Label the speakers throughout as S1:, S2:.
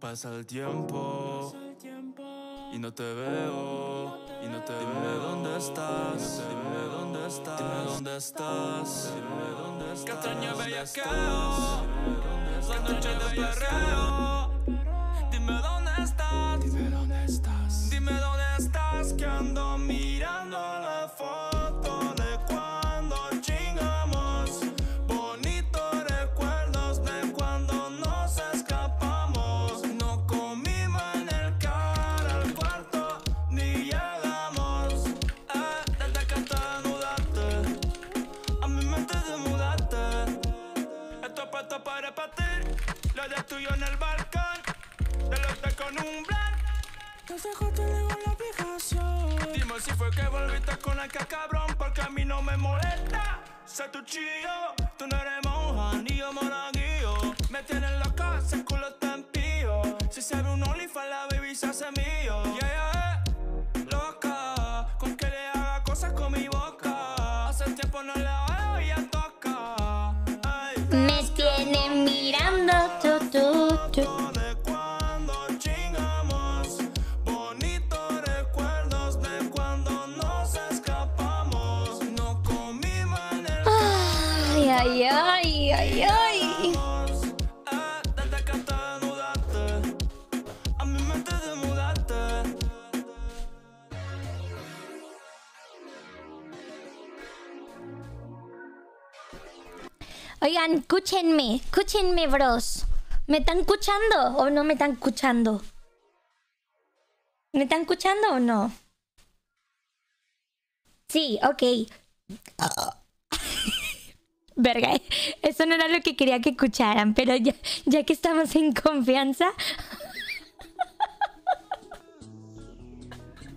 S1: Pasa el tiempo y no te veo y no te Dime dónde estás, dime dónde estás, dime dónde estás, dime dónde estás. Que extraño bellaqueo, la noche de perreo. Tuyo en el balcón. Te lo estoy con un blanco. Te dejaste luego la aplicación. Dime si fue que volviste con el cabrón, porque a mí no me molesta. Sé tu chillo, tú no eres monja, ni yo monaguillo. Me tienes loca, ese culo está en pío. Si se ve un olifán, la baby se hace mío.
S2: Oigan, escúchenme, escúchenme, bros. ¿Me están escuchando o no me están escuchando? ¿Me están escuchando o no? Sí, ok. Verga, eso no era lo que quería que escucharan, pero ya, ya que estamos en confianza.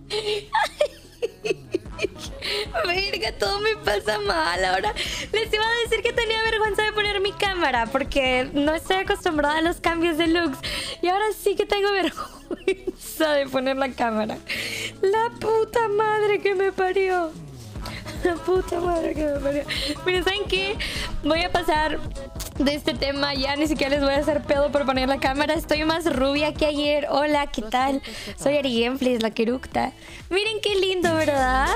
S2: Verga, todo me pasa mal. Ahora les iba a decir que tenía vergüenza de poner mi cámara porque no estoy acostumbrada a los cambios de looks. Y ahora sí que tengo vergüenza de poner la cámara. La puta madre que me parió. La puta madre que me parió. Miren, ¿saben qué? Voy a pasar de este tema. Ya ni siquiera les voy a hacer pedo por poner la cámara. Estoy más rubia que ayer. Hola, ¿qué tal? Soy Ari Gameplays, la queructa. Miren qué lindo, ¿verdad?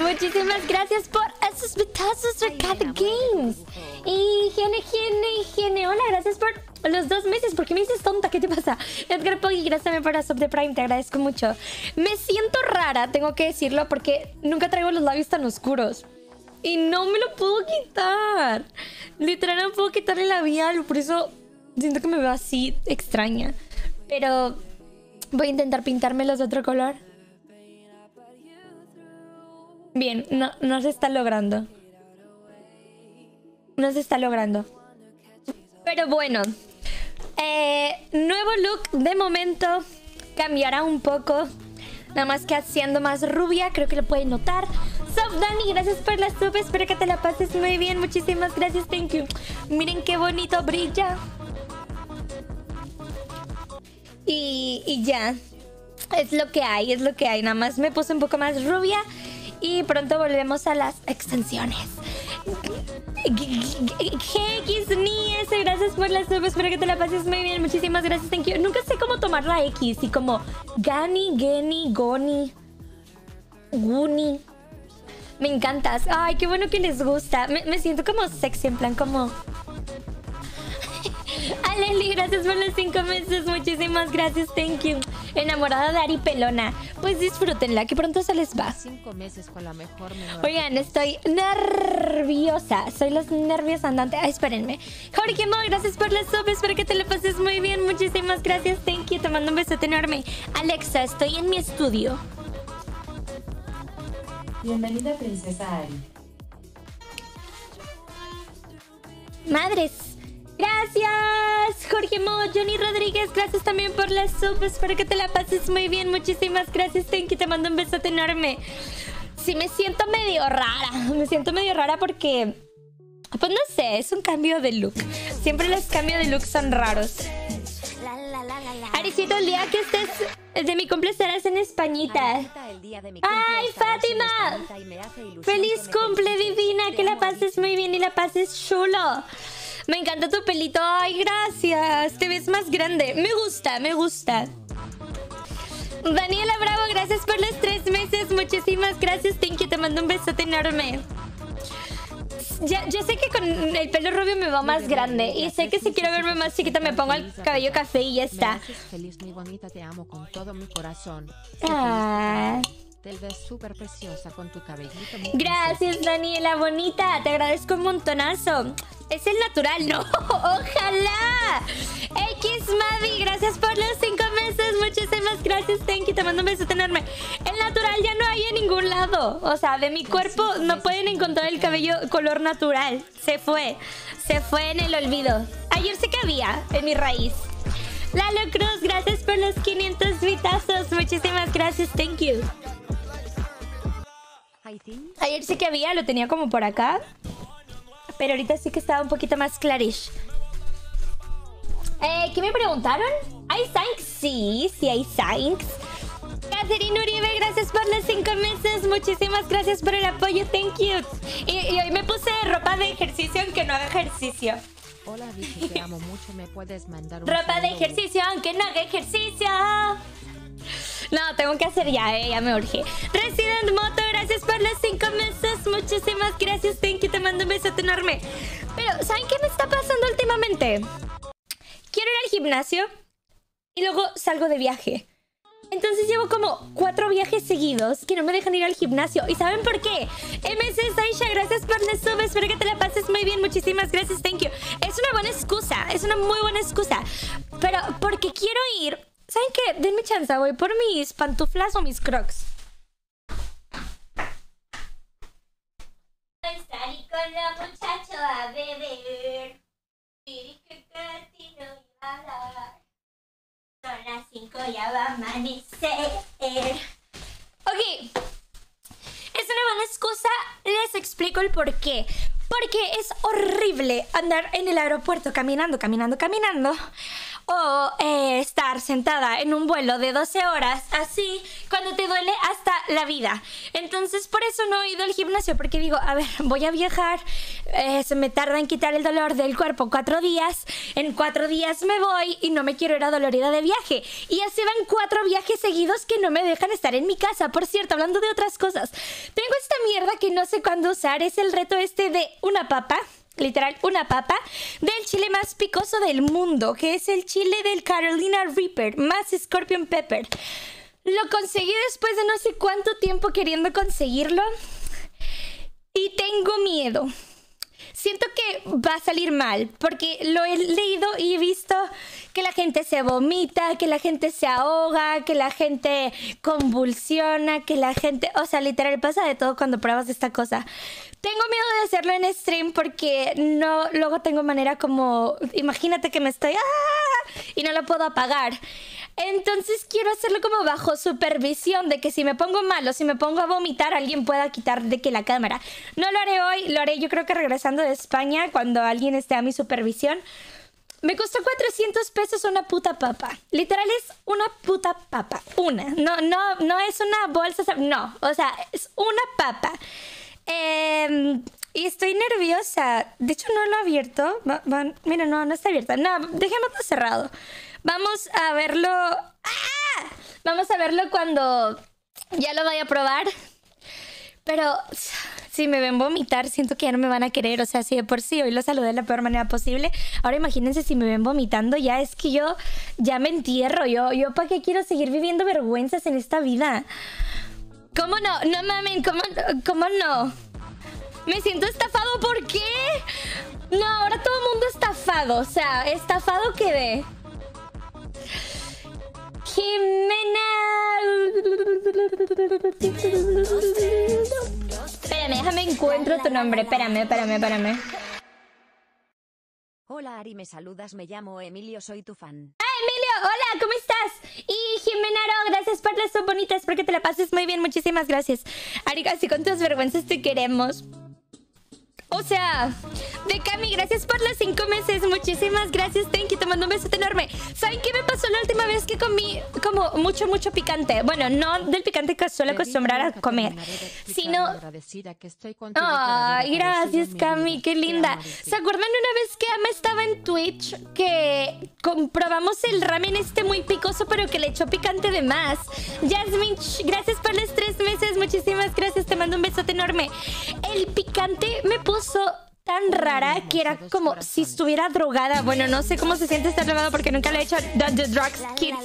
S2: Muchísimas gracias por esos betazos de cada games. Y Gene, Gene, Gene, hola, gracias por los dos meses. ¿Por qué me dices tonta? ¿Qué te pasa? Edgar Poggy, gracias también por la sub de Prime, te agradezco mucho. Me siento rara, tengo que decirlo, porque nunca traigo los labios tan oscuros. Y no me lo puedo quitar. Literal, no puedo quitarle el labial, por eso siento que me veo así extraña. Pero voy a intentar pintármelos de otro color. Bien, no, no se está logrando. No se está logrando. Pero bueno. eh, nuevo look de momento. Cambiará un poco. Nada más que haciendo más rubia. Creo que lo pueden notar. Soft Dani, gracias por la sub. Espero que te la pases muy bien. Muchísimas gracias. Thank you. Miren qué bonito brilla. Y, y ya. Es lo que hay, es lo que hay. Nada más me puse un poco más rubia. Y pronto volvemos a las extensiones. GX ni ese, gracias por la sub. Espero que te la pases muy bien. Muchísimas gracias, thank you. Nunca sé cómo tomar la X. Y como Gani, Geni, Goni, Guni. Me encantas. Ay, qué bueno que les gusta. Me siento como sexy, en plan como. Aleli, gracias por los cinco meses. Muchísimas gracias, thank you. Enamorada de Ari Pelona. Pues disfrútenla, que pronto se les va.
S3: Cinco meses con la mejor menor.
S2: Oigan, estoy nerviosa. Soy los nervios andantes. Ay, espérenme. Jorge Mo, gracias por la sub. Espero que te lo pases muy bien. Muchísimas gracias. Thank you. Te mando un besote enorme. Alexa, estoy en mi estudio.
S4: Bienvenida, princesa Ari.
S2: Madres. Gracias, Jorge Mo, Johnny Rodríguez, gracias también por la sub. Espero que te la pases muy bien. Muchísimas gracias, you. Te mando un besote enorme. Sí, me siento medio rara. Me siento medio rara porque. Pues no sé, es un cambio de look. Siempre los cambios de look son raros. Aricito, el día que estés de mi cumple serás en Españita. ¡Ay, Fátima! ¡Feliz cumple, divina! Que la pases muy bien y la pases chulo. Me encanta tu pelito. Ay, gracias. Te ves más grande. Me gusta, me gusta. Daniela Bravo, gracias por los tres meses. Muchísimas gracias. Thank you. Te mando un besote enorme. Ya, yo sé que con el pelo rubio me va más grande. Y sé que si quiero verme más chiquita me pongo el cabello café y ya está.
S3: haces feliz, mi bonita, te amo con todo mi corazón.
S2: Ah.
S3: Te ves súper preciosa con tu cabellito.
S2: Gracias, Daniela, bonita. Te agradezco un montonazo. Es el natural, ¿no? ¡Ojalá! X Mavi, gracias por los cinco meses. Muchísimas gracias, thank you. Te mando un beso enorme. El natural ya no hay en ningún lado. O sea, de mi cuerpo no pueden encontrar el cabello color natural. Se fue. Se fue en el olvido. Ayer sí que había en mi raíz. Lalo Cruz, gracias por los 500 vitazos. Muchísimas gracias, thank you. Ayer sí que había, lo tenía como por acá. Pero ahorita sí que estaba un poquito más clarish. Eh, ¿Qué me preguntaron? ¿Hay Saints? Sí, sí hay Saints. Catherine Uribe, gracias por los cinco meses. Muchísimas gracias por el apoyo. Thank you. Y, y hoy me puse ropa de ejercicio aunque no haga ejercicio.
S3: Hola, Vicky, te amo mucho. ¿Me puedes mandar un
S2: Ropa de ejercicio aunque no haga ejercicio. No, tengo que hacer ya, eh, ya me urge. Resident Moto, gracias por los cinco meses. Muchísimas gracias, you, te mando un besote enorme. Pero, ¿saben qué me está pasando últimamente? Quiero ir al gimnasio y luego salgo de viaje. Entonces llevo como cuatro viajes seguidos que no me dejan ir al gimnasio. ¿Y saben por qué? MC Saisha, gracias por los subs. Espero que te la pases muy bien. Muchísimas gracias, thank you. Es una buena excusa, es una muy buena excusa. Pero porque quiero ir... ¿Saben qué? Denme chance, voy por mis pantuflas o mis crocs. Salí con la muchacho a beber. Y dije que ti no iba a hablar. Son las 5, ya va a amanecer. Ok. Es una buena excusa. Les explico el por qué. Porque es horrible andar en el aeropuerto caminando, caminando, caminando. O eh, estar sentada en un vuelo de 12 horas así cuando te duele hasta la vida. Entonces por eso no he ido al gimnasio porque digo, a ver, voy a viajar, eh, se me tarda en quitar el dolor del cuerpo cuatro días, en cuatro días me voy y no me quiero ir adolorida de viaje. Y así van cuatro viajes seguidos que no me dejan estar en mi casa. Por cierto, hablando de otras cosas, tengo esta mierda que no sé cuándo usar, es el reto este de una papa literal una papa del chile más picoso del mundo, que es el chile del Carolina Reaper, más Scorpion Pepper. Lo conseguí después de no sé cuánto tiempo queriendo conseguirlo y tengo miedo. Siento que va a salir mal, porque lo he leído y he visto que la gente se vomita, que la gente se ahoga, que la gente convulsiona, que la gente, o sea, literal pasa de todo cuando pruebas esta cosa. Tengo miedo de hacerlo en stream porque no, luego tengo manera como, imagínate que me estoy, ¡ah! y no lo puedo apagar. Entonces quiero hacerlo como bajo supervisión de que si me pongo mal o si me pongo a vomitar alguien pueda quitar de que la cámara. No lo haré hoy, lo haré yo creo que regresando de España cuando alguien esté a mi supervisión. Me costó 400 pesos una puta papa. Literal es una puta papa. Una. No, no, no es una bolsa. No. O sea, es una papa. Eh, y estoy nerviosa. De hecho, no lo he abierto. Va- va- mira, no, no está abierta. No, dejémoslo cerrado. Vamos a verlo. ¡Ah! Vamos a verlo cuando ya lo vaya a probar. Pero si me ven vomitar, siento que ya no me van a querer. O sea, si de por sí hoy lo saludé de la peor manera posible. Ahora imagínense si me ven vomitando, ya es que yo ya me entierro. Yo, yo ¿para qué quiero seguir viviendo vergüenzas en esta vida? ¿Cómo no? No mamen, ¿cómo, cómo no? Me siento estafado, ¿por qué? No, ahora todo el mundo estafado. O sea, estafado quedé. Jimena. Espérame, déjame encuentro tu nombre. Espérame, espérame, espérame.
S5: Hola Ari, me saludas, me llamo Emilio, soy tu fan.
S2: ¡Ah, Emilio! Hola, ¿cómo estás? Y Jimenaro, gracias por las bonitas, espero que te la pases muy bien, muchísimas gracias. Ari, así con tus vergüenzas te queremos. O sea, de Cami, gracias por los cinco meses. Muchísimas gracias, you. Te mando un besote enorme. ¿Saben qué me pasó la última vez que comí como mucho, mucho picante? Bueno, no del picante que suelo acostumbrar a comer, sino... Ay, gracias, Cami, qué linda. ¿Se acuerdan una vez que Ama estaba en Twitch que comprobamos el ramen este muy picoso, pero que le echó picante de más? Jasmine, gracias por los tres meses. Muchísimas gracias, te mando un besote enorme. El picante me puso tan rara que era como si estuviera drogada. Bueno, no sé cómo se siente estar drogada porque nunca lo he hecho. The, the Drugs Kids.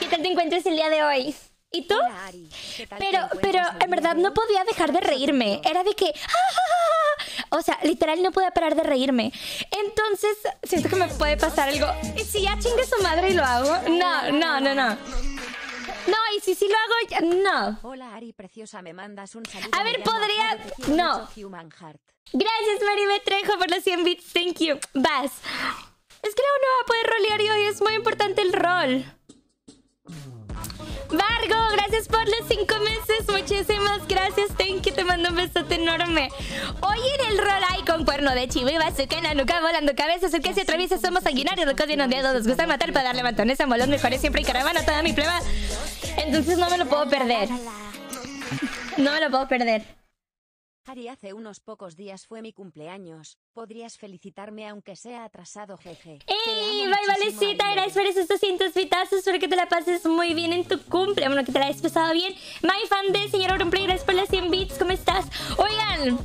S2: ¿Qué tal te encuentres el día de hoy? ¿Y tú? Pero, pero en verdad no podía dejar de reírme. Era de que... O sea, literal no podía parar de reírme. Entonces, siento que me puede pasar algo. ¿Y si ya chingue su madre y lo hago? No, no, no, no. No, y si sí lo hago, ya, no.
S5: Hola Ari preciosa, me mandas un saludo.
S2: A ver, podría... No. Gracias, Maribel Trejo, por los 100 bits. Thank you. Vas. Es que la uno va a poder rolear y hoy es muy importante el rol. Vargo, gracias por los cinco meses. Muchísimas gracias. You. Te mando un besote enorme. Hoy en el rol hay con cuerno de chivo y bazooka en la nuca volando cabezas. El que se atraviesa somos sanguinarios. Los casi dedos. Nos gusta matar para darle mantones a los mejores siempre y caravana toda mi prueba. Entonces no me lo puedo perder. No me lo puedo perder.
S5: Ari, hace unos pocos días fue mi cumpleaños. Podrías felicitarme aunque sea atrasado, jeje.
S2: ¡Ey! Bye, Valecita. Gracias por esos 200 vitazos. Espero que te la pases muy bien en tu cumple. Bueno, que te la hayas pasado bien. My fan de señor Auronplay, gracias por las 100 bits. ¿Cómo estás? Oigan,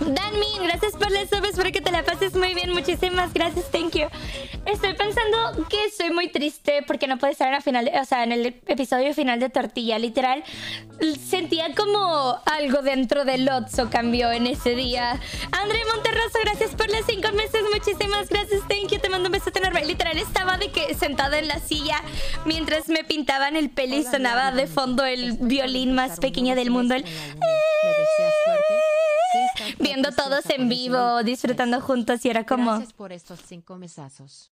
S2: Danmin, gracias por las subs. Espero que te la pases muy bien. Muchísimas gracias. Thank you. Estoy pensando que estoy muy triste porque no puedo estar en, la final, o sea, en el episodio final de Tortilla. Literal, sentía como algo dentro del Lotso cambió en ese día. André Monterroso, gracias por los cinco meses. Muchísimas gracias. Thank you. Te mando un beso enorme. Literal, estaba de que sentada en la silla mientras me pintaban el pelo y sonaba de fondo el violín más pequeño del mundo. El... Viendo todos en vivo, disfrutando juntos y era como...
S3: Gracias por estos cinco mesazos.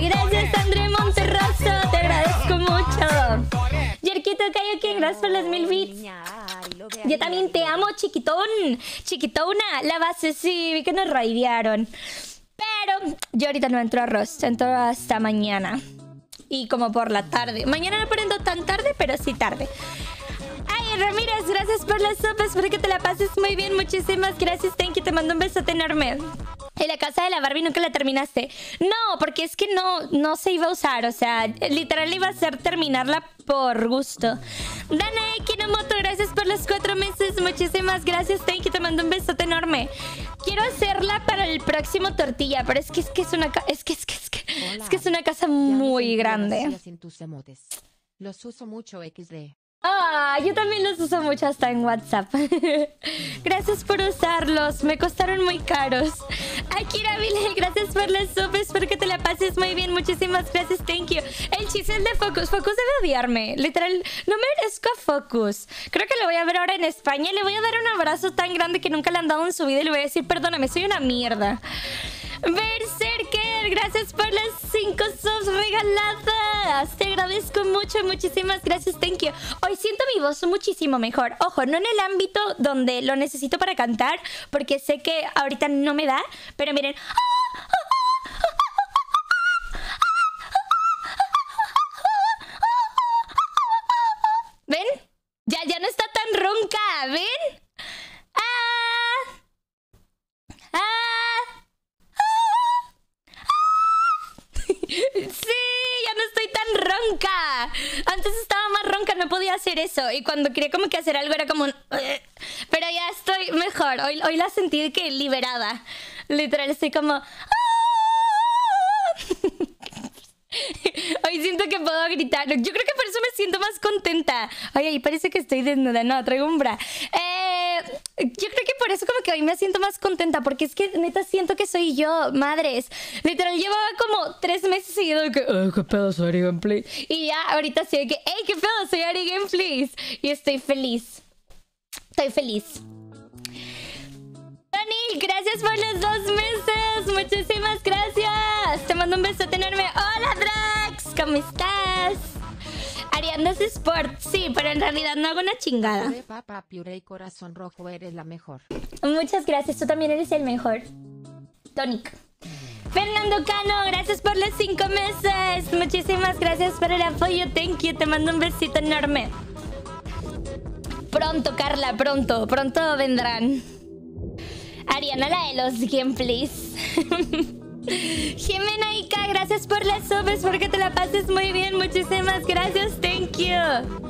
S2: Gracias, André Monterroso. Te agradezco mucho. Yerquito Kaioken, gracias por las mil bits. Yo también te amo, chiquitón. Chiquitona. La base sí, vi que nos raidearon. Pero yo ahorita no entro a arroz, entro hasta mañana. Y como por la tarde. Mañana no prendo tan tarde, pero sí tarde. Ay, Ramírez, gracias por las sopas. Espero que te la pases muy bien. Muchísimas gracias. You. Te mando un besote enorme. En la casa de la Barbie nunca la terminaste. No, porque es que no, no se iba a usar. O sea, literal iba a ser terminarla por gusto. Danae Kinomoto, gracias por los cuatro meses. Muchísimas gracias. Thank you. Te mando un besote enorme. Quiero hacerla para el próximo tortilla, pero es que es que es una es que es que es que, es que es una casa muy grande.
S3: Los uso mucho XD.
S2: Ah, yo también los uso mucho hasta en WhatsApp. gracias por usarlos, me costaron muy caros. Akira Vile, gracias por las sopas, espero que te la pases muy bien. Muchísimas gracias, thank you. El chiste es de Focus, Focus debe odiarme. Literal, no merezco a Focus. Creo que lo voy a ver ahora en España. Le voy a dar un abrazo tan grande que nunca le han dado en su vida y le voy a decir, perdóname, soy una mierda. Berserker, gracias por las 5 subs regaladas. Te agradezco mucho, muchísimas gracias, thank you. Hoy siento mi voz muchísimo mejor. Ojo, no en el ámbito donde lo necesito para cantar, porque sé que ahorita no me da, pero miren. ¿Ven? Ya, ya no está tan ronca, ¿ven? ¡Ah! ¡Ah! Sí, ya no estoy tan ronca. Antes estaba más ronca, no podía hacer eso. Y cuando quería como que hacer algo era como un... Pero ya estoy mejor. Hoy, hoy la sentí que liberada. Literal, estoy como... Hoy siento que puedo gritar. Yo creo que por eso me siento más contenta. Ay, ahí parece que estoy desnuda. No, traigo un bra. Eh, yo creo que por eso como que hoy me siento más contenta. Porque es que neta siento que soy yo, madres. Literal, llevaba como tres meses seguido que... Ay, qué pedo, soy Ari Gameplay. Y ya ahorita de que... ¡Ey, qué pedo, soy Ari Gameplay! Y estoy feliz. Estoy feliz. Dani, gracias por los dos meses. Muchísimas gracias. Te mando un beso enorme. Hola, Drax. ¿Cómo estás? Ariandas Sport, sí, pero en realidad no hago una chingada.
S3: Puré papa, puré y corazón rojo, eres la mejor.
S2: Muchas gracias, tú también eres el mejor. Tonic. Fernando Cano, gracias por los cinco meses. Muchísimas gracias por el apoyo. Thank you. Te mando un besito enorme. Pronto, Carla, pronto. Pronto vendrán. Ariana, la de los gameplays. Jimena Ica, gracias por las subs, porque te la pases muy bien. Muchísimas gracias. Thank you.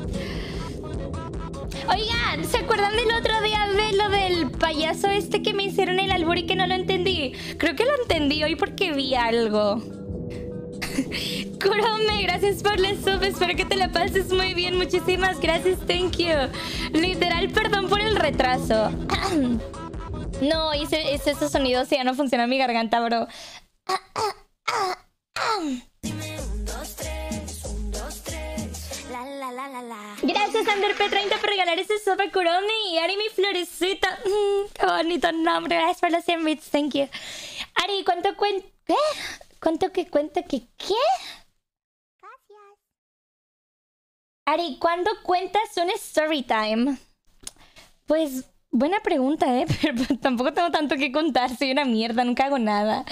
S2: Oigan, ¿se acuerdan del otro día de lo del payaso este que me hicieron el albur y que no lo entendí? Creo que lo entendí hoy porque vi algo. Kurome, gracias por la sub. Espero que te la pases muy bien. Muchísimas gracias, thank you. Literal, perdón por el retraso. No, hice, hice esos sonidos y ya no funciona mi garganta, bro. Gracias, Ander P30, por regalar ese sopa Kurome y Ari, mi florecita. Mm, qué bonito nombre. Gracias por los 100 bits. Thank you. Ari, ¿cuánto cuenta? ¿Qué? ¿Cuánto que cuenta que qué? Gracias. Ari, ¿cuándo cuentas un story time? Pues, buena pregunta, ¿eh? Pero tampoco tengo tanto que contar. Soy una mierda, nunca hago nada.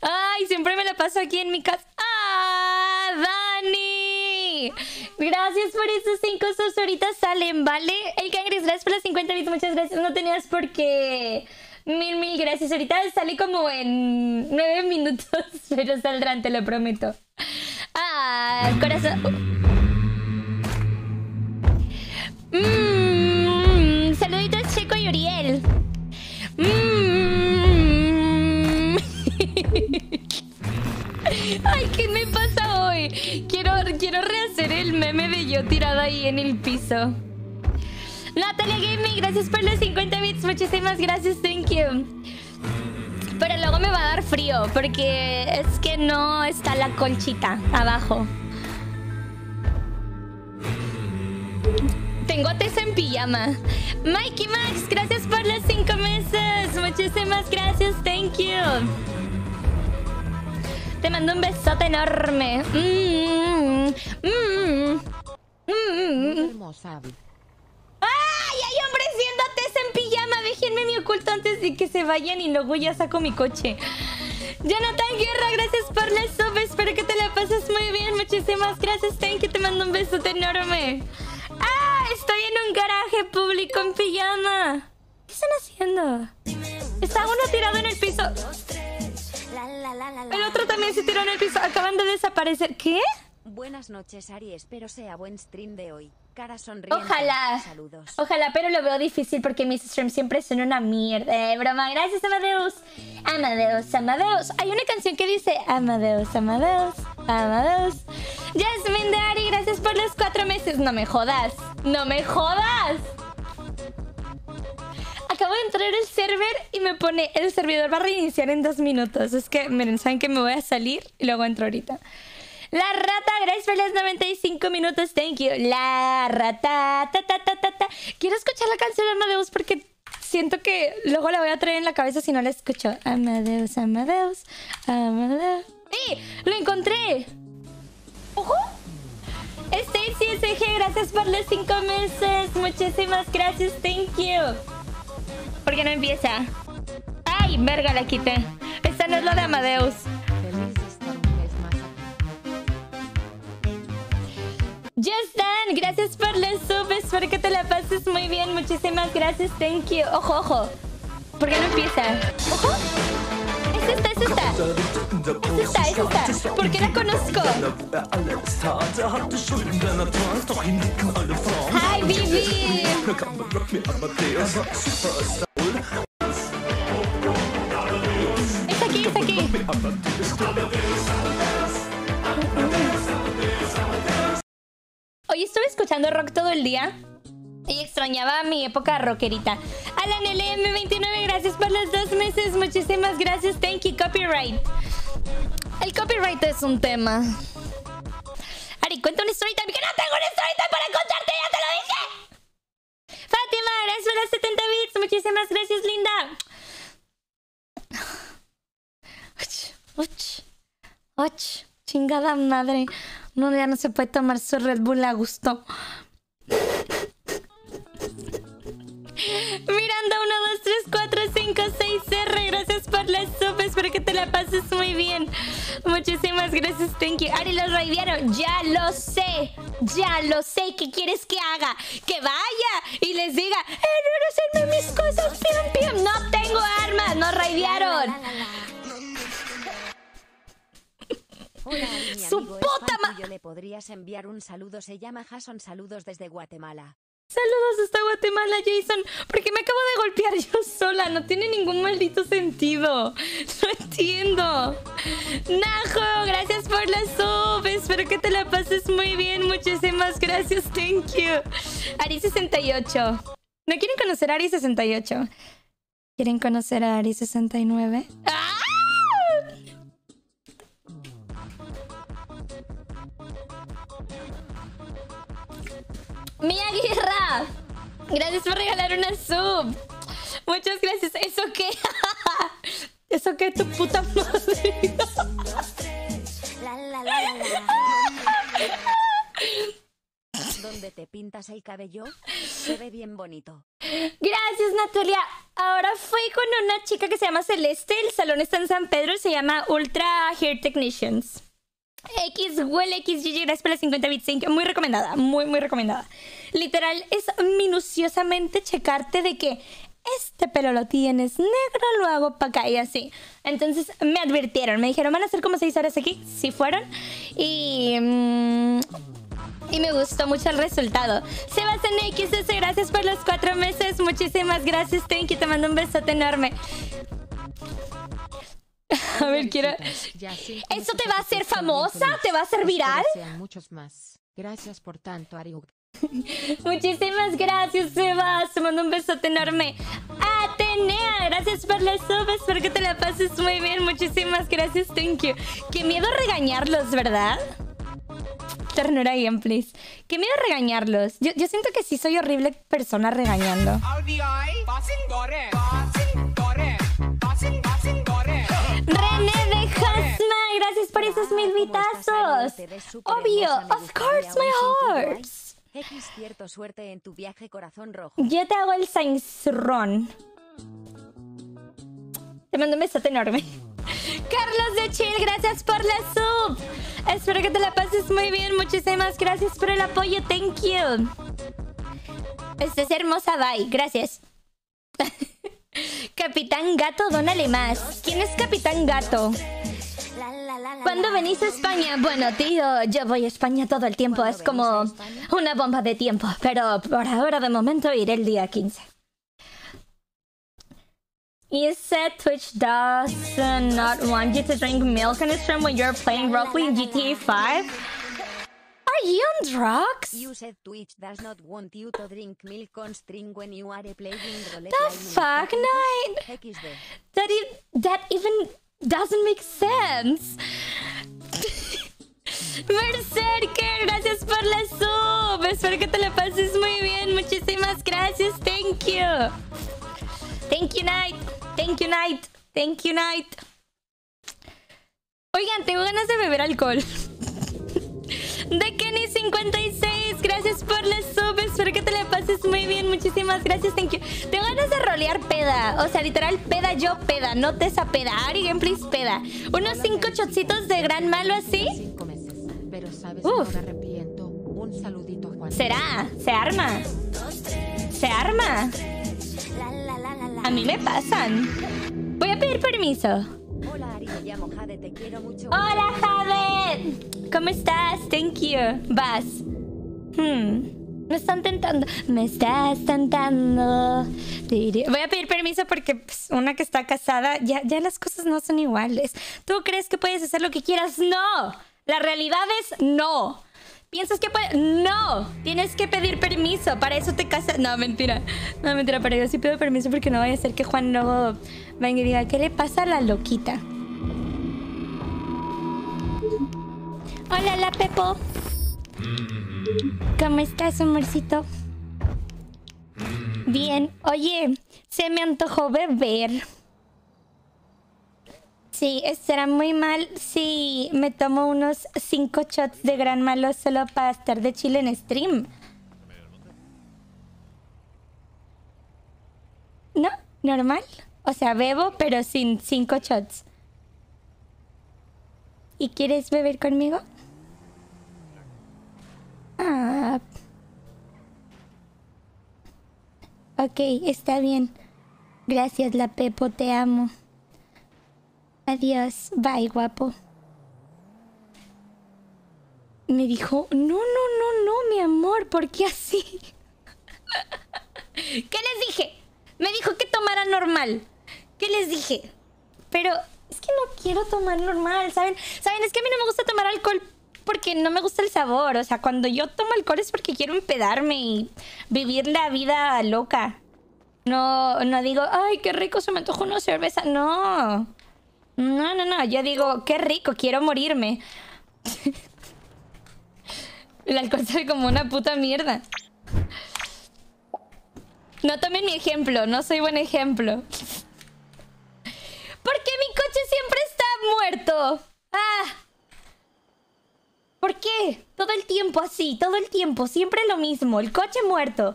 S2: Ay, siempre me la paso aquí en mi casa. ¡Ah, Dani! Gracias por esos cinco sus ahorita salen, ¿vale? El cangres, gracias por las 50 bits, muchas gracias. No tenías por qué. Mil, mil gracias. Ahorita sale como en nueve minutos, pero saldrán, te lo prometo. Ah, corazón. Mmm, saluditos Checo y Uriel. Mmm. Ay, ¿qué me pasa hoy? Quiero, quiero rehacer el meme de yo tirada ahí en el piso. Natalia Gaming, gracias por los 50 bits. Muchísimas gracias, thank you. Pero luego me va a dar frío porque es que no está la colchita abajo. Tengo tesa en pijama. Mikey Max, gracias por los 5 meses. Muchísimas gracias, thank you. Te mando un besote enorme. Mm, mm, mm, mm. ¡Ay! Hay hombres viendo a Tess en pijama. Déjenme mi oculto antes de que se vayan y luego ya saco mi coche. Jonathan Guerra, gracias por la sub. Espero que te la pases muy bien. Muchísimas gracias, Thank you. Te mando un besote enorme. ¡Ah! Estoy en un garaje público en pijama. ¿Qué están haciendo? Está uno tirado en el piso. El otro también se tiró en el piso. Acaban de desaparecer. ¿Qué?
S5: Buenas noches, Ari. Espero sea buen stream de hoy. Cara sonriente.
S2: Ojalá.
S5: Saludos.
S2: Ojalá, pero lo veo difícil porque mis streams siempre son una mierda. Eh, broma, gracias, Amadeus. Amadeus, Amadeus. Hay una canción que dice Amadeus, Amadeus, Amadeus. Jasmine de Ari, gracias por los cuatro meses. No me jodas. No me jodas. Acabo de entrar al server y me pone el servidor va a reiniciar en dos minutos. Es que, miren, saben que me voy a salir y luego entro ahorita. La rata, gracias por los 95 minutos, thank you. La rata, ta, ta, ta, ta. Quiero escuchar la canción de Amadeus porque siento que luego la voy a traer en la cabeza si no la escucho. Amadeus, Amadeus, Amadeus. ¡Eh! ¡Lo encontré! ¡Ojo! Stacy SG, gracias por los 5 meses. Muchísimas gracias, thank you. ¿Por qué no empieza? ¡Ay, verga, la quité! Esta no es la de Amadeus. Just Dan, gracias por la sub. Espero que te la pases muy bien. Muchísimas gracias, thank you. Ojo, ojo. ¿Por qué no empieza? Ojo. Es esta, es esta. Es esta, es esta. ¿Por qué la conozco? Hi, Bibi. Es aquí, es aquí. Hoy estuve escuchando rock todo el día y extrañaba mi época rockerita. Alan LM29, gracias por los dos meses. Muchísimas gracias. Thank you, copyright. El copyright es un tema. Ari, cuenta una story time. Que no tengo una story time para contarte, ya te lo dije. Fátima, gracias por los 70 bits. Muchísimas gracias, linda. Och, och, och, chingada madre. No, ya no se puede tomar su Red Bull a gusto. Miranda 1, 2, 3, 4, 5, 6, R. Gracias por la sub. Espero que te la pases muy bien. Muchísimas gracias, thank you. Ari, los raidearon. Ya lo sé. Ya lo sé. ¿Qué quieres que haga? Que vaya y les diga, eh, no, hacerme mis cosas, piam, piam. No tengo armas. Nos raidearon.
S5: Hola, mi
S2: Su
S5: amigo
S2: puta ma-
S5: tuyo, le podrías enviar un saludo. Se llama Jason. Saludos desde Guatemala.
S2: Saludos hasta Guatemala, Jason. Porque me acabo de golpear yo sola. No tiene ningún maldito sentido. No entiendo. Najo, gracias por la sub. Espero que te la pases muy bien. Muchísimas gracias. Thank you. Ari68. ¿No quieren conocer a Ari68? ¿Quieren conocer a Ari69? ¡Ah! Mía Guerra, gracias por regalar una sub. Muchas gracias. ¿Eso qué? ¿Eso qué? Tu puta madre.
S5: ¿Dónde te pintas el cabello? Se ve bien bonito.
S2: Gracias, Natalia. Ahora fui con una chica que se llama Celeste. El salón está en San Pedro. Se llama Ultra Hair Technicians. X, Well X, gracias por las 50 bits. Muy recomendada, muy, muy recomendada. Literal, es minuciosamente checarte de que este pelo lo tienes negro, lo hago para acá y así. Entonces me advirtieron, me dijeron, van a hacer como 6 horas aquí. Sí fueron. Y. mm, y me gustó mucho el resultado. Sebastián XS, gracias por los cuatro meses. Muchísimas gracias, you. Te mando un besote enorme. A ver, quiero. ¿Eso te va a hacer famosa? ¿Te va a hacer viral?
S3: muchos más. Gracias por tanto, Ariuk.
S2: Muchísimas gracias, Sebas. Te mando un besote enorme. Atenea, gracias por la sub. Espero que te la pases muy bien. Muchísimas gracias, thank you. Qué miedo regañarlos, ¿verdad? Ternura gameplays. Qué miedo regañarlos. Yo, yo siento que sí soy horrible persona regañando. Gracias por esos mil vitazos. Obvio, of course, my hearts.
S5: X cierto suerte en tu viaje corazón rojo.
S2: Yo te hago el sainzrón. Te mando un besote enorme. Carlos de Chill, gracias por la sub. Espero que te la pases muy bien. Muchísimas gracias por el apoyo. Thank you. Estás hermosa, bye. Gracias. Capitán Gato, dónale más. ¿Quién es Capitán Gato? ¿Cuándo venís a España? Bueno, tío, yo voy a España todo el tiempo.
S5: ¿Cuándo
S2: Es como
S5: venís a España?
S2: una bomba de tiempo. Pero por ahora, de momento, iré el día 15. You said Twitch does not want you to drink milk on stream when you're playing roughly in GTA 5? Are you on drugs?
S5: You said Twitch does not want you to drink milk on stream when you are playing roulette
S2: The fuck,
S5: Minecraft.
S2: Nine?
S5: XD.
S2: That, e- that even doesn't make sense. Berserker, gracias por la sub. Espero que te la pases muy bien. Muchísimas gracias. Thank you. Thank you, Night. Thank you, Night. Thank you, Night. Oigan, tengo ganas de beber alcohol. De Kenny56, gracias por la sub. Espero que te la pases muy bien. Muchísimas gracias, thank you. Tengo ganas de rolear peda. O sea, literal, peda yo peda, no tesa peda. Ari Gameplays peda. Unos cinco chocitos de gran malo así.
S3: Pero sabes,
S2: Uf.
S3: no me arrepiento. Un saludito, Juan.
S2: Será, se arma. Se arma. A mí me pasan. Voy a pedir permiso.
S5: Hola Ari, me llamo Jade, te quiero mucho.
S2: Hola, Jade. ¿Cómo estás? Thank you. Vas. Hmm. Me están tentando. Me estás tentando. Voy a pedir permiso porque pues, una que está casada, ya, ya las cosas no son iguales. ¿Tú crees que puedes hacer lo que quieras? No. La realidad es no. ¿Piensas que puedes? No. Tienes que pedir permiso. Para eso te casas. No, mentira. No, mentira. Pero yo sí pido permiso porque no vaya a ser que Juan luego venga y diga, ¿qué le pasa a la loquita? Hola, la Pepo. ¿Cómo estás, amorcito? Bien. Oye, se me antojó beber. Sí, será muy mal si me tomo unos 5 shots de gran malo solo para estar de chile en stream. ¿No? ¿Normal? O sea, bebo, pero sin 5 shots. ¿Y quieres beber conmigo? Ah. Ok, está bien. Gracias, la Pepo, te amo. Adiós, bye, guapo. Me dijo, no, no, no, no, mi amor, ¿por qué así? ¿Qué les dije? Me dijo que tomara normal. ¿Qué les dije? Pero es que no quiero tomar normal, ¿saben? ¿Saben? Es que a mí no me gusta tomar alcohol porque no me gusta el sabor. O sea, cuando yo tomo alcohol es porque quiero empedarme y vivir la vida loca. No, no digo, ay, qué rico, se me antojó una cerveza. No. No, no, no. Yo digo, qué rico, quiero morirme. el alcohol sabe como una puta mierda. No tomen mi ejemplo, no soy buen ejemplo. ¿Por qué mi coche siempre está muerto? Ah. ¿Por qué? Todo el tiempo así, todo el tiempo, siempre lo mismo, el coche muerto.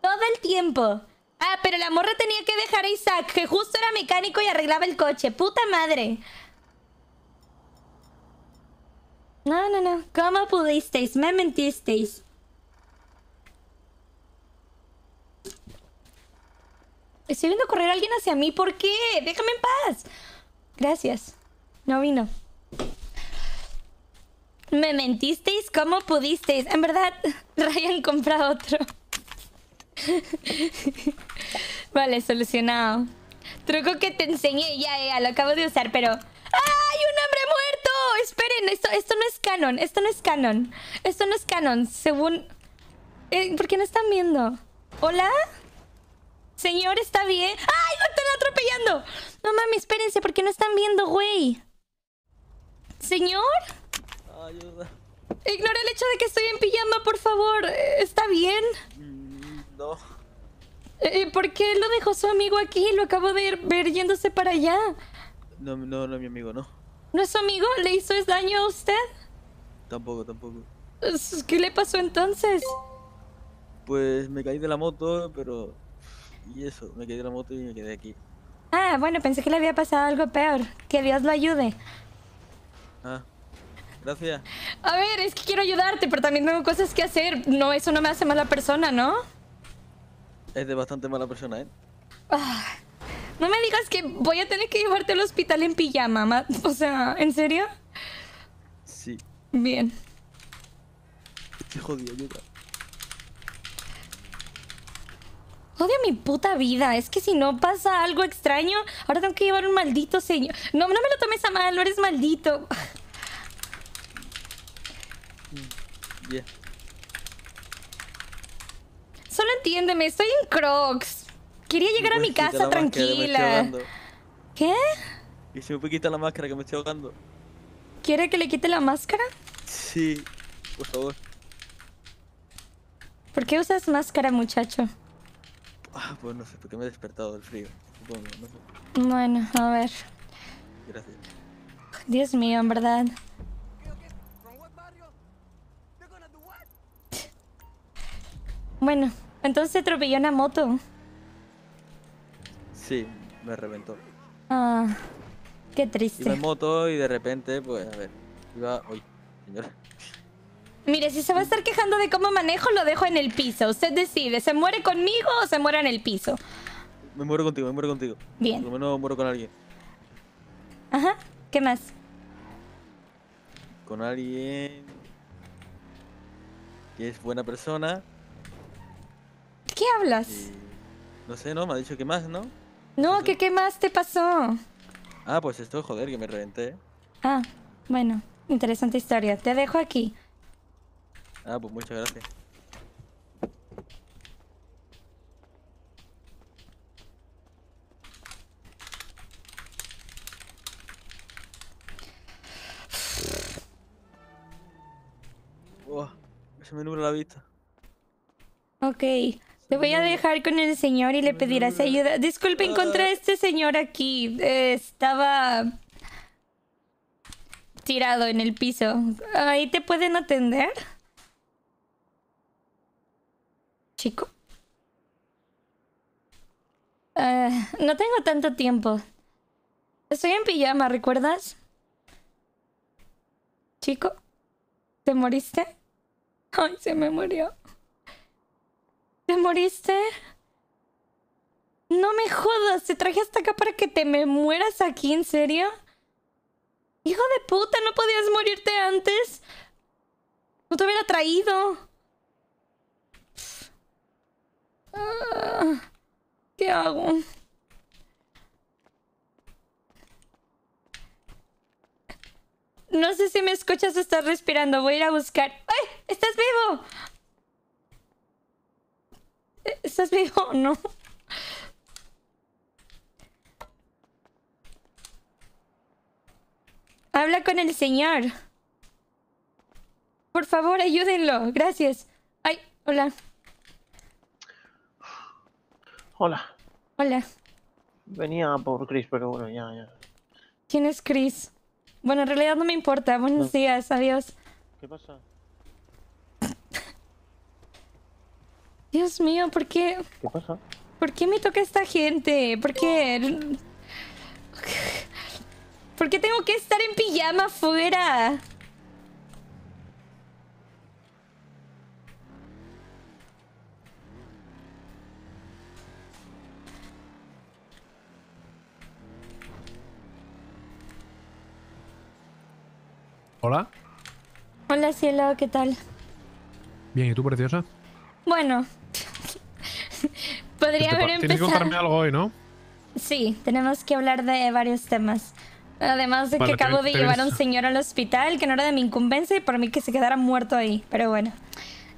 S2: Todo el tiempo. Ah, pero la morra tenía que dejar a Isaac, que justo era mecánico y arreglaba el coche. ¡Puta madre! No, no, no. ¿Cómo pudisteis? Me mentisteis. Estoy viendo correr a alguien hacia mí. ¿Por qué? Déjame en paz. Gracias. No vino. ¿Me mentisteis? ¿Cómo pudisteis? En verdad, Ryan compra otro. vale, solucionado. Truco que te enseñé, ya, ya, lo acabo de usar, pero... ¡Ay, un hombre muerto! Esperen, esto, esto no es canon, esto no es canon. Esto no es canon, según... Eh, ¿Por qué no están viendo? ¿Hola? Señor, ¿está bien? ¡Ay, no están atropellando! No mami, espérense, ¿por qué no están viendo, güey? ¿Señor?
S6: Ayuda.
S2: Ignora el hecho de que estoy en pijama, por favor. ¿Está bien?
S6: No.
S2: Eh, ¿Por qué lo dejó su amigo aquí? Lo acabo de ver yéndose para allá.
S6: No, no, no, mi amigo, no.
S2: ¿No es su amigo? ¿Le hizo daño a usted?
S6: Tampoco, tampoco.
S2: ¿Qué le pasó entonces?
S6: Pues me caí de la moto, pero... Y eso, me caí de la moto y me quedé aquí.
S2: Ah, bueno, pensé que le había pasado algo peor. Que Dios lo ayude.
S6: Ah, gracias.
S2: A ver, es que quiero ayudarte, pero también tengo cosas que hacer. No, eso no me hace mala persona, ¿no?
S6: Es de bastante mala persona, ¿eh?
S2: Ah, no me digas que voy a tener que llevarte al hospital en pijama. ma- O sea, ¿en serio?
S6: Sí.
S2: Bien.
S6: Estoy jodido, ayuda.
S2: Odio mi puta vida. Es que si no pasa algo extraño, ahora tengo que llevar un maldito señor. No, no me lo tomes a mal, no eres maldito.
S6: Yeah.
S2: Solo entiéndeme, estoy en Crocs. Quería llegar a
S6: ¿Me
S2: mi casa tranquila. ¿Qué?
S6: Y si me puede quitar la máscara que me estoy ahogando.
S2: ¿Quiere que le quite la máscara?
S6: Sí, por favor.
S2: ¿Por qué usas máscara, muchacho?
S6: Ah, pues no sé, porque me he despertado del frío. Supongo, no sé.
S2: Bueno, a ver.
S6: Gracias.
S2: Dios mío, en verdad. Bueno, entonces atropelló una moto.
S6: Sí, me reventó.
S2: Ah, qué
S6: Iba
S2: triste.
S6: en moto y de repente, pues, a ver, iba... Uy, señora.
S2: Mire, si se va a estar quejando de cómo manejo, lo dejo en el piso. Usted decide, ¿se muere conmigo o se muere en el piso?
S6: Me muero contigo, me muero contigo.
S2: Bien.
S6: Por lo menos muero con alguien.
S2: Ajá, ¿qué más?
S6: Con alguien... Que es buena persona.
S2: ¿Qué hablas?
S6: No sé, ¿no? Me ha dicho que más, ¿no?
S2: No, ¿qué, ¿qué más te pasó?
S6: Ah, pues esto, joder, que me reventé.
S2: Ah, bueno, interesante historia. Te dejo aquí.
S6: Ah, pues muchas gracias. Buah, se me nubla la vista.
S2: Ok, te voy a dejar con el señor y le pedirás ayuda. Disculpe, encontré a este señor aquí. Eh, estaba tirado en el piso. ¿Ahí te pueden atender? Chico. Eh, no tengo tanto tiempo. Estoy en pijama, ¿recuerdas? Chico. ¿Te moriste? Ay, se me murió. ¿Te moriste? No me jodas, te traje hasta acá para que te me mueras aquí, ¿en serio? Hijo de puta, ¿no podías morirte antes? No te hubiera traído. Ah, ¿Qué hago? No sé si me escuchas o estás respirando. Voy a ir a buscar. ¡Ay! ¡Estás vivo! ¿Estás vivo o no? Habla con el señor. Por favor, ayúdenlo. Gracias. Ay, hola.
S7: Hola,
S2: Hola.
S7: venía por Chris, pero bueno, ya, ya.
S2: ¿Quién es Chris? Bueno, en realidad no me importa. Buenos días. Adiós.
S7: ¿Qué pasa?
S2: Dios mío, ¿por qué?
S7: ¿Qué pasa?
S2: ¿Por qué me toca esta gente? ¿Por qué? ¿Por qué tengo que estar en pijama afuera?
S8: Hola.
S2: Hola, cielo, ¿qué tal?
S8: Bien, ¿y tú, preciosa?
S2: Bueno, podría
S8: Te pa-
S2: haber
S8: Tienes que
S2: empezado.
S8: contarme algo hoy, ¿no?
S2: Sí, tenemos que hablar de varios temas. Además de
S8: Vale,
S2: que acabo de llevar a un señor al hospital que no era de mi incumbencia y por mí que se quedara muerto ahí. Pero bueno,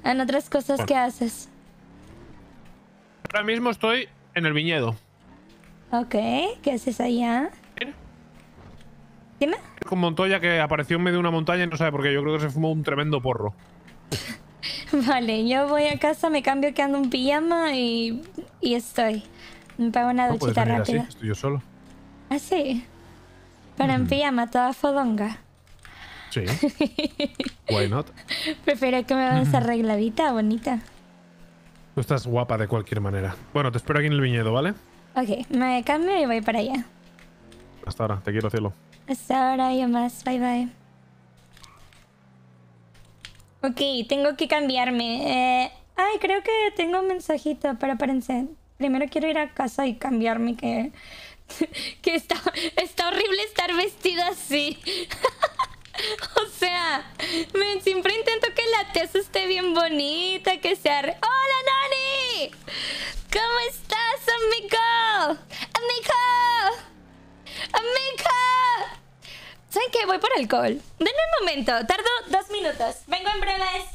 S2: en otras cosas
S8: Bueno.
S2: que haces.
S8: Ahora mismo estoy en el viñedo.
S2: Ok, ¿qué haces allá?
S8: Mira.
S2: Dime.
S8: Con Montoya que apareció en medio de una montaña y no sabe por qué. Yo creo que se fumó un tremendo porro.
S2: Vale, yo voy a casa, me cambio que ando en pijama y, y estoy. Me pago una
S8: No puedes
S2: duchita
S8: venir así,
S2: rápida.
S8: estoy yo solo.
S2: ¿Ah, sí? Pero en pijama, toda fodonga.
S8: Sí. Why not?
S2: Prefiero que me veas arregladita, bonita.
S8: Tú estás guapa de cualquier manera. Bueno, te espero aquí en el viñedo, ¿vale?
S2: Ok, me cambio y voy para allá.
S8: Hasta ahora, te quiero, cielo.
S2: Hasta ahora y más. Bye bye. Ok, tengo que cambiarme. Eh, ay, creo que tengo un mensajito, pero espérense. Primero quiero ir a casa y cambiarme que... que está, está horrible estar vestida así. o sea, me- siempre intento que la tesa esté bien bonita, que sea... ¡Hola, Nani! ¿Cómo estás, amigo? ¡Amigo! ¡Amiga! ¿Saben qué? Voy por alcohol. Denme un momento. Tardo dos minutos. Vengo en breves.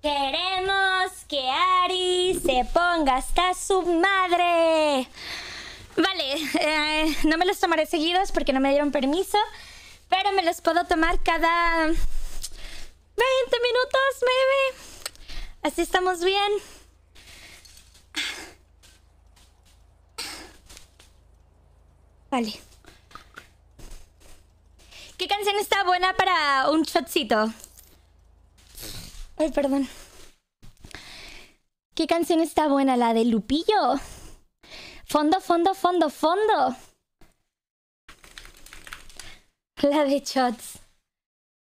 S2: Queremos que Ari se ponga hasta su madre. Vale, eh, no me los tomaré seguidos porque no me dieron permiso, pero me los puedo tomar cada 20 minutos, maybe. Así estamos bien. Vale. ¿Qué canción está buena para un shotcito? Ay, perdón. ¿Qué canción está buena? La de Lupillo. Fondo, fondo, fondo, fondo. La de Shots.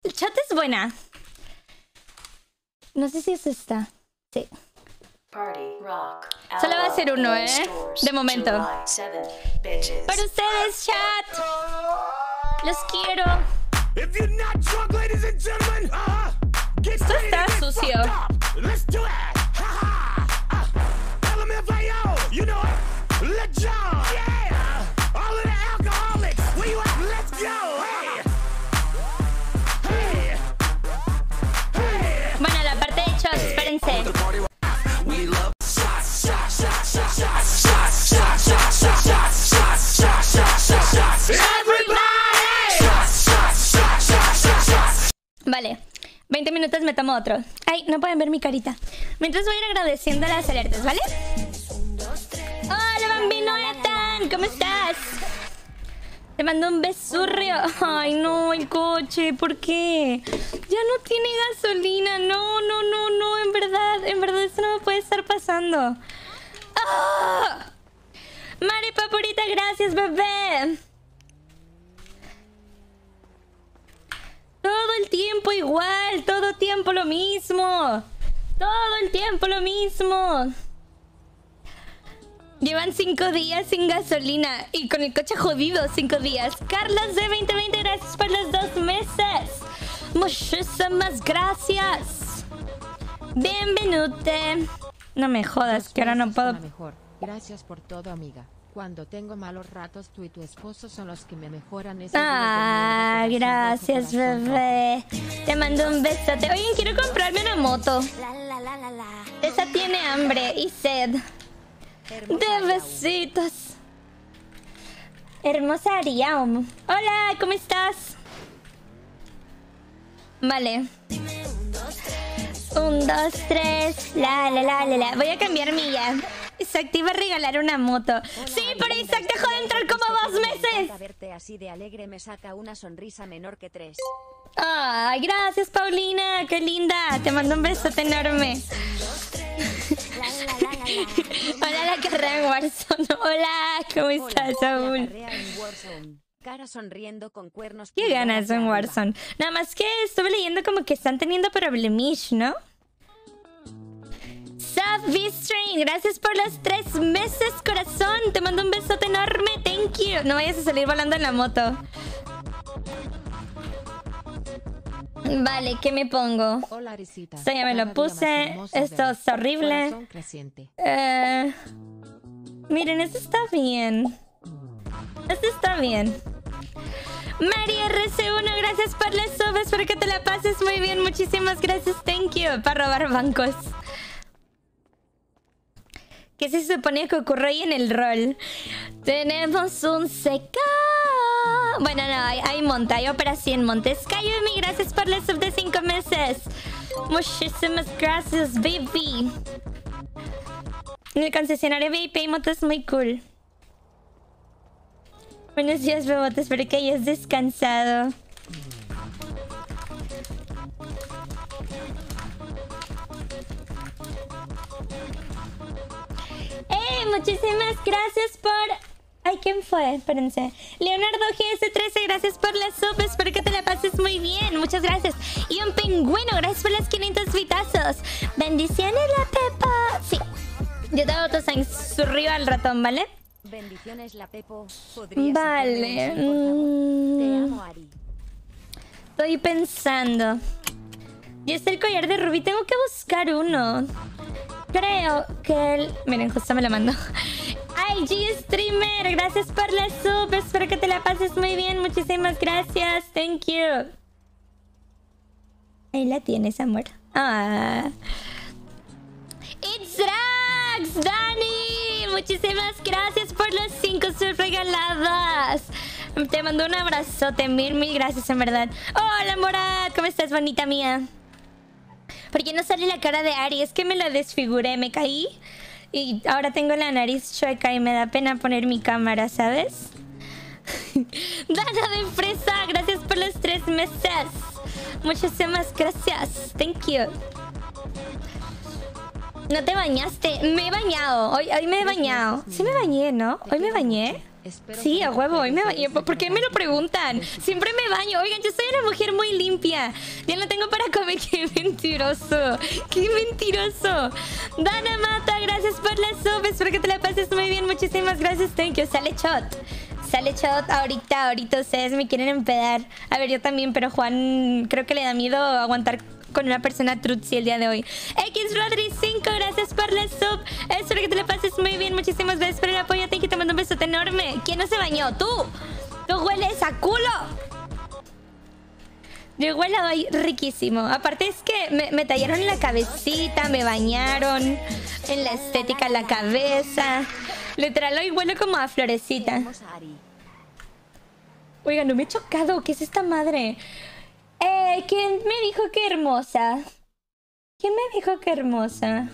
S2: El shot es buena. No sé si es esta. Sí. Solo va a ser uno, ¿eh? De momento. Para ustedes, chat. Los quiero.
S9: Esto está
S2: sucio. 20 minutos me tomo otro. Ay, no pueden ver mi carita. Mientras voy a ir agradeciendo las alertas, ¿vale? Hola, bambino Ethan. ¿Cómo estás? Te mando un besurrio. Ay, no, el coche. ¿Por qué? Ya no tiene gasolina. No, no, no, no. En verdad, en verdad, esto no me puede estar pasando. ¡Ah! Mari Papurita, gracias, bebé. Todo el tiempo igual, todo tiempo lo mismo. Todo el tiempo lo mismo. Llevan cinco días sin gasolina y con el coche jodido cinco días. Carlos de 2020, gracias por los dos meses. Muchísimas gracias. Bienvenute. No me jodas, que ahora no puedo.
S3: Gracias por todo, amiga. Cuando tengo malos ratos, tú y tu esposo son los que me mejoran. de
S2: Ah, gracias, bebé. Te mando un besote. Oye, quiero comprarme una moto.
S5: La la la la la.
S2: Esa tiene hambre y sed.
S5: Hermosa
S2: De besitos. Hermosa Ariam. Hola, ¿cómo estás? Vale. Un, dos, tres. La, la, la, la, la. Voy a cambiar mi ya. Isaac te iba a regalar una moto. Sí, pero Isaac dejó de entrar como dos
S5: Me
S2: meses.
S5: verte así de alegre me saca una sonrisa menor que tres.
S2: Ay, gracias, Paulina. Qué linda. Te mando un besote enorme.
S5: La la la la la.
S2: Hola, la carrera en Warzone. Hola, ¿cómo estás, Saúl?
S5: Cara sonriendo con cuernos.
S2: ¿Qué ganas en. Warzone? Nada más que estuve leyendo como que están teniendo problemish, ¿no? Saf V-Strain, gracias por los tres meses, corazón. Te mando un besote enorme, thank you. No vayas a salir volando en la moto. Vale, ¿qué me pongo?
S3: Hola, Arisita.
S2: Esto ya me lo puse. Esto está horrible. Eh, miren, esto está bien. Esto está bien. María RC1, gracias por las sub. Espero que te la pases muy bien. Muchísimas gracias. Thank you. Para robar bancos. ¿Qué se suponía que ocurrió ahí en el rol? Tenemos un seca. Bueno, no, hay, hay hay operación monte. Skyumi, gracias por la sub de 5 meses. Muchísimas gracias, baby. El concesionario VIP hay motos muy cool. Buenos días, Bebote. Espero que hayas descansado. Muchísimas gracias por... Ay, ¿quién fue? Espérense. Leonardo GS13, gracias por la sub. Espero que te la pases muy bien. Muchas gracias. Y un pingüino, gracias por las 500 vitazos. Bendiciones, la Pepa. Sí. Yo te hago su arriba al ratón, ¿vale?
S5: Bendiciones la Pepo. ¿Podrías
S2: Vale.
S5: por favor? Te
S2: mm,
S5: amo, Ari.
S2: Estoy pensando. Y es el collar de Rubí. Tengo que buscar uno. Creo que el... Miren, justo me lo mando. IG Streamer, gracias por la sub. Espero que te la pases muy bien. Muchísimas gracias. Thank you. Ahí la tienes, amor. Ah. It's Drax, Dani. Muchísimas gracias por las 5 subs regaladas. Te mando un abrazote. Mil, mil gracias, en verdad. Hola, Morad. ¿Cómo estás, bonita mía? ¿Por qué no sale la cara de Ari? Es que me la desfiguré, me caí. Y ahora tengo la nariz chueca y me da pena poner mi cámara, ¿sabes? Dana de fresa, gracias por los tres meses. Muchísimas gracias. Thank you. No te bañaste. Me he bañado. Hoy, hoy me he bañado. Sí me bañé, ¿no? Hoy me bañé.
S3: Espero
S2: Sí, a huevo, hoy me
S3: quedes
S2: ¿Por qué me lo preguntan? Siempre me baño. Oigan, yo soy una mujer muy limpia. Ya no tengo para comer. ¡Qué mentiroso! ¡Qué mentiroso! Dana Mata, gracias por la sub. Espero que te la pases muy bien. Muchísimas gracias. Thank you. Sale shot. Sale shot ahorita, ahorita ustedes me quieren empedar. A ver, yo también, pero Juan creo que le da miedo aguantar con una persona trutzi el día de hoy. X Rodri 5, gracias por la sub. Espero que te la pases muy bien. Muchísimas gracias por el apoyo. Te mando un besote enorme. ¿Quién no se bañó? ¡Tú! ¡Tú hueles a culo! Yo huelo hoy riquísimo. Aparte es que me, tallaron en la cabecita, me bañaron en la estética la cabeza. Literal, hoy huele como a florecita. Oiga, no me he chocado. ¿Qué es esta madre? Eh, ¿quién me dijo que hermosa? ¿Quién me dijo que hermosa?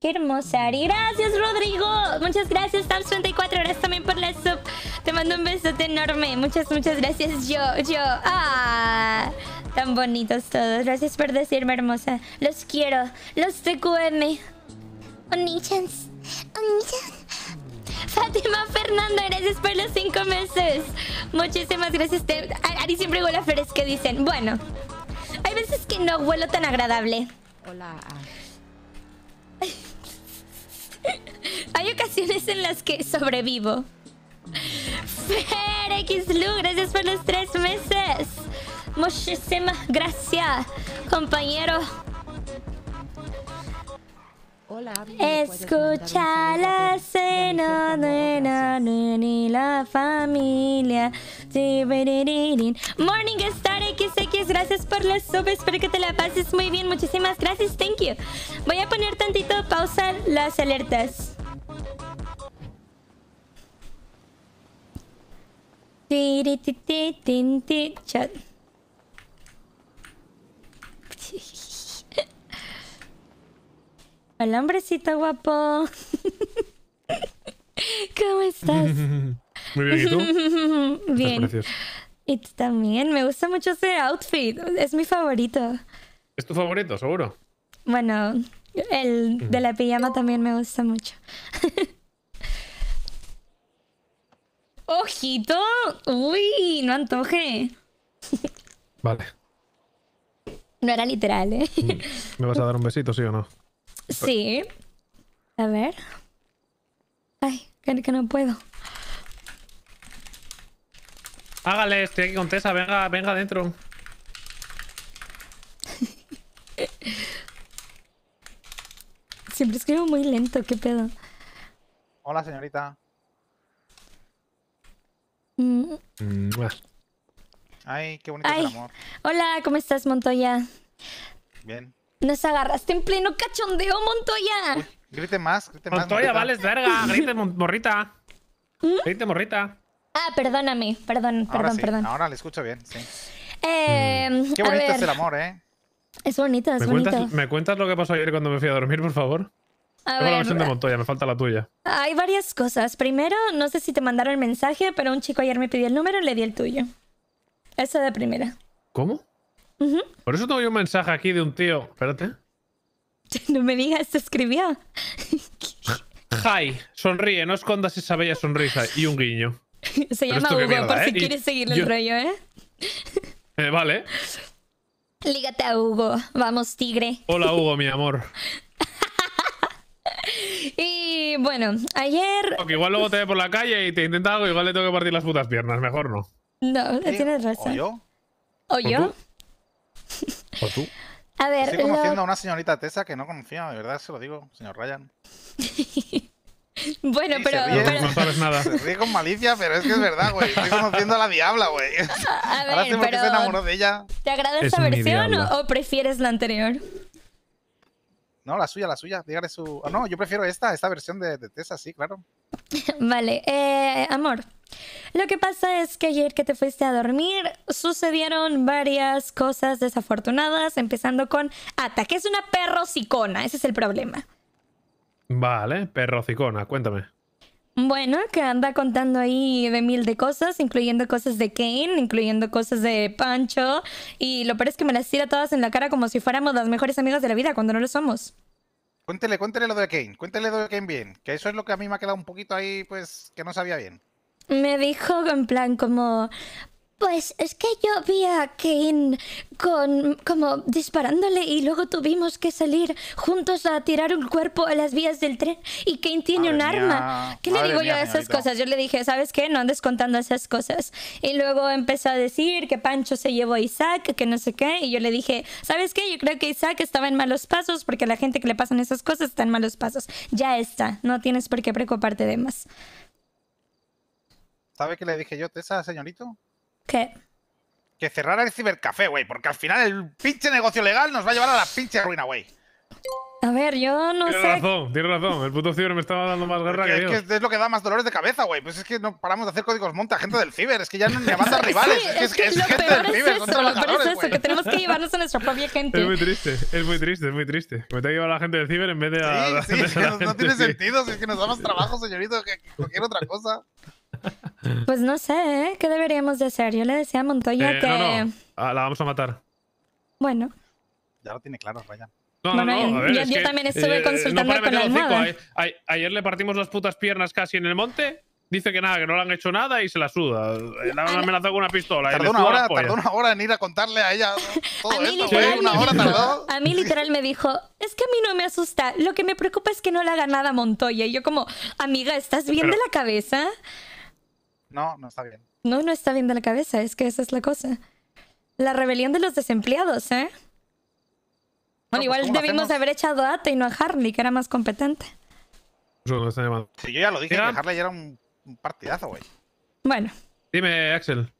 S2: Qué hermosa, Ari. Gracias, Rodrigo. Muchas gracias, Tabs34. Gracias también por la sub. Te mando un besote enorme. Muchas, muchas gracias. Yo, yo. Ah, tan bonitos todos. Gracias por decirme hermosa. Los quiero. Los TQM. Onichans. Onichans. Fátima Fernanda, gracias por los cinco meses. Muchísimas gracias. Te- Ari siempre huele a flores que dicen. Bueno, hay veces que no huelo tan agradable.
S3: Hola, Ash.
S2: Hay ocasiones en las que sobrevivo. Fer XLU, gracias por los tres meses. Muchísimas gracias, compañero. Escucha la cena
S3: de Gracias.
S2: ni la familia. Morning Star XX, gracias por la sub. Espero que te la pases muy bien. Muchísimas gracias, thank you. Voy a poner tantito pausa las alertas. Chat. Hola, hombrecito guapo. ¿Cómo estás?
S8: Muy bien, ¿y tú?
S2: Bien. Y tú también. Me gusta mucho ese outfit. Es mi favorito.
S8: ¿Es tu favorito, seguro?
S2: Bueno, el de la pijama también me gusta mucho. ¡Ojito! ¡Uy! No antoje.
S8: Vale.
S2: No era literal, ¿eh?
S8: ¿Me vas a dar un besito, sí o no?
S2: Sí. A ver. Ay, que, que no puedo.
S8: Hágale, estoy aquí con Tessa. Venga, venga adentro.
S2: Siempre escribo muy lento, ¿qué pedo?
S9: Hola, señorita.
S2: Mm,
S8: Mua.
S9: Ay, qué bonito es
S2: Ay.
S9: el amor.
S2: Hola, ¿cómo estás, Montoya?
S9: Bien.
S2: Nos agarraste en pleno cachondeo, Montoya.
S9: Grite más, grite más.
S8: Montoya,
S9: morrita.
S8: vales verga. Grite, morrita. Grite, morrita.
S2: Ah, perdóname, perdón,
S9: Ahora
S2: perdón,
S9: sí,
S2: perdón.
S9: ahora le escucho bien, sí.
S2: Eh,
S9: Qué
S2: a
S9: bonito
S2: ver,
S9: es el amor, ¿eh?
S2: Es bonito, es
S8: ¿Me
S2: bonito.
S8: cuentas, ¿Me cuentas lo que pasó ayer cuando me fui a dormir, por favor?
S2: A
S8: Tengo la versión de Montoya, me falta la tuya.
S2: hay varias cosas. Primero, no sé si te mandaron el mensaje, pero un chico ayer me pidió el número y le di el tuyo. Eso de primera.
S8: ¿Cómo? Por eso tengo yo un mensaje aquí de un tío. Espérate.
S2: No me digas, te escribió.
S8: Hi, sonríe, no escondas esa bella sonrisa. Y un guiño.
S2: Se llama Hugo,
S8: mierda,
S2: por
S8: ¿eh?
S2: si
S8: Y
S2: quieres seguirle
S8: yo-
S2: el rollo, ¿eh?
S8: Eh, vale.
S2: Lígate a Hugo. Vamos, tigre.
S8: Hola, Hugo, mi amor.
S2: Y bueno, ayer.
S8: Porque igual luego te ve por la calle y te intenta algo, igual le tengo que partir las putas piernas. Mejor no.
S2: No, tienes
S9: ¿O
S2: razón.
S9: yo?
S2: ¿O yo?
S8: ¿O tú?
S2: A ver,
S9: Estoy conociendo a una señorita Tessa que no confía, de verdad, se lo digo, señor Ryan.
S2: bueno,
S9: Sí,
S2: pero,
S9: se ríe.
S2: pero-
S8: No sabes nada.
S9: Se ríe con malicia, pero es que es verdad, güey. Estoy conociendo a la diabla, güey.
S2: a
S9: Ahora por qué se
S2: pero
S9: enamoró de ella.
S2: ¿te agrada
S8: Es
S2: esta versión o, o prefieres la anterior?
S9: No, la suya, la suya. Dígale su. Ah, no, yo prefiero esta, esta versión de, de Tessa, sí, claro.
S2: Vale, eh, amor. Lo que pasa es que ayer que te fuiste a dormir sucedieron varias cosas desafortunadas, empezando con Ata, que es una perrocicona, ese es el problema.
S8: Vale, perrocicona, cuéntame.
S2: Bueno, que anda contando ahí de mil de cosas, incluyendo cosas de Kane, incluyendo cosas de Pancho, y lo peor es que me las tira todas en la cara como si fuéramos las mejores amigas de la vida, cuando no lo somos.
S9: Cuéntele, cuéntele lo de Kane. Cuéntele lo de Kane bien. Que eso es lo que a mí me ha quedado un poquito ahí, pues, que no sabía bien.
S2: Me dijo en plan como, Pues es que yo vi a Kane con como disparándole y luego tuvimos que salir juntos a tirar un cuerpo a las vías del tren y Kane tiene
S9: Madre
S2: un
S9: mía,
S2: arma. ¿Qué le digo
S9: mía,
S2: yo a esas
S9: señorita.
S2: cosas? Yo le dije, ¿sabes qué? No andes contando esas cosas. Y luego empezó a decir que Pancho se llevó a Isaac, que no sé qué. Y yo le dije, ¿sabes qué? Yo creo que Isaac estaba en malos pasos porque la gente que le pasan esas cosas está en malos pasos. Ya está, no tienes por qué preocuparte de más.
S9: ¿Sabe qué le dije yo, Tessa, señorito?
S2: ¿Qué?
S9: Que cerrara el cibercafé, güey, porque al final el pinche negocio legal nos va a llevar a la pinche ruina, güey.
S2: A ver, yo no
S8: Tienes
S2: sé.
S8: razón, tienes razón. El puto ciber me estaba dando más guerra
S9: Porque
S8: que
S9: es
S8: Dios.
S9: que es lo que da más dolores de cabeza, güey. Pues es que no paramos de hacer códigos monta gente del ciber. Es que ya no ni a rivales.
S2: Sí,
S9: es que es,
S2: lo
S9: gente
S2: peor
S9: del
S2: es
S9: ciber,
S2: eso,
S9: son
S2: lo peor es eso, que tenemos que llevarnos a nuestra propia gente.
S8: Es muy triste, es muy triste, es muy triste. Me tengo que llevar a la gente del ciber en vez de a.
S9: Sí, sí, es que no, tiene
S8: sí.
S9: sentido. Si es que nos da más trabajo, señorito, que cualquier otra cosa.
S2: Pues no sé, ¿eh? ¿Qué deberíamos de hacer? Yo le decía a Montoya
S8: Eh,
S2: que...
S8: No, no, ah, la vamos a matar.
S2: Bueno,
S9: Ya lo tiene claro, Ryan.
S8: No,
S2: Bueno,
S8: no, no, a ver,
S2: yo-
S8: es
S2: yo
S8: que,
S2: también estuve
S8: eh,
S2: consultando
S8: no
S2: con la almohada.
S8: Ayer le partimos las putas piernas casi en el monte. Dice que nada, que no le han hecho nada y se la suda. Eh, Le han amenazado con una pistola. y
S9: Tardó una
S8: la
S9: hora, tardó una hora en ir a contarle a ella todo
S2: a mí,
S9: esto,
S2: literal,
S9: güey. Una
S2: me
S9: hora
S2: dijo-
S9: tardó.
S2: a mí literal me dijo, es que a mí no me asusta, lo que me preocupa es que no le haga nada a Montoya. Y yo como, amiga, ¿estás bien
S8: Pero-
S2: de la cabeza?
S9: No, no está bien.
S2: No, no está bien de la cabeza, es que esa es la cosa. La rebelión de los desempleados, ¿eh? Bueno,
S9: pues,
S2: igual
S9: ¿cómo lo
S2: debimos
S9: hacemos?
S2: haber echado a Ata y no a Harley, que era más competente.
S9: Si yo ya lo dije, que Harley era un, un partidazo, güey.
S2: Bueno,
S8: Dime, Axel.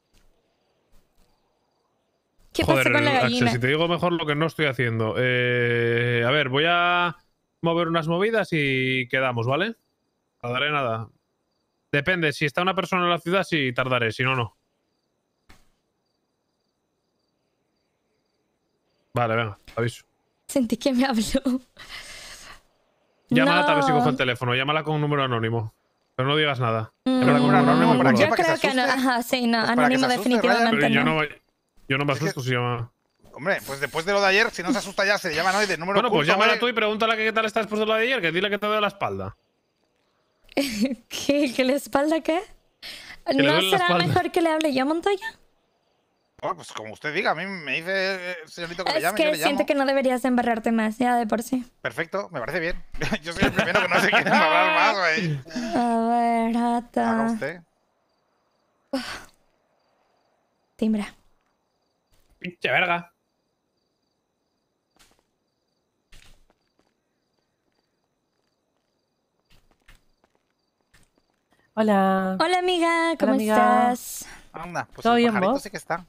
S2: ¿qué
S8: Joder,
S2: pasó con la
S8: Axel,
S2: gallina?
S8: si te digo mejor lo que no estoy haciendo. Eh, a ver, voy a mover unas movidas y quedamos, ¿vale? Tardaré nada. Depende, si está una persona en la ciudad, sí tardaré, si no, no. Vale, venga, aviso.
S2: Sentí que me habló.
S8: Llámala a ver si
S2: No.
S8: cojo el teléfono, llámala con un número anónimo. Pero no digas nada.
S2: Mm,
S8: Llámala con un número anónimo
S9: ¿para.
S2: Yo
S9: ¿Para que
S2: creo
S9: se
S2: que no. Ajá, sí, no.
S9: Pues que
S2: Anónimo
S9: asuste,
S2: definitivamente
S8: Pero yo
S2: no.
S8: no, yo no me
S9: Es que-
S8: asusto si llama.
S9: Hombre, pues después de lo de ayer, si no se asusta ya, se llama hoy de número
S8: Bueno, pues llámala tú y pregúntale que qué tal está después de lo de ayer, que dile que te doy la espalda.
S2: ¿Qué? ¿Que la espalda qué? ¿No será mejor que le hable yo Montoya?
S9: Bueno, pues como usted diga, a mí me dice, eh, señorito, que le
S2: Es
S9: llame, yo
S2: que
S9: llamo.
S2: siento que no deberías de embarrarte más, ya de por sí.
S9: Perfecto, me parece bien. Yo soy el primero que no se quiere hablar más, güey.
S2: A ver,
S9: Haga
S2: Ata.
S9: usted.
S2: Timbra.
S8: Pinche verga.
S10: Hola.
S2: Hola, amiga, ¿cómo
S10: Hola, amiga.
S2: estás?
S9: Anda, pues
S10: ¿Todo
S9: el
S10: bien, vos?
S9: sí que está.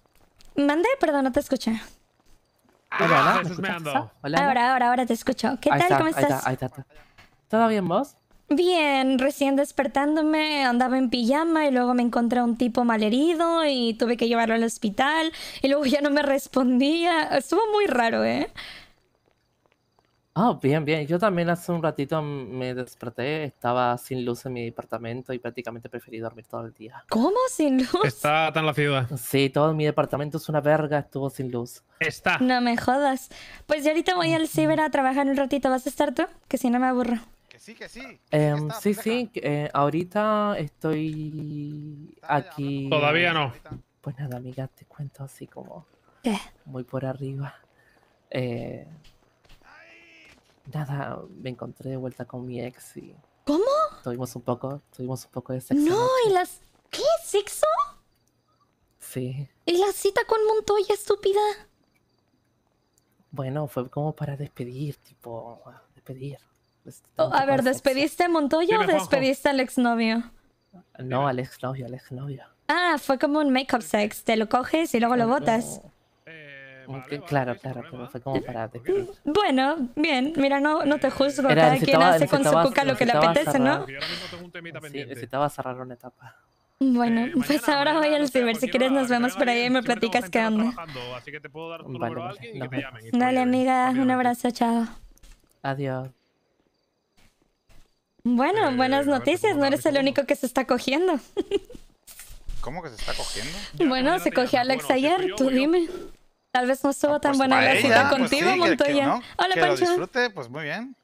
S2: Mandé, perdón, no te escuché.
S10: Hola,
S8: Ah,
S10: hola. Hola, hola.
S2: Ahora, ahora, ahora te escucho. ¿Qué
S10: Ahí
S2: tal?
S10: está,
S2: ¿Cómo
S10: ahí está,
S2: estás?
S10: ahí está, está. ¿Todo bien vos?
S2: Bien, recién despertándome, andaba en pijama y luego me encontré a un tipo malherido y tuve que llevarlo al hospital y luego ya no me respondía. Estuvo muy raro, ¿eh?
S10: Oh, bien, bien. Yo también hace un ratito me desperté, estaba sin luz en mi departamento y prácticamente preferí dormir todo el día.
S2: ¿Cómo? ¿Sin luz?
S8: Está tan la ciudad.
S10: Sí, todo mi departamento es una verga, estuvo sin luz.
S8: Está.
S2: No me jodas. Pues yo ahorita voy al ciber a trabajar un ratito. ¿Vas a estar tú? Que si no me aburro.
S9: Que sí, que sí. que sí
S10: Em,
S9: está,
S10: sí,
S9: pendeja.
S10: sí, eh, ahorita estoy aquí.
S8: Todavía no.
S10: Pues nada, amiga, te cuento así como
S2: ¿Qué?
S10: muy por arriba. Eh, nada, me encontré de vuelta con mi ex y
S2: ¿Cómo?
S10: tuvimos un poco, tuvimos un poco de sexo.
S2: No, y las... ¿Qué? ¿Sexo?
S10: Sí,
S2: ¿Y la cita con Montoya, estúpida?
S10: bueno, fue como para despedir, tipo, despedir. Pues,
S2: Oh, a ver. ¿despediste a Montoya
S8: Dime,
S2: o
S8: Juanjo.
S2: despediste al exnovio?
S10: No, al exnovio, al exnovio.
S2: Ah, fue como un make-up sex. Te lo coges y luego lo botas.
S10: Mm,
S8: vale,
S10: que-
S8: vale,
S10: claro, claro, pero fue como para
S8: ¿Por qué?
S10: despedir.
S2: Bueno, bien. Mira, no, no te juzgo.
S10: Era,
S2: Cada quien hace con su cuca lo que le apetece,
S10: cerrar.
S2: ¿no?
S10: Sí, necesitaba cerrar una etapa.
S2: Bueno,
S8: Eh,
S2: pues
S8: mañana-
S2: ahora voy al ciber. Si quieres nos vemos por ahí y me platicas qué onda.
S8: Así que te puedo dar tu
S10: Vale,
S8: número a
S10: vale,
S8: alguien y
S10: nos
S8: que te
S10: vemos.
S8: llamen. y estoy
S2: Dale, amiga. Un abrazo, chao.
S10: Adiós.
S2: Bueno,
S8: Eh,
S2: buenas noticias. No eres el único que se está cogiendo.
S9: ¿Cómo que se está cogiendo?
S2: Bueno, se cogió a. Alex ayer. Tú dime. Tal vez no estuvo tan
S9: Pues
S2: buena la cita
S9: pues
S2: contigo,
S9: sí, que- que
S2: Montoya.
S9: no,
S2: Hola,
S9: que lo
S2: Pancho.
S9: disfrute, pues muy bien.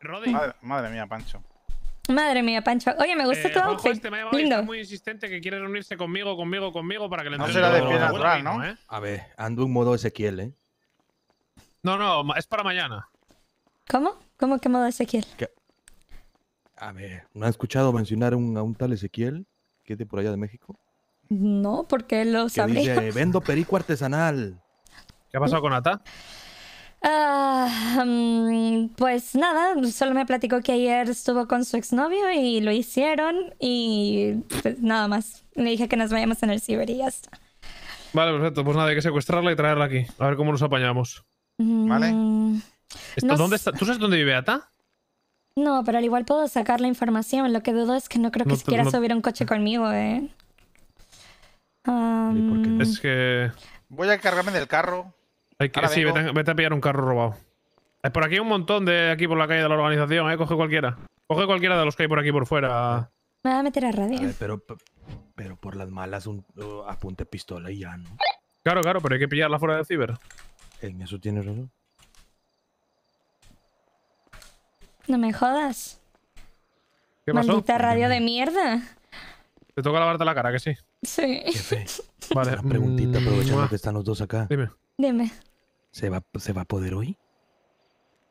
S8: Rodi,
S9: Madre, madre mía, Pancho.
S2: Madre mía, Pancho. Oye, me gusta
S8: Eh,
S2: tu
S8: Juanjo
S2: outfit.
S8: este me ha llamado y
S2: Lindo.
S8: está muy insistente que quiere reunirse conmigo, conmigo, conmigo para que le
S9: No será de
S8: Bueno,
S9: natural, ¿no?
S8: ¿eh?
S11: A ver, ando en modo Ezequiel, ¿eh?
S8: No, no, es para mañana.
S2: ¿Cómo? ¿Cómo que modo Ezequiel?
S11: A ver, ¿no has escuchado mencionar un- a un tal Ezequiel que es de por allá de México?
S2: No, porque lo
S11: Que
S2: sabría.
S11: dice, vendo perico artesanal.
S8: ¿Qué ha pasado con Ata?
S2: Ah, mm, pues nada, solo me platicó que ayer estuvo con su exnovio y lo hicieron y pues nada más. Le dije que nos vayamos en el ciber y ya está.
S8: Vale, perfecto. Pues nada, hay que secuestrarla y traerla aquí. A ver cómo nos apañamos.
S9: Vale.
S2: Mm,
S8: Esto,
S2: No
S8: ¿dónde está? ¿Tú sabes dónde vive Ata?
S2: No, pero al igual puedo sacar la información. Lo que dudo es que no creo que
S8: No
S2: se
S8: te-
S2: quiera
S8: no-
S2: subir a un coche conmigo, eh.
S8: Es que.
S9: Voy a encargarme del carro.
S8: Hay que sí, vete, a- vete a pillar un carro robado. Por aquí hay un montón de aquí por la calle de la organización, ¿eh? Coge cualquiera. Coge cualquiera de los que hay por aquí por fuera.
S2: Me voy a meter a
S11: A
S2: radio.
S11: ver, pero, pero por las malas un, uh, apunte pistola y ya, ¿no?
S8: Claro, claro, pero hay que pillarla fuera del ciber.
S11: En eso tienes razón.
S2: No me jodas.
S8: ¿Qué pasó?
S2: Maldita radio de mierda.
S8: Te toca lavarte la cara, que sí.
S2: Sí.
S11: Jefe,
S8: Vale.
S11: una preguntita,
S8: mm,
S11: aprovechando que están los dos acá.
S8: Dime.
S2: Dime.
S11: ¿Se va, ¿Se va a poder hoy?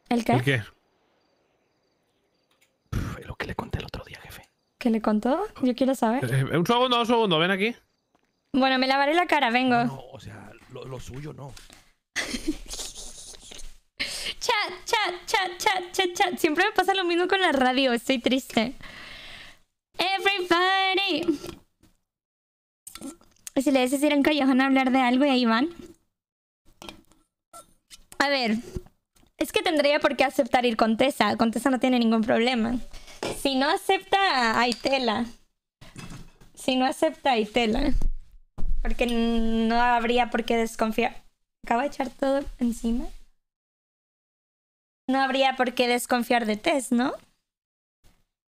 S2: ¿El qué?
S8: ¿El qué?
S11: Fue lo que le conté el otro día, jefe.
S2: ¿Qué le contó? Yo quiero saber.
S8: Eh, un segundo, un segundo, ven aquí.
S2: Bueno, me lavaré la cara, vengo.
S11: No, no, o sea, lo, lo suyo no.
S2: Chat, chat, chat, chat, chat, chat. Siempre me pasa lo mismo con la radio. Estoy triste. Everybody. Y Si le dices ir a a hablar de algo y ahí van. A ver. Es que tendría por qué aceptar ir con Tessa. Con Tessa no tiene ningún problema. Si no acepta, hay tela. Si no acepta, hay tela. Porque no habría por qué desconfiar. Acabo de echar todo encima. No habría por qué desconfiar de Tess, ¿no?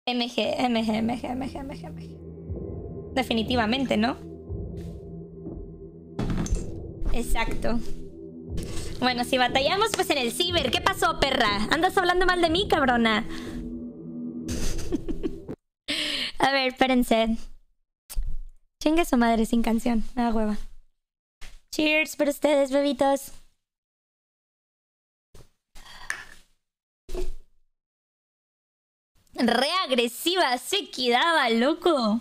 S2: MG, MG, MG, MG, MG. Definitivamente, ¿no? Exacto. Bueno, si batallamos, pues en el ciber. ¿Qué pasó, perra? ¿Andas hablando mal de mí, cabrona? A ver, espérense. Chingue su madre sin canción. Me da hueva. Cheers por ustedes, bebitos. Re agresiva, se quedaba, loco.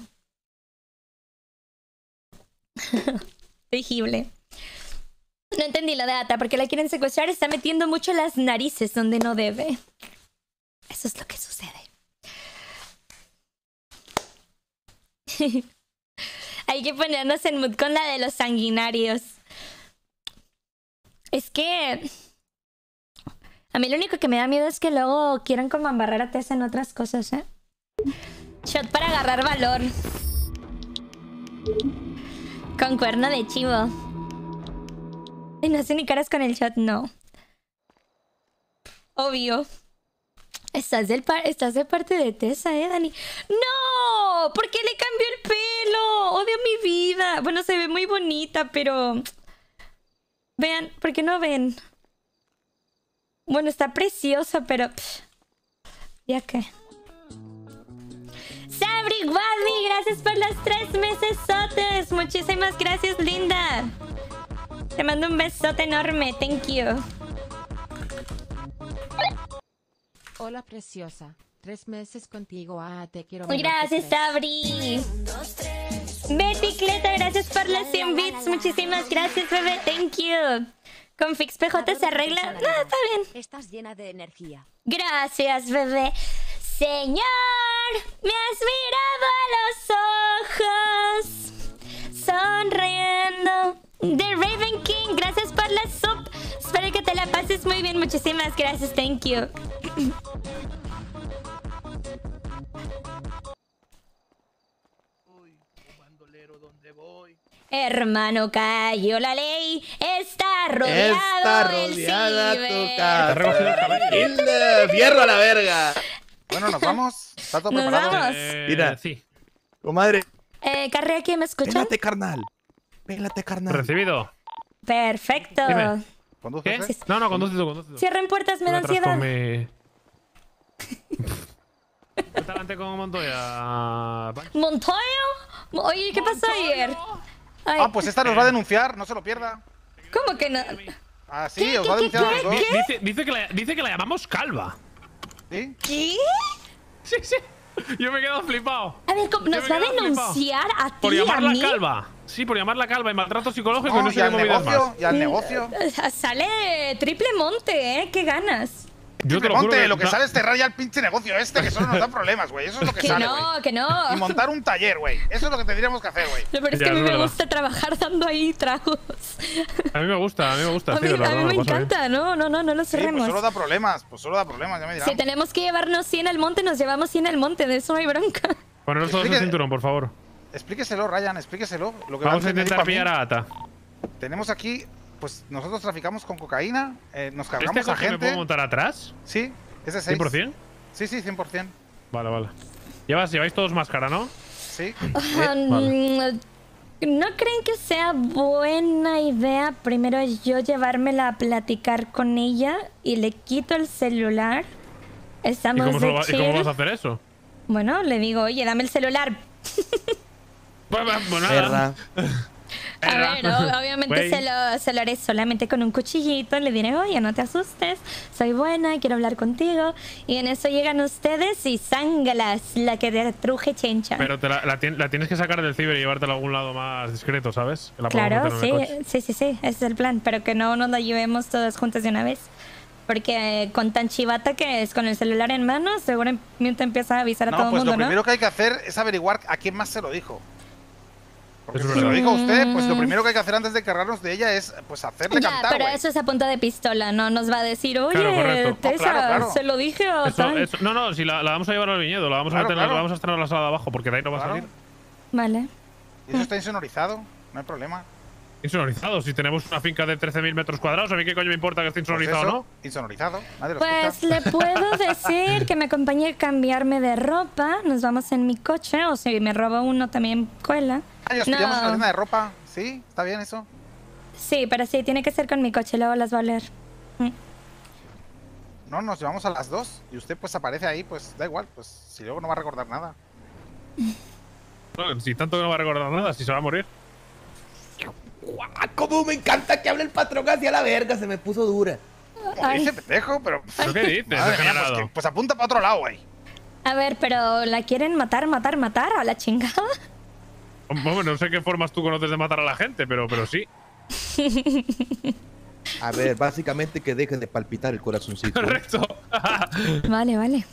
S2: Tejible. No entendí la data, porque la quieren secuestrar, está metiendo mucho las narices donde no debe. Eso es lo que sucede. Hay que ponernos en mood con la de los sanguinarios. Es que... A mí lo único que me da miedo es que luego quieran como embarrar a Tessa en otras cosas, ¿eh? Shot para agarrar valor. Con cuerno de chivo. No hace ni caras con el shot, no. Obvio. Estás, del par- estás de parte de Tessa, ¿eh, Dani? ¡No! ¿Por qué le cambió el pelo? Odio mi vida. Bueno, se ve muy bonita, pero... Vean, ¿por qué no ven? Bueno, está preciosa, pero... ¿Ya qué? Sabri Wadi, gracias por los tres meses sotes. Muchísimas gracias, linda. Te mando un besote enorme, thank you.
S3: Hola preciosa. Tres meses contigo. Ah, te quiero.
S2: Gracias,
S3: tres.
S2: Sabri. Betty Cleta, gracias por los 100 bits. Muchísimas gracias, bebé, thank you. Con Fix PJ se arregla. No, está bien.
S5: Estás llena de energía.
S2: Gracias, bebé. Señor, me has mirado a los ojos, sonriendo. The Raven King, gracias por la sub. Espero que te la pases muy bien. Muchísimas gracias, thank you. Hermano, cayó la ley. Está rodeado
S12: Está
S2: el
S12: rodeada
S2: ciber.
S12: tu casa. ¡Fierro a la verga!
S9: Bueno, nos vamos. ¿Está todo
S2: Nos
S9: preparado?
S2: vamos.
S12: Mira.
S8: sí.
S12: Comadre.
S2: Eh, Carre, ¿aquí me escuchan?
S11: Pélate, carnal. Pélate, carnal.
S8: Recibido.
S2: Perfecto.
S8: Dime. ¿Qué? No, no, conduce tú, conduce tú.
S2: Cierren puertas, me da ansiedad.
S8: mi- adelante con Montoya.
S2: ¿Montoya? Oye, ¿qué pasó ayer? Ay,
S9: Ah, pues esta nos va a denunciar, no se lo pierda.
S2: ¿Cómo que no?
S9: Ah, sí, os va a denunciar a los dos.
S8: Dice, dice que la, dice que la llamamos calva.
S9: ¿Sí?
S2: ¿Qué?
S8: Sí, sí. Yo me he quedado flipado.
S2: A ver, ¿cómo-
S8: Yo
S2: ¿nos va a
S8: quedado flipado.
S2: denunciar a ti
S8: Por
S2: y a
S8: llamarla
S2: mí?
S8: calva. Sí, por llamarla calva y maltrato psicológico y
S9: No,
S8: no
S9: y
S8: sé qué movidas
S9: negocio,
S8: más.
S9: y al negocio.
S2: Eh, Sale triple monte, ¿eh? ¿Qué ganas?
S8: Yo te lo juro
S9: Monte,
S8: que
S9: lo que
S8: no-
S9: sale es cerrar ya el pinche negocio este, que solo nos da problemas, güey. Eso es lo que,
S2: Que
S9: sale,
S2: no,
S9: güey.
S2: que no.
S9: Y montar un taller, güey. Eso es lo que tendríamos que hacer, güey.
S2: Lo peor es
S8: Ya,
S2: que a mí me
S8: verdad.
S2: gusta trabajar dando ahí tragos.
S8: A mí me gusta, a mí me gusta.
S2: A
S8: sí,
S2: mí,
S8: de
S2: a mí
S8: lo
S2: me
S8: paso bien.
S2: encanta. No, no, no, no lo
S9: Sí, pues
S2: cerremos.
S9: solo da problemas, pues solo da problemas, ya me dirán.
S2: Si tenemos que llevarnos 100 al monte, nos llevamos 100 al monte. De eso no hay bronca.
S8: Poneros todos el cinturón, por favor.
S9: Explíqueselo, Ryan, explíqueselo. Lo que
S8: Vamos
S9: va
S8: a intentar pillar a Ata.
S9: Tenemos aquí, pues nosotros traficamos con cocaína, eh, nos cargamos
S8: ¿Este
S9: a
S8: coche me
S9: gente.
S8: puedo montar atrás?
S9: Sí, ese 6.
S8: ¿100%?
S9: Sí, sí, 100%.
S8: Vale, vale. Llevas, lleváis todos máscara, ¿no?
S9: Sí.
S2: Mm, ¿No creen que sea buena idea primero yo llevármela a platicar con ella y le quito el celular?
S8: ¿Y
S2: Estamos
S8: cómo, se
S2: de
S8: va- y cómo vas a hacer eso?
S2: Bueno, le digo, oye, dame el celular.
S8: Pues, nada.
S2: A ver, obviamente se lo, se lo haré solamente con un cuchillito. Le diré, oye, no te asustes, soy buena, quiero hablar contigo. Y en eso llegan ustedes y zángalas, la que te truje chencha.
S8: Pero te la, la la tienes que sacar del ciber y llevártela a algún lado más discreto, ¿sabes? Que la
S2: Claro, sí, sí, sí, sí, ese es el plan. Pero que no nos la llevemos todas juntas de una vez. Porque eh, con tan chivata que es con el celular en mano, seguramente empieza a avisar a
S9: No,
S2: todo el
S9: pues
S2: mundo,
S9: lo
S2: ¿no?
S9: primero que hay que hacer es averiguar a quién más se lo dijo. Porque si lo dijo a usted, pues lo primero que hay que hacer antes de cargarnos de ella es pues hacerle
S2: Ya,
S9: cantar,
S2: pero
S9: güey.
S2: eso es a punta de pistola, no nos va a decir, oye,
S8: Claro.
S2: Tessa,
S9: No, claro, claro.
S2: se lo dije a
S8: Eso-
S2: tal".
S8: eso- no, no, si la, la vamos a llevar al viñedo, la vamos
S9: Claro,
S8: a meter, en la-
S9: claro.
S8: la vamos a estrenar en la sala de abajo, porque de ahí no va a salir.
S2: Vale.
S9: Y eso está insonorizado, no hay problema.
S8: Insonorizado, si tenemos una finca de 13.000 metros cuadrados, ¿a mí qué coño me importa que esté
S9: Pues
S8: insonorizado o
S9: eso,
S8: no?
S9: Insonorizado, nadie lo
S2: Pues
S9: escucha.
S2: le puedo decir que me acompañe a cambiarme de ropa. Nos vamos en mi coche, o si me roba uno también cuela.
S9: Ah, y os
S2: No.
S9: pillamos en la tienda de ropa, ¿sí? ¿Está bien eso?
S2: Sí, pero sí, tiene que ser con mi coche, luego las va a oler. Mm.
S9: No, nos llevamos a las dos y usted pues aparece ahí, pues da igual, pues si luego no va a recordar nada.
S8: No, si tanto que no va a recordar nada, si se va a morir.
S12: ¡Guau! ¡Cómo me encanta que hable el patrón hacia la verga! Se me puso dura.
S2: Ay.
S9: Dice pendejo, pero...
S8: ¿Pero qué dices,
S9: Madre mía, pues, que- pues apunta para otro lado, güey.
S2: A ver, pero ¿la quieren matar, matar, matar a la chingada?
S8: Bueno, no sé qué formas tú conoces de matar a la gente, pero, pero sí.
S11: A ver, básicamente que deje de palpitar el corazoncito.
S8: Correcto.
S2: Vale, vale.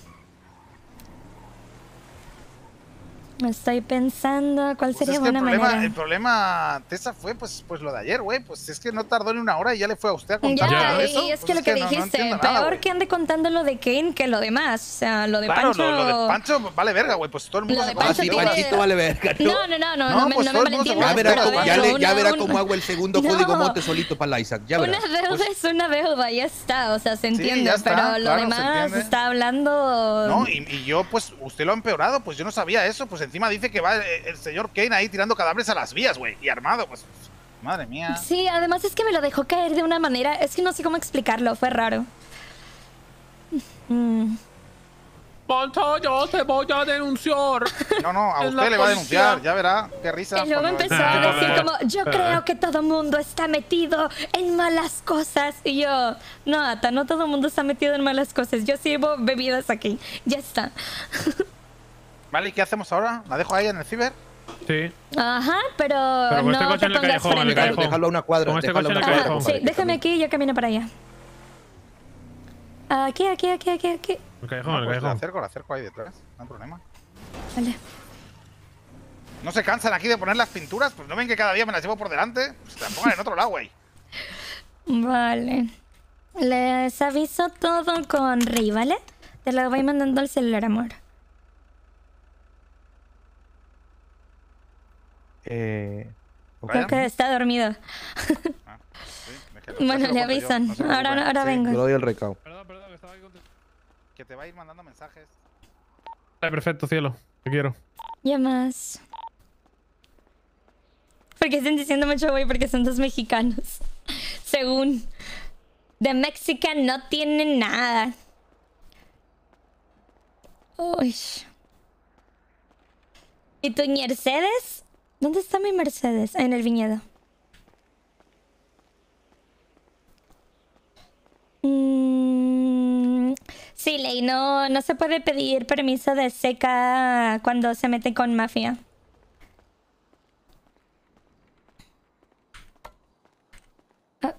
S2: Estoy pensando cuál
S9: Pues
S2: sería
S9: es que el
S2: buena
S9: problema,
S2: manera.
S9: el problema, Tessa, fue pues, pues lo de ayer, güey. Pues es que no tardó ni una hora y ya le fue a usted a contar
S2: Ya,
S9: todo
S2: y
S9: eso.
S2: es
S9: Pues
S2: que lo que,
S9: no- no
S2: dijiste,
S9: entiendo nada,
S2: peor
S9: güey.
S2: que ande contando lo de Kane que lo demás. O sea, lo de
S9: Claro,
S2: Pancho.
S9: lo, lo de Pancho vale verga, güey. Pues todo el mundo
S2: Lo
S9: se
S2: de
S9: conoce
S2: Pancho tiene-
S11: Panchito vale verga, ¿no?
S2: No, no, no, no,
S9: No,
S2: no, me,
S9: pues
S2: no me
S9: se
S2: malentiendas.
S11: Ya verá, cómo, ya, le- ya verá
S2: una-
S11: cómo hago el segundo
S2: No.
S11: código monte solito para la Isaac. Ya verá.
S2: Una deuda es una deuda, ya está, o sea, se entiende, pero lo
S9: se
S2: demás está hablando...
S9: No, y, y yo, pues, usted lo ha empeorado, pues yo no sabía eso. Pues encima dice que va eh, el señor Kane ahí tirando cadáveres a las vías, güey. Y armado, pues. Madre mía.
S2: Sí, además es que me lo dejó caer de una manera, es que no sé cómo explicarlo, fue raro. Mm.
S8: Pancho, yo te voy a denunciar.
S9: No, no, a usted le va a denunciar, ya verá. Qué risa.
S2: Y luego empezó a decir como, yo creo que todo mundo está metido en malas cosas. Y yo, no, Ata, no todo mundo está metido en malas cosas. Yo sirvo bebidas aquí. Ya está.
S9: Vale, ¿y qué hacemos ahora? ¿La dejo ahí en el ciber?
S8: Sí.
S2: Ajá, pero,
S8: Pero con
S2: no
S8: este coche
S2: te
S8: en el
S2: pongas
S8: callejón,
S2: frente.
S8: callejón.
S11: Déjalo a una cuadra.
S8: Con este coche en el callejón.
S2: Sí, déjame aquí y yo camino para allá. Aquí, aquí, aquí, aquí, aquí.
S8: El callejón,
S9: No,
S8: el
S9: pues la
S8: callejón.
S9: acerco, la acerco ahí detrás. No hay problema.
S2: Vale.
S9: ¿No se cansan aquí de poner las pinturas? Pues no ven que cada día me las llevo por delante. Pues las pongan en otro lado, güey.
S2: Vale. Les aviso todo con Ri, ¿vale? Te lo voy mandando al celular, amor.
S11: Eh.
S2: Creo que está dormido.
S9: Sí, quedo-
S2: Bueno, le avisan.
S9: no
S2: Ahora, ahora
S9: Sí,
S2: vengo.
S11: Yo le doy el recado.
S8: Perdón, perdón, que estaba ahí contestando.
S9: Que te va a ir mandando mensajes.
S8: Vale, perfecto, cielo. Te quiero.
S2: Ya más. Porque están diciendo mucho güey porque son dos mexicanos. Según. De Mexican no tienen nada. Uy. ¿Y tu Mercedes? ¿Dónde está mi Mercedes? En el viñedo. Mm, sí, Ley, no, no se puede pedir permiso de seca cuando se mete con mafia. Ah.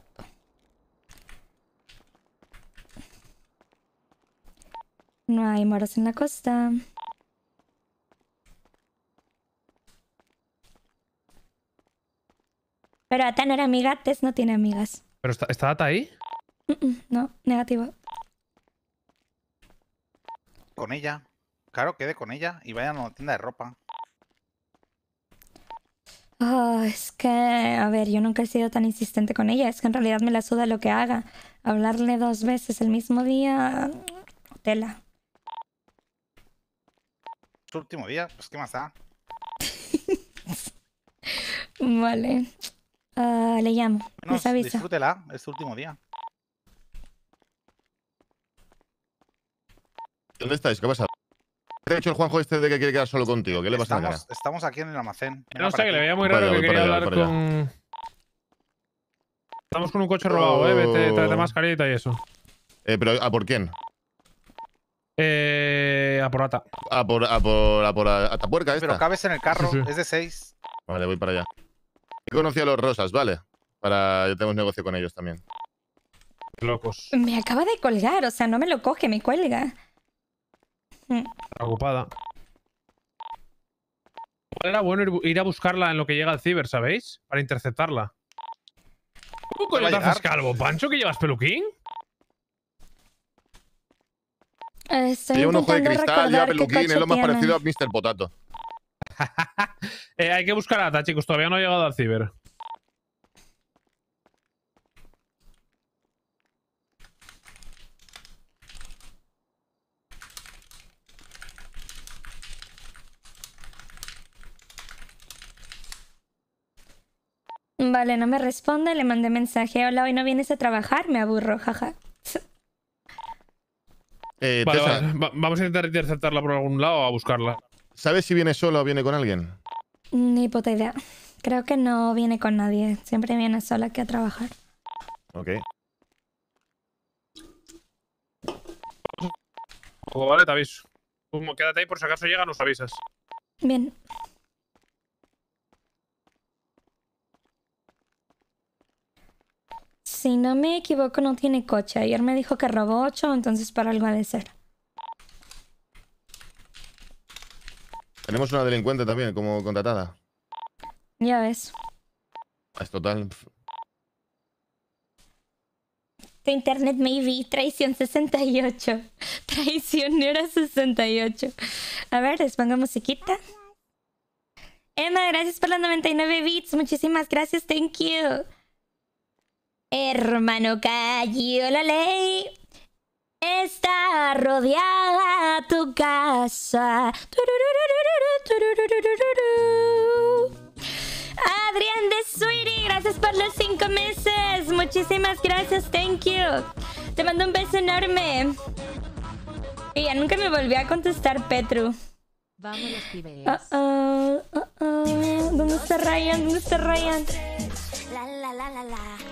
S2: No hay moros en la costa. Pero Ata no era amiga, Tess no tiene amigas.
S8: ¿Pero está, está Ata ahí?
S2: Mm, mm, no, negativo.
S9: Con ella. Claro, quede con ella y vayan a la tienda de ropa.
S2: Oh, es que, a ver, yo nunca he sido tan insistente con ella. Es que en realidad me la suda lo que haga. Hablarle dos veces el mismo día. Tela.
S9: Su último día, pues qué más da.
S2: Vale. Ah, le llamo.
S9: Menos
S2: Les aviso.
S9: disfrútela, es su último día.
S13: ¿Dónde estáis? ¿Qué pasa? ¿Qué ha dicho el Juanjo este de que quiere quedar solo contigo? ¿Qué le pasa en la cara?
S9: Estamos, estamos aquí en el almacén.
S8: No sé, que le veía muy raro
S13: allá,
S8: que quería
S13: allá,
S8: hablar con... Estamos con un coche robado, eh. Vete, tráete mascarita y eso.
S13: Eh, pero ¿a por quién?
S8: Eh, a por Ata.
S13: A por, a por, a por a- Atapuerca esta.
S9: Pero cabes en el carro,
S8: Sí, sí.
S9: es de 6.
S13: Vale, voy para allá. He conocido a los Rosas, ¿vale? Para... Ya tenemos negocio con ellos también.
S8: Locos.
S2: Me acaba de colgar, o sea, no me lo coge, me cuelga. Mm.
S8: Está ocupada. Igual Era bueno ir, a buscarla en lo que llega al ciber, ¿sabéis? Para interceptarla. ¿Cómo coño te haces calvo, Pancho? ¿Que llevas peluquín?
S2: Eh, Estoy
S13: Lleva un ojo de cristal, lleva peluquín, es lo más
S2: tiene.
S13: parecido a Mr. Potato.
S8: Eh, hay que buscar a Ata, chicos. Todavía no ha llegado al ciber.
S2: Vale, no me responde, le mandé mensaje. Hola, hoy no vienes a trabajar, me aburro, jaja.
S13: Eh,
S8: Vale,
S13: Tessa,
S8: vale. Va- vamos a intentar interceptarla por algún lado o a buscarla.
S13: ¿Sabes si viene sola o viene con alguien?
S2: Ni puta idea. Creo que no viene con nadie. Siempre viene sola aquí a trabajar.
S13: Ok.
S8: O vale, te aviso. Como quédate ahí por si acaso llega, nos avisas.
S2: Bien. Si no me equivoco, no tiene coche. Ayer me dijo que robó 8, entonces para algo ha de ser.
S13: Tenemos una delincuente también, como contratada.
S2: Ya ves.
S13: Es total.
S2: Tu internet maybe, traición 68. Traicionera 68. A ver, les pongo musiquita. Emma, gracias por los 99 bits. Muchísimas gracias, thank you. Hermano, cayó la ley. Está rodeada tu casa. Adrián de Sweetie, gracias por los cinco meses. Muchísimas gracias, thank you. Te mando un beso enorme. Y ya nunca me volvió a contestar Petru.
S3: Vámonos, pibes.
S2: Uh -oh, uh -oh. ¿Dónde está Ryan? ¿Dónde está Ryan?
S5: La la la la la.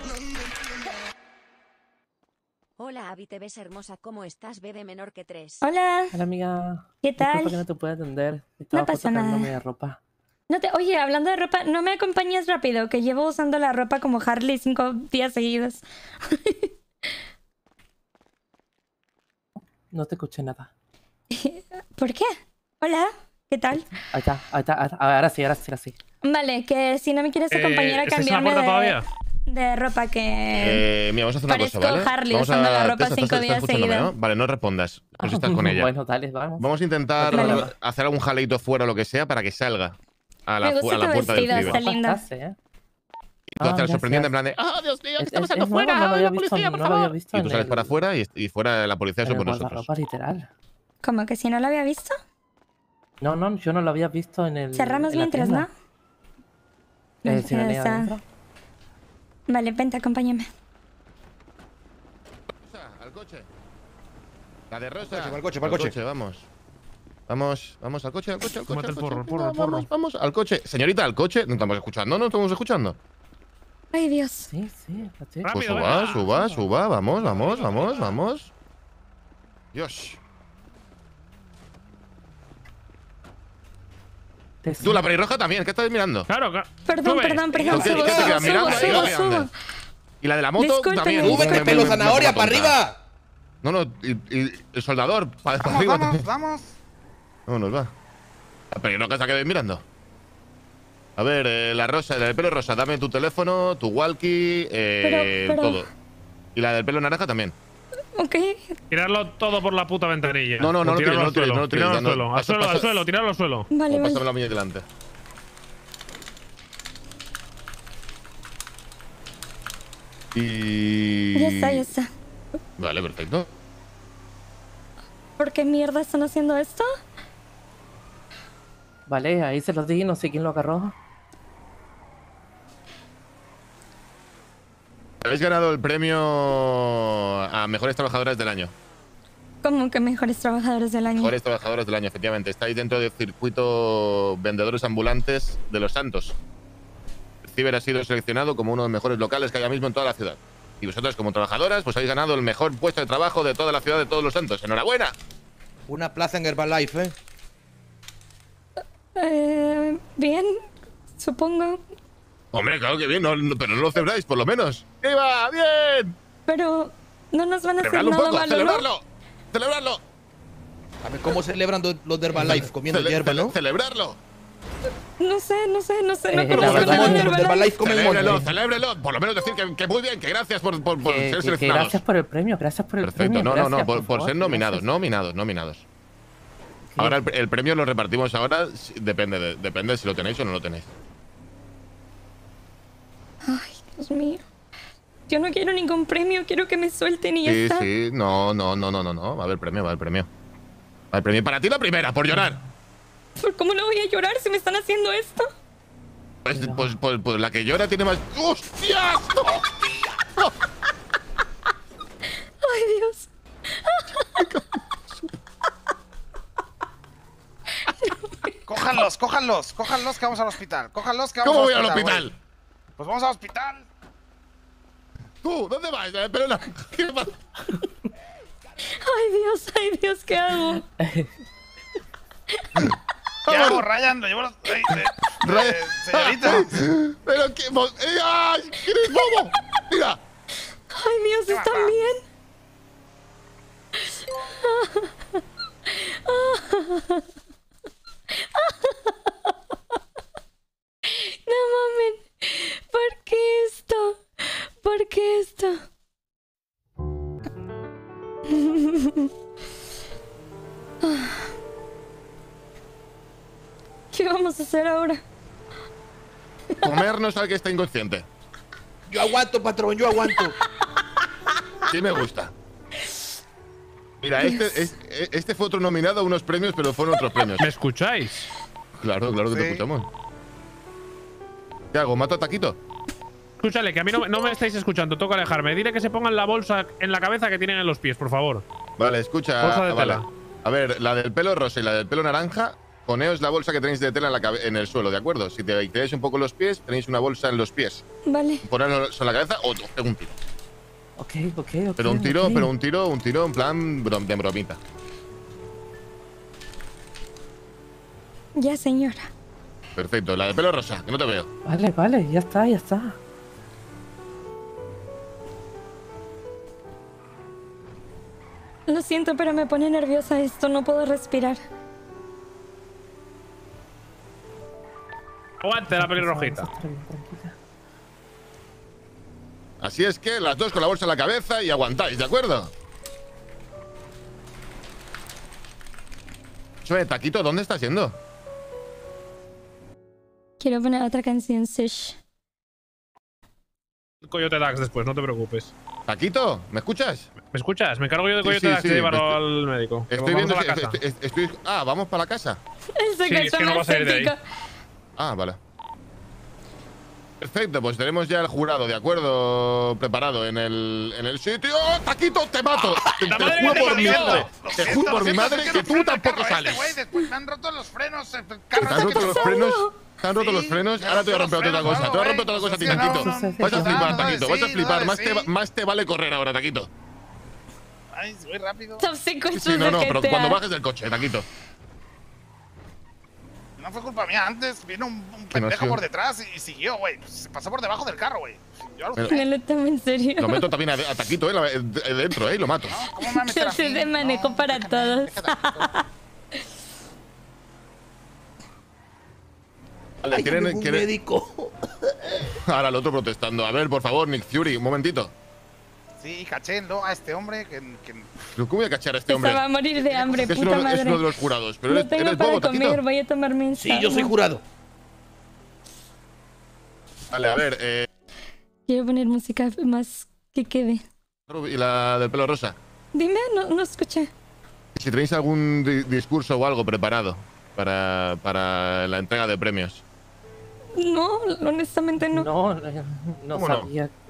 S5: Hola, Abby, te ves hermosa. ¿Cómo estás, bebé menor que tres?
S2: Hola.
S10: Hola, amiga.
S2: ¿Qué
S10: Disculpa que
S2: tal?
S10: no te puedo atender. Estaba
S2: pasa
S10: justo cambiándome
S2: nada.
S10: de ropa.
S2: No te, oye, hablando de ropa, no me acompañes rápido, que llevo usando la ropa como Harley cinco días seguidos.
S10: No te escuché nada.
S2: ¿Por qué? Hola, ¿qué tal?
S10: Ahí está, ahí está, ahí está. Ahora sí, ahora sí, ahora sí.
S2: Vale, que si no me quieres
S8: Eh,
S2: acompañar a
S8: ¿estáis en la
S2: cambiarme
S8: puerta
S2: de,
S8: todavía?
S2: De ropa que...
S13: Eh, mira, vamos a hacer una cosa,
S2: Parezco
S13: ¿vale?
S2: Harley
S13: Vamos
S2: usando
S13: a...
S2: la ropa cinco
S13: estás- estás
S2: días seguidos.
S13: ¿no? Vale, no respondas. Pues estás con ella.
S10: Bueno, dale, vamos.
S13: Vamos a intentar
S2: Vale.
S13: hacer algún jaleito fuera o lo que sea para que salga a la,
S2: Me gusta
S13: a la puerta del
S2: vestido,
S13: ciber.
S2: está lindo.
S10: ¿eh?
S13: Y tú
S10: Ah,
S13: el sorprendente en plan de ¡Oh, Dios mío, qué
S10: Es-
S13: está
S10: es-
S13: pasando
S10: es nuevo,
S13: fuera!
S10: no lo había
S13: ¡La
S10: visto,
S13: policía,
S10: no
S13: por
S10: lo había
S13: favor!
S10: visto
S13: Y tú sales
S10: el-
S13: para afuera y, y fuera la policía
S10: el
S13: por nosotros.
S10: guardarropa, literal.
S2: Como que si no lo había visto.
S10: No, no, yo no lo había visto en el.
S2: Cerramos mientras. ¿no?
S10: Eh, si venía.
S2: Vale, vente, acompáñame.
S13: Rosa, al coche. La de Rosa.
S11: Coche, pa'l coche,
S13: Al
S11: coche.
S13: vamos. Vamos, vamos al coche, al coche, al coche. Al coche.
S8: porro, porro, porro.
S13: Vamos, vamos, al coche. Señorita, al coche. ¿No estamos escuchando? ¿No estamos escuchando?
S2: Ay, Dios.
S10: Sí, sí.
S13: Pues suba, suba, suba. Vamos, vamos, vamos, vamos. Dios. Tú, la pelirroja también. ¿Qué estás mirando?
S8: Claro, claro.
S2: Perdón, perdón, perdón.
S13: ¿Qué-
S2: Subo,
S13: qué te
S2: subo,
S13: quedas
S2: subo,
S13: mirando
S2: subo.
S13: Y la de la moto también.
S2: Sube,
S13: Me-
S12: ¡Sube,
S13: me-
S12: pelo zanahoria, para arriba!
S13: No, no, y, y el soldador, para
S9: Vamos,
S13: arriba.
S9: vamos, vamos.
S13: Vámonos, va. La pelirroja se ha quedado mirando. A ver, eh, la rosa, la del pelo rosa, dame tu teléfono, tu walkie, eh,
S2: Pero- pero-
S13: todo. Y la del pelo naranja también.
S2: Ok.
S8: Tirarlo todo por la puta ventanilla.
S13: No, no, no lo tires,
S8: tirarlo
S13: no lo
S8: al
S13: tires,
S8: suelo,
S13: no lo tires,
S8: tirarlo al
S13: no,
S8: suelo. Al suelo, al suelo, tirarlo al suelo.
S2: Vale,
S13: O pásame
S2: vale.
S13: la muñeca delante. Y.
S2: Ya está, ya está.
S13: Vale, perfecto.
S2: ¿Por qué mierda están haciendo esto?
S10: Vale, ahí se los di, no sé quién lo agarró.
S13: Habéis ganado el premio a mejores trabajadoras del año.
S2: Como que mejores trabajadores del año.
S13: Mejores trabajadoras del año, efectivamente. Estáis dentro del circuito vendedores ambulantes de Los Santos. El Ciber ha sido seleccionado como uno de los mejores locales que hay ahora mismo en toda la ciudad. Y vosotras, como trabajadoras, pues habéis ganado el mejor puesto de trabajo de toda la ciudad de Todos los Santos. ¡Enhorabuena!
S12: Una plaza en Herbalife, ¿eh?
S2: Eh, bien, supongo.
S13: Hombre, claro que bien, no- no- pero no lo celebráis, por lo menos. ¡Viva! ¡Bien!
S2: Pero no nos van a hacer
S13: ¡Celebrarlo un
S2: nada
S13: poco!
S2: malo, ¿no?
S13: ¡Celebrarlo! ¡Celebrarlo!
S12: A ver, ¿cómo celebran los de Herbalife? Comiendo
S13: Cele-
S12: hierba,
S13: cele-
S12: ¿no?
S13: ¡Celebrarlo!
S2: No sé, no sé, no sé. No
S10: Eh, la verdad-
S2: nada de
S12: Los de
S2: Herbalife.
S12: Herbalife comen
S13: ¡Celébrelo!
S12: monte.
S13: ¡Celébrelo! Por lo menos decir que, que muy bien, que gracias por, por, por
S10: Que,
S13: ser
S10: que-
S13: seleccionados.
S10: gracias por el premio, gracias por el
S13: Perfecto,
S10: premio.
S13: no, no, no,
S10: gracias,
S13: por, ser nominados,
S10: gracias.
S13: nominados, nominados. Ahora el, el premio lo repartimos ahora, depende, de- depende de si lo tenéis o no lo tenéis.
S2: Ay, Dios mío. Yo no quiero ningún premio, quiero que me suelten y ya
S13: Sí,
S2: está.
S13: sí, no, no, no, no, no, no, va a haber premio, va a haber premio. Va a haber premio para ti la primera, por llorar.
S2: ¿Por ¿Cómo no voy a llorar si me están haciendo esto?
S13: Pues, pues, pues, pues la que llora tiene más... ¡Hostias!
S2: Ay, Dios.
S9: Cójanlos, cójanlos, cójanlos que vamos al hospital. Cójanlos que vamos
S13: ¿Cómo
S9: al
S13: voy al
S9: hospital. Pues vamos al hospital.
S13: ¿Tú? ¿Dónde vas? Eh, Pero la... ¿Qué pasa?
S2: Ay, Dios, ay, Dios, ¿qué hago?
S9: ¿Qué hago, Ryan? Lo llevo los... Ey, eh,
S13: Ryan.
S9: eh, señorita.
S13: Pero qué... ¡Eh, ¡Ay! ¿Eres bobo? Mira.
S2: Ay, Dios, ¿están bien? No mamen. ¿Por qué esto? ¿Por qué esto? ¿Qué vamos a hacer ahora?
S13: Comernos al que está inconsciente.
S12: Yo aguanto, patrón, yo aguanto.
S13: Sí me gusta. Mira, este, es- este fue otro nominado a unos premios, pero fueron otros premios.
S8: ¿Me escucháis?
S13: Claro, claro que te escuchamos. ¿Qué hago? ¿Mato a Taquito?
S8: Escúchale, que a mí no, no me estáis escuchando, toca alejarme. Dile que se pongan la bolsa en la cabeza que tienen en los pies, por favor.
S13: Vale, escucha.
S8: Bolsa de
S13: vale.
S8: tela.
S13: A ver, la del pelo rosa y la del pelo naranja, poneos la bolsa que tenéis de tela en, la en el suelo, ¿de acuerdo? Si te tiráis un poco los pies, tenéis una bolsa en los pies.
S2: Vale.
S13: Ponerlo en la cabeza o te un tiro.
S10: Ok, ok, ok.
S13: Pero un tiro, pero un tiro, un tiro en plan brom- de bromita.
S2: Ya, señora.
S13: Perfecto, la de pelo rosa, que no te veo.
S10: Vale, vale, ya está, ya está.
S2: Lo siento, pero me pone nerviosa esto. No puedo respirar.
S8: Aguante la pelirrojita.
S13: Así es que las dos con la bolsa en la cabeza y aguantáis, ¿de acuerdo? Sue, Taquito, ¿dónde estás yendo?
S2: Quiero poner otra canción, Sush.
S8: Coyote Dax después, no te preocupes.
S13: Taquito, ¿me escuchas?
S8: ¿Me escuchas? Me cargo yo de
S13: Sí,
S8: Coyote
S13: sí, sí,
S8: y llevarlo al médico.
S13: Estoy
S8: Vamos
S13: viendo.
S8: a la casa.
S13: estoy- estoy- ah, vamos para la casa.
S8: Sí, es que no vas a ir de ahí.
S13: Ah, vale. Perfecto, pues tenemos ya el jurado, ¿de acuerdo? Preparado en el, en el sitio. ¡Oh, ¡Taquito, te mato! Te, te juro por mi madre. Te juro por mi madre
S9: que
S13: tú tampoco
S9: este,
S13: sales.
S9: me han roto los frenos.
S13: ¿Te han
S9: este
S13: roto los
S9: no-
S13: frenos? ¿Te han roto
S9: Sí,
S13: los frenos? Ahora te voy a romper otra cosa. Te voy a romper otra cosa a ti. Taquito. Vas a flipar, Taquito. Vas a flipar. Más te, más te vale correr ahora, Taquito.
S9: Voy rápido.
S2: Top
S13: Sí,
S2: secuestros
S13: sí, no,
S2: de
S13: no, pero cuando bajes del coche, Taquito.
S9: No fue culpa mía antes. Vino un, un
S13: no
S9: pendejo por detrás y, y siguió, güey. Se pasó por debajo del carro, güey. Yo
S13: Pero-
S2: Me lo tomo en serio.
S13: Lo meto también a, a Taquito, eh, la- de- dentro, eh, y lo mato.
S9: ¿Cómo me
S2: de manejo para todos.
S13: Vale,
S12: Ay,
S13: ¿quieren- quieren-
S12: médico.
S13: Ahora el otro protestando. A ver, por favor, Nick Fury, un momentito.
S9: Sí, cachénlo a este hombre que, que
S13: ¿Cómo voy a cachar a este
S2: Se
S13: hombre?
S2: va a morir de hambre,
S13: Que es
S2: puta
S13: uno, es
S2: madre.
S13: uno de los jurados. Pero
S2: no
S13: eres,
S2: tengo
S13: eres
S2: para
S13: bobo, Taquito.
S2: comer, voy a tomarme un
S12: Sí, yo soy jurado.
S13: Vale, a ver, eh,
S2: Quiero poner música más que quede.
S13: y la del pelo rosa.
S2: Dime, no, no escuché.
S13: Si tenéis algún di- discurso o algo preparado para, para la entrega de premios.
S2: No, honestamente no.
S10: No, no
S13: ¿Cómo no?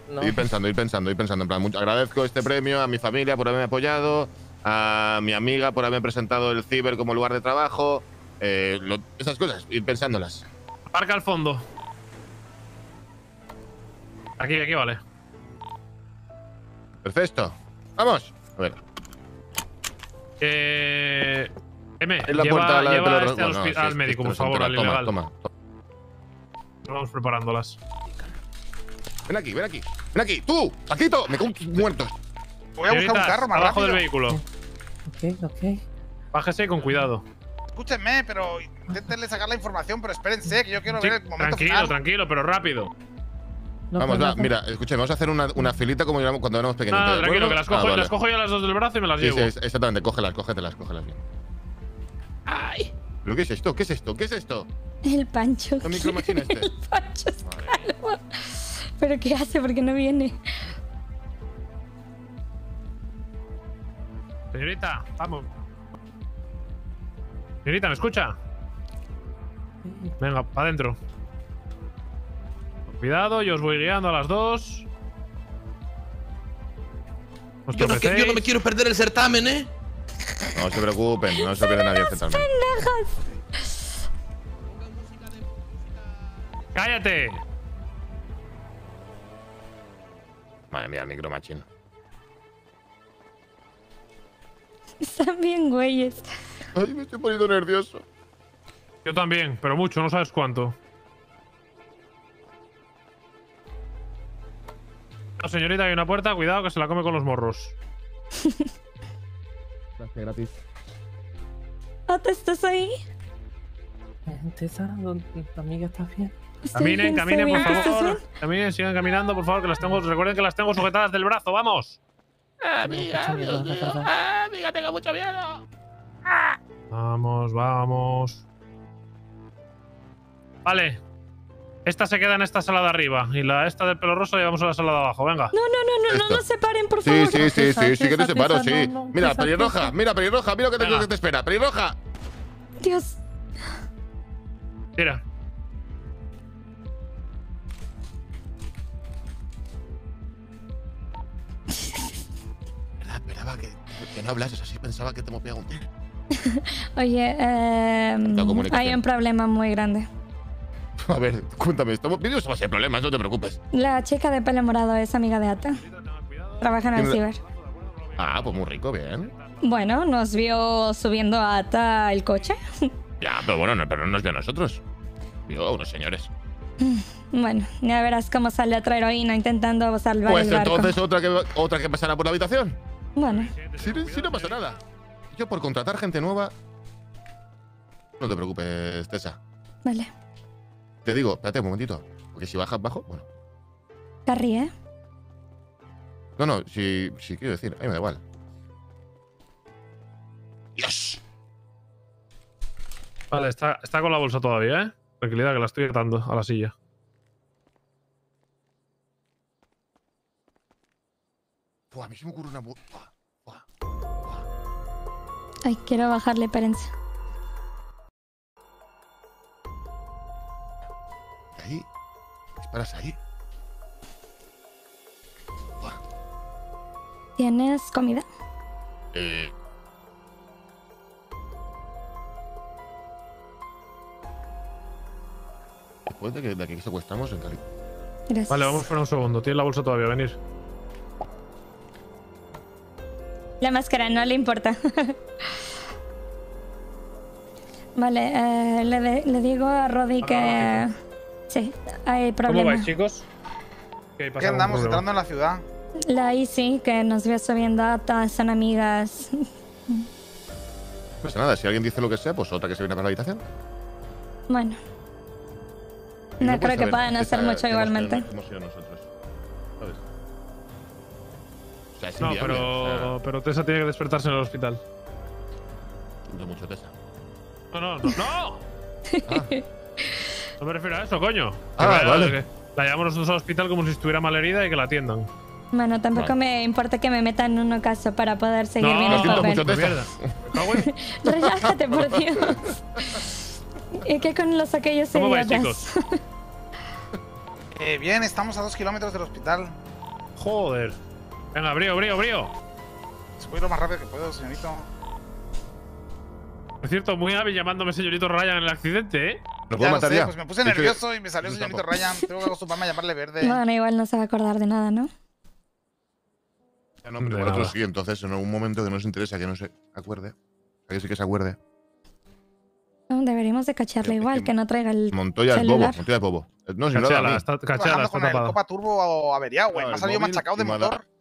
S10: No.
S13: Ir pensando, ir pensando, ir pensando. En plan, mucho- agradezco este premio a mi familia por haberme apoyado, a mi amiga por haberme presentado el ciber como lugar de trabajo. eh, lo- esas cosas, ir pensándolas.
S8: Aparca al fondo. Aquí, aquí, vale.
S13: Perfecto. Vamos. A ver.
S8: Eh. M,
S13: Es la
S8: lleva,
S13: puerta la de
S8: lleva
S13: pelo
S8: este
S13: Bueno,
S8: al
S13: sí,
S8: médico, por favor, al
S13: Toma,
S8: ilegal.
S13: toma.
S8: Vamos preparándolas.
S13: Ven aquí, ven aquí. Ven aquí, tú, Paquito, me cago muertos.
S9: Voy a buscar un carro más
S8: abajo
S9: rápido.
S8: del vehículo.
S10: Ok, ok.
S8: Bájese con cuidado.
S9: Escúchenme, pero inténtenle sacar la información, pero espérense, que yo quiero
S8: Sí,
S9: ver el momento
S8: tranquilo,
S9: final.
S8: tranquilo, pero rápido.
S13: Vamos, va, mira, escúchame, vamos a hacer una, una filita como éramos cuando éramos pequeñitos.
S8: Ah,
S13: ¿de
S8: tranquilo, que las cojo,
S13: Ah, vale.
S8: las cojo yo a las dos del brazo y me las
S13: Sí,
S8: llevo.
S13: sí, exactamente, cógelas, cógetelas, cógelas bien. ¡Ay! ¿Pero qué es esto? ¿Qué es esto? ¿Qué es esto?
S2: El Pancho.
S13: ¿Qué micro machine?
S2: El Pancho es calvo. ¿Pero qué hace? ¿Por qué no viene?
S8: Señorita, vamos. Señorita, ¿me escucha? Venga, para adentro. Cuidado, yo os voy guiando a las dos. Os
S12: Yo no, yo no me quiero perder el certamen, ¿eh?
S13: No se preocupen, no se pierde nadie el certamen.
S8: ¡Cállate!
S13: Madre mía, el micro machine.
S2: Están bien, güeyes.
S13: Ay, me estoy poniendo nervioso.
S8: Yo también, pero mucho, no sabes cuánto. No, señorita, hay una puerta, cuidado que se la come con los morros.
S11: Gracias, gratis.
S2: Ata, ¿estás ahí?
S10: Tessa, ¿dónde- amiga, ¿estás bien?
S8: Caminen, caminen, por
S2: bien. ¿Tú estás
S8: favor. Caminen, sigan caminando, por favor, que las tengo. Recuerden que las tengo sujetadas del brazo, vamos.
S10: Amiga,
S13: amiga, tengo mucho miedo.
S8: Vamos, vamos. Vale. Esta se queda en esta sala de arriba. Y la esta del pelo rosa llevamos a la sala de abajo. Venga.
S2: No, no, no, no, no,
S13: Esto.
S2: no se paren, por
S13: Sí,
S2: favor.
S13: sí, sí, sí, sí, que te separo, sí. Mira, pelirroja, mira, pelirroja, mira lo que te, espera. Pelirroja.
S2: Dios.
S8: Tira.
S13: Que, no hablases así, pensaba que te hemos pegado un tiro.
S2: Oye, eh, hay un problema muy grande.
S13: A ver, cuéntame, estamos vídeos a ser problemas, no te preocupes.
S2: La chica de pelo morado es amiga de Ata. Trabaja en el
S13: ¿Quién la-
S2: ciber.
S13: Ah, pues muy rico, bien.
S2: Bueno, nos vio subiendo a Ata el coche.
S13: Ya, pero bueno, no, pero no es de nosotros. Vio a unos señores.
S2: Bueno, ya verás cómo sale otra heroína intentando salvar
S13: Pues
S2: el barco.
S13: entonces otra que, otra que pasará por la habitación.
S2: Bueno,
S13: Si, si no pasa nada. Yo por contratar gente nueva. No te preocupes, Tessa.
S2: vale.
S13: Te digo, espérate un momentito. Porque si bajas bajo, bueno.
S2: Carrie, ¿eh?
S13: No, no, si, si quiero decir, a mí me da igual. ¡Dios!
S8: Vale, está, está con la bolsa todavía, ¿eh? Tranquilidad, que la estoy atando a la silla.
S13: Buah, a mí se me ocurre una. bu- Buah.
S2: Ay, quiero bajarle, espérense.
S13: De ahí. disparas ahí?
S2: ¿Tienes comida?
S13: Eh, Después de que, de que secuestramos en Cali.
S2: Gracias.
S8: Vale, vamos fuera un segundo. Tienes la bolsa todavía, venir.
S2: La máscara no le importa. vale, eh, le, de- le digo a Rodi que... Sí, hay
S8: ¿Cómo
S2: problema.
S8: vais, chicos? ¿Qué,
S9: ¿Qué andamos entrando en la ciudad?
S2: La Easy, que nos vio subiendo a todas son amigas.
S13: Pasa nada, si alguien dice lo que sea, pues otra que se viene para la habitación.
S2: Bueno. No creo que puedan hacer mucho igualmente.
S13: Sea, es
S8: No,
S13: inviable, o sea,
S8: pero, pero Tessa tiene que despertarse en el hospital.
S13: siento mucho, Tessa.
S8: No, no, no. ¡No! No me refiero a eso, coño.
S13: Ah,
S8: vaya,
S13: vale.
S8: que La llevamos nosotros al hospital como si estuviera mal herida y que la atiendan.
S2: Bueno, tampoco
S8: Vale.
S2: me importa que me metan en uno caso para poder seguir
S8: no,
S2: bien el papel.
S8: mucho,
S2: Relájate, por Dios. ¿Y qué con los aquellos
S8: ¿Cómo vais?
S9: Eh, bien, estamos a dos kilómetros del hospital.
S8: Joder. Venga, brío, brío, brío.
S9: Voy lo más rápido que puedo, señorito.
S8: Por cierto, muy hábil llamándome señorito Ryan en el accidente, ¿eh?
S13: ¿Lo
S9: Ya lo sé, pues me puse nervioso y me salió
S8: yo
S9: señorito
S8: tampoco.
S9: Ryan. Tengo que acostumbrarme a llamarle verde.
S2: Bueno, igual no se va a acordar de nada, ¿no?
S13: Ya no, pero
S8: De
S13: nosotros sí, entonces en algún momento que nos interesa que no se acuerde. Sea, que sí que se acuerde.
S2: No, deberíamos de cacharle igual, que no traiga el
S13: Montoya es bobo. Montoya es bobo. No, si no a mí.
S8: está,
S9: bajando
S8: está
S9: con el
S8: tapada.
S9: Copa Turbo averiado, güey. Me ha
S13: el
S9: salido machacado de motor.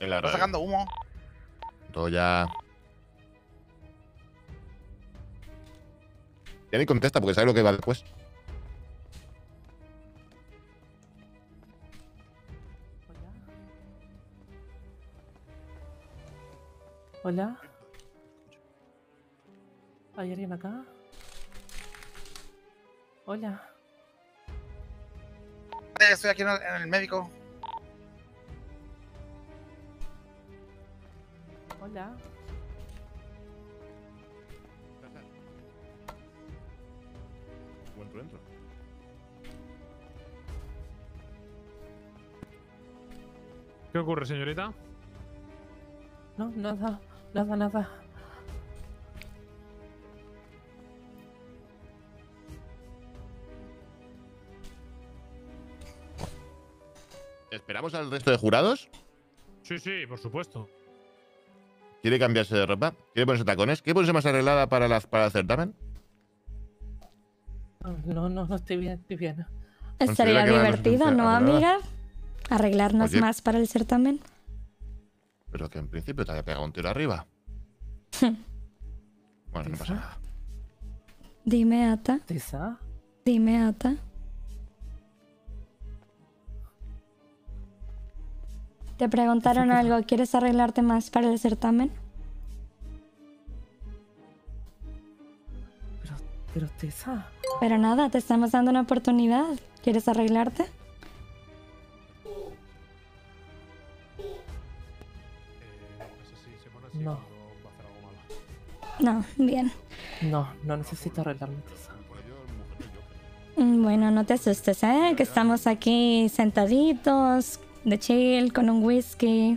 S13: En la
S9: Está
S13: radio.
S9: sacando humo.
S13: Montoya. Ya ni contesta porque sabe lo que va después.
S10: Hola. ¿Hay alguien acá? Hola.
S9: Estoy aquí en el médico.
S10: Hola.
S13: Entro, entro.
S8: ¿Qué ocurre, señorita?
S10: No, nada, nada, nada.
S13: ¿Esperamos al resto de jurados?
S8: Sí, sí, por supuesto.
S13: ¿Quiere cambiarse de ropa? ¿Quiere ponerse tacones? ¿Quiere ponerse más arreglada para, las, para el certamen?
S10: No, no, no estoy bien, estoy bien.
S2: Estaría divertido,
S13: resultar
S2: ¿no, amiga? Arreglarnos
S13: Oye.
S2: más para el certamen.
S13: Pero que en principio te había pegado un tiro arriba. Bueno, no pasa nada.
S2: Dime, Ata.
S10: ¿Tessa?
S2: Dime, Ata. Te preguntaron algo. ¿Quieres arreglarte más para el certamen?
S10: Pero Tessa.
S2: Pero nada, te estamos dando una oportunidad. ¿Quieres arreglarte?
S10: No,
S2: No, bien.
S10: no, no necesito arreglarme, Tessa.
S2: Mm, Bueno, no te asustes, ¿eh? Que estamos aquí sentaditos, de chill, con un whisky.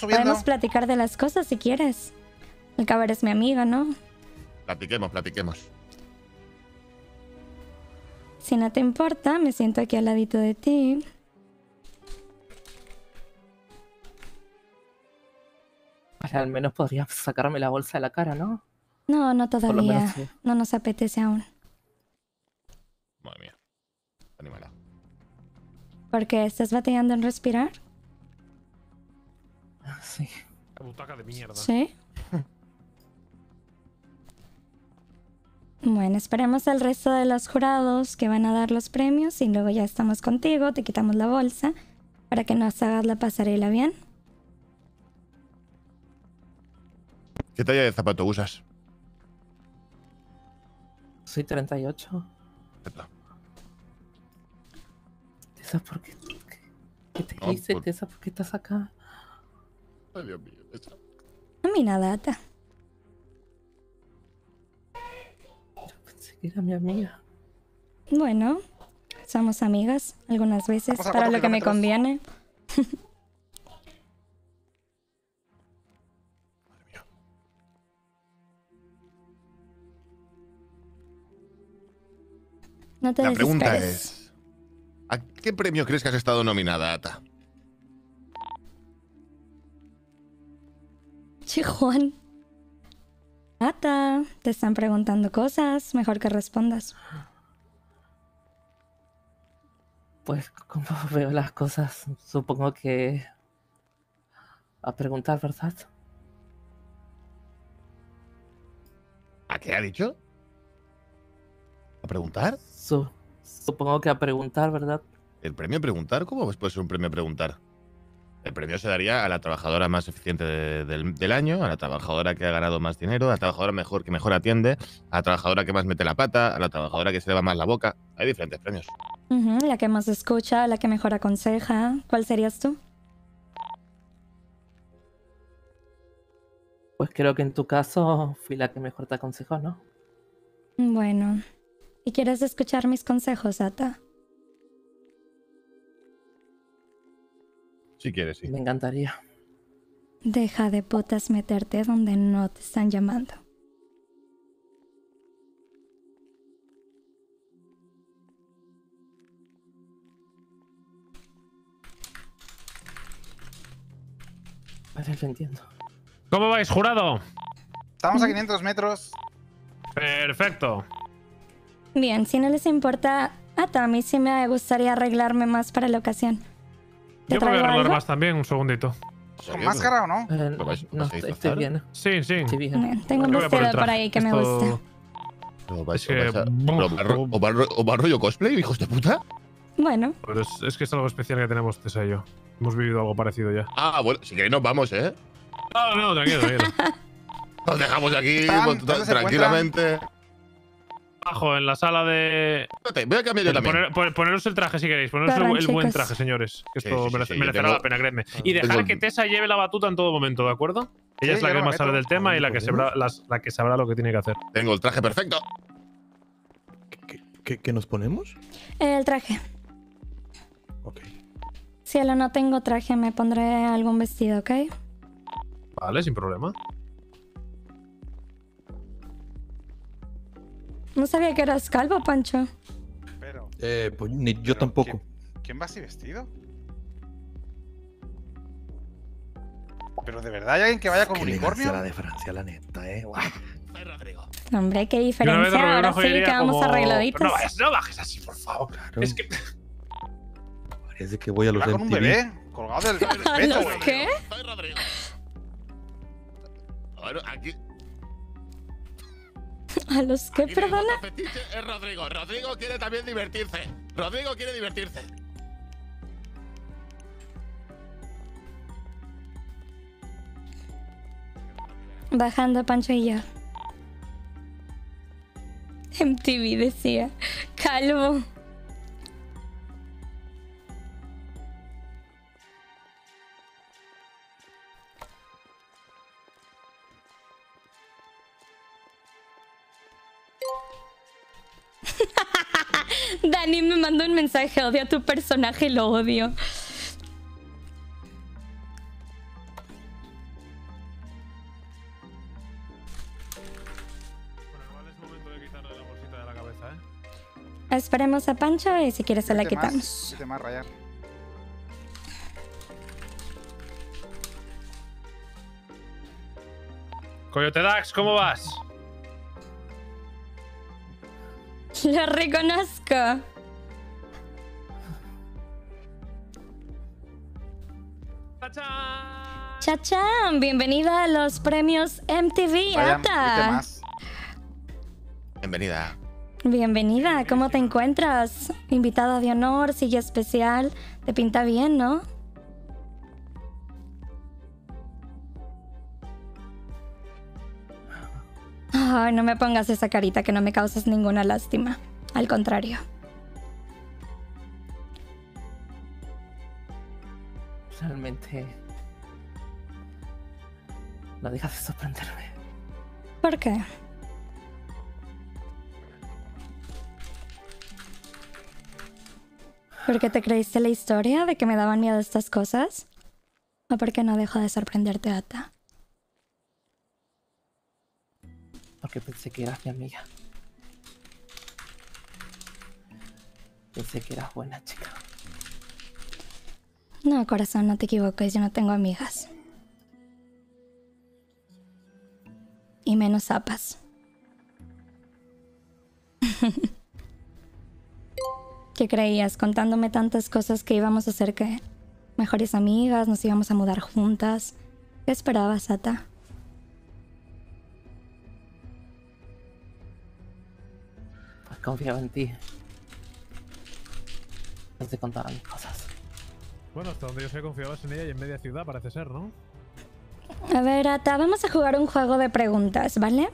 S2: Podemos platicar de las cosas si quieres. El cabo eres mi amiga, ¿no?
S13: Platiquemos, platiquemos.
S2: Si no te importa, me siento aquí al ladito de ti.
S10: Vale, al menos podría sacarme la bolsa de la cara, ¿no?
S2: No, no todavía.
S10: menos sí.
S2: No nos apetece aún.
S13: Madre mía. Animala.
S2: ¿Por qué? ¿Estás batallando en respirar?
S10: Sí.
S8: La butaca de mierda.
S2: Sí. Bueno, esperemos al resto de los jurados que van a dar los premios y luego ya estamos contigo, te quitamos la bolsa para que nos hagas la pasarela bien.
S13: ¿Qué talla de zapato usas?
S10: Soy 38. Tessa, ¿por qué? ¿Qué, qué te
S13: No,
S10: hice,
S13: por-
S10: Tessa? ¿Por qué estás acá?
S13: Ay, Dios mío. Esa-
S2: A mí nada, Ata.
S10: Pensé que era mi amiga.
S2: Bueno, Somos amigas algunas veces para lo que me conviene. No te
S13: La pregunta es: ¿a qué premio crees que has estado nominada, Ata?
S2: Che, Juan. Ata, te están preguntando cosas. Mejor que respondas.
S10: Pues como veo las cosas, supongo que... A preguntar, ¿verdad?
S13: ¿A qué ha dicho? ¿A preguntar?
S10: Su- supongo que a preguntar, ¿verdad?
S13: ¿El premio preguntar? ¿Cómo puede ser un premio preguntar? El premio se daría a la trabajadora más eficiente de- del, del año, a la trabajadora que ha ganado más dinero, a la trabajadora mejor que mejor atiende, a la trabajadora que más mete la pata, a la trabajadora que se leva más la boca. Hay diferentes premios.
S2: La que más escucha, la que mejor aconseja. ¿Cuál serías tú?
S10: Pues creo que en tu caso fui la que mejor te aconsejó, ¿no?
S2: Bueno. ¿Y quieres escuchar mis consejos, Ata?
S13: Si quieres, sí.
S10: Me encantaría.
S2: Deja de putas meterte donde no te están llamando.
S10: Vale, lo entiendo.
S8: ¿Cómo vais, jurado?
S9: Estamos a 500 metros.
S8: Perfecto.
S2: Bien, si no les importa, a mí sí me gustaría arreglarme más para la ocasión. ¿Te
S8: Yo me voy a arreglar
S2: algo?
S8: más también, un segundito.
S9: ¿Con máscara o no?
S10: Eh, no, estoy bien.
S8: Sí, sí.
S10: Estoy bien.
S2: Bien, tengo un
S8: por
S2: vestido por
S8: traje.
S2: ahí que me
S8: Esto-
S2: gusta.
S13: ¿O vais-
S8: Es que-
S13: o vais a- pero va ro- ro- rollo cosplay, hijos de puta?
S2: Bueno,
S8: Pero es, es que es algo especial que tenemos Tessa y yo. Hemos vivido algo parecido ya.
S13: Ah, bueno, si queréis nos vamos, ¿eh?
S8: No, no, tranquilo, tranquilo.
S13: Nos dejamos aquí
S9: ¿Están?
S13: pues,
S9: ¿Dónde se
S13: tranquilamente.
S8: Abajo, en la sala de.
S13: Espérate, voy a cambiar yo también.
S8: Poner- pon- poneros el traje si queréis. Poneros el, buen traje, señores. Que esto
S13: sí, sí,
S8: merece-
S13: sí, yo
S8: merecerá
S13: tengo-
S8: la pena, creedme. Y dejar
S13: tengo-
S8: que Tessa lleve la batuta en todo momento, ¿de acuerdo? Ella
S9: Sí,
S8: es la que más sabe del tema y la que, sabrá, las- la que sabrá lo que tiene que hacer.
S13: Tengo el traje perfecto.
S11: ¿Qué, qué- qué nos ponemos?
S2: el traje.
S11: Ok.
S2: Cielo, no tengo traje, me pondré algún vestido, ¿ok?
S8: Vale, sin problema.
S2: No sabía que eras calvo, Pancho.
S9: Pero,
S11: Eh, pues ni yo tampoco.
S9: ¿quién, quién va así vestido? Pero de verdad hay alguien que vaya con unicornio.
S11: la de Francia, la neta, eh. Guau.
S2: Hombre, qué diferencia. Ahora sí que vamos
S8: como-
S2: arregladitos.
S8: No, vayas- no bajes así, por favor.
S11: Claro.
S8: Es que.
S11: Parece que voy a los
S9: Va con un
S11: MTV.
S9: bebé colgado del, del
S2: ¿A
S9: pecho,
S2: los
S9: güey.
S2: qué?
S13: Soy Rodrigo. Bueno, aquí.
S2: ¿A los
S13: aquí tengo
S2: perdona?
S13: fetiche, es Rodrigo. Rodrigo quiere también divertirse. Rodrigo quiere divertirse.
S2: Bajando Pancho y yo. MTV decía. Calvo. Dani me mandó un mensaje, odio a tu personaje, lo odio.
S8: Bueno, igual es momento de quitarle la bolsita de la cabeza, ¿eh?
S2: Esperemos a Pancho y si quieres se la
S9: más,
S2: quitamos.
S9: más, Ryan.
S8: Coyote Dax, ¿cómo vas?
S2: Lo reconozco. Chachán, bienvenida a los premios MTV
S9: siete
S2: Ata.
S9: más.
S13: Bienvenida.
S2: Bienvenida, ¿cómo te encuentras? Invitada de honor, silla especial. Te pinta bien, ¿no? Ay, no me pongas esa carita que no me causas ninguna lástima. Al contrario.
S10: Realmente. No dejas de sorprenderme.
S2: ¿Por qué? ¿Por qué te creíste la historia de que me daban miedo estas cosas? ¿O por qué no dejo de sorprenderte, Ata?
S10: Porque pensé que eras mi amiga. Pensé que eras buena chica.
S2: No, corazón, no te equivoques, yo no tengo amigas. Y menos zapas. ¿Qué creías? Contándome tantas cosas que íbamos a ser que mejores amigas, nos íbamos a mudar juntas. ¿Qué esperabas, Ata?
S10: Confiaba en ti. No te contaba mis cosas.
S8: Bueno, hasta donde yo sé confiabas en ella y en media ciudad parece ser, ¿no?
S2: A ver, Ata, vamos a jugar un juego de preguntas, ¿vale?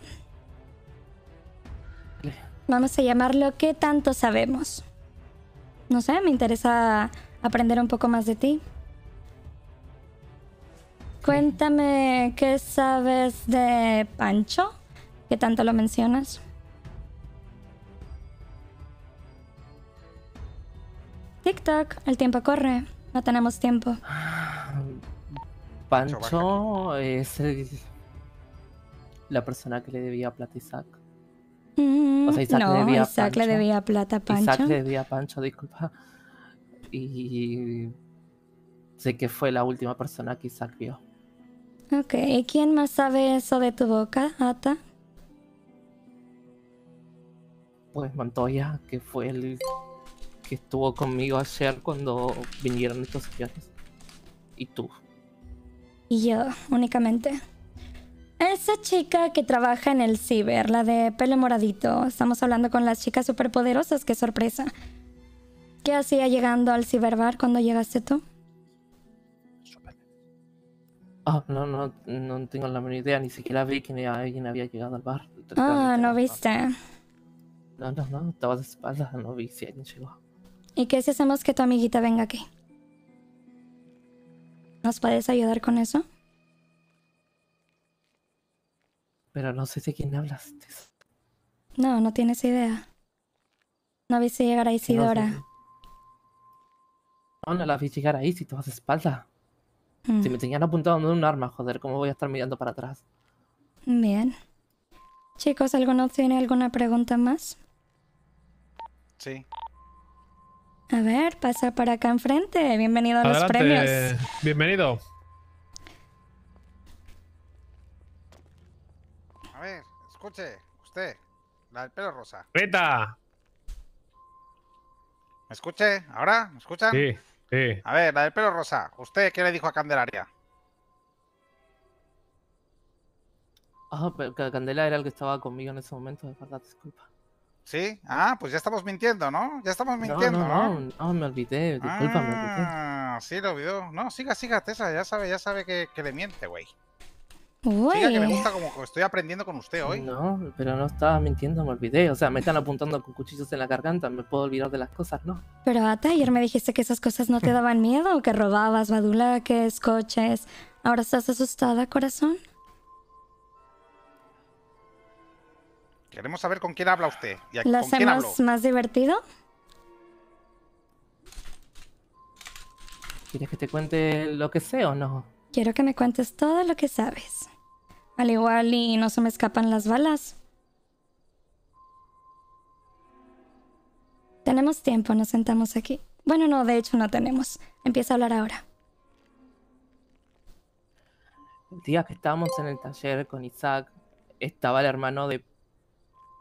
S2: Vamos a llamarlo ¿Qué tanto sabemos? No sé, me interesa aprender un poco más de ti. Cuéntame qué sabes de Pancho. ¿Qué tanto lo mencionas? TikTok, el tiempo corre. No tenemos tiempo.
S10: Pancho es el- la persona que le debía plata a Isaac.
S2: Mm,
S10: O sea, Isaac
S2: no,
S10: le debía a
S2: Isaac le debía plata a Pancho.
S10: Isaac le debía a Pancho, disculpa. Y sé que fue la última persona que Isaac vio.
S2: Ok, ¿y quién más sabe eso de tu boca, Ata?
S10: Pues Montoya, que fue el que estuvo conmigo ayer cuando vinieron estos señores. Y tú.
S2: Y yo, únicamente. Esa chica que trabaja en el ciber, la de pelo moradito. Estamos hablando con las chicas superpoderosas, qué sorpresa. ¿Qué hacía llegando al ciberbar cuando llegaste tú?
S10: Ah, no, no, no tengo la menor idea, ni siquiera vi que alguien había llegado al bar.
S2: Ah, no viste.
S10: No, no, no, estaba de espaldas, no vi si alguien llegó.
S2: ¿Y qué si hacemos que tu amiguita venga aquí? ¿Nos puedes ayudar con eso?
S10: Pero no sé de quién hablas.
S2: No, no tienes idea. No viste llegar a Isidora.
S10: No, no la vi llegar ahí, si estabas de espalda.
S2: Mm,
S10: Si me tenían apuntado en un arma, joder, ¿cómo voy a estar mirando para atrás?
S2: Bien. Chicos, ¿alguno tiene alguna pregunta más?
S9: Sí.
S2: A ver, pasa para acá enfrente. Bienvenido a los premios.
S8: bienvenido.
S9: A ver, escuche, usted, la del pelo rosa.
S8: Rita.
S9: ¿Me escuche? ¿Ahora? ¿Me escuchan?
S8: Sí, sí.
S9: A ver, la del pelo rosa. ¿Usted qué le dijo a Candelaria?
S10: Ah, pero Ca- Candela era el que estaba conmigo en ese momento, de verdad, disculpa.
S9: ¿Sí? Ah, pues ya estamos mintiendo, ¿no? Ya estamos mintiendo,
S10: no,
S9: ¿no?
S10: no, no, me olvidé, disculpa, me olvidé.
S9: Ah, sí, lo olvidó. No, siga, siga, Tessa, ya sabe, ya sabe que, que le miente, güey.
S2: Uy.
S9: Siga, que me gusta como que estoy aprendiendo con usted hoy.
S10: No, pero no estaba mintiendo, me olvidé. O sea, me están apuntando con cuchillos en la garganta, me puedo olvidar de las cosas, ¿no?
S2: Pero Ata, ayer me dijiste que esas cosas no te daban miedo, que robabas badulaques, coches. ¿Ahora estás asustada, corazón?
S9: Queremos saber con quién habla usted. ¿Y a-
S2: ¿Lo
S9: con quién habló?
S2: hacemos más divertido?
S10: ¿Quieres que te cuente lo que sé o no?
S2: Quiero que me cuentes todo lo que sabes. Al igual y no se me escapan las balas. Tenemos tiempo, nos sentamos aquí. Bueno, no, de hecho no tenemos. Empieza a hablar ahora.
S10: El día que estábamos en el taller con Isaac, estaba el hermano de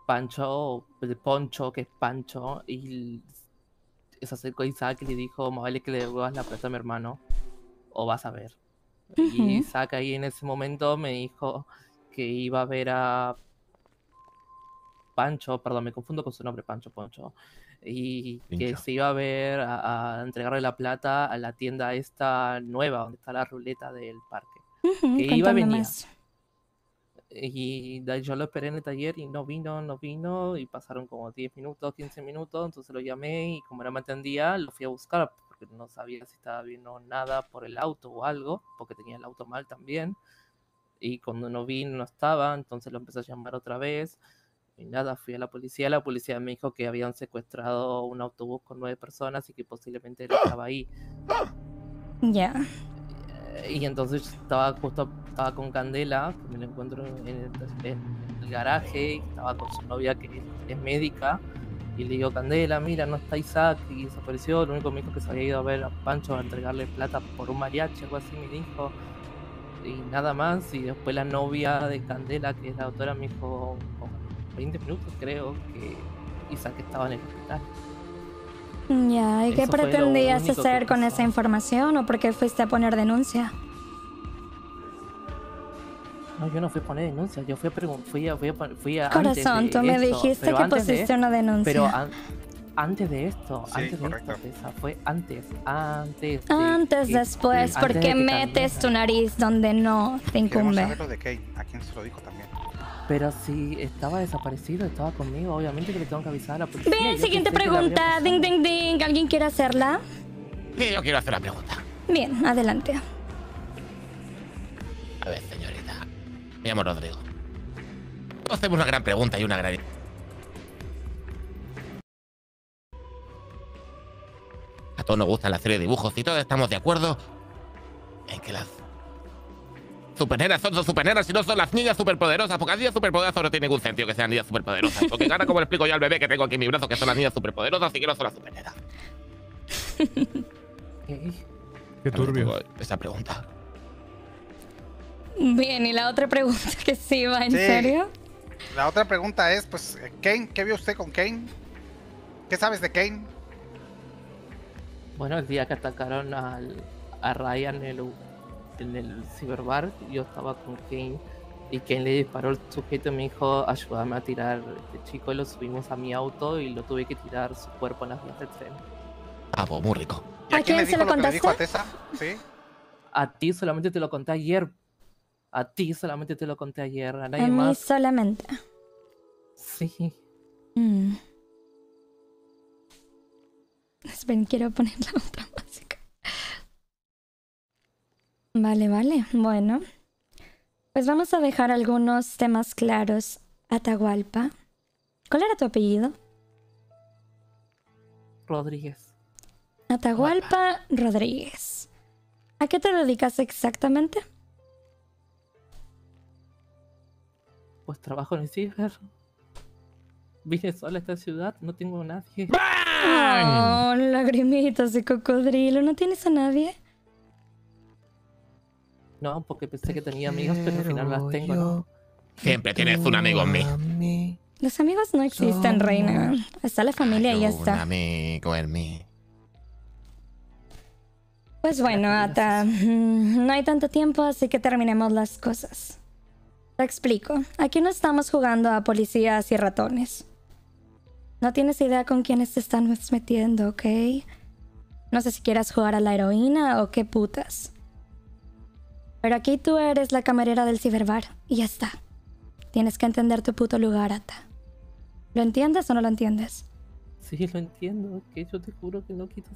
S10: Pancho, de Poncho, que es Pancho, y se acercó a Isaac y le dijo, más vale que le devuelvas la plata a mi hermano, o vas a ver. Y Isaac ahí en ese momento me dijo que iba a ver a Pancho, perdón, me confundo con su nombre, Pancho Poncho, y que se iba a ver a, a entregarle la plata a la tienda esta nueva, donde está la ruleta del parque. Que iba a venir.
S2: más.
S10: Y yo lo esperé en el taller y no vino, no vino, y pasaron como 10 minutos, 15 minutos, entonces lo llamé y como no me atendía, lo fui a buscar porque no sabía si estaba bien o nada por el auto o algo, porque tenía el auto mal también. Y cuando no vino, no estaba, entonces lo empecé a llamar otra vez. Y nada, fui a la policía. La policía me dijo que habían secuestrado un autobús con nueve personas y que posiblemente él estaba ahí.
S2: Ya.
S10: Eh, Y entonces estaba justo estaba con Candela, que me lo encuentro en el, garaje, estaba con su novia que es médica. Y le digo, Candela, mira, no está Isaac y desapareció. Lo único que que se había ido a ver a Pancho a entregarle plata por un mariachi, algo así me dijo. Y nada más. Y después la novia de Candela, que es la doctora, me dijo, como 20 minutos creo, que Isaac estaba en el hospital.
S2: Ya, ¿y qué
S10: Eso
S2: pretendías hacer con esa información o por qué fuiste a poner denuncia?
S10: No, yo no fui a poner denuncia, yo fui a preguntar, fui a, fui a, pon- fui a antes
S2: Corazón,
S10: de
S2: tú me
S10: esto,
S2: dijiste que
S10: antes de-
S2: pusiste una denuncia.
S10: Pero an- antes de esto,
S9: Sí,
S10: antes
S9: correcto.
S10: de esto, fue antes, antes. de
S2: Antes,
S10: que-
S2: después,
S10: antes de
S2: porque
S10: que
S2: metes tu nariz donde no te incumbe.
S9: saber lo de Kane. ¿A quién se lo dijo también?
S10: Pero si estaba desaparecido, estaba conmigo, obviamente que le tengo que avisar a la policía.
S2: Bien,
S10: yo
S2: siguiente pregunta. Ding, ding, ding. ¿Alguien quiere hacerla?
S13: Sí, yo quiero hacer la pregunta.
S2: Bien, adelante.
S13: A ver, señorita. Me llamo Rodrigo. Hacemos una gran pregunta y una gran. A todos nos gusta la serie de dibujos y todos estamos de acuerdo en que las supernenas son supernenas y no son las niñas superpoderosas, porque las niñas superpoderosas no tiene ningún sentido que sean niñas superpoderosas. Porque ahora, como le explico yo al bebé que tengo aquí en mi brazo, que son las niñas superpoderosas y que no son las supernenas.
S8: Qué turbio.
S13: Esa pregunta.
S2: Bien, y la otra pregunta que sí va, ¿en
S9: Sí.
S2: serio?
S9: La otra pregunta es, pues, Kane, ¿qué vio usted con Kane? ¿Qué sabes de Kane?
S10: Bueno, el día que atacaron al, a Ryan el, en el ciberbar, yo estaba con Kane y Kane le disparó al sujeto y me dijo, ayúdame a tirar este chico y lo subimos a mi auto y lo tuve que tirar su cuerpo en las vías del tren.
S13: Ah, muy rico.
S9: ¿Y a,
S2: ¿A
S9: quién le
S2: se lo
S9: dijo a
S2: contaste?
S9: Tessa? ¿Sí?
S10: A ti solamente te lo conté ayer. A ti solamente te lo conté ayer, a nadie
S2: A mí
S10: más.
S2: solamente.
S10: Sí.
S2: Mm. Esperen, quiero poner la otra música. Vale, vale. Bueno. Pues vamos a dejar algunos temas claros. Atahualpa. ¿Cuál era tu apellido?
S10: Rodríguez.
S2: Atahualpa Rodríguez. ¿A qué te dedicas exactamente?
S10: Pues trabajo en el ciber. Vine sola a esta ciudad, no tengo a nadie.
S2: Oh, lagrimitas de cocodrilo. ¿No tienes a nadie?
S10: No, porque pensé que tenía amigos, pero al final no las tengo, ¿no?
S13: Siempre tienes un amigo en mí.
S2: Los amigos no existen, reina. Está la familia y ya
S13: Un
S2: está.
S13: amigo en mí.
S2: Pues bueno, Ata, no hay tanto tiempo, así que terminemos las cosas. Te explico. Aquí no estamos jugando a policías y ratones. No tienes idea con quiénes te estamos metiendo, ¿ok? No sé si quieras jugar a la heroína o qué putas. Pero aquí tú eres la camarera del ciberbar y ya está. Tienes que entender tu puto lugar, Ata. ¿Lo entiendes o no lo entiendes?
S10: Sí, lo entiendo, que yo te juro que no quise,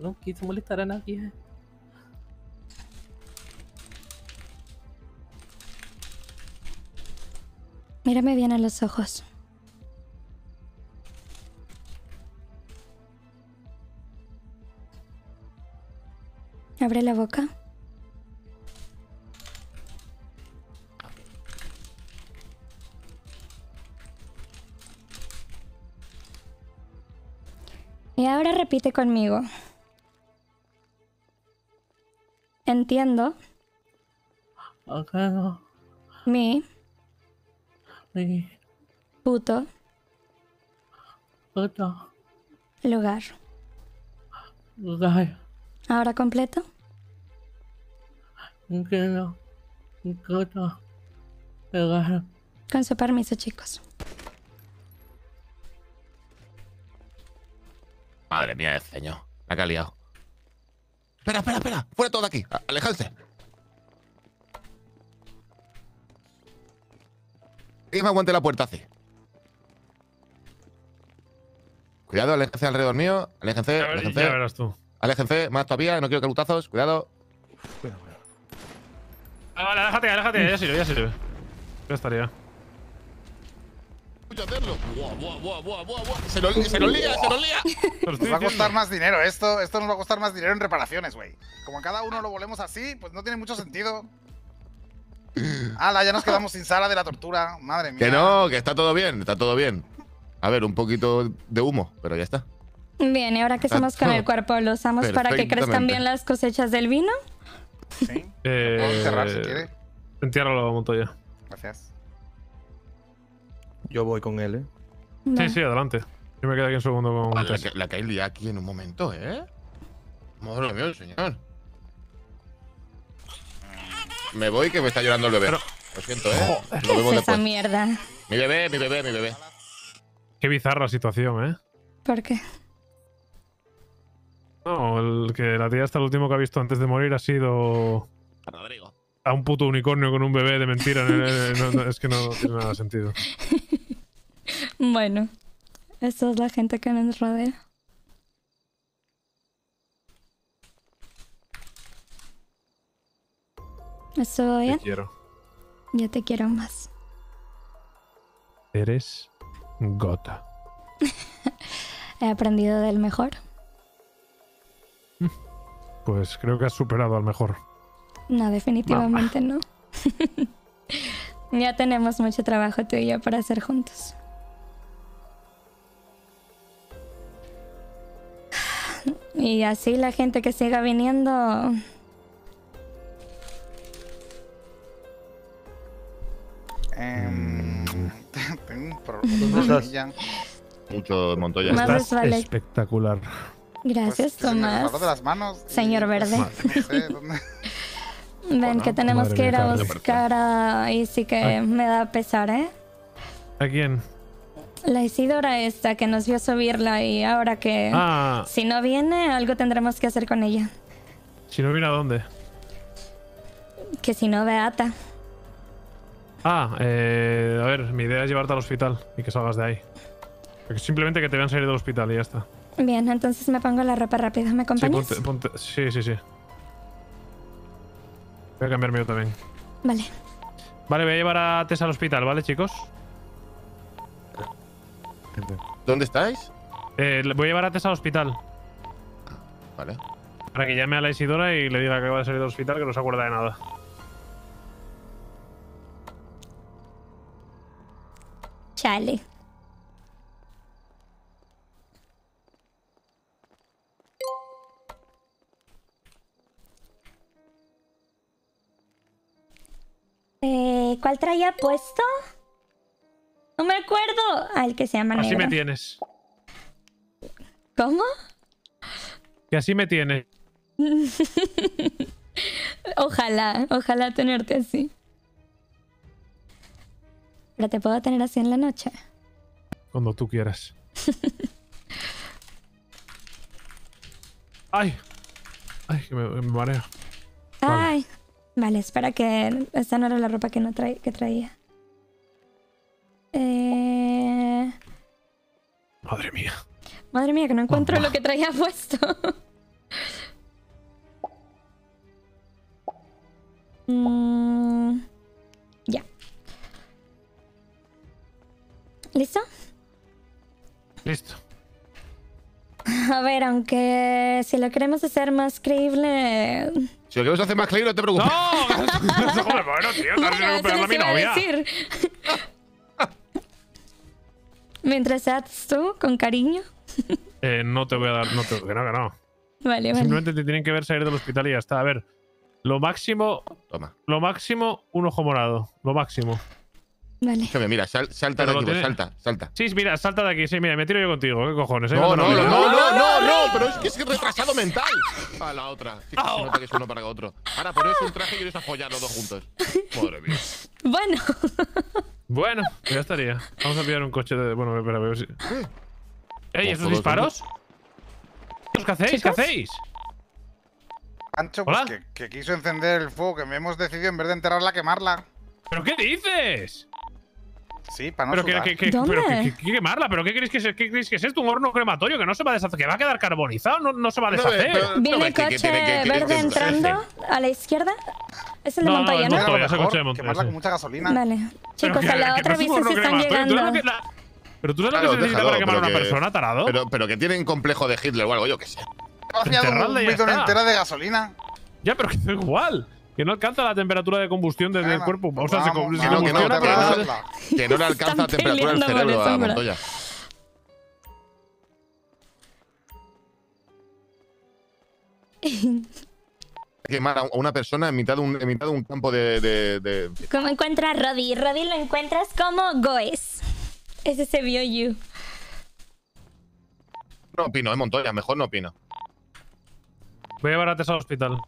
S10: no quise molestar a nadie.
S2: Mírame bien a los ojos. Abre la boca. Y ahora repite conmigo. Entiendo
S10: no,
S2: mi
S10: mi
S2: puto
S10: puto
S2: lugar.
S10: lugar,
S2: Ahora completo.
S10: no, puto lugar.
S2: Con su permiso, chicos.
S13: Madre mía, ese señor. Que ha liado. Espera, espera, espera. Fuera todo de aquí. A- Alejarse. Y me aguante la puerta así. Cuidado, aléjense alrededor mío. Aléjense,
S8: Ya, ver-
S13: aléjense.
S8: ya verás tú.
S13: Aléjense, más todavía. No quiero calutazos. Cuidado.
S8: Ah, vale, aléjate, aléjate. Ya sirve, ya sirve. Ya estaría.
S13: Mucho hacerlo. Buah, buah, buah, buah, buah, buah. Se lo, se lo lía, se lo lía.
S9: Nos va a costar más dinero esto. Esto nos va a costar más dinero en reparaciones, güey. Como cada uno lo volvemos así, pues no tiene mucho sentido. Ala, ya nos quedamos sin Sara de la tortura. Madre mía.
S13: Que no, que está todo bien, está todo bien. A ver, un poquito de humo, pero ya está.
S2: Bien, ¿y ahora qué hacemos con el cuerpo? ¿Lo usamos para que crezcan bien las cosechas del vino?
S9: Sí.
S8: Eh,
S9: Puedo enterrar si quiere.
S8: Entiérralo, Montoya.
S9: Gracias.
S11: Yo voy con él, ¿eh?
S8: Sí, sí, adelante. Yo me quedo aquí un segundo con
S13: Buah, la, que- la que hay liada aquí en un momento, ¿eh? Madre mía, señor. Me voy que me está llorando el bebé. Lo siento, ¿eh? Lo
S2: ¿Qué
S13: vemos
S2: es esa
S13: después.
S2: mierda?
S13: Mi bebé, mi bebé, mi bebé.
S8: Qué bizarra situación, ¿eh?
S2: ¿Por qué?
S8: No, el que la tía hasta el último que ha visto antes de morir ha sido
S13: Rodrigo.
S8: a un puto unicornio con un bebé de mentira. no, no, es que no tiene nada de sentido.
S2: Bueno, esa es la gente que nos rodea. ¿Estuvo
S8: Te
S2: bien?
S8: quiero.
S2: Yo te quiero más.
S8: Eres gota.
S2: He aprendido del mejor.
S8: Pues creo que has superado al mejor.
S2: No, definitivamente no. ya tenemos mucho trabajo tú y yo para hacer juntos. Y así la gente que siga viniendo.
S9: Em, tengo un
S11: ¿Dónde
S9: problema.
S13: Mucho Montoya.
S2: Más
S8: Estás espectacular.
S2: Gracias,
S9: Pues, que se me
S2: Tomás.
S9: resbaló de las manos. y,
S2: Señor
S9: pues,
S2: Verde.
S9: no sé dónde-
S2: Ven, que tenemos que ir a buscar a... Y sí que
S8: Ay.
S2: me da pesar, ¿eh?
S8: ¿A quién?
S2: La Isidora esta que nos vio subirla y ahora que...
S8: Ah,
S2: Si no viene, algo tendremos que hacer con ella.
S8: si no viene a dónde.
S2: Que si no, Beata.
S8: Ah, eh, a ver, mi idea es llevarte al hospital y que salgas de ahí. Porque Simplemente que te vean salir del hospital y ya está.
S2: Bien, entonces me pongo la ropa rápida. ¿Me
S8: Sí,
S2: acompañas?
S8: ponte, ponte- sí, sí, sí. Voy a cambiarme yo también.
S2: Vale.
S8: Vale, voy a llevar a Tess al hospital, ¿vale, chicos?
S13: ¿Dónde estáis?
S8: Eh, voy a llevar a Tess al hospital.
S13: Vale.
S8: Para que llame a la Isidora y le diga que acaba de salir del hospital que no se acuerda de nada.
S2: Chale. Eh, ¿Cuál traía puesto? No me acuerdo. El que se llama
S8: Así
S2: negro.
S8: me tienes.
S2: ¿Cómo?
S8: Que así me tienes.
S2: Ojalá, ojalá tenerte así. Pero te puedo tener así en la noche.
S8: Cuando tú quieras. ¡Ay! ¡Ay, que me! Vale.
S2: Ay. Vale, espera que esta no era la ropa que no trae, que traía. Eh...
S8: Madre mía.
S2: Madre mía, que no encuentro lo que traía puesto. Mm, ya. ¿Listo?
S8: Listo.
S2: A ver, aunque si lo queremos hacer más creíble...
S13: Si lo queremos hacer más claro, no te preocupes.
S8: ¡No! Joder, bueno, tío, estás
S2: Bueno, eso
S8: a mi novia.
S2: decir. Mientras seas tú, con cariño.
S8: Eh, no te voy a dar. No te, que no, que no.
S2: Vale, vale.
S8: Simplemente te tienen que ver salir del hospital y ya está. A ver, lo máximo.
S13: Toma.
S8: Lo máximo, un ojo morado. Lo máximo.
S2: Vale.
S13: Escúchame, mira, sal- salta de aquí, pues, salta, salta.
S8: Sí, mira, salta de aquí. Sí, mira, me tiro yo contigo. ¿Qué cojones? Ahí
S13: No, no, no, no, no, no, no, pero es que es retrasado mental. A la otra. Sí, que se nota que es uno para otro. Ahora ponéis un traje y iréis a follar los dos juntos. Madre mía.
S2: Bueno.
S8: Bueno, pues ya estaría. Vamos a pillar un coche de. Bueno, espera, a ver si. ¡Ey, esos
S13: Ojo,
S8: disparos! ¿Qué hacéis? ¿Qué hacéis?
S9: Pancho, pues que, que quiso encender el fuego, que me hemos decidido en vez de enterrarla, quemarla.
S8: ¿Pero qué dices?
S9: Sí, para no
S8: pero que,
S9: sudar.
S8: que, que,
S2: ¿Dónde?
S8: pero que, que- que quemarla, pero ¿qué creéis que es, qué creéis que es esto? ¿Un horno crematorio que no se va a deshacer? ¿Que va a quedar carbonizado? No, no se va a
S13: No,
S8: deshacer.
S13: pero-
S2: Viene
S13: no,
S2: el coche verde
S13: que-
S2: entrando a la izquierda. Es el de Montoya, ¿no?
S8: Montoya. Ese coche de Montoya,
S9: quemarla
S8: sí.
S9: con mucha gasolina.
S2: Vale. Chicos,
S8: que-
S2: a la
S8: que
S2: otra
S8: no es un
S2: bici se están llegando.
S8: Pero tú sabes
S13: Claro,
S8: lo que se necesita para quemar a
S13: pero
S8: una
S13: que-
S8: persona, tarado.
S13: Pero, pero que tienen complejo de Hitler o algo, yo qué sé.
S9: ¿Has un
S8: está.
S9: entera de gasolina?
S8: Ya, pero que da igual. Que no alcanza la temperatura de combustión desde el cuerpo. O sea, se,
S9: vamos,
S8: se
S13: Que no, que no,
S8: combustiona,
S13: que
S8: pero
S13: no,
S8: no se-
S13: que no le alcanza la temperatura del cerebro a. Montoya. Quemar a una persona en mitad de un, en mitad de un campo de, de- de-
S2: ¿Cómo encuentras a Roddy? Roddy lo encuentras como Goes. Ese se vio you.
S13: No opino, es Montoya, mejor no opino.
S8: Voy a llevar a Tessa al hospital.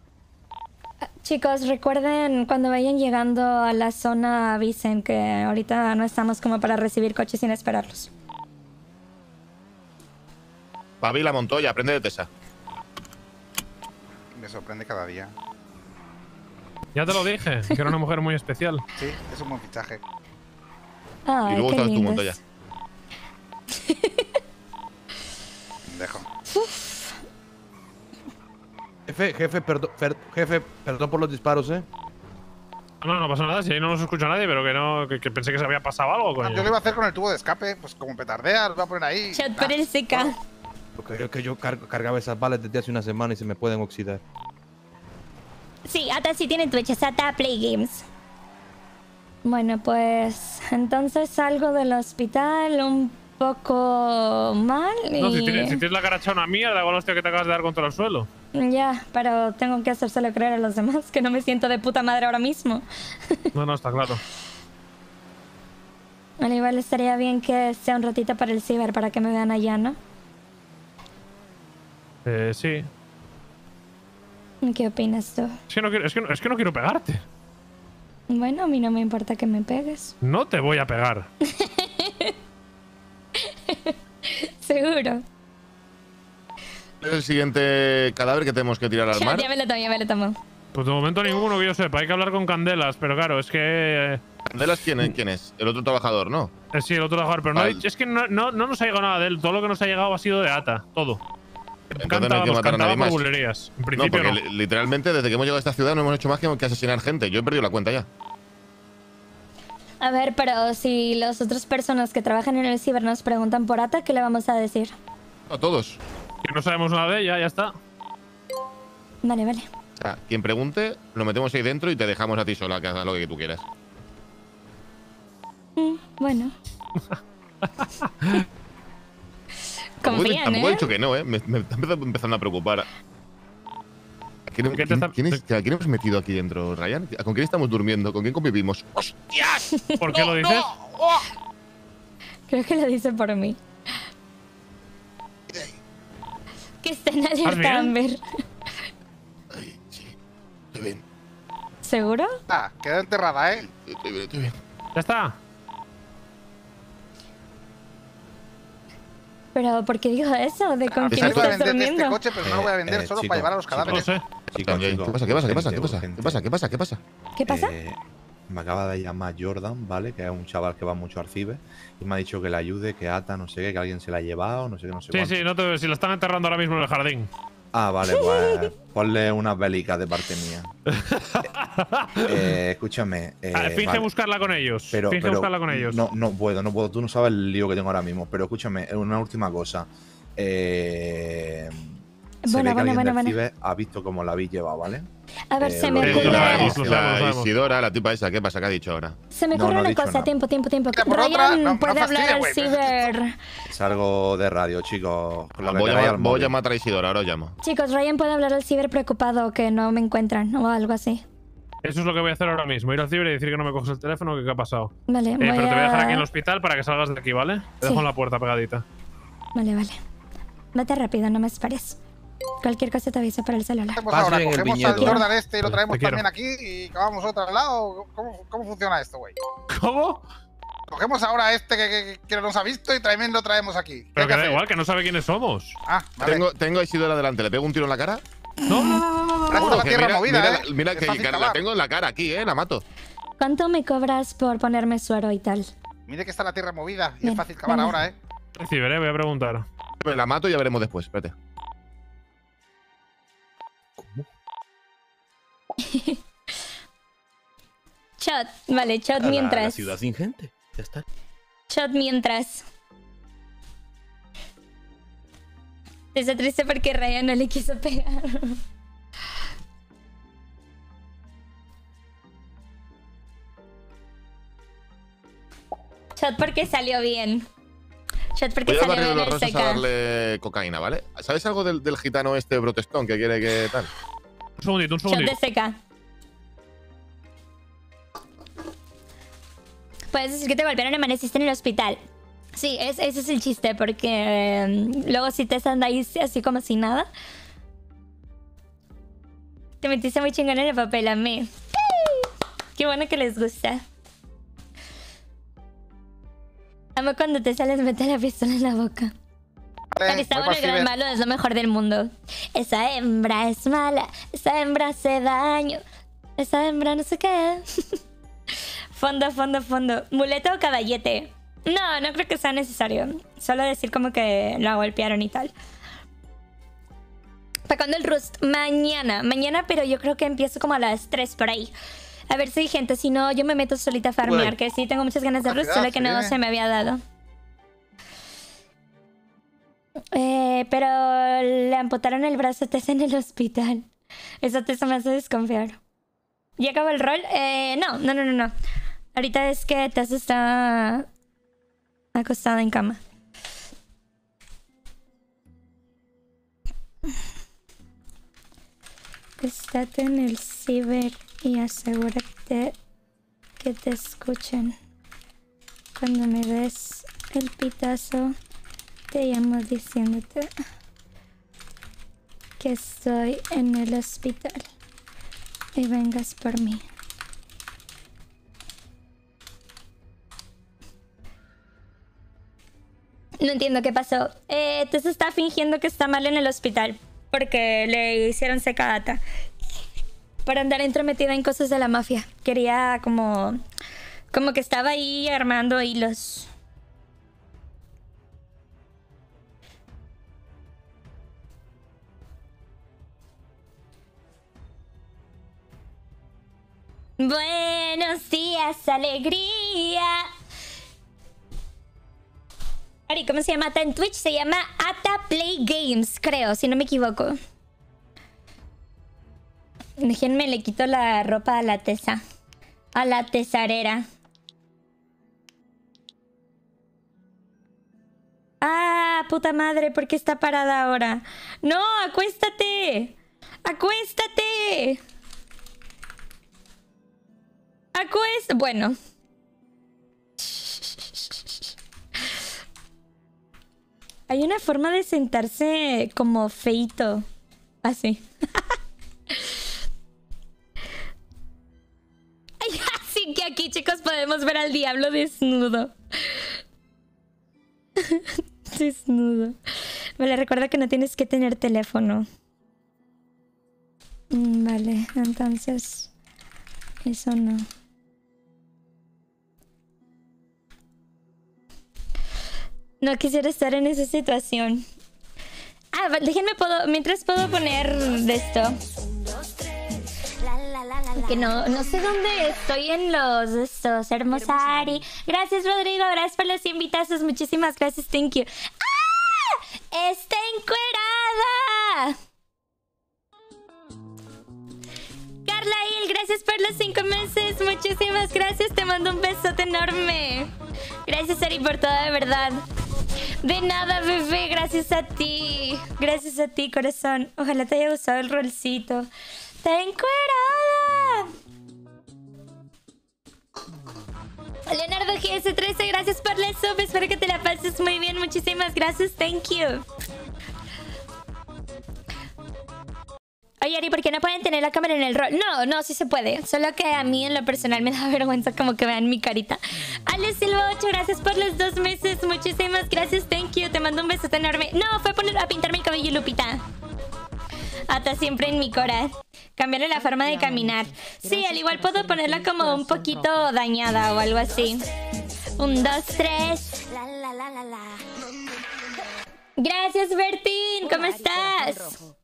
S2: Chicos, recuerden cuando vayan llegando a la zona avisen que ahorita no estamos como para recibir coches sin esperarlos.
S13: Pavila Montoya, aprende de Tessa.
S9: Me sorprende cada día.
S8: Ya te lo dije, que era una mujer muy especial.
S9: Sí, es un buen fichaje.
S2: Ay,
S13: y luego estabas tú. Montoya.
S9: Dejo.
S11: Jefe, jefe, perdón, jefe, perdón por los disparos, ¿eh?
S8: No, no pasa nada, si ahí no nos escucha nadie, pero que no, que, que pensé que se había pasado algo,
S9: Ah,
S8: coño.
S9: Yo lo iba a hacer con el tubo de escape, pues como petardea, lo voy a poner ahí.
S2: Chat por el CK.
S11: Creo que yo car- cargaba esas balas desde hace una semana y se me pueden oxidar.
S2: Sí, Ata sí tiene Twitch, es Ata Play Games. Bueno, pues entonces salgo del hospital un poco mal y...
S8: No, si tienes, si tienes la cara hecha una mierda con la hostia que te acabas de dar contra el suelo.
S2: Ya, pero tengo que hacérselo creer a los demás que no me siento de puta madre ahora mismo.
S8: No, no, está claro.
S2: Al igual estaría bien que sea un ratito para el ciber para que me vean allá, ¿no?
S8: Eh, sí.
S2: ¿Qué opinas tú?
S8: Es que, no quiero, es, que no, es que no quiero pegarte.
S2: Bueno, a mí no me importa que me pegues.
S8: No te voy a pegar.
S2: Seguro.
S13: Es el siguiente cadáver que tenemos que tirar al mar.
S2: ya me lo tomo, ya me lo tomo.
S8: Pues de momento ninguno que yo sepa. Hay que hablar con Candelas, pero claro, es que. eh,
S13: ¿Candelas quién es? ¿Quién es? El otro trabajador, ¿no?
S8: eh, sí, el otro trabajador, pero no ha
S13: Vale.
S8: dicho- es que no, no, no nos ha llegado nada de él. Todo lo que nos ha llegado ha sido de Ata. Todo.
S13: Entonces
S8: Canta,
S13: no hay que matar a nadie más.
S8: bulerías. En
S13: No,
S8: principio
S13: porque
S8: no.
S13: li- literalmente desde que hemos llegado a esta ciudad no hemos hecho más que, que asesinar gente. Yo he perdido la cuenta ya.
S2: A ver, pero si las otras personas que trabajan en el ciber nos preguntan por Ata, ¿qué le vamos a decir?
S13: A todos.
S8: Que no sabemos nada de ella, ya está.
S2: Vale, vale.
S13: O sea, quien pregunte, lo metemos ahí dentro y te dejamos a ti sola, que hagas lo que tú quieras.
S2: Mm, bueno.
S13: Tampoco,
S2: Confían,
S13: tampoco he dicho que no, ¿eh? Me, me está empezando- empezando a preocupar. ¿A quién,
S8: ¿Qué te
S13: quién-
S8: está-
S13: quién es- a quién hemos metido aquí dentro, Ryan? ¿Con quién estamos durmiendo? ¿Con quién convivimos? ¡Hostias!
S8: ¿Por qué lo dices?
S2: Creo que lo dice por mí. Que está en
S8: ¿Estás
S2: alerta? Amber.
S13: Estoy bien,
S2: ¿Seguro?
S9: Ah, queda enterrada, ¿eh?
S13: estoy bien, estoy bien.
S8: Ya está.
S2: Pero ¿por qué dijo eso? ¿De con quién
S9: final voy a
S2: estás
S9: vender este
S2: durmiendo?
S9: coche, pero no lo voy a vender
S14: eh,
S9: solo
S14: chico,
S9: para llevar a los
S14: chico,
S8: No
S9: cadáveres.
S8: sé.
S14: Chicos,
S13: ¿Qué pasa? ¿Qué pasa? ¿Qué pasa? ¿Qué pasa? ¿Qué pasa? ¿Qué pasa? ¿Qué pasa?
S2: ¿Qué pasa?
S14: Eh, me acaba de llamar Jordan, ¿vale? Que es un chaval que va mucho al ciber. Y me ha dicho que le ayude, que ata, no sé qué, que alguien se la ha llevado, no sé qué, no sé
S8: Sí,
S14: cuánto.
S8: sí, no te, si la están enterrando ahora mismo en el jardín.
S14: Ah, vale, pues ponle unas bélicas de parte mía. Eh, escúchame. eh,
S8: Ah, finge
S14: vale.
S8: buscarla con ellos.
S14: Pero,
S8: finge
S14: pero
S8: buscarla con ellos.
S14: No, no puedo, no puedo. Tú no sabes el lío que tengo ahora mismo. Pero escúchame, una última cosa. Eh, se
S2: Bueno,
S14: ve que
S2: bueno,
S14: alguien
S2: bueno,
S14: ha visto cómo la habéis llevado, ¿vale?
S2: A ver,
S14: Eh,
S2: se me
S8: ocurre-
S13: La. Isidora, la tipa esa, ¿qué pasa? ¿Qué ha dicho ahora?
S2: Se me
S14: No,
S2: ocurre
S14: no he
S2: una cosa,
S14: nada.
S2: tiempo, tiempo, tiempo.
S9: Otra,
S2: Ryan
S9: no- no
S2: puede hablar al ciber.
S14: Es algo de radio, chicos. Que
S13: Voy llamar, voy a llamar a Isidora, ahora os llamo.
S2: Chicos, Ryan puede hablar al ciber preocupado que no me encuentran o algo así.
S8: Eso es lo que voy a hacer ahora mismo. Ir al ciber y decir que no me coges el teléfono, que qué ha pasado.
S2: Vale,
S8: Eh,
S2: voy
S8: pero te voy a dejar aquí en el hospital para que salgas de aquí, ¿vale? Te
S2: Sí.
S8: dejo en la puerta pegadita.
S2: Vale, vale. Vete rápido, no me esperes. Cualquier cosa te aviso por el celular.
S9: Ahora, cogemos al
S11: viñedo.
S9: Jordan este y lo traemos también aquí y cavamos otro al lado. ¿Cómo, cómo funciona esto, güey?
S8: ¿Cómo?
S9: Cogemos ahora a este que, que- que no nos ha visto y también lo traemos aquí. ¿Qué
S8: Pero que da
S9: hacer?
S8: igual, que no sabe quiénes somos.
S9: Ah, vale.
S13: Tengo, tengo a Isidora delante, ¿le pego un tiro en la cara?
S8: No, no, no, no, no.
S9: La tierra
S13: mira,
S9: movida,
S13: mira,
S9: ¿eh?
S13: mira que, la tengo en la cara aquí, ¿eh? La mato.
S2: ¿Cuánto me cobras por ponerme suero y tal?
S9: Mire que está la tierra movida y
S2: Bien,
S9: es fácil cavar
S2: vale.
S9: ahora, ¿eh?
S8: Ciber, eh, voy a preguntar.
S13: La mato y ya veremos después, espérate.
S2: chat, vale,
S11: chat
S2: mientras.
S11: La ciudad sin gente, ya está.
S2: Chat mientras. Está triste porque Raya no le quiso pegar. Chat porque salió bien. Chat porque salió
S13: a
S2: bien.
S13: Voy a darle cocaína, ¿vale? ¿Sabes algo del, del gitano este protestón que quiere que tal?
S8: Un segundito, un
S2: Shot
S8: segundito.
S2: de seca. Puedes decir que te golpearon y amaneciste en el hospital. Sí, es- ese es el chiste, porque eh, luego si te están ahí así como si nada. Te metiste muy chingón en el papel a mí. Qué bueno que les gusta. Amo cuando te sales mete la pistola en la boca. Está bueno el gran malo es lo mejor del mundo. Esa hembra es mala, esa hembra hace daño, esa hembra no sé qué. fondo, fondo, fondo. ¿Muleta o caballete? No, no creo que sea necesario. Solo decir como que la golpearon y tal. ¿Para cuándo el Rust? Mañana. Mañana, pero yo creo que empiezo como a las 3 por ahí. A ver si hay gente. Si no, yo me meto solita a farmear.
S9: Uy.
S2: Que sí, tengo muchas ganas de
S9: Ah,
S2: Rust, solo que no se me había dado. Eh, pero le amputaron el brazo a Tessa en el hospital. Eso Tessa me hace desconfiar. ¿Ya acabó el rol? Eh, no, no, no, no, no. Ahorita es que Tessa está acostada en cama. Estate en el ciber y asegúrate que te escuchen. Cuando me des el pitazo, llamo diciéndote que estoy en el hospital y vengas por mí. No entiendo qué pasó. Eh, Tessa está fingiendo que está mal en el hospital porque le hicieron secadata para andar entrometida en cosas de la mafia. Quería como como que estaba ahí armando hilos. Buenos días, alegría. Ari, ¿cómo se llama? Ata en Twitch se llama Ata Play Games, creo, si no me equivoco. Déjenme, le quito la ropa a la tesa. A la tesarera. Ah, puta madre, ¿por qué está parada ahora? No, acuéstate. Acuéstate. Bueno. Hay una forma de sentarse como feito. Así. Así que aquí, chicos, podemos ver al diablo desnudo. desnudo. Vale, recuerda que no tienes que tener teléfono. Mm, Vale, entonces... Eso no. No quisiera estar en esa situación. Ah, déjenme puedo, mientras puedo poner de esto. Que no, no sé dónde estoy en los estos. Hermosa Ari. Gracias, Rodrigo. Gracias por los invitados. Muchísimas gracias. Thank you. ¡Ah! ¡Está encuerada! Carla Il, gracias por los cinco meses. Muchísimas gracias. Te mando un besote enorme. Gracias, Ari, por todo, de verdad. De nada, bebé. Gracias a ti. Gracias a ti, corazón. Ojalá te haya gustado el rolcito. ¡Está encuerada! Leonardo GS13, gracias por la sub. Espero que te la pases muy bien. Muchísimas gracias. Thank you. Oye, Ari, ¿por qué no pueden tener la cámara en el rol? No, no, sí se puede. Solo que a mí en lo personal me da vergüenza como que vean mi carita. Ale Silva 8, gracias por los dos meses. Muchísimas gracias, thank you. Te mando un besote enorme. No, fue poner a pintarme el cabello, Lupita. Hasta siempre en mi cora. Cambiarle la forma de caminar. Sí, al igual puedo ponerla como un poquito dañada o algo así. Un, dos, tres. Gracias, Bertín. ¿Cómo estás?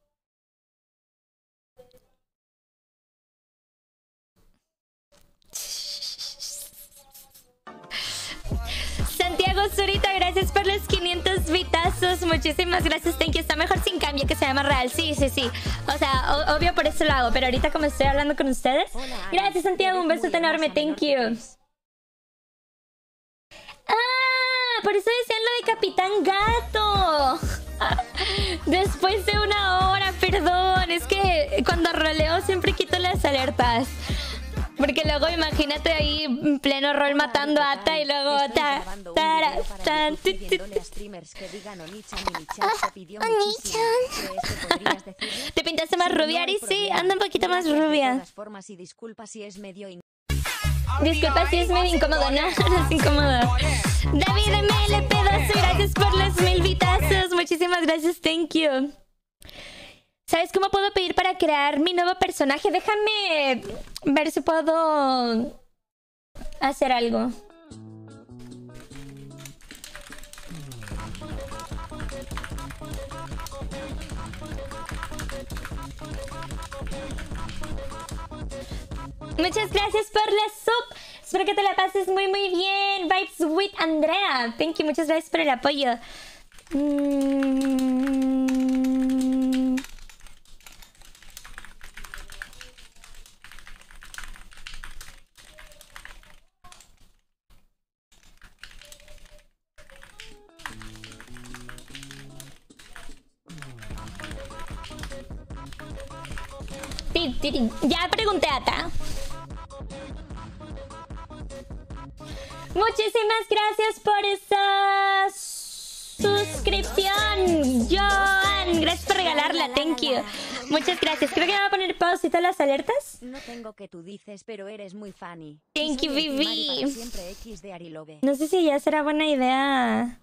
S2: Zurita, gracias por los 500 vitazos. Muchísimas gracias. Thank you. Está mejor sin cambio que se llama real. Sí, sí, sí. O sea, o- obvio por eso lo hago. Pero ahorita como estoy hablando con ustedes. Gracias, Santiago. Un besote enorme. Thank you. Ah, por eso decían lo de Capitán Gato. Después de una hora, perdón. Es que cuando roleo siempre quito las alertas. Porque luego imagínate ahí en pleno rol matando a Ata y luego ta, tara, tan,
S5: ah, Te
S2: pintaste más rubia, Ari, sí, anda un poquito más rubia.
S5: Disculpa si es medio
S2: incómodo, no, no es incómodo. David MLP12, gracias por los mil vitazos, muchísimas gracias, thank you. ¿Sabes cómo puedo pedir para crear mi nuevo personaje? Déjame ver si puedo hacer algo. Muchas gracias por la sub. Espero que te la pases muy muy bien. Vibes with Andrea. Thank you. Muchas gracias por el apoyo. Mm. Ya pregunté a Ta. Muchísimas gracias por esa suscripción, Joan. Gracias por regalarla, thank you. Muchas gracias. Creo que me va a poner pausa y todas las alertas.
S5: No tengo que tú dices, pero eres muy funny.
S2: Thank you, Vivi. No sé si ya será buena idea.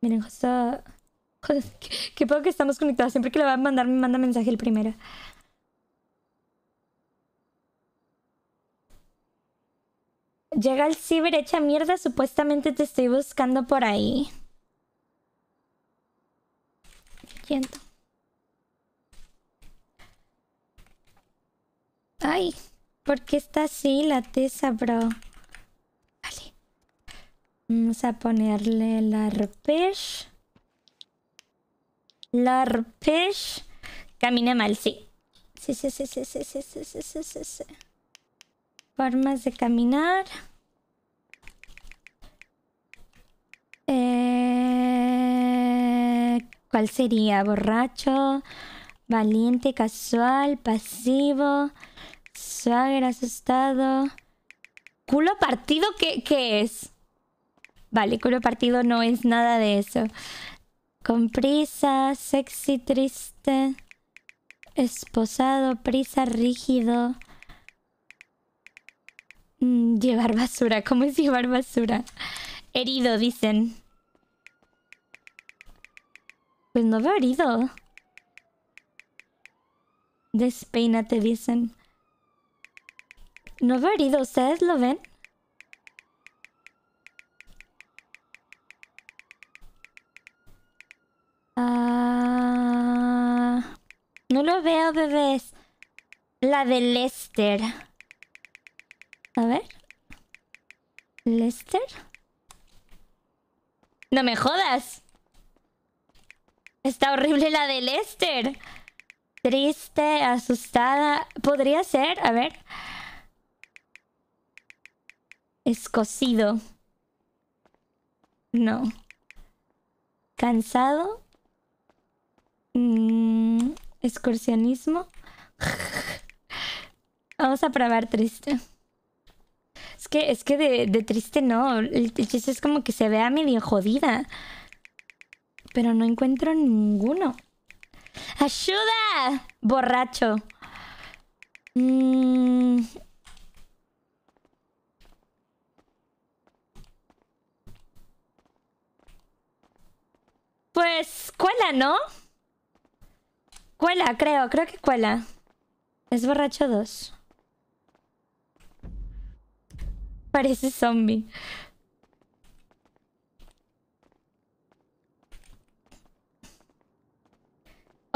S2: Miren, justo. Qué poco que estamos conectados. Siempre que le va a mandar, me manda mensaje el primero. Llega el ciber hecha mierda. Supuestamente te estoy buscando por ahí. Siento. Ay, ¿por qué está así la tesa, bro? Vale. Vamos a ponerle la arpej. La. Camina mal. Sí, sí, sí, sí, sí, sí, sí, sí, sí, sí, sí. Formas de caminar. Eh, ¿Cuál sería? Borracho, valiente, casual, pasivo, suave, asustado. ¿Culo partido qué, qué es? Vale, culo partido no es nada de eso. Con prisa, sexy, triste, esposado, prisa, rígido. Mm, llevar basura, ¿cómo es llevar basura? Herido, dicen. Pues no veo herido. Despeínate, dicen. No veo herido, ¿ustedes lo ven? Ah, no lo veo, bebés. La de Lester. A ver. ¿Lester? No me jodas. Está horrible la de Lester. Triste, asustada. Podría ser, a ver. Escocido. No. Cansado. Mm, excursionismo. Vamos a probar triste. Es que, es que de, triste no. Chiste es como que se vea medio jodida. Pero no encuentro ninguno. ¡Ayuda! Borracho. Mm. Pues cuela, ¿no? Cuela, creo, creo que cuela. Es borracho 2. Parece zombie.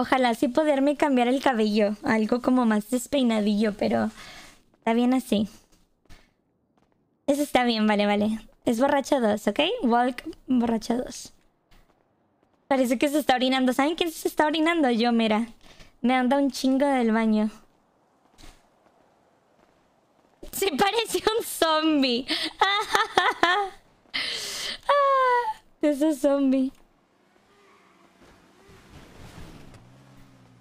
S2: Ojalá sí poderme cambiar el cabello. Algo como más despeinadillo, pero está bien así. Eso está bien, vale, vale. Es borracho 2, ¿ok? Walk borracho 2. Parece que se está orinando. ¿Saben quién se está orinando? Yo, mira. Me anda un chingo del baño. Se parece un zombie. Ah, ese zombie.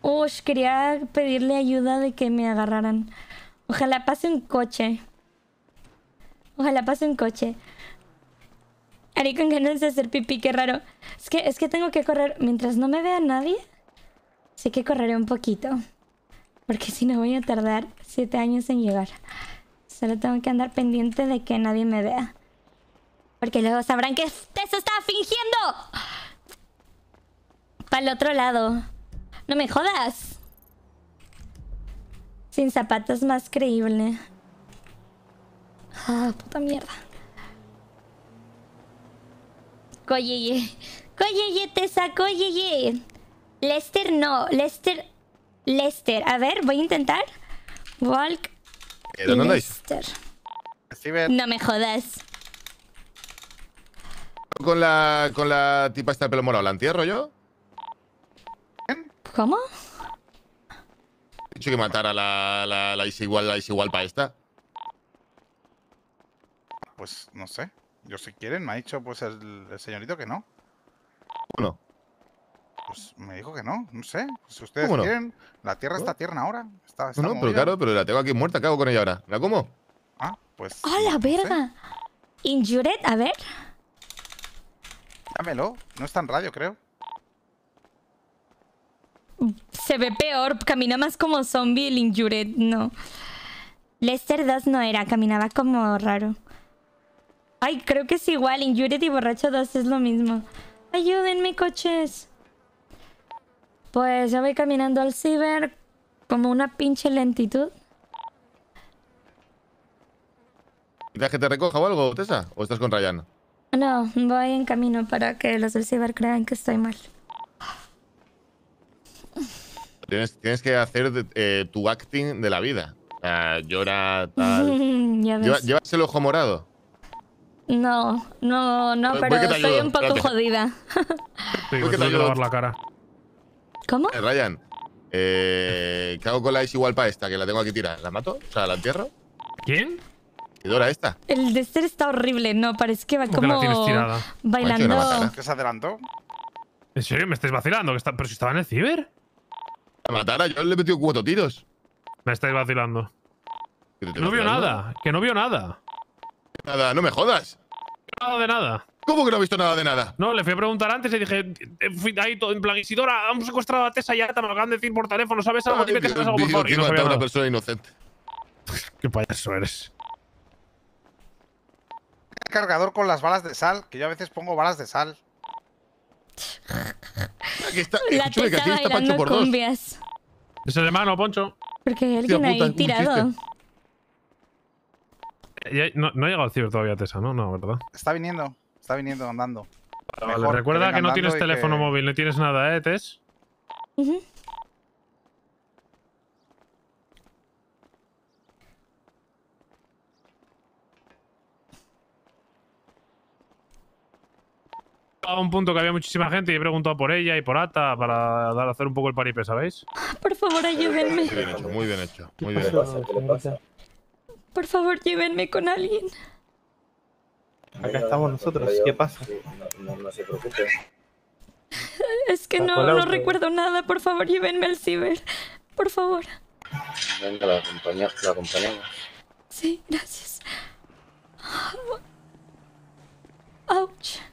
S2: Ush, quería pedirle ayuda de que me agarraran. Ojalá pase un coche. Ojalá pase un coche. Haré con ganas de hacer pipí, qué raro. Es que, es que tengo que correr. Mientras no me vea nadie, sí que correré un poquito. Porque si no voy a tardar siete años en llegar. Solo tengo que andar pendiente de que nadie me vea. Porque luego sabrán que usted se está fingiendo. Para el otro lado. No me jodas. Sin zapatos más creíble. Ah, puta mierda. Coyeye. Coyeye, te saco, yeye. Lester no. Lester. Lester. A ver, voy a intentar. Walk.
S13: ¿Dónde andáis?
S2: Lester. No me jodas.
S13: Con la, con la tipa esta de pelo morado, ¿la entierro yo?
S2: ¿Cómo?
S13: He dicho que matara a la, la, la igual, la igual para esta.
S9: Pues no sé. Yo si quieren, me ha dicho pues el, el señorito que no.
S13: Bueno.
S9: Pues me dijo que no, no sé. Si ustedes
S13: ¿Cómo no?
S9: quieren, la tierra está tierna ahora. Está, está
S13: No, no, pero claro, pero la tengo aquí muerta. ¿Qué hago con ella ahora? ¿La como?
S9: Ah, pues.
S2: ¡Ah, la verga! Injured, a ver.
S9: Dámelo. No está en radio, creo.
S2: Se ve peor, camina más como zombie el Injured, no. Lester 2 no era, caminaba como raro. Ay, creo que es igual, Injured y Borracho 2 es lo mismo. Ayúdenme, coches. Pues ya voy caminando al ciber como una pinche lentitud.
S13: ¿Quieres que te recoja o algo, Tessa? ¿O estás con Ryan?
S2: No, voy en camino para que los del ciber crean que estoy mal.
S13: Tienes, tienes que hacer eh, tu acting de la vida. O sea, llora, tal.
S2: ya
S13: Lleva-. ¿Llevas el ojo morado?
S2: No, no, no,
S13: Voy-
S2: pero
S13: que
S2: estoy un poco
S13: espérate.
S2: jodida.
S8: Sí,
S13: ¿Por
S8: me
S13: qué te
S8: que
S13: ayudo?
S8: lavar la cara.
S2: ¿Cómo?
S13: Eh, Ryan, eh, ¿qué hago con la igual para esta? Que la tengo aquí tirada. ¿La mato? O sea, ¿la entierro?
S8: ¿Quién?
S13: Dora esta.
S2: El de Esther está horrible, no, parece que va
S8: ¿Cómo que la
S2: como
S8: tienes tirada?
S2: bailando.
S9: ¿Que se adelantó?
S8: ¿En serio? ¿Me estáis vacilando? ¿Que. ¿Pero si estaba en el ciber?
S13: ¿La matara? Yo le he metido cuatro tiros.
S8: Me estáis vacilando.
S13: ¿Que te
S8: No vio nada. Que no vio nada.
S13: Nada, no me jodas.
S8: Nada de nada.
S13: ¿Cómo que no ha visto nada de nada?
S8: No, le fui a preguntar antes y dije, eh, fui ahí todo en plan, Isidora, hemos secuestrado a Tessa y a Ata, me lo acaban de decir por teléfono, ¿sabes algo? Dime que sabes algo, por favor.
S13: matar a una persona inocente.
S8: Qué payaso eres.
S9: cargador con las balas de sal, que yo a veces pongo balas de sal.
S13: Aquí está.
S2: La
S13: que aquí está Pancho por dos.
S8: Es el hermano, Poncho.
S2: Porque hay alguien
S13: puta,
S2: ahí tirado.
S8: Eh, No, no ha llegado al ciber todavía Tessa, ¿no? No, ¿verdad?
S9: Está viniendo, está viniendo andando.
S8: Vale,
S9: Mejor
S8: recuerda que no tienes teléfono
S9: que-
S8: móvil, no tienes nada, ¿eh, Tess?
S2: Ujú.
S8: A un punto que había muchísima gente y he preguntado por ella y por Ata para dar, hacer un poco el paripé, ¿sabéis?
S2: Por favor, ayúdenme.
S13: Muy bien hecho, muy bien hecho. Muy bien.
S15: ¿Qué le pasa?
S2: Por favor, llévenme con alguien.
S15: Acá estamos nosotros. ¿Qué pasa?
S4: No, no, no se preocupe.
S2: Es que no, no recuerdo nada. Por favor, llévenme al ciber. Por favor.
S4: Venga, la, acompaña, la acompañamos.
S2: Sí, gracias. Ouch.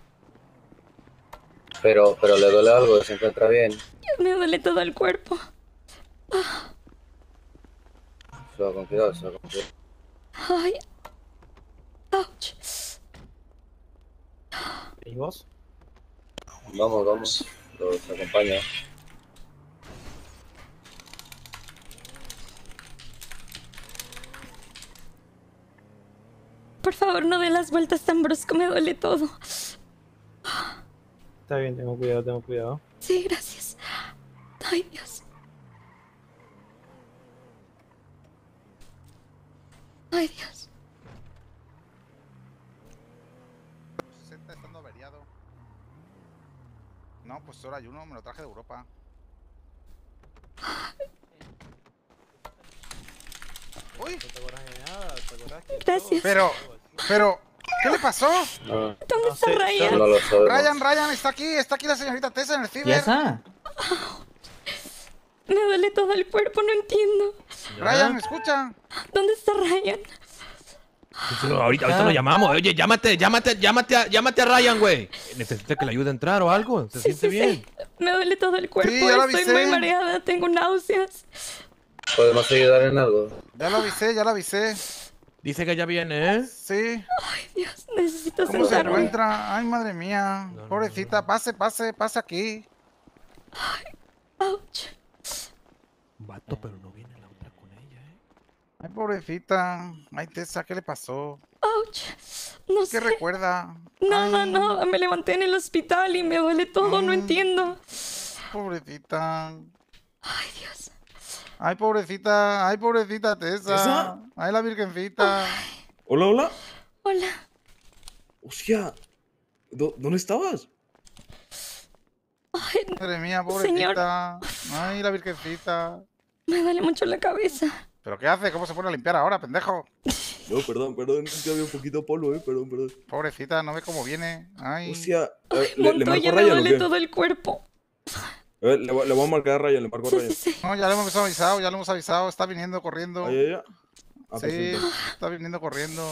S4: Pero, pero le duele algo, se encuentra bien.
S2: Me duele todo el cuerpo.
S4: Suba con cuidado, suba con cuidado.
S2: Ay. Ouch.
S15: ¿Y vos?
S4: Vamos, vamos. Los acompaño.
S2: Por favor, no dé las vueltas tan brusco. Me duele todo.
S15: Está bien, tengo cuidado, tengo cuidado.
S2: Sí, gracias. Ay, Dios. Ay, Dios.
S9: 60 estando averiado. No, pues solo hay uno, me lo traje de Europa. Uy.
S15: No te acuerdas de nada, ¿te acuerdas que
S2: Gracias.
S9: Pero, pero, ¿qué le pasó?
S4: No,
S2: ¿Dónde está Ryan?
S4: no lo sabemos.
S9: Ryan, Ryan, está aquí, está aquí la señorita Tessa en el ciber.
S2: Me duele todo el cuerpo, no entiendo.
S9: Ryan, ¿me escucha?
S2: ¿Dónde está Ryan?
S11: Ahorita, ahorita lo llamamos. Oye, llámate, llámate, llámate, a- llámate a Ryan, güey. ¿Necesita que le ayude a entrar o algo? ¿Se siente bien?
S2: Me duele todo el cuerpo,
S9: ya lo
S2: estoy muy mareada, tengo náuseas.
S4: ¿Podemos ayudar en algo?
S9: Ya lo avisé, ya lo avisé.
S11: Dice que ya viene, ¿eh?
S9: Sí.
S2: Ay, Dios, necesito
S9: ¿Cómo se
S2: sentarme.
S9: encuentra? Ay, madre mía. Pobrecita, pase, pase, pase aquí.
S2: Ouch.
S11: Vato, pero no viene la otra con ella, ¿eh?
S9: Ay, pobrecita. Ay, Tessa, ¿qué le pasó?
S2: Ouch. No
S9: ¿Qué
S2: sé.
S9: recuerda?
S2: No, no, no. Me levanté en el hospital y me duele todo, no entiendo.
S9: Pobrecita.
S2: Ay, Dios.
S9: Ay, pobrecita. Ay, pobrecita Tessa.
S11: ¿Tessa?
S9: Ay, la virgencita.
S11: Hola, hola.
S2: Hola.
S11: Hostia. ¿dó- ¿Dónde estabas?
S2: Ay,
S9: Madre mía,
S2: Señor.
S9: pobrecita. Ay, la virgencita.
S2: me duele mucho la cabeza.
S9: ¿Pero qué hace? ¿Cómo se pone a limpiar ahora, pendejo?
S11: No, perdón, perdón. Es que había un poquito de polvo, ¿eh? Perdón, perdón.
S9: Pobrecita, no ve cómo viene. Ay.
S11: Hostia. eh, ¿Le, le
S2: Montoya,
S11: a
S2: me duele todo el cuerpo.
S11: Eh, le, le voy a marcar a Ryan, le marco a Ryan.
S9: No, ya le hemos avisado, ya le hemos avisado. Está viniendo corriendo.
S11: Ay, ay. Ah,
S9: sí, está viniendo corriendo.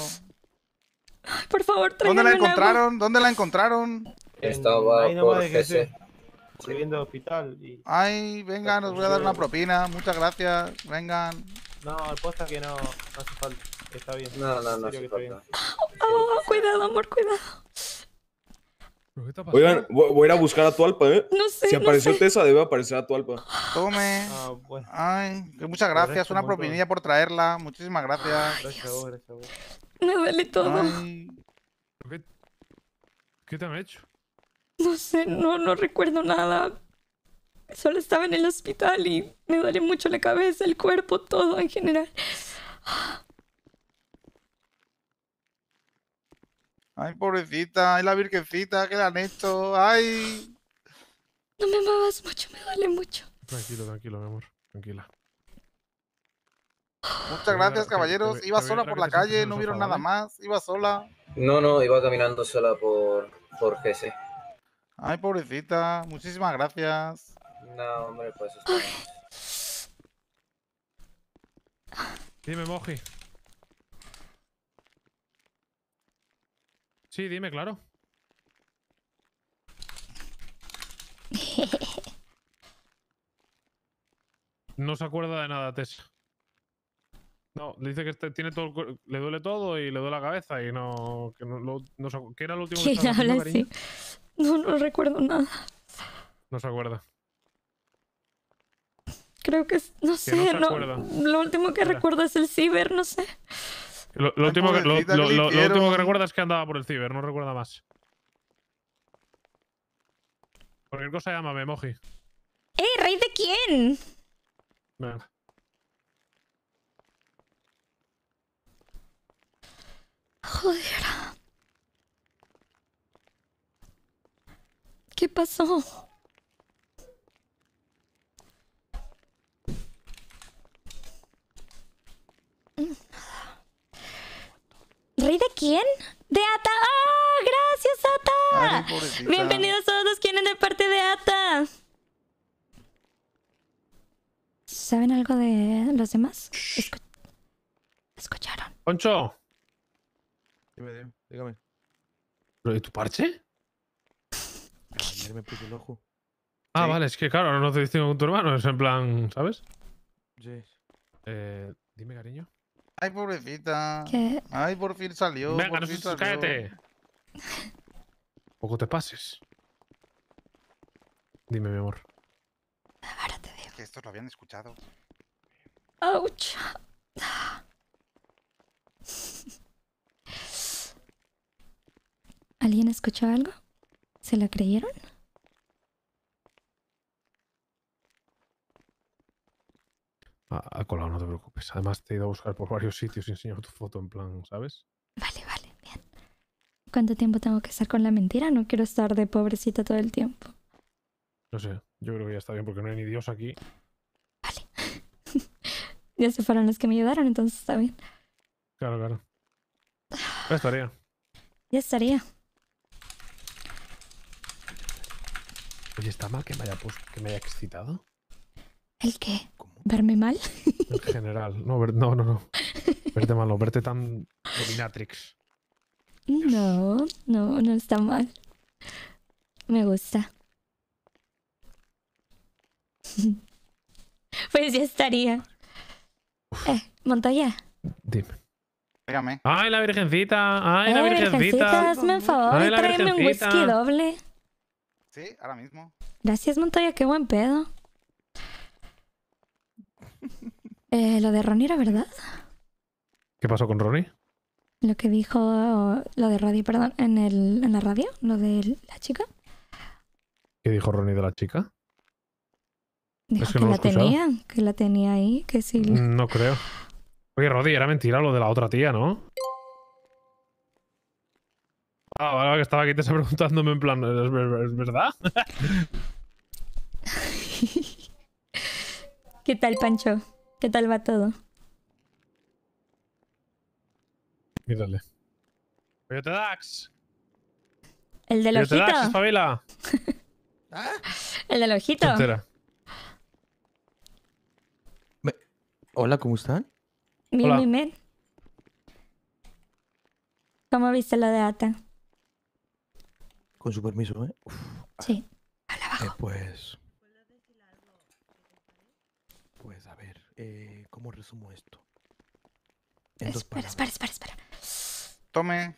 S2: Por favor,
S9: ¿Dónde
S2: tráigame
S9: la
S2: un agua.
S9: encontraron? ¿Dónde la encontraron?
S4: Estaba
S15: Ahí
S4: por GC.
S15: al hospital y...
S9: Ay, venga, nos voy a dar una propina. Muchas gracias. Vengan.
S15: No, aposta que no, no hace falta. Está bien.
S4: No, no, no hace
S15: está bien.
S2: Oh, cuidado, amor, cuidado.
S11: Voy, voy a ir a buscar a tu alpa, ¿eh?
S2: No sé,
S11: Si
S2: no
S11: apareció
S2: sé.
S11: Tessa, debe aparecer a tu alpa.
S9: Tome.
S15: Ah, bueno.
S9: Ay, muchas gracias.
S15: un
S9: Una
S15: montón.
S9: propinilla por traerla. Muchísimas gracias.
S15: Gracias vos, gracias a vos.
S2: Me duele todo.
S9: Ay,
S8: ¿Qué, qué te han hecho?
S2: No sé, no, no recuerdo nada. Solo estaba en el hospital y me duele mucho la cabeza, el cuerpo, todo en general.
S9: Ay, pobrecita. Ay, la virgencita. ¿Qué le han hecho? Ay.
S2: No me muevas mucho, me duele mucho.
S8: Tranquilo, tranquilo, mi amor. Tranquila.
S9: Muchas gracias,
S8: que-
S9: caballeros.
S8: que-
S9: Iba
S8: que
S9: sola por
S8: que
S9: la calle, no vieron nada
S8: ¿vale?
S9: más. Iba sola.
S4: No, no, iba caminando sola por, por GC.
S9: Ay, pobrecita. Muchísimas gracias.
S4: No, hombre, pues.
S8: Dime, Moji. Sí, dime, claro. No se acuerda de nada, Tess. No, dice que este tiene todo el le duele todo y le duele la cabeza y no. Que no, lo- no se acu- ¿Qué era lo último que
S2: ¿Quién
S8: estaba haciendo,
S2: así? No, no recuerdo nada.
S8: No se acuerda.
S2: Creo que es, no
S8: no
S2: sé,
S8: se
S2: no,
S8: acuerda.
S2: lo último que
S8: Espera.
S2: recuerdo es el ciber, no sé.
S8: Lo, último que, lo,
S9: pobrecita, ¿qué
S8: lo-
S9: le
S8: lo- lo último que
S9: hicieron?
S8: recuerda es que andaba por el ciber, no recuerda más. Cualquier cosa llámame, Moji.
S2: ¡Eh, rey de quién!
S8: Venga.
S2: Joder. ¿Qué pasó? ¿Rey de quién? ¡De Ata! ¡Ah! ¡Gracias, Ata!
S9: Ay.
S2: Bienvenidos todos quienes de parte de Ata. ¿Saben algo de los demás? Escu- ¿Escucharon?
S8: Poncho.
S11: Dime, dime, dígame.
S8: ¿Lo de tu parche?
S11: Ayer me puse el ojo.
S8: Ah,
S11: Sí.
S8: vale, es que claro, no te distingo con tu hermano, es en plan, ¿sabes?
S11: Sí.
S8: Eh, dime, cariño.
S9: Ay, pobrecita.
S2: ¿Qué?
S9: Ay, por fin salió.
S8: Venga,
S9: por
S8: no
S9: fin
S8: se-
S9: salió.
S8: cállate. Poco te pases. Dime, mi amor.
S9: Que estos lo habían escuchado.
S2: ¡Auch! ¿Alguien escuchó algo? ¿Se lo creyeron?
S8: Ha, colado, no te preocupes. Además, te he ido a buscar por varios sitios y enseñado tu foto en plan, ¿sabes?
S2: Vale, vale, bien. ¿Cuánto tiempo tengo que estar con la mentira? No quiero estar de pobrecita todo el tiempo.
S8: No sé, yo creo que ya está bien porque no hay ni Dios aquí.
S2: Ya se fueron los que me ayudaron, entonces está bien.
S8: Claro, claro. Ya estaría.
S2: Ya estaría.
S8: Oye, ¿está mal que me haya, que me haya excitado?
S2: ¿El qué? ¿Verme mal?
S8: En general. No, ver- no, no, no. Verte mal, no. Verte tan dominatrix.
S2: No, no, no está mal. Me gusta. Pues ya estaría. Eh, Montoya.
S8: Dime.
S9: Dígame.
S8: ¡Ay, la virgencita! ¡Ay, la
S2: Eh,
S8: virgencita!
S2: virgencita, hazme un favor
S8: Ay,
S2: tráeme un whisky doble.
S9: Sí, ahora mismo.
S2: Gracias, Montoya, qué buen pedo. Eh, lo de Ronnie era verdad.
S8: ¿Qué pasó con Ronnie?
S2: Lo que dijo, lo de radio, perdón, en, el, en la radio, lo de la chica.
S8: ¿Qué dijo Ronnie de la chica?
S2: Dijo
S8: Es
S2: que,
S8: que no lo
S2: la tenía, que la tenía ahí, que sí.
S8: Mm, No creo. Oye, Rodi, era mentira lo de la otra tía, ¿no? Ah, ahora que estaba aquí te preguntándome en plan, ¿es, ver- es verdad?
S2: ¿Qué tal, Pancho? ¿Qué tal va todo?
S8: Mírale. Oye, te Dax.
S2: El del
S8: te Dax,
S2: ojito.
S8: espabila.
S2: El del ojito.
S8: Entera.
S12: Hola, ¿cómo están?
S2: Bien,
S12: Hola.
S2: bien, bien. ¿Cómo viste lo de Ata?
S12: Con su permiso, ¿eh?
S2: Sí.
S12: Eh, pues. Pues a ver, eh, ¿cómo resumo esto? En dos
S2: Espera, espera, espera, espera.
S9: Tome.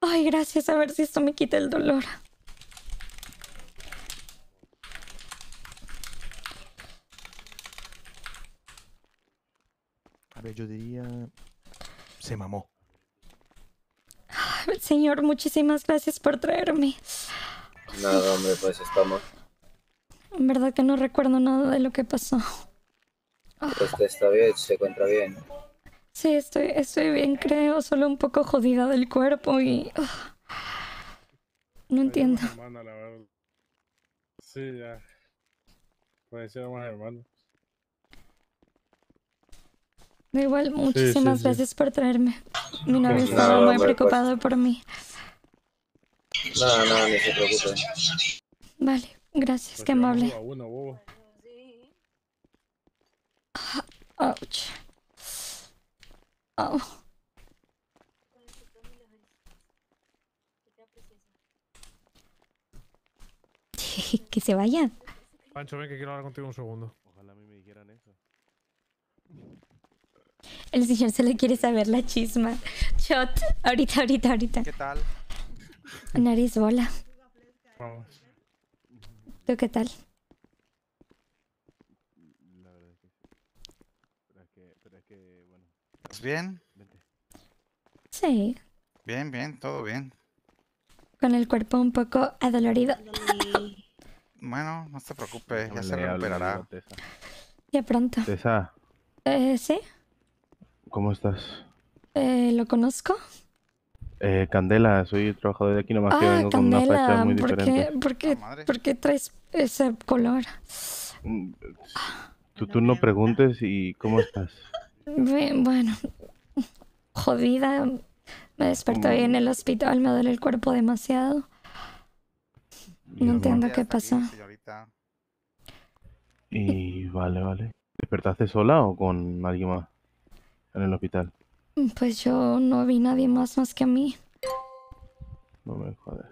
S2: Ay, gracias, a ver si esto me quita el dolor.
S12: A ver, yo diría. Se mamó.
S2: Ay, Señor, muchísimas gracias por traerme.
S4: Nada, hombre, pues estamos.
S2: En verdad que no recuerdo nada de lo que pasó.
S4: Pues usted está bien, se encuentra bien.
S2: Sí, estoy, estoy bien, creo, solo un poco jodida del cuerpo y... ah, no entiendo.
S16: Hermana, la verdad. Sí, ya. Puede ser más hermano.
S2: Da igual, muchísimas
S16: sí.
S2: gracias por traerme. Mi novio
S4: Pues
S2: estaba muy
S4: pues.
S2: preocupado por mí.
S4: Nada, nada, ni se preocupe.
S2: Vale, gracias,
S16: Pues
S2: qué amable.
S16: A uno, bobo.
S2: Ouch. Au. que se vaya.
S8: Pancho, ven que quiero hablar contigo un segundo.
S16: Ojalá a mí me dijeran eso.
S2: El señor se le quiere saber la chisma. Shot. Ahorita, ahorita, ahorita.
S9: ¿Qué tal?
S2: Nariz bola.
S16: Vamos.
S2: ¿Tú qué tal?
S16: La verdad es que sí. Pero es que, pero es que, bueno.
S9: ¿Estás bien?
S2: Sí,
S9: Bien, bien, todo bien.
S2: con el cuerpo un poco adolorido.
S9: Bueno, no se preocupe, ya se recuperará.
S15: Tessa.
S2: Ya pronto.
S15: Tessa,
S2: Eh, ¿Sí?
S15: ¿cómo estás?
S2: Eh, ¿Lo conozco?
S15: Eh, Candela, soy trabajador de aquí, nomás que
S2: Ah,
S15: vengo con una facha
S2: Candela.
S15: muy
S2: ¿Por qué,
S15: diferente.
S2: por, qué, por qué traes ese color?
S15: Mm, Tú, tú no preguntes y ¿cómo estás?
S2: Bueno, jodida. Me desperté hoy en el hospital, me duele el cuerpo demasiado. No entiendo qué pasó.
S15: Y vale, vale. ¿Despertaste sola o con alguien más en el hospital?
S2: Pues yo no vi nadie más más que a mí.
S15: No me jodas.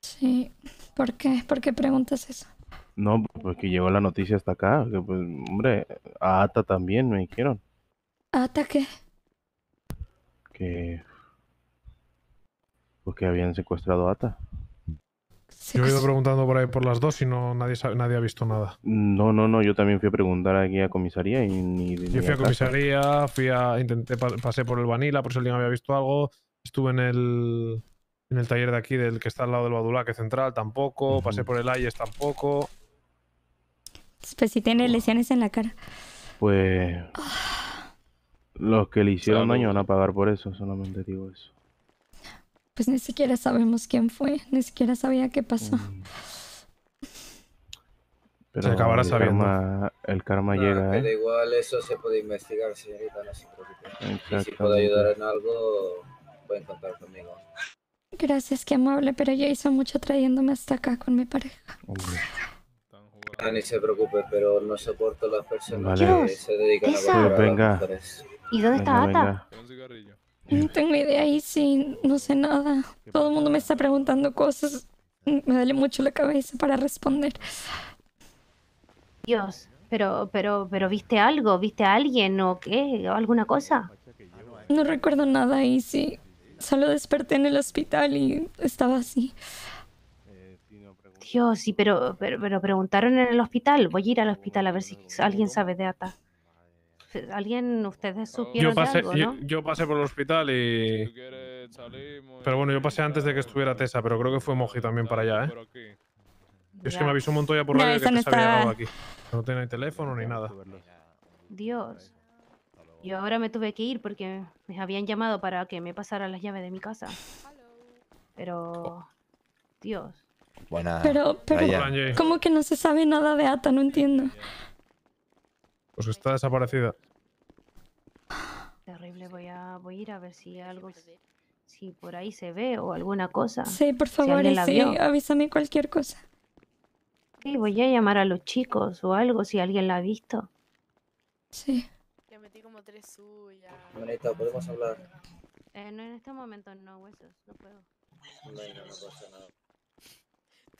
S2: Sí. ¿Por qué? ¿Por qué preguntas eso?
S15: No, pues que llegó la noticia hasta acá. Que pues, hombre, a Ata también me dijeron
S2: ¿Ata qué?
S15: que. Pues que habían secuestrado a Ata.
S8: Yo he ido preguntando por ahí por las dos y no nadie, sabe- nadie ha visto nada.
S15: No, no, no, yo también fui a preguntar aquí a comisaría y ni. ni
S8: Yo fui a comisaría, fui a intenté pa- pasé por el Vanilla, por si alguien había visto algo. Estuve en el en el taller de aquí del que está al lado del Badulaque Central, tampoco. Pasé por el Ayes, tampoco.
S2: Pues si tiene lesiones en la cara.
S15: Pues. Los que le hicieron daño van a pagar por eso, solamente digo eso.
S2: Pues ni siquiera sabemos quién fue, ni siquiera sabía qué pasó.
S15: Pero
S8: acabará
S15: el
S8: sabiendo.
S15: karma, el karma
S4: Nah,
S15: llega,
S4: pero
S15: ¿eh?
S4: igual eso se puede investigar, señorita, no se preocupe. Y si puedo ayudar en algo, pueden contar conmigo.
S2: Gracias, qué amable, pero ya hizo mucho trayéndome hasta acá con mi pareja.
S4: Ah, ni se preocupe, pero no soporto las personas
S15: Vale.
S4: que se dedican a
S15: Pues
S4: golpear a las
S15: venga.
S4: mujeres.
S2: ¿Y dónde
S15: Venga, venga.
S2: No tengo idea y sí, no sé nada. Todo el mundo me está preguntando cosas. Me duele mucho la cabeza para responder.
S17: Dios, pero, pero, pero ¿viste algo? ¿Viste a alguien o qué? ¿O alguna cosa?
S2: No recuerdo nada y sí. Solo desperté en el hospital y estaba así.
S17: Dios, sí, pero, pero, pero preguntaron en el hospital. Voy a ir al hospital a ver si alguien sabe de Ata. ¿Alguien, ustedes supieron
S8: Yo pasé,
S17: de algo,
S8: yo,
S17: no?
S8: yo pasé por el hospital y. Pero bueno, yo pasé antes de que estuviera Tessa, pero creo que fue Moji también para allá, ¿eh? Yo es que me avisó un montón ya por
S2: No,
S8: radio
S2: esa
S8: que
S2: no
S8: Tessa había llegado aquí. No tenía ni teléfono ni nada.
S17: Dios. Yo ahora me tuve que ir porque me habían llamado para que me pasara las llaves de mi casa. Pero... Dios.
S14: Buena.
S2: Pero, pero,
S14: Ryan.
S2: ¿cómo que no se sabe nada de Ata? No entiendo.
S8: Pues está desaparecida.
S17: Terrible, voy a, voy a ir a ver si algo... Si por ahí se ve o alguna cosa.
S2: Sí, por
S17: Si
S2: favor,
S17: la
S2: sí, avísame cualquier cosa.
S17: Sí, voy a llamar a los chicos o algo si alguien la ha visto.
S2: Sí.
S18: Le metí como tres suyas.
S4: Manita, ¿podemos hablar?
S17: Eh, no, en este momento no, huesos, no puedo.
S4: Venga, no pasa nada.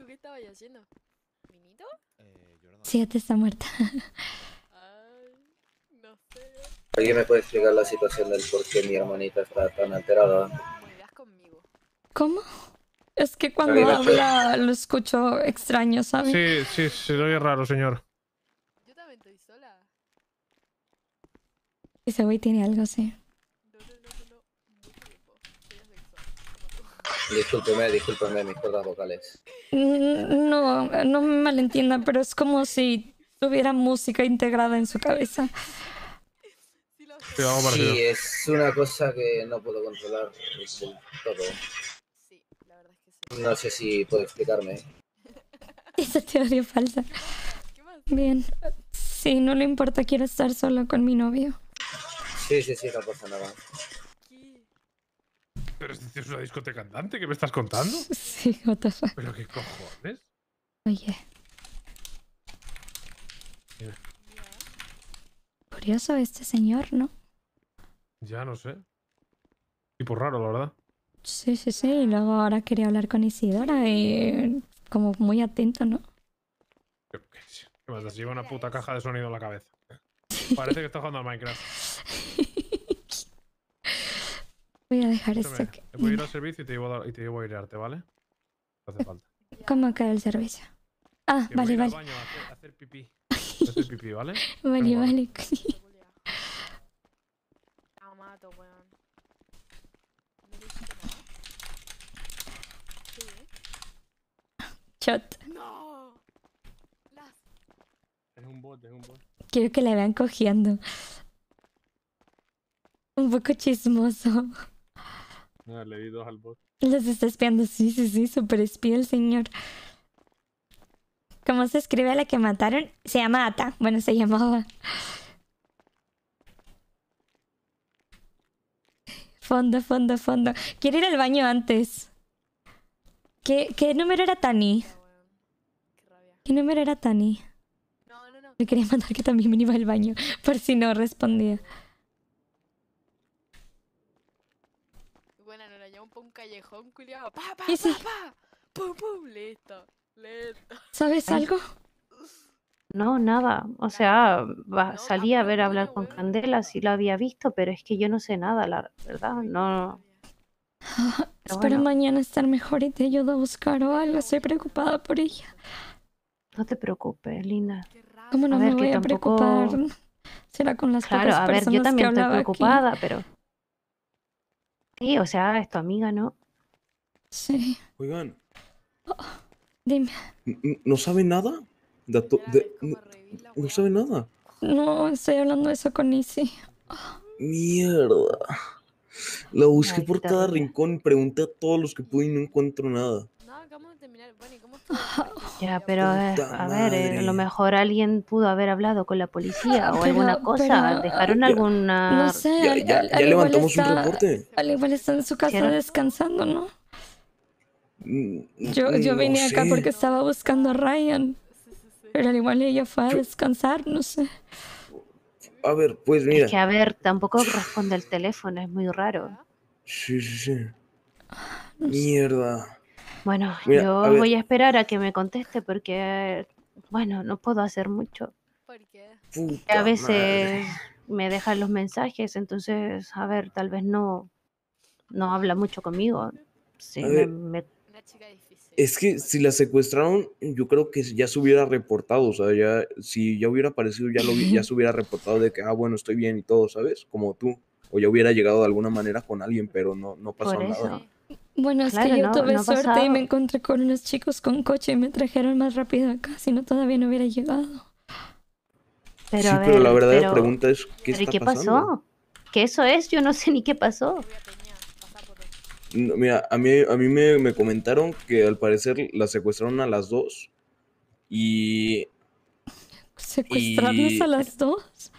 S18: ¿Tú qué estabas haciendo? ¿Minito?
S2: Sí, Ata está muerta.
S18: No sé.
S4: ¿Alguien me puede explicar la situación del por qué mi hermanita está tan alterada?
S2: ¿Cómo? Es que cuando habla lo escucho extraño, ¿sabes?
S8: Sí, sí, se oye raro, señor.
S2: Ese güey tiene algo así.
S4: Discúlpeme, discúlpeme mis cuerdas vocales.
S2: Mm, No, no me malentienda, pero es como si tuviera música integrada en su cabeza.
S8: Sí,
S4: es una cosa que no puedo controlar del todo. No sé si puedo explicarme.
S2: Esa teoría falsa. Bien. Sí, no le importa, quiero estar sola con mi novio.
S4: Sí, sí, sí, no pasa nada.
S8: Pero este tío es una discoteca andante, ¿qué me estás contando?
S2: Sí, what the fuck.
S8: ¿Pero qué cojones?
S2: Oye.
S8: Mira.
S2: Curioso este señor, ¿no?
S8: Ya no sé. Tipo raro, la verdad.
S2: Sí, sí, sí. Y luego ahora quería hablar con Isidora y como muy atento, ¿no?
S8: ¿Qué más? da? Se lleva una puta caja de sonido en la cabeza. Parece que está jugando al Minecraft.
S2: Voy a dejar esto aquí.
S8: voy a ir al servicio y te llevo a, y te llevo a airearte, ¿vale? No hace falta.
S2: ¿Cómo queda el servicio? Ah,
S8: Que voy a
S2: vale,
S8: ir al
S2: vale.
S8: baño a hacer, hacer pipí. A hacer pipí, ¿vale?
S2: Vale,
S8: ahora.
S2: vale.
S18: La mato, weón.
S2: Shot.
S18: No.
S8: Es un bot, es un bot.
S2: Quiero que la vean cogiendo. Un poco chismoso.
S8: Ah, le di dos al bot.
S2: Los está espiando, sí, sí, sí, súper espía el señor. ¿Cómo se escribe a la que mataron? Se llama Ata. Bueno, se llamaba. Fondo, fondo, fondo. Quiero ir al baño antes. ¿Qué, qué número era Tani? ¿Qué número era Tani? Me quería mandar que también me iba al baño, por si no respondía.
S18: Bueno, nos la llevamos por un callejón, culiado. Pa, pa,
S2: Y sí.
S18: pa, pa. Pum, pum, listo. Listo.
S2: ¿Sabes
S17: Ay.
S2: algo?
S17: No, nada. O sea, va- salí a ver a hablar con Candela, sí lo había visto, pero es que yo no sé nada, la verdad. No. Pero
S2: Espero
S17: bueno.
S2: mañana estar mejor y te ayudo a buscar o algo. Estoy preocupada por ella.
S17: No te preocupes, linda.
S2: ¿Cómo no
S17: A
S2: me
S17: ver,
S2: voy a
S17: tampoco-
S2: preocupar? Será con las
S17: Claro,
S2: pocas
S17: a ver,
S2: personas
S17: yo
S2: que
S17: también estoy
S2: aquí.
S17: preocupada, pero. Sí, o sea, es tu amiga, ¿no?
S2: Sí,
S19: Oigan,
S2: dime.
S19: ¿n- n- ¿no saben nada? De to- de- n- no saben nada.
S2: No, estoy hablando de eso con Isi.
S19: Mierda. La busqué
S2: Ay,
S19: por cada rincón, pregunté a todos los que pude y no encuentro nada.
S18: No, acabamos de terminar. Bueno, ¿y cómo estuvo?
S17: Ya, pero eh, a ver, eh, a lo mejor alguien pudo haber hablado con la policía o alguna
S2: Pero-
S17: cosa.
S2: pero,
S17: ¿Dejaron
S2: ya-
S17: alguna...?
S2: No sé,
S19: Ya-
S2: al-
S19: ya-
S2: al-
S19: ya
S2: al igual
S19: levantamos un
S2: está-
S19: reporte.
S2: Al igual está en su casa
S17: ¿Hicieron?
S2: descansando, ¿no?
S19: Mm,
S2: Yo, yo
S19: no
S2: vine acá
S19: sé.
S2: porque estaba buscando a Ryan. Pero al igual ella fue a descansar, no sé.
S19: A ver, pues mira.
S17: Es que, a ver, tampoco responde el teléfono, es muy raro.
S19: Sí, sí, sí. Mierda.
S17: Bueno,
S19: Mira,
S17: yo
S19: a
S17: voy a esperar a que me conteste porque, bueno, no puedo hacer mucho.
S19: Puta
S17: A veces
S19: madre.
S17: me dejan los mensajes, entonces, a ver, tal vez no, no habla mucho conmigo. Sí,
S19: A
S17: me-
S19: ver.
S17: me-
S19: Es que si la secuestraron, yo creo que ya se hubiera reportado, o sea, ya, si ya hubiera aparecido, ya, lo, vi- ya se hubiera reportado de que, ah, bueno, estoy bien y todo, ¿sabes? Como tú. O ya hubiera llegado de alguna manera con alguien, pero no, no pasó
S17: Por
S19: nada.
S2: Bueno, es
S17: Claro,
S2: que yo
S17: no-
S2: tuve
S17: no
S2: suerte y me encontré con unos chicos con coche y me trajeron más rápido acá, si no todavía no hubiera llegado.
S17: Pero,
S19: sí,
S17: a
S19: pero la verdadera
S17: pero-
S19: pregunta es, ¿qué
S17: ¿pero y
S19: está
S17: qué
S19: pasando?
S17: pasó? ¿Qué eso es? Yo no sé ni qué pasó.
S19: No, mira, a mí, a mí me, me comentaron que al parecer la secuestraron a las dos y
S2: ¿Secuestrarnos
S19: Y-
S2: a las dos?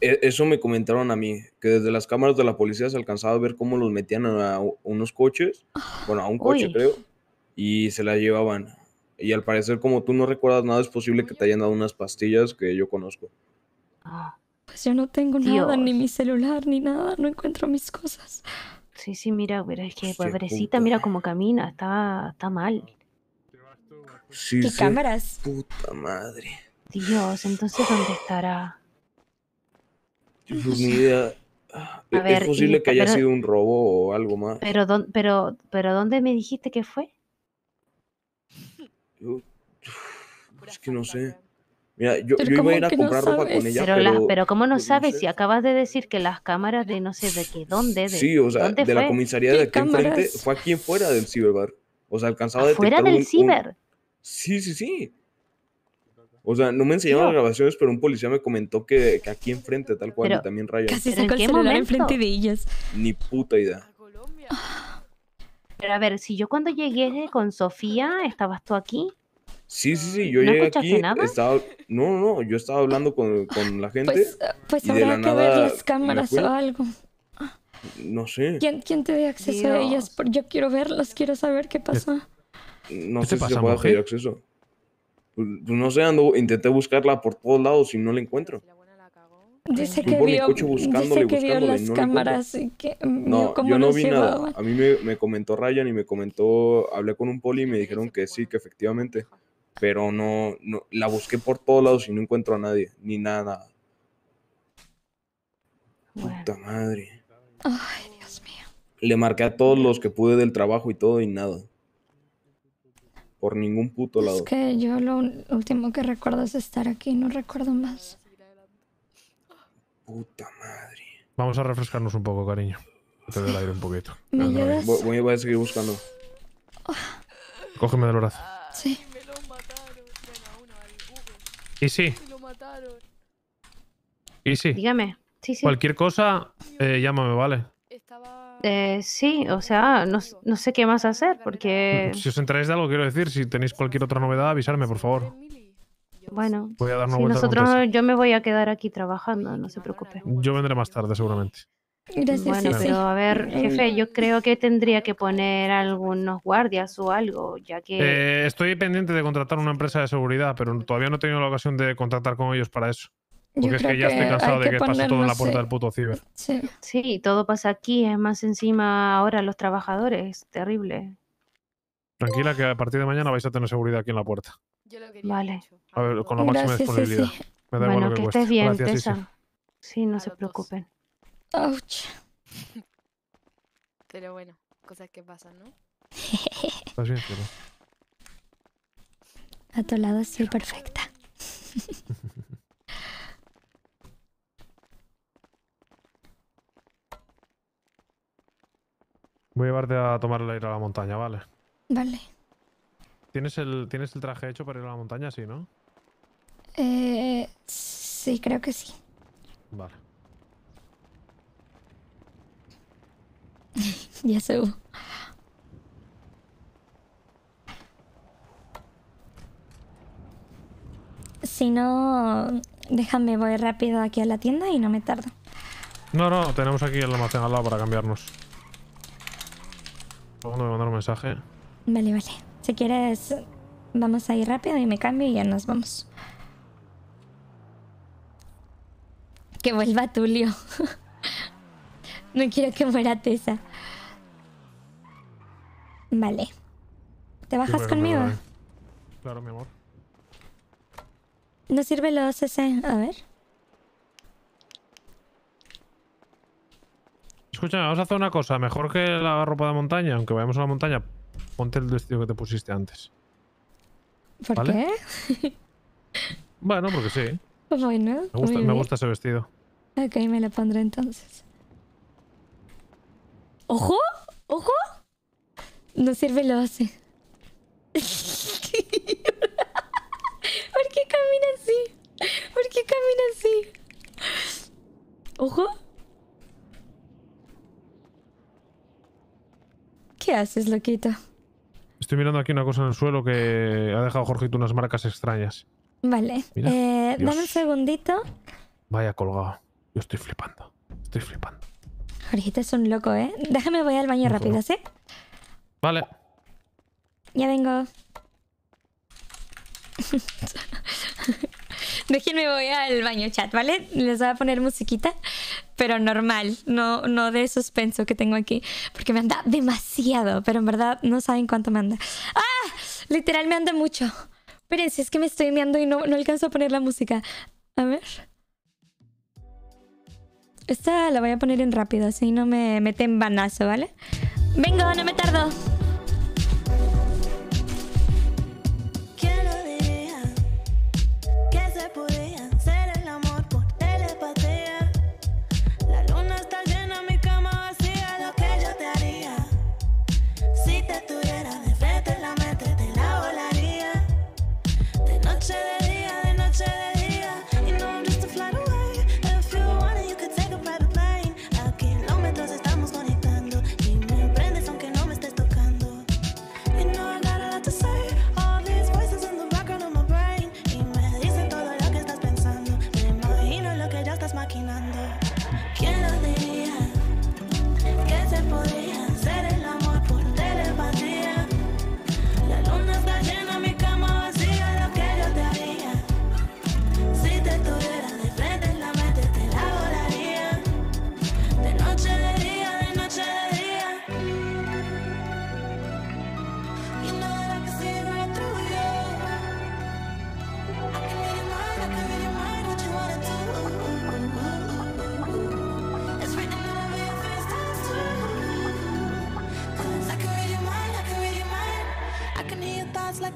S19: E- eso me comentaron a mí, que desde las cámaras de la policía se alcanzaba a ver cómo los metían a unos coches, bueno, a un coche
S17: Uy.
S19: creo, y se la llevaban. Y al parecer, como tú no recuerdas nada, es posible que te hayan dado unas pastillas que yo conozco.
S2: Pues yo no tengo nada, ni mi celular, ni nada, no encuentro mis cosas.
S17: Sí, sí, mira, pero es que pobrecita, mía cómo camina, está, está mal.
S19: Sí,
S2: ¿Y
S19: sí.
S2: cámaras?
S19: Puta madre.
S17: Dios, entonces ¿dónde estará?
S19: Pues ni idea.
S17: A
S19: Es
S17: ver, y-
S19: posible que haya
S17: pero-
S19: sido un robo o algo más.
S17: Pero, dón- pero, pero ¿dónde me dijiste que fue?
S19: Yo- es que no sé. Mira, yo,
S17: Pero
S19: yo iba a
S17: ¿cómo
S19: ir a
S17: que no
S19: comprar ropa
S17: sabes?
S19: con ella,
S17: Pero,
S19: pero...
S17: las- pero ¿cómo no
S19: pues,
S17: sabes
S19: sé.
S17: si acabas de decir que las cámaras de no sé de qué, dónde, de,
S19: Sí, o sea,
S17: ¿dónde
S19: de la
S17: fue?
S19: comisaría de aquí enfrente, fue aquí fuera del ciberbar. O sea, alcanzaba a
S17: ¿Afuera
S19: detectar
S17: del
S19: un- un-
S17: ciber?
S19: Sí, sí, sí. O sea, no me enseñaron las grabaciones, pero un policía me comentó que, que aquí enfrente, tal cual,
S17: Pero-
S19: y también Ryan.
S2: Casi
S17: ¿Pero en
S2: sacó el celular
S17: momento?
S2: enfrente de ellas.
S19: Ni puta idea.
S17: Pero a ver, si yo cuando llegué con Sofía, ¿estabas tú aquí?
S19: Sí, sí, sí, yo
S17: ¿No
S19: llegué
S17: escuchaste
S19: aquí,
S17: nada?
S19: estaba... No, no, no, yo estaba hablando con, con la gente
S2: Pues, pues
S19: y de la
S2: habrá que ver las cámaras o algo.
S19: No sé,
S2: ¿Quién, quién te dio acceso a ellas? Yo quiero verlas, quiero saber qué pasó.
S19: no
S11: ¿Qué
S19: sé
S11: te
S19: si se puede
S11: mujer?
S19: pedir acceso. Pues, pues no sé, ando, intenté buscarla por todos lados y no la encuentro.
S2: Dice que vio,
S19: coche buscándole,
S2: dice que vio las
S19: no
S2: cámaras y que mm, vio
S19: No,
S2: cómo
S19: yo no vi
S2: llevaban.
S19: nada. A mí me, me comentó Ryan y me comentó, hablé con un poli y me dijeron que sí, que efectivamente. Pero no, no, la busqué por todos lados y no encuentro a nadie, ni nada. Puta madre.
S2: Ay, Dios mío.
S19: Le marqué a todos los que pude del trabajo y todo y nada. Por ningún puto
S2: Es
S19: lado.
S2: que yo lo último que recuerdo es estar aquí, no recuerdo más.
S19: Puta madre.
S8: Vamos a refrescarnos un poco, cariño. Te dé el aire un poquito.
S19: Voy, voy- voy a seguir buscando.
S8: Cógeme del brazo.
S2: Sí.
S8: Y sí, y sí.
S17: Dígame. Sí, sí.
S8: Cualquier cosa, eh, llámame, ¿vale?
S17: Eh, sí, o sea, no, no sé qué más hacer porque,
S8: Si os enteráis de algo, quiero decir, si tenéis cualquier otra novedad, avisarme, por favor.
S17: bueno,
S8: Voy a dar una
S17: si nosotros, yo me voy a quedar aquí trabajando, no se preocupe.
S8: Yo vendré más tarde, seguramente.
S2: Gracias,
S17: Bueno,
S2: sí, sí.
S17: pero a ver, jefe, yo creo que tendría que poner algunos guardias o algo, ya que...
S8: Eh, estoy pendiente de contratar una empresa de seguridad, pero todavía no he tenido la ocasión de contactar con ellos para eso.
S2: Yo
S8: Porque es que ya estoy cansado de
S2: que
S8: que pase todo en la puerta
S2: eh,
S8: del puto ciber.
S2: Sí.
S17: Sí, todo pasa aquí, es más encima ahora los trabajadores, terrible.
S8: Tranquila, que a partir de mañana vais a tener seguridad aquí en la puerta.
S17: Vale.
S8: A ver, con la máxima
S2: Gracias,
S8: disponibilidad.
S2: sí.
S8: Me da igual
S17: Bueno,
S8: lo que,
S17: estés bien,
S8: Gracias.
S17: Tessa. Sí, no se preocupen.
S2: Ouch.
S18: Pero bueno, cosas que pasan, ¿no?
S8: Estás bien, cielo.
S2: A tu lado sí, perfecta.
S8: Voy a llevarte a tomar el aire a la montaña, ¿vale?
S2: Vale.
S8: ¿Tienes el, ¿Tienes el traje hecho para ir a la montaña, sí, no?
S2: Eh, sí, creo que sí.
S8: Vale.
S2: ya subo. Si no, déjame, voy rápido aquí a la tienda y no me tardo.
S8: No, no, tenemos aquí el almacén al lado para cambiarnos. ¿Cuándo me mandar un mensaje?
S2: Vale, vale. Si quieres, vamos a ir rápido y me cambio y ya nos vamos. Que vuelva Tulio. no quiero que muera Tessa. Vale. ¿Te bajas
S8: Sí,
S2: conmigo?
S8: Claro, mi amor.
S2: No sirve los ese. A ver.
S8: Escúchame, vamos a hacer una cosa. Mejor que la ropa de montaña, aunque vayamos a la montaña, ponte el vestido que te pusiste antes.
S2: ¿Por
S8: ¿Vale?
S2: qué?
S8: Bueno, porque sí.
S2: bueno.
S8: Me gusta, me gusta ese vestido.
S2: Ok, me lo pondré entonces. ¡Ojo! ¡Ojo! No sirve lo hace. ¿Por qué camina así? ¿Por qué camina así? ¿Ojo? ¿Qué haces, loquito?
S8: Estoy mirando aquí una cosa en el suelo que ha dejado Jorgito unas marcas extrañas.
S2: Vale.
S8: Mira,
S2: eh, dame un segundito.
S8: Vaya colgado. Yo estoy flipando. Estoy flipando.
S2: Jorgito es un loco, ¿eh? Déjame, voy al baño rápido, ¿sí?
S8: Vale.
S2: Ya vengo. Déjenme voy al baño chat, ¿vale? Les voy a poner musiquita, pero normal, no, no de suspenso que tengo aquí, porque me anda demasiado, pero en verdad no saben cuánto me anda. ¡Ah! Literal me anda mucho. Espérense, es que me estoy meando y no, no alcanzo a poner la música. A ver. Esta la voy a poner en rápido, así no me mete en banazo, ¿vale? Vengo, no me tardo.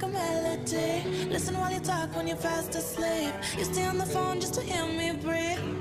S20: Like a melody. Listen while you talk when you're fast asleep. You stay on the phone just to hear me breathe.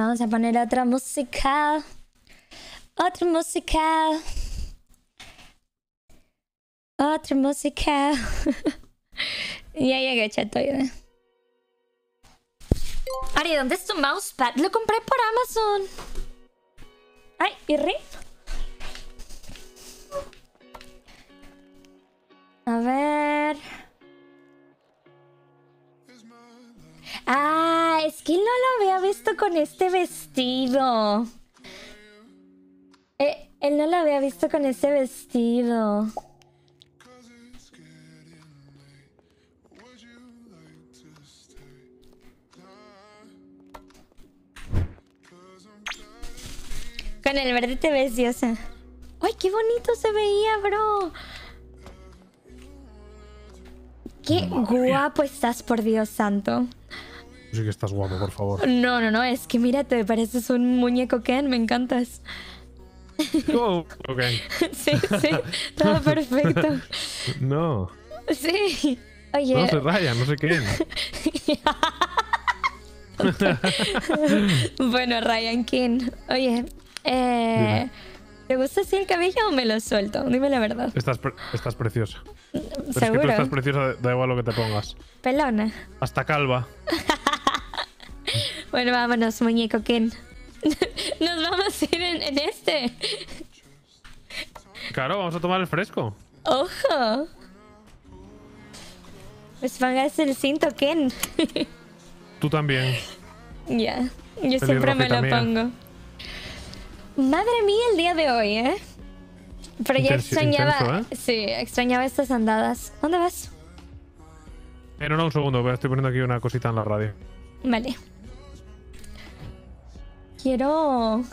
S2: Vamos a poner otra música. Otra música. Otra música. ya llegué, chatoide. Ari, ¿dónde es tu mousepad? Lo compré por Amazon. Ay, ¿y? A ver. Ah, es que no lo había visto con este vestido. Eh, Él no la había visto con ese vestido. Con el verde te ves diosa. ¡Ay, qué bonito se veía, bro! ¡Qué guapo estás, por Dios santo!
S8: Sí que estás guapo, por favor.
S2: No, no, no, es que mírate, pareces un muñeco Ken, me encantas.
S8: Oh.
S2: Sí, sí, todo perfecto.
S8: No.
S2: Sí. Oye.
S8: No soy Ryan, no sé quién.
S2: bueno, Ryan King. Oye, eh, ¿te gusta así el cabello o me lo suelto? Dime la verdad.
S8: Estás, pre- estás preciosa. Pero es que tú
S2: ¿Seguro?
S8: estás preciosa, da igual lo que te pongas.
S2: Pelona.
S8: Hasta calva.
S2: Bueno, vámonos, muñeco Ken. Nos vamos a ir en, en este.
S8: Claro, vamos a tomar el fresco.
S2: ¡Ojo! Pues pongas el cinto, Ken.
S8: Tú también.
S2: ya, yo siempre me lo
S8: mía.
S2: pongo. Madre mía, el día de hoy, ¿eh? Pero ya extrañaba.
S8: intenso, ¿eh?
S2: Sí, extrañaba estas andadas. ¿Dónde vas?
S8: Eh, no, no, un segundo, estoy poniendo aquí una cosita en la radio.
S2: Vale. Quiero.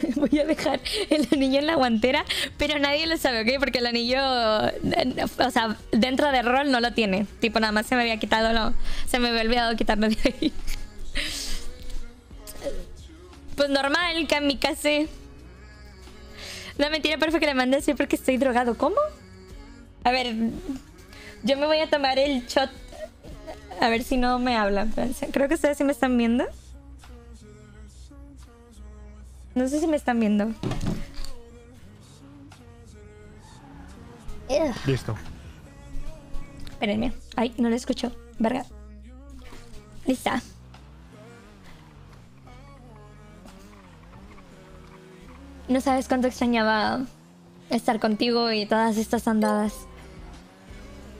S2: Voy a dejar el anillo en la guantera, pero nadie lo sabe, ¿ok? Porque el anillo, o sea, dentro de rol no lo tiene. Tipo, nada más se me había quitado, lo, se me había olvidado quitarlo de ahí. Pues normal, kamikaze. No, mentira, fue que le mandé así porque estoy drogado. ¿Cómo? A ver, yo me voy a tomar el shot. A ver si no me hablan. Creo que ustedes sí me están viendo. No sé si me están viendo.
S8: Listo.
S2: Espérenme. Ay, no lo escucho. Verga. Lista. No sabes cuánto extrañaba estar contigo y todas estas andadas.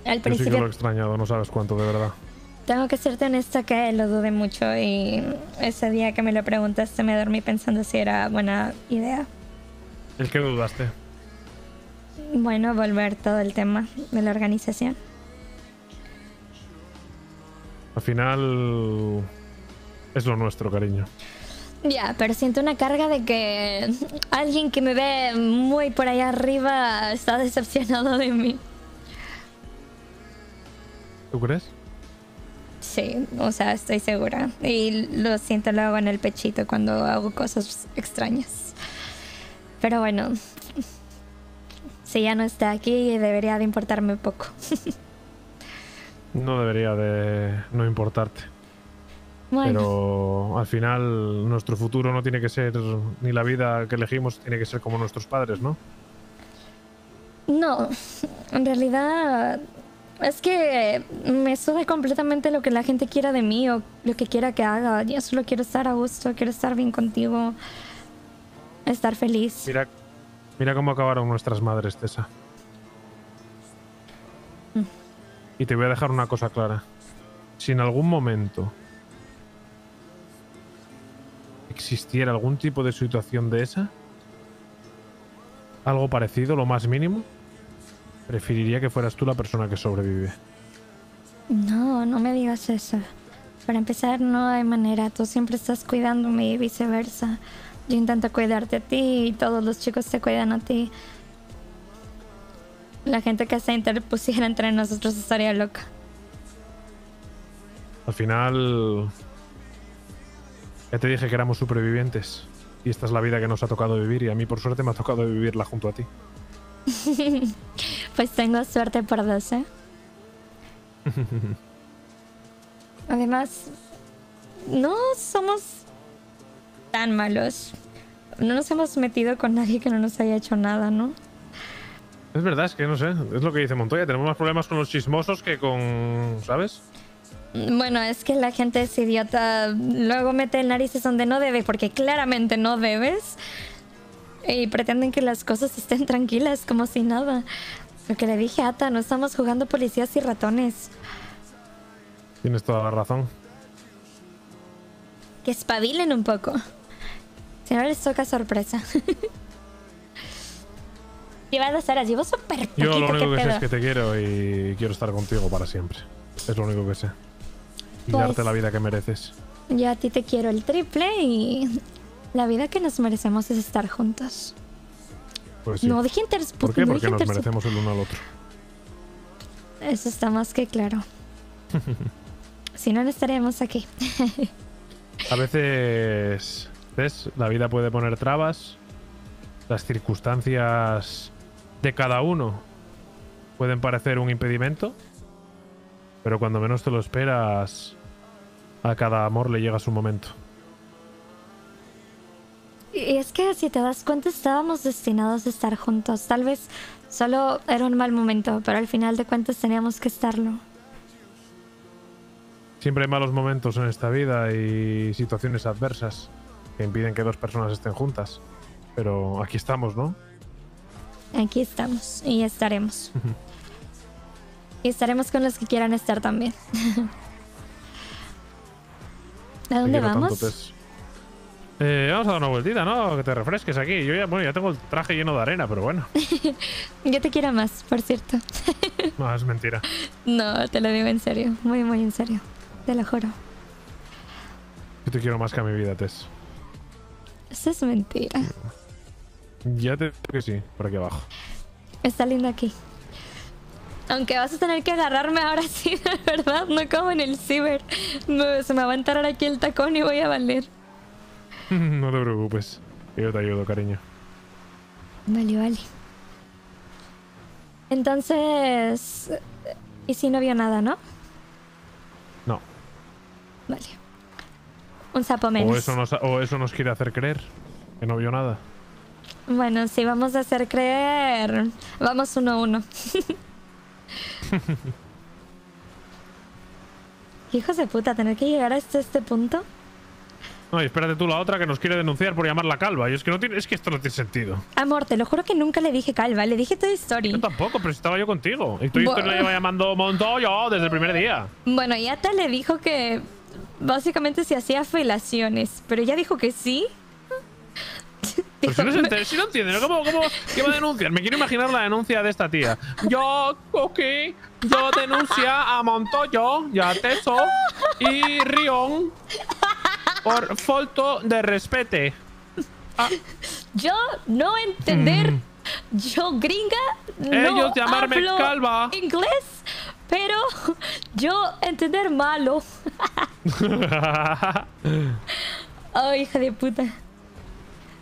S2: Al
S8: Yo sí que lo he
S2: principio
S8: extrañado, no sabes cuánto, de verdad.
S2: Tengo que serte honesta que lo dudé mucho y ese día que me lo preguntaste me dormí pensando si era buena idea.
S8: ¿El que dudaste?
S2: Bueno, volver todo el tema de la organización.
S8: Al final. Es lo nuestro, cariño.
S2: Ya, pero siento una carga de que alguien que me ve muy por allá arriba está decepcionado de mí.
S8: ¿Tú crees?
S2: Sí, o sea, estoy segura. Y lo siento luego en el pechito cuando hago cosas extrañas. Pero bueno, si ya no está aquí, debería de importarme poco.
S8: No debería de no importarte.
S2: Bueno.
S8: Pero al final nuestro futuro no tiene que ser, ni la vida que elegimos tiene que ser como nuestros padres, ¿no?
S2: No, en realidad es que me sube completamente lo que la gente quiera de mí o lo que quiera que haga. Yo solo quiero estar a gusto, quiero estar bien contigo, estar feliz.
S8: Mira, mira cómo acabaron nuestras madres, Tessa.
S2: Mm.
S8: Y te voy a dejar una cosa clara. Si en algún momento existiera algún tipo de situación de esa, algo parecido, lo más mínimo, preferiría que fueras tú la persona que sobrevive.
S2: No, no me digas eso. Para empezar, no hay manera. Tú siempre estás cuidándome y viceversa. Yo intento cuidarte a ti y todos los chicos te cuidan a ti. La gente que se interpusiera entre nosotros estaría loca.
S8: Al final, ya te dije que éramos supervivientes. Y esta es la vida que nos ha tocado vivir. Y a mí, por suerte, me ha tocado vivirla junto a ti.
S2: pues tengo suerte por dos, ¿eh? Además, no somos tan malos. No nos hemos metido con nadie que no nos haya hecho nada, ¿no?
S8: Es verdad, es que no sé. Es lo que dice Montoya. Tenemos más problemas con los chismosos que con. ¿Sabes?
S2: Bueno, es que la gente es idiota. Luego mete narices donde no debe, porque claramente no debes. Y pretenden que las cosas estén tranquilas, como si nada. Lo que le dije a Ata, no estamos jugando policías y ratones.
S8: Tienes toda la razón.
S2: Que espabilen un poco. Si no les toca sorpresa. Lleva dos horas, llevo súper poquito,
S8: Yo lo
S2: ¿qué
S8: único que sé
S2: pedo?
S8: es que te quiero y quiero estar contigo para siempre. Es lo único que sé. Y
S2: Pues-
S8: darte la vida que mereces.
S2: Yo a ti te quiero el triple y la vida que nos merecemos es estar juntos.
S8: Pues sí.
S2: No dije inter...
S8: ¿Por qué?
S2: no
S8: Porque nos merecemos el uno al otro.
S2: Eso está más que claro. Si no, no estaríamos aquí.
S8: A veces, ¿ves? La vida puede poner trabas. Las circunstancias de cada uno pueden parecer un impedimento. Pero cuando menos te lo esperas, a cada amor le llega su momento.
S2: Y es que si te das cuenta estábamos destinados a estar juntos. Tal vez solo era un mal momento, pero al final de cuentas teníamos que estarlo.
S8: Siempre hay malos momentos en esta vida y situaciones adversas que impiden que dos personas estén juntas. Pero aquí estamos, ¿no?
S2: Aquí estamos y estaremos. y estaremos con los que quieran estar también. ¿A dónde vamos?
S8: Eh, vamos a dar una vueltita, ¿no? Que te refresques aquí. Yo ya, bueno, ya tengo el traje lleno de arena, pero bueno.
S2: Yo te quiero más, por cierto.
S8: No, es mentira.
S2: No, te lo digo en serio, muy, muy en serio. Te lo juro.
S8: Yo te quiero más que a mi vida, Tess.
S2: Eso es mentira.
S8: Ya te digo que sí, por aquí abajo.
S2: Está lindo aquí. Aunque vas a tener que agarrarme ahora sí, de verdad, no como en el ciber. Se me va a entrar aquí el tacón y voy a valer.
S8: no te preocupes. Yo te ayudo, cariño.
S2: Vale, vale. Entonces... ¿Y si no vio nada, no?
S8: No.
S2: Vale. Un sapo menos.
S8: O eso, nos, o eso nos quiere hacer creer que no vio nada.
S2: Bueno, si vamos a hacer creer... Vamos uno a uno. Hijos de puta, tener que llegar hasta este punto.
S8: No, y espérate tú la otra que nos quiere denunciar por llamarla calva. Y es que, no tiene, es que esto no tiene sentido.
S2: Amor, te lo juro que nunca le dije calva, le dije Toy Story.
S8: Yo tampoco, pero estaba yo contigo. Y
S2: Bu-
S8: te la lleva llamando Montoyo desde el primer día.
S2: Bueno, ya te le dijo que básicamente se hacía felaciones, pero ella dijo que sí.
S8: Pero si no, se enter- si no entiende, ¿no? ¿Cómo, cómo, ¿qué va a denunciar? Me quiero imaginar la denuncia de esta tía. Yo, ok, yo denuncia a Montoyo, y a Teso y Rion por falto de respete.
S2: Yo no entender, yo gringa, no
S8: Ellos llamarme
S2: hablo
S8: calva.
S2: inglés, pero yo entender malo. Oh, hija de puta.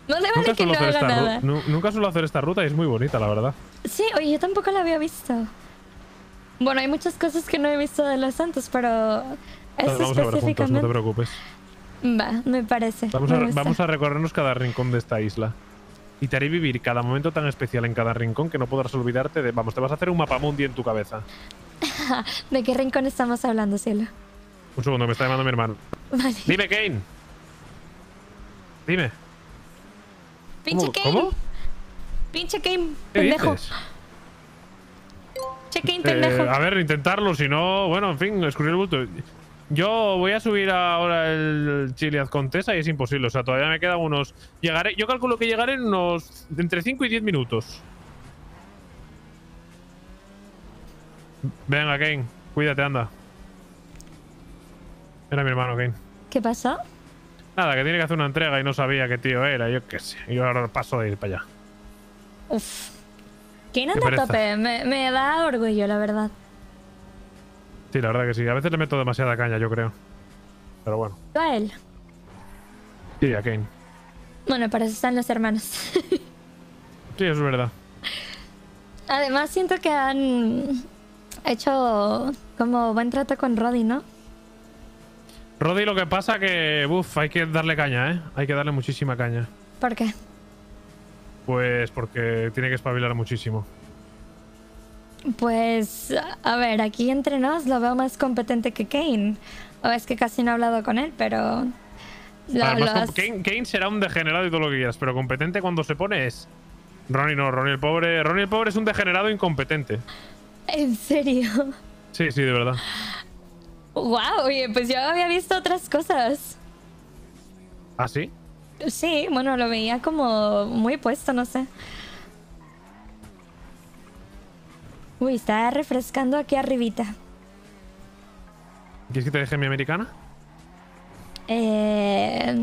S2: No le vale
S8: nunca,
S2: que
S8: suelo
S2: no
S8: hacer
S2: haga
S8: esta ru-
S2: nada.
S8: nu- nunca suelo hacer esta ruta y es muy bonita, la verdad.
S2: Sí, oye, yo tampoco la había visto. Bueno, hay muchas cosas que no he visto de los santos, pero eso
S8: ver juntos, no
S2: específicamente.
S8: te preocupes.
S2: Va, me parece.
S8: Vamos
S2: me
S8: a,
S2: gusta.
S8: vamos a recorrernos cada rincón de esta isla. Y te haré vivir cada momento tan especial en cada rincón que no podrás olvidarte de... Vamos, te vas a hacer un mapamundi en tu cabeza.
S2: ¿De qué rincón estamos hablando, cielo?
S8: Un segundo, me está llamando mi hermano.
S2: Vale.
S8: Dime, Kane. Dime.
S2: Pinche
S8: ¿Cómo?
S2: Kane.
S8: ¿Cómo?
S2: Pinche Kane,
S8: ¿Qué
S2: pendejo.
S8: dices?
S2: Kane,
S8: Eh,
S2: pendejo.
S8: a ver, intentarlo, si no... Bueno, en fin, escurrir el bulto. Yo voy a subir ahora el Chiliad Contesa y es imposible. O sea, todavía me quedan unos... Llegaré... Yo calculo que llegaré en unos... Entre 5 y 10 minutos. Venga, Kane. Cuídate, anda. Era mi hermano, Kane.
S2: ¿Qué pasó?
S8: Nada, que tiene que hacer una entrega y no sabía qué tío era. Yo qué sé. Yo ahora paso de ir para allá.
S2: Uf. Kane anda a tope. Me, me da orgullo, la verdad.
S8: Sí, la verdad que sí. A veces le meto demasiada caña, yo creo. Pero bueno.
S2: Yo a él.
S8: Sí, a Kane.
S2: Bueno, para eso están los hermanos.
S8: Sí, eso es verdad.
S2: Además, siento que han hecho como buen trato con Roddy, ¿no?
S8: Roddy, lo que pasa que, uff, hay que darle caña, ¿eh? Hay que darle muchísima caña.
S2: ¿Por qué?
S8: Pues porque tiene que espabilar muchísimo.
S2: Pues, a ver, aquí entre nos lo veo más competente que Kane. O es que casi no he hablado con él, pero... lo-
S8: Además,
S2: lo has-
S8: com- Kane, Kane será un degenerado y todo lo que quieras, pero competente cuando se pone es. Ronnie no, Ronnie el pobre. Ronnie el pobre es un degenerado incompetente.
S2: ¿En serio?
S8: Sí, sí, de verdad.
S2: Wow, oye, pues yo había visto otras cosas.
S8: ¿Ah, sí?
S2: Sí, bueno, lo veía como muy puesto, no sé. Uy, está refrescando aquí arribita.
S8: ¿Quieres que te deje mi americana?
S2: Eh...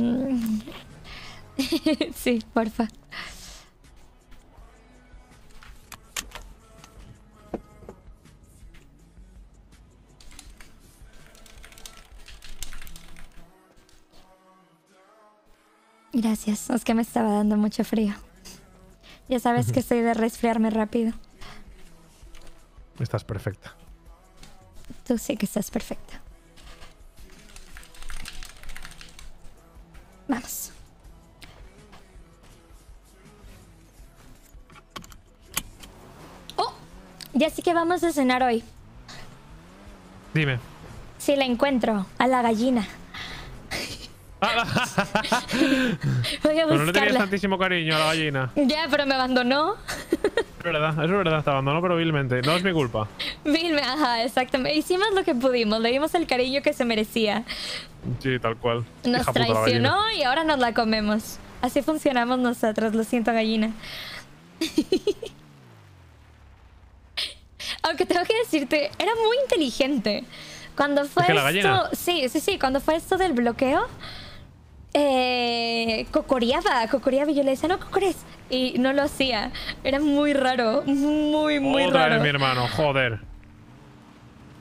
S2: sí, porfa. Gracias, es que me estaba dando mucho frío. Ya sabes que soy de resfriarme rápido.
S8: Estás perfecta.
S2: Tú sí que estás perfecta. Vamos. Oh, ya sí que vamos a cenar hoy.
S8: Dime.
S2: Si la encuentro, a la gallina. Voy a
S8: Pero no le tenías
S2: buscarla.
S8: tantísimo cariño a la gallina.
S2: Ya, pero me abandonó.
S8: Es verdad, es verdad, te abandonó, pero vilmente. No es mi culpa.
S2: Vilme, ajá, exactamente. Hicimos lo que pudimos, le dimos el cariño que se merecía.
S8: Sí, tal cual.
S2: Nos
S8: Hija puta
S2: traicionó y ahora nos la comemos. Así funcionamos nosotros, lo siento, gallina. Aunque tengo que decirte, era muy inteligente. Cuando fue
S8: ¿Es que la
S2: esto. Sí, sí, sí. Cuando fue esto del bloqueo. Eh, cocoreaba, cocoreaba y yo le decía, no cocores. Y no lo hacía. Era muy raro. Muy, muy
S8: Otra
S2: raro.
S8: vez mi hermano, joder.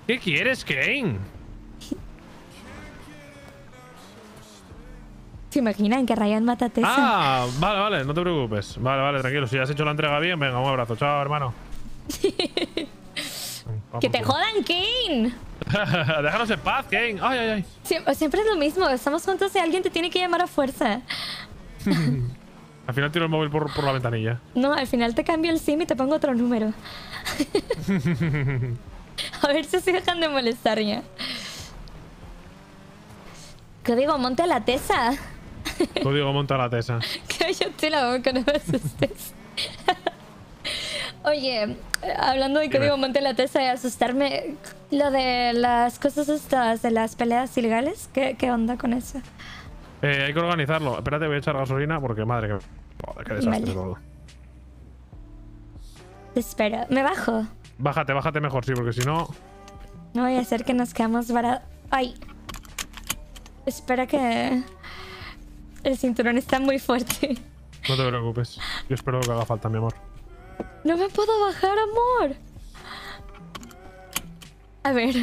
S8: ¿Qué quieres, Kane?
S2: ¿Se imaginan que Ryan mata a Tessa?
S8: Ah, vale, vale, no te preocupes. Vale, vale, tranquilo. Si has hecho la entrega bien, venga, un abrazo. Chao, hermano.
S2: ¡Que te jodan, Kane!
S8: Déjanos en paz, Kane. Ay, ay, ay.
S2: Siempre, siempre es lo mismo. Estamos juntos y alguien te tiene que llamar a fuerza.
S8: Al final tiro el móvil por, por la ventanilla.
S2: No, al final te cambio el SIM y te pongo otro número. A ver si se dejan de molestar ya. Código, monte a la tesa.
S8: Código monta la tesa.
S2: Cállate la boca, no me asustes. Oye, hablando de código monte la tesa y asustarme, lo de las cosas estas, de las peleas ilegales, ¿qué, qué onda con eso?
S8: Eh, hay que organizarlo. Espérate, voy a echar gasolina porque madre que. Joder, qué desastre
S2: Vale.
S8: todo.
S2: Espera, me bajo.
S8: Bájate, bájate mejor, sí, porque si no.
S2: No voy a hacer que nos quedamos varados. ¡Ay! Espera que... El cinturón está muy fuerte.
S8: No te preocupes. Yo espero que haga falta, mi amor.
S2: No me puedo bajar, amor. A ver.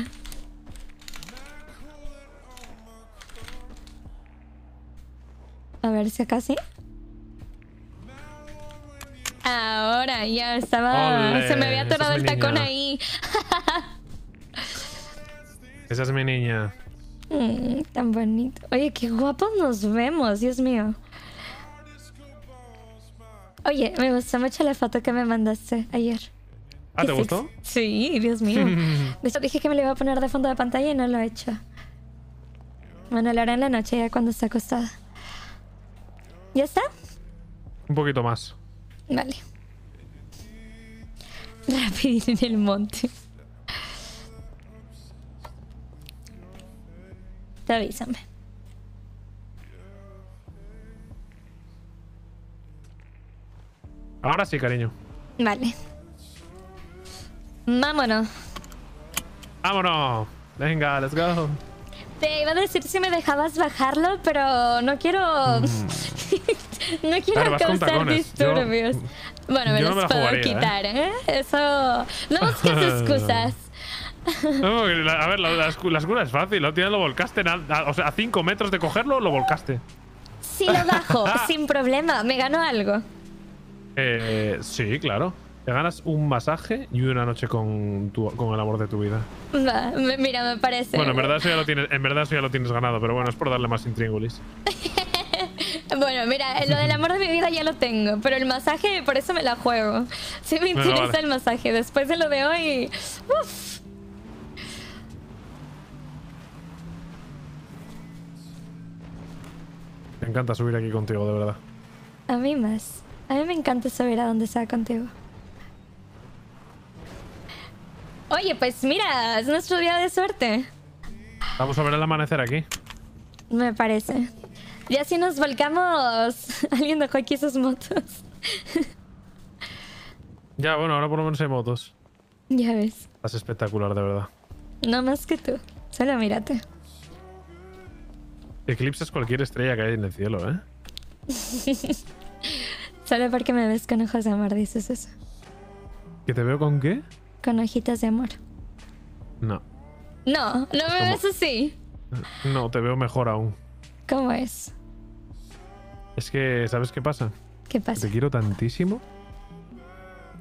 S2: A ver si acá sí. Ahora ya estaba. Se me había
S8: es
S2: atorado el tacón ahí.
S8: Esa es mi niña.
S2: Mm, tan bonito. Oye, qué guapos nos vemos, Dios mío. Oye, me gustó mucho la foto que me mandaste ayer.
S8: ¿Ah, te
S2: sexy.
S8: gustó?
S2: Sí, Dios mío. De hecho, dije que me lo iba a poner de fondo de pantalla y no lo he hecho. Bueno, lo haré en la noche ya cuando esté acostada. ¿Ya está?
S8: Un poquito más.
S2: Vale. Rapidín en el monte. Te avísame.
S8: Ahora sí, cariño.
S2: Vale. Vámonos.
S8: ¡Vámonos! Venga, let's go.
S2: Te iba a decir si me dejabas bajarlo, pero no quiero. no quiero
S8: Claro,
S2: causar
S8: tacones. Yo-
S2: disturbios. Bueno, me
S8: yo no
S2: los
S8: me
S2: puedo
S8: jugaría, ¿eh?
S2: quitar, ¿eh? Eso. No busques excusas.
S8: No, a ver, la, la, la escura es fácil. La tía lo volcaste. al- a- o sea, a 5 metros de cogerlo, lo volcaste.
S2: Si lo bajo, sin problema, me gano algo.
S8: Eh, sí, claro. Te ganas un masaje y una noche con, tu- con el amor de tu vida.
S2: Va, mira, me parece.
S8: Bueno, en verdad, eso ya lo tienes, en verdad eso ya lo tienes ganado, pero bueno, es por darle más intríngulis.
S2: Bueno, mira, lo del amor de mi vida ya lo tengo, pero el masaje, por eso me la juego. Sí me interesa
S8: vale.
S2: el masaje. Después de lo de hoy. Uf.
S8: Me encanta subir aquí contigo, de verdad.
S2: A mí más. A mí me encanta subir a donde sea contigo. Oye, pues mira, es nuestro día de suerte.
S8: Vamos a ver el amanecer aquí.
S2: Me parece. Ya si nos volcamos, alguien dejó aquí sus motos.
S8: Ya, bueno, ahora por lo menos hay motos.
S2: Ya ves.
S8: Estás espectacular, de verdad.
S2: No más que tú. Solo mírate.
S8: Eclipsas cualquier estrella que hay en el cielo, ¿eh?
S2: Solo porque me ves con ojos de amor dices eso.
S8: ¿Que te veo con qué?
S2: Con ojitos de amor.
S8: No.
S2: No, no me
S8: ¿Cómo?
S2: ves así.
S8: No, te veo mejor aún.
S2: ¿Cómo es?
S8: Es que, ¿sabes qué pasa?
S2: ¿Qué pasa?
S8: te quiero tantísimo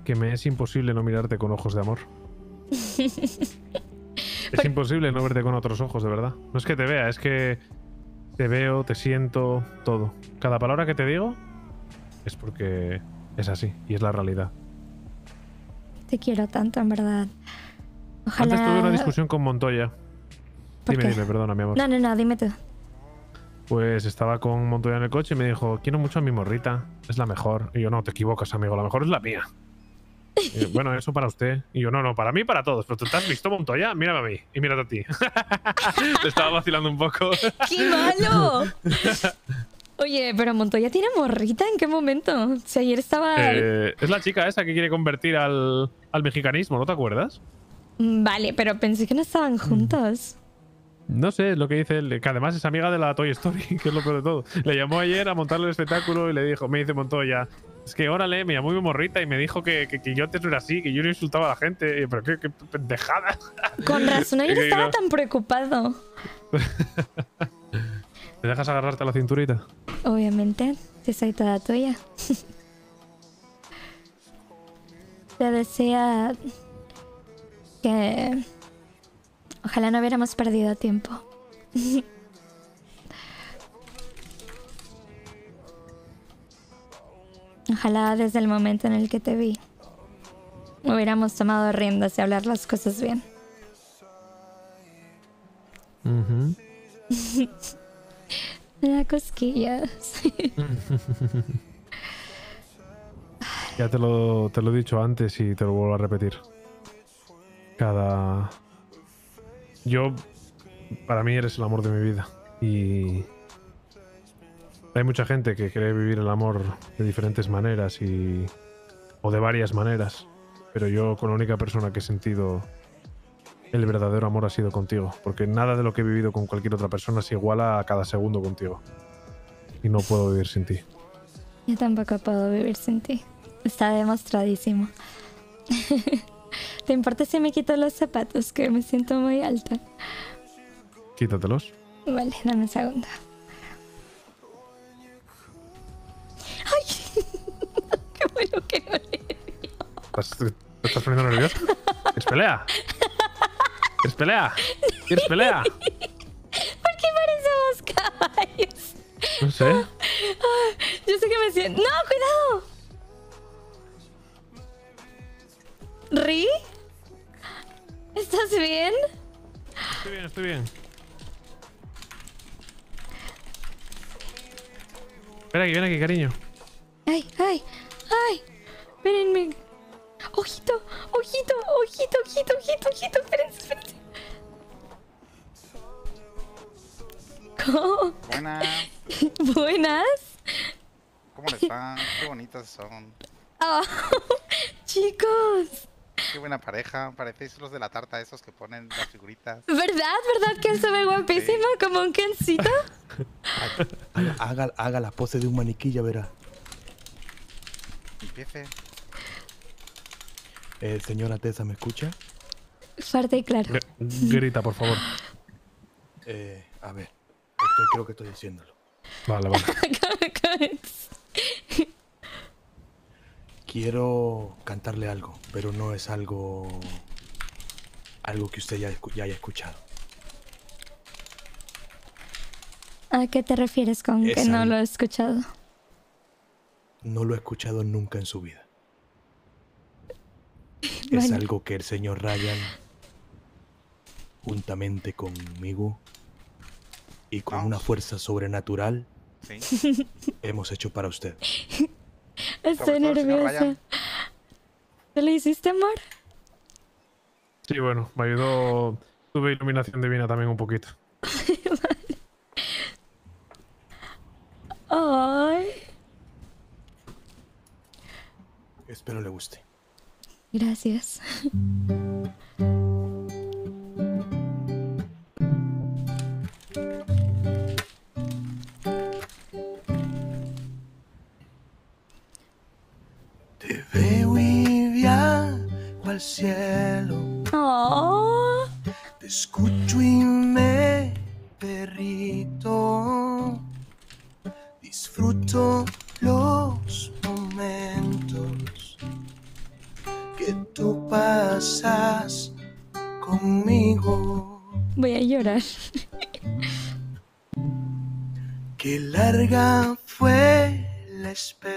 S8: que me es imposible no mirarte con ojos de amor. Es imposible no verte con otros ojos, de verdad. No es que te vea, es que te veo, te siento, todo. Cada palabra que te digo es porque es así y es la realidad.
S2: Te quiero tanto, en verdad. Ojalá.
S8: Antes tuve una discusión con Montoya.
S2: ¿Por
S8: Dime,
S2: qué?
S8: dime, perdona, mi amor.
S2: No, no, no, dime tú.
S8: Pues estaba con Montoya en el coche y me dijo, quiero mucho a mi morrita, es la mejor. Y yo, no, te equivocas, amigo, la mejor es la mía. Y yo, bueno, eso para usted. Y yo, no, no, para mí, para todos. Pero tú te has visto Montoya, mírame a mí y mírate a ti. Te estaba vacilando un poco.
S2: ¡Qué malo! Oye, pero Montoya tiene morrita, ¿en qué momento? Si ayer estaba.
S8: Eh, es la chica esa que quiere convertir al, al mexicanismo, ¿no te acuerdas?
S2: Mm, Vale, pero pensé que no estaban juntos.
S8: No sé, es lo que dice él, que además es amiga de la Toy Story, que es lo peor de todo. Le llamó ayer a montarle el espectáculo y le dijo, me dice Montoya, es que órale, me llamó mi morrita y me dijo que, que, que yo antes no era así, que yo no insultaba a la gente. Pero qué, qué pendejada.
S2: Con razón, ayer estaba
S8: no-
S2: tan preocupado.
S8: ¿Me dejas agarrarte a la cinturita?
S2: Obviamente, si soy toda tuya. Te decía que ojalá no hubiéramos perdido tiempo. Ojalá desde el momento en el que te vi hubiéramos tomado riendas y hablar las cosas bien. Me da cosquillas.
S8: Ya te lo, te lo he dicho antes y te lo vuelvo a repetir. Cada... Yo, para mí eres el amor de mi vida. Y... Hay mucha gente que quiere vivir el amor de diferentes maneras y... o de varias maneras. Pero yo con la única persona que he sentido el verdadero amor ha sido contigo. Porque nada de lo que he vivido con cualquier otra persona se iguala a cada segundo contigo. Y no puedo vivir sin ti.
S2: Yo tampoco puedo vivir sin ti. Está demostradísimo. ¿Te importa si me quito los zapatos? Que me siento muy alta.
S8: Quítatelos.
S2: Vale, dame un segundo. ¡Ay! ¡Qué bueno que no le...
S8: ¿Estás, ¿Te estás poniendo nervioso? ¿Quieres pelea? ¿Quieres pelea? ¿Quieres pelea?
S2: ¿Por qué parecemos caballos?
S8: No sé.
S2: Yo sé que me siento... ¡No, cuidado! ¿Ri? ¿Estás bien?
S8: Estoy bien, estoy bien. Ven aquí, ven aquí, cariño.
S2: ¡Ay, ay, ay! Espérenme. Ojito, ojito, ojito, ojito, ojito, ojito. Espérense, espérense.
S9: Buenas.
S2: Buenas.
S9: ¿Cómo les va? Qué bonitas son.
S2: Ah, chicos.
S9: Qué buena pareja. Parecéis los de la tarta, esos que ponen las figuritas.
S2: ¿Verdad? ¿Verdad que él se ve guapísimo? Como un Kencito.
S12: Haga, haga, la pose de un maniquí, ya verá.
S9: Empiece.
S12: Eh, señora Tessa, ¿me escucha?
S2: Fuerte y claro.
S8: Gr- Grita, por favor.
S12: Eh, a ver, estoy, creo que estoy haciéndolo.
S8: Vale, vale.
S12: Quiero cantarle algo, pero no es algo. algo que usted ya, haya escuchado.
S2: ¿A qué te refieres con que no
S12: al-
S2: lo he escuchado?
S12: No lo he escuchado nunca en su vida. Es algo que el señor Ryan, juntamente conmigo y con una fuerza sobrenatural, hemos hecho para usted.
S2: Estoy nerviosa. ¿Te lo hiciste, amor?
S8: Sí, bueno, me ayudó. Tuve iluminación divina también un poquito.
S2: Ay.
S12: Espero le guste.
S2: Gracias.
S21: Cielo.
S2: Oh.
S21: Te escucho y me derrito. Disfruto los momentos que tú pasas conmigo.
S2: Voy a llorar.
S21: Qué larga fue la espera,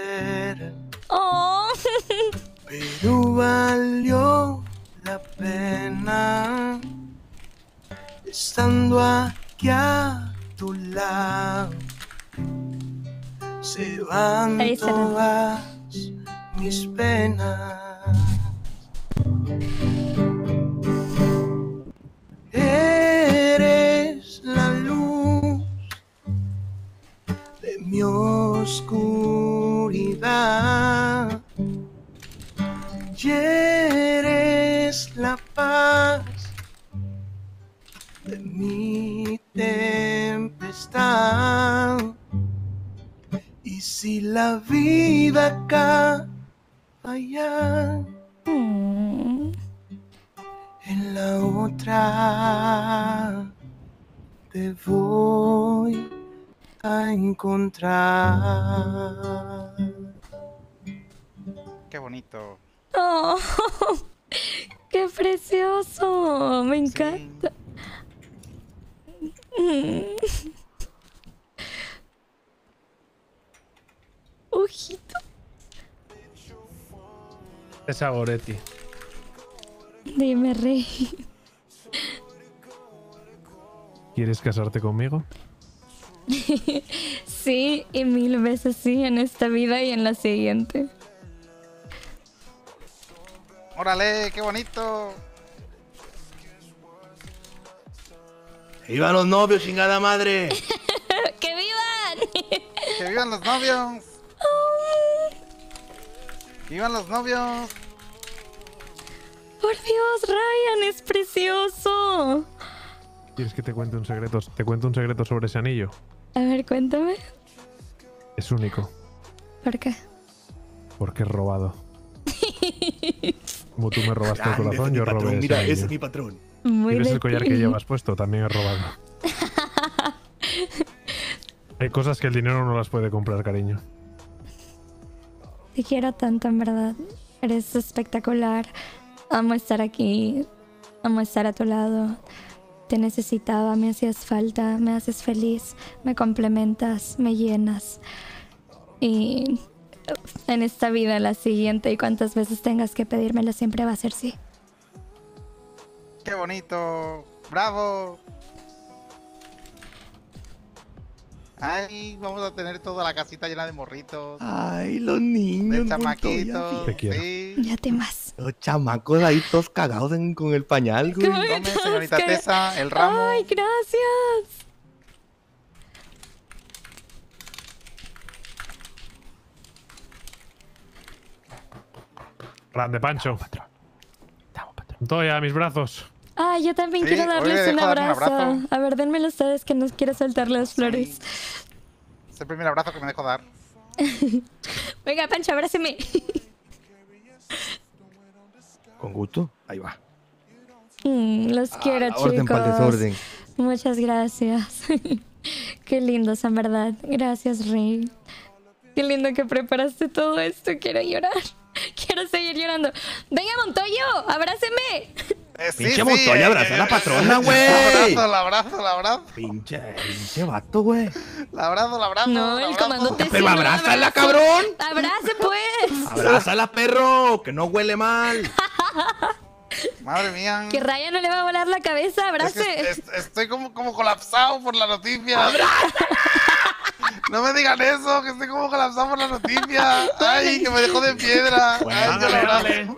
S8: casarte conmigo?
S2: Sí, y mil veces sí en esta vida y en la siguiente.
S9: Órale, qué bonito.
S12: ¡Viva los novios, chingada madre!
S2: ¡Que vivan!
S9: Que vivan los novios. Que vivan los novios.
S2: Por Dios, Ryan, es precioso.
S8: ¿Quieres que te cuente un secreto? ¿Te cuento un secreto sobre ese anillo?
S2: A ver, cuéntame.
S8: Es único,
S2: ¿Por qué?
S8: porque es robado. Como tú me robaste el corazón, yo robé ese
S12: mira, ese
S8: anillo.
S12: es mi patrón.
S2: Muy
S8: ¿Y ves
S2: de
S8: el collar que llevas puesto? También es robado. Hay cosas que el dinero no las puede comprar, cariño.
S2: Te quiero tanto, en verdad. Eres espectacular. Amo estar aquí. Amo estar a tu lado. Te necesitaba, me hacías falta, me haces feliz, me complementas, me llenas. Y en esta vida, la siguiente, y cuantas veces tengas que pedírmelo, siempre va a ser sí.
S9: Qué bonito. Bravo. Ay, vamos a tener toda la casita llena de morritos.
S12: Ay, los niños.
S9: De chamaquitos.
S8: Te quiero.
S9: Sí.
S2: Ya te más.
S12: Los chamacos ahí todos cagados en- con el pañal, güey.
S9: Tome, señorita
S2: que-
S9: Tessa, el ramo.
S2: Ay, gracias.
S8: Grande Pancho. Todo ya a mis brazos.
S2: Ay, yo también
S9: Sí,
S2: quiero darles
S9: le
S2: un abrazo. A ver, denmelo ustedes que no quiero soltar las flores.
S9: Es el primer abrazo que me dejo dar.
S2: Venga, Pancho, abráceme.
S12: Con gusto. Ahí va.
S2: Mm, los quiero,
S12: orden
S2: chicos. Muchas gracias. Qué lindos, en verdad. Gracias, Rey. Qué lindo que preparaste todo esto. Quiero llorar. Quiero seguir llorando. Venga, Montoyo, abráceme.
S9: Eh, sí,
S12: Pinche
S9: sí,
S12: Montoya,
S9: eh,
S12: abraza a la
S9: eh,
S12: patrona,
S9: La
S12: güey.
S9: abrazo, la abrazo, la abrazo.
S12: Pinche, pinche vato, güey.
S9: La abrazo, la abrazo.
S2: No,
S9: la
S2: el comandote
S12: Pero
S2: sí,
S12: abrázala,
S2: abrazo.
S12: cabrón.
S2: Abrace, pues.
S12: Abrázala, perro, que no huele mal.
S9: Madre mía.
S2: Que Raya no le va a volar la cabeza.
S9: Es que
S2: Abrace.
S9: es- estoy como, como colapsado por la noticia. No me digan eso, que estoy como colapsado por la noticia. Ay, que me dejó de piedra. Ay, yo lo abrazo.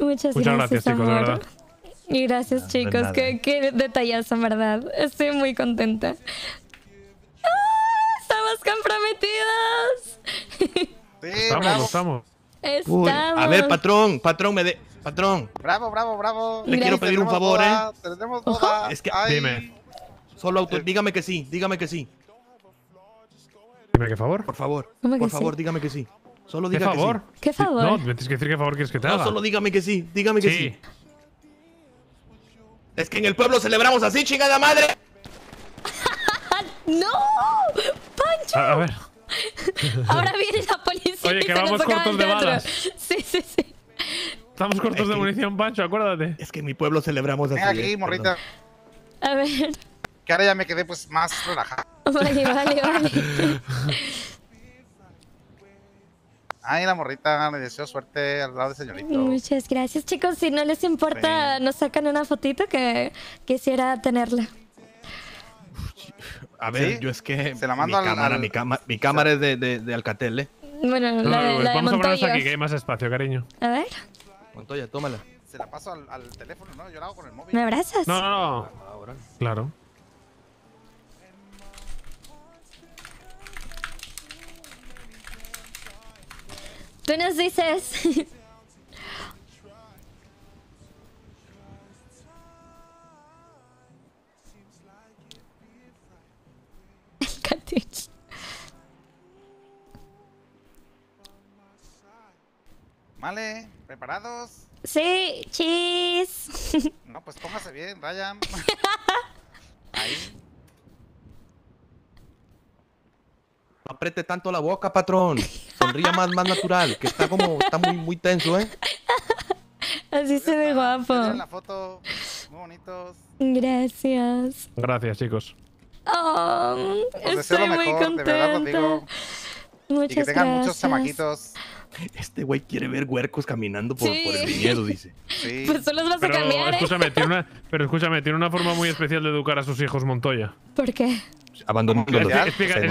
S2: Muchas,
S8: Muchas gracias, chicos, de
S2: amor.
S8: verdad.
S2: Y gracias, chicos.
S12: nada.
S2: Qué, qué detallazo, en verdad. Estoy muy contenta. ¡Ah! ¡Estamos comprometidos!
S9: Sí,
S8: Estamos,
S9: bravo.
S8: lo estamos.
S11: Uy,
S2: Estamos.
S11: a ver, patrón, patrón, me de... Patrón,
S9: Bravo, bravo, bravo.
S11: le quiero pedir un favor,
S9: boda,
S11: ¿eh?
S9: Tenemos boda.
S11: Es que...
S9: Ay.
S11: Dime. Solo auto... Dígame que sí, dígame que sí.
S8: Dime qué favor.
S11: Por favor,
S2: ¿Cómo que
S11: por
S2: sí?
S11: favor, dígame que sí. Solo
S8: ¿Qué
S11: diga
S8: favor?
S11: que sí.
S2: ¿Qué favor?
S8: No, me tienes que decir qué favor quieres que te
S11: No,
S8: haga.
S11: solo dígame que sí, dígame que
S8: Sí.
S11: sí. Es que en el pueblo celebramos así, chingada madre.
S2: ¡No! ¡Pancho!
S8: A, a ver.
S2: Ahora viene la policía.
S8: Oye,
S2: y
S8: que vamos cortos de balas.
S2: Sí, sí, sí.
S8: Estamos cortos de munición, Pancho, acuérdate.
S11: Es que en mi pueblo celebramos así.
S9: Ven aquí,
S11: eh,
S9: morrita.
S2: A ver.
S9: Que ahora ya me quedé pues más relajado.
S2: Vale, vale, vale.
S9: Ay, la morrita, le deseo suerte al lado de señorito.
S2: Muchas gracias, chicos. Si no les importa, nos sacan una fotito que quisiera tenerla.
S11: A ver,
S9: ¿Sí?
S11: yo es que
S9: Se la mando
S11: mi
S9: al-
S11: cámara,
S9: al-
S11: mi, cama- mi cámara es de, de, de Alcatel, ¿eh?
S2: Bueno,
S8: No,
S2: la,
S8: no,
S2: de- la de
S8: vamos a ponernos aquí, que hay más espacio, cariño.
S2: A ver,
S11: Montoya, tómala.
S9: Se la paso al, al teléfono, ¿no? Yo la hago con el móvil.
S2: ¿me abrazas?
S8: No, no, no. Claro.
S2: Tú nos dices.
S9: Vale, ¿preparados?
S2: Sí, cheese.
S9: No, pues póngase bien, Ryan. Ahí.
S11: No apriete tanto la boca, patrón. Sonría más, más natural, que está como, está muy, muy tenso, ¿eh?
S2: Así se ve guapo.
S9: Miren la foto. Muy bonitos.
S2: Gracias.
S8: Gracias, chicos.
S2: Oh, estoy muy
S9: mejor, de verdad lo
S2: contenta.
S9: digo.
S2: Muchas
S9: y que tengan
S2: gracias.
S9: muchos chamaquitos.
S11: Este güey quiere ver huercos caminando por,
S2: Sí.
S11: por el viñedo, dice.
S9: Sí.
S2: Pues tú los vas
S8: Pero
S2: a cambiar, ¿eh?
S8: escúchame, tiene una, pero escúchame, tiene una forma muy especial de educar a sus hijos Montoya.
S2: ¿Por qué?
S11: Abandonándolos.
S8: No, explícale,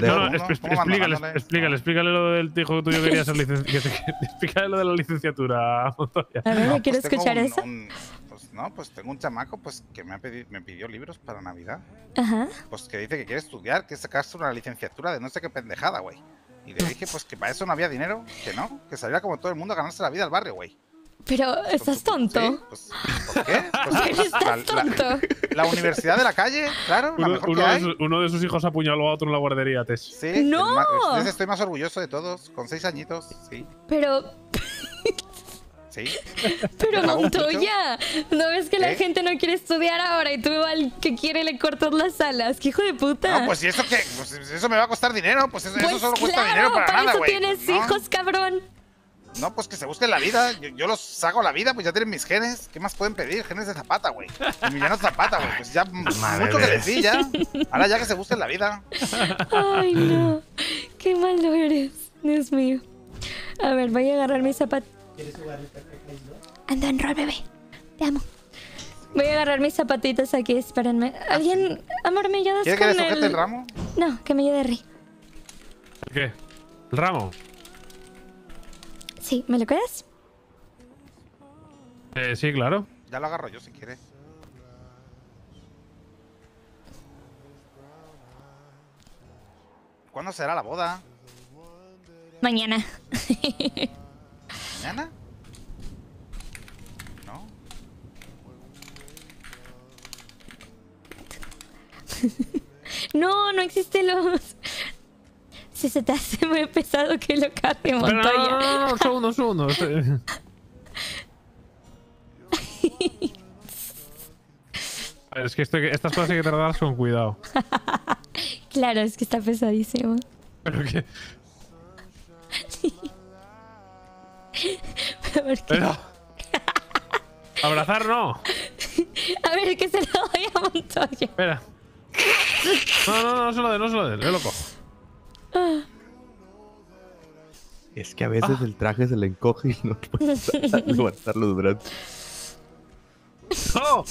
S8: explícale, explícale lo del hijo tuyo que quería ser licenciado. Explícale lo de la licenciatura, Montoya.
S2: A ver,
S9: No,
S2: quiero
S9: pues
S2: escuchar
S9: un-
S2: eso.
S9: un- pues no, pues tengo un chamaco pues que me, ha pedi- me pidió libros para Navidad.
S2: Ajá.
S9: Pues que dice que quiere estudiar, que sacarse una licenciatura de no sé qué pendejada, güey. Y le dije pues que para eso no había dinero, que no, que saliera como todo el mundo a ganarse la vida al barrio, güey.
S2: Pero, ¿estás tonto?
S9: Sí, pues, ¿por qué? Pues, la,
S2: estás
S9: la-
S2: tonto.
S9: la universidad de la calle, claro, la
S8: Uno,
S9: mejor
S8: uno
S9: que
S8: de
S9: hay.
S8: sus, uno de sus hijos apuñaló a otro en la guardería, Tess.
S9: Sí, el ma- de ese estoy más orgulloso de todos, con seis añitos, sí,
S2: Pero,
S9: sí.
S2: pero
S9: ¿Me hago
S2: Montoya, ¿no ves que la
S9: ¿Qué?
S2: gente no quiere estudiar ahora y tú al que quiere le cortas las alas? ¿Qué hijo de puta?
S9: No, pues ¿y eso qué? Pues eso me va a costar dinero, pues eso, eso
S2: Pues
S9: solo cuesta
S2: claro,
S9: dinero para,
S2: para
S9: nada, güey.
S2: tienes
S9: pues, ¿no?
S2: hijos, cabrón.
S9: No, pues que se busquen la vida. Yo, yo los saco la vida, pues ya tienen mis genes. ¿Qué más pueden pedir? Genes de zapata, güey. Emiliano Zapata, güey. Pues ya
S8: Madre
S9: mucho que les di ya. Ahora ya que se busquen la vida.
S2: Ay, no. Qué malo eres. Dios mío. A ver, voy a agarrar mis zapatos. Anda en rol, bebé. Te amo. Voy a agarrar mis zapatitos aquí, espérenme. ¿Alguien, amor, me ayudas
S9: ¿Quiere que
S2: con
S9: le sujete
S2: el...
S9: el ramo?
S2: No, que me ayude Ri.
S8: ¿Qué? ¿El ramo?
S2: Sí, ¿me lo cuidas?
S8: Eh, sí, claro.
S9: Ya lo agarro yo si quiere. ¿Cuándo será la boda?
S2: Mañana.
S9: ¿Mañana? ¿No?
S2: no, no existe luz. Si se te hace muy pesado que lo cargue,
S8: Pero no,
S2: Montoya.
S8: no, no, no, un segundo, un segundo. Este- A ver, es que estas cosas hay que tratarlas con cuidado.
S2: Claro, es que está pesadísimo.
S8: Pero que.
S2: ¿Por qué?
S8: Pero. Abrazar no.
S2: A ver, que se lo doy a Montoya.
S8: Espera. No, no, no, no se lo de, no se lo de. Yo lo cojo.
S2: Ah.
S12: Es que a veces el traje se le encoge y no puede levantar los brazos.
S8: ¡No!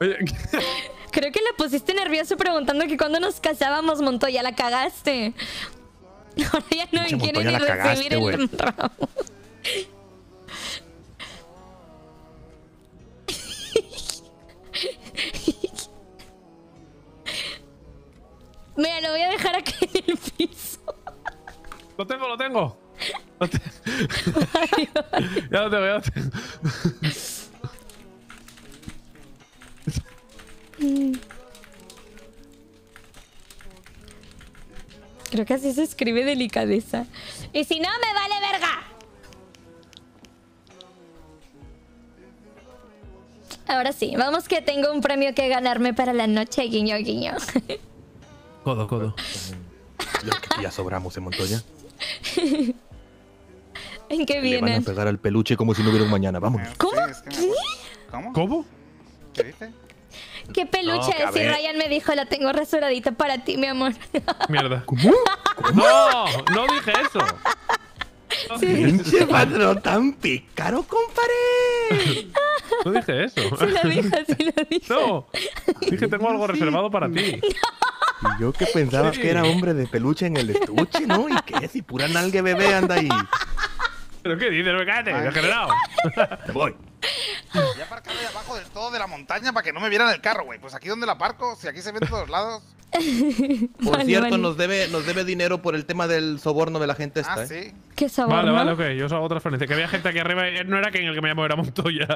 S8: Oye,
S2: Creo que le pusiste nervioso preguntando que cuando nos casábamos, Montoya, la cagaste. Ahora ya no
S12: Pinche
S2: me quiere ni recibir
S12: cagaste,
S2: el ramo. Mira, lo voy a dejar aquí en el piso.
S8: lo tengo, lo tengo. Lo te- Ya lo tengo, ya lo tengo.
S2: Creo que así se escribe delicadeza. Y si no, me vale verga. Ahora sí, vamos que tengo un premio que ganarme para la noche, guiño, guiño.
S11: Codo, codo. Que ya sobramos en Montoya.
S2: ¿En qué
S11: Le van a
S2: vienen?
S11: pegar al peluche como si no hubiera un mañana. Vámonos.
S2: ¿Cómo? ¿Qué?
S9: ¿Cómo?
S8: ¿Cómo?
S9: ¿Qué dice?
S2: ¿Qué peluche?
S11: No,
S2: si
S11: ver.
S2: Ryan me dijo, la tengo rasuradita para ti, mi amor.
S8: Mierda. ¿Cómo? No, no dije eso.
S11: Pinche patrón tan pícaro, compadre.
S8: No dije eso.
S2: Sí lo dije, sí lo dije.
S8: No. Dije tengo algo reservado para ti.
S11: Y yo que pensaba
S8: Sí.
S11: que era hombre de peluche en el estuche, ¿no? ¿Y qué? Si pura nalgue bebé anda ahí.
S8: ¿Pero qué dices? Cállate, degenerado.
S11: Me voy.
S9: Ya aparcado ahí abajo del todo de la montaña para que no me vieran el carro, güey. Pues aquí donde la aparco, si aquí se ven de todos lados.
S11: Por
S2: Vale,
S11: cierto,
S2: vale.
S11: Nos, debe, nos debe dinero por el tema del soborno de la gente esta,
S9: Ah,
S11: ¿eh?
S9: sí.
S2: Qué sabor,
S8: Vale, vale, ok. Yo os hago transferencia. Que había gente aquí arriba y no era que en el que me llamó, era Montoya.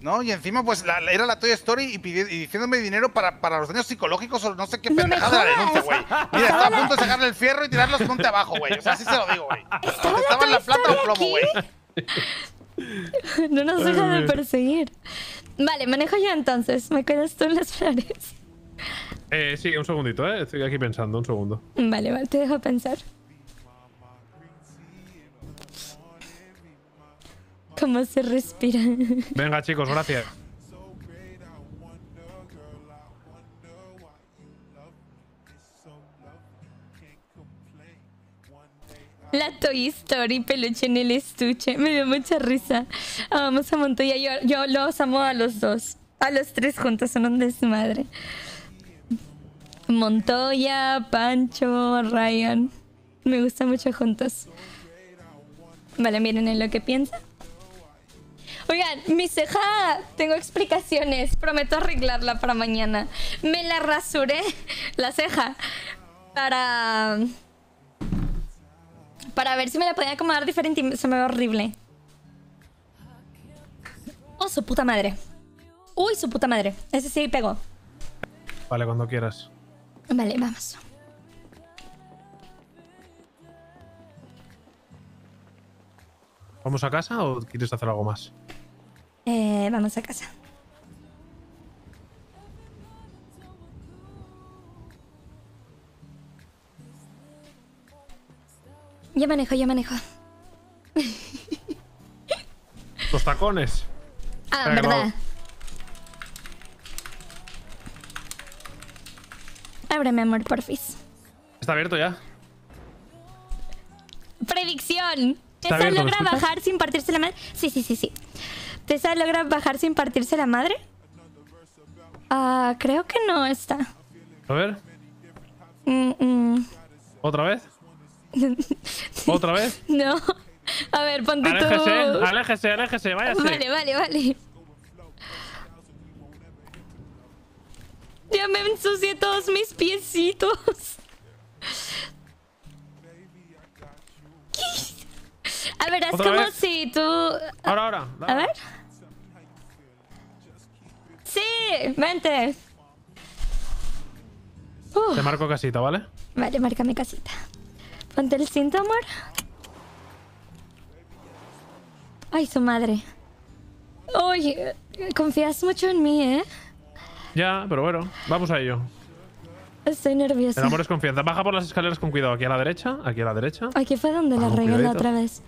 S9: No, y encima, pues la- era la Toy Story y, pidi- y diciéndome dinero para, para los daños psicológicos o no sé qué
S2: ¡No me
S9: pendejada de la denuncia, güey. Mira, está a punto de sacarle el fierro y tirarlos monte abajo, güey. O sea, así se lo digo, güey. Estaba en la plata o plomo, güey.
S2: No nos deja
S8: Ay,
S2: de perseguir. Vale, manejo yo entonces. Me quedas tú en las flores.
S8: Eh, sí, un segundito, ¿eh? Estoy aquí pensando, un segundo.
S2: Vale, vale, te dejo pensar. ¿Cómo se respira?
S8: Venga, chicos, gracias.
S2: La Toy Story peluche en el estuche. Me dio mucha risa. Vamos a Montoya. Yo, yo los amo a los dos. A los tres juntos son un desmadre. Montoya, Pancho, Ryan. Me gusta mucho juntos. Vale, miren en lo que piensa. Oigan, mi ceja, tengo explicaciones. Prometo arreglarla para mañana. Me la rasuré, la ceja, para para ver si me la podía acomodar diferente y se me ve horrible. Oh, su puta madre. Uy, su puta madre. Ese sí pegó.
S8: Vale, cuando quieras.
S2: Vale, vamos.
S8: ¿Vamos a casa o quieres hacer algo más?
S2: Eh, vamos a casa. Yo manejo, yo manejo.
S8: Los tacones.
S2: Ah,
S8: Espera,
S2: verdad. Ábreme, amor, porfis.
S8: ¿Está abierto ya?
S2: Predicción.
S8: ¿Está
S2: ¿Tessa
S8: abierto? ¿Lo
S2: logra bajar sin partirse la madre? Sí, sí, sí, sí. ¿Tessa logra bajar sin partirse la madre? Ah, creo que no está.
S8: A ver,
S2: Mm, mm.
S8: ¿otra vez? ¿Otra vez?
S2: No. A ver, ponte tú.
S8: Aléjese, aléjese, aléjese, váyase.
S2: Vale, vale, vale. Ya me ensucié todos mis piecitos. A ver, es
S8: ¿Otra
S2: como
S8: vez?
S2: si tú.
S8: Ahora, ahora.
S2: A ver. Sí, vente. Uh,
S8: Te marco casita, ¿vale?
S2: Vale, marca mi casita. Ponte el cinto, amor. Ay, su madre. Oye, confías mucho en mí, ¿eh?
S8: Ya, pero bueno, vamos a ello.
S2: Estoy nerviosa.
S8: El amor es confianza. Baja por las escaleras con cuidado. Aquí a la derecha, aquí a la derecha.
S2: Aquí fue donde la regué la otra vez.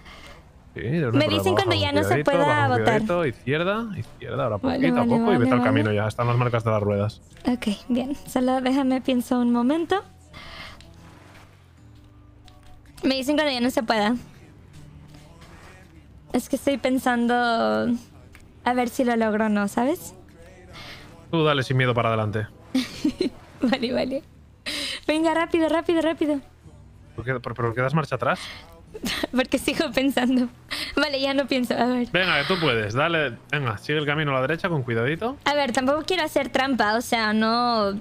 S8: Sí, no
S2: Me dicen cuando ya no se pueda votar.
S8: Izquierda, izquierda, ahora
S2: Vale,
S8: poquito a
S2: vale,
S8: poco y
S2: vale,
S8: vete al
S2: vale.
S8: camino ya. Están las marcas de las ruedas.
S2: Ok, bien. Solo déjame pienso un momento. Me dicen cuando ya no se pueda. Es que estoy pensando a ver si lo logro o no, ¿sabes?
S8: Tú dale sin miedo para adelante.
S2: Vale, vale. Venga, rápido, rápido, rápido.
S8: ¿Por qué, por- pero quedas marcha atrás?
S2: Porque sigo pensando. Vale, ya no pienso. A ver.
S8: Venga, tú puedes. Dale, venga, sigue el camino a la derecha con cuidadito.
S2: A ver, tampoco quiero hacer trampa, o sea, no.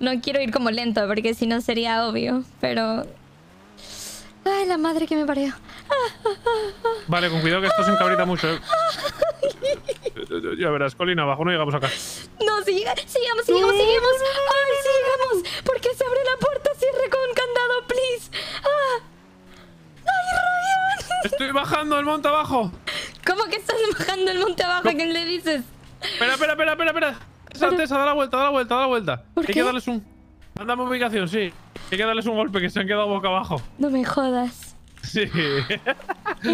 S2: No quiero ir como lento, porque si no sería obvio. Pero. Ay, la madre que me parió.
S8: Vale, con cuidado que esto se encabrita mucho, eh. Ya verás, colina abajo, no llegamos acá.
S2: No, si llega, si llegamos, si llegamos, si llegamos. Ay, si llegamos. ¿Por qué se abre la puerta? Cierre con candado, please. Ah. Ay, Ryan.
S8: Estoy bajando el monte abajo.
S2: ¿Cómo que estás bajando el monte abajo? ¿A quién le dices?
S8: Espera, espera, espera, espera, espera. Esa, Tessa, da la vuelta, da la vuelta, da la vuelta. Hay que darles un. Mándame ubicación, sí. Hay que darles un golpe que se han quedado boca abajo.
S2: No me jodas.
S8: Sí.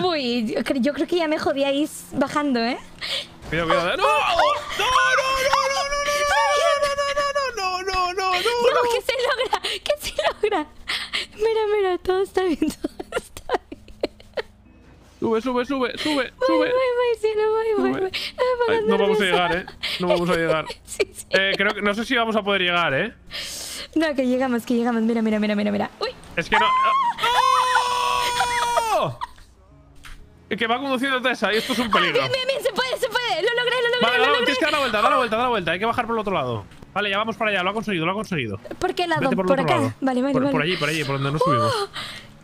S2: Uy, yo, yo creo que ya me jodíais bajando, ¿eh?
S8: Cuidado, cuidado. ¡No!
S2: no, no, no, no, no, que se logra, que se logra. Mira, mira, todo está bien, todo
S8: Sube, sube, sube, sube,
S2: Voy,
S8: sube.
S2: voy, voy, sí, no voy, voy,
S8: Sube.
S2: voy. Ah,
S8: Ay,
S2: me
S8: no vamos a llegar, ¿eh? No vamos a llegar. Eh, creo que no sé si vamos a poder llegar, ¿eh?
S2: No, que llegamos, que llegamos. Mira, mira, mira, mira, mira. Uy,
S8: Es que no. ¡Oh! Es que va conduciendo Tessa y esto es un peligro.
S2: bien, bien, bien, se puede, se puede. Lo logré, lo logré,
S8: Vale,
S2: lo
S8: no,
S2: logré.
S8: tienes que dar la vuelta, da la vuelta, da la vuelta. Hay que bajar por el otro lado. Vale, ya vamos para allá, lo ha conseguido, lo ha conseguido.
S2: ¿Por qué lado?
S8: Vete por,
S2: acá.
S8: lado.
S2: Vale, vale,
S8: por,
S2: vale.
S8: por allí, por allí, por donde no subimos.
S2: ¡Oh!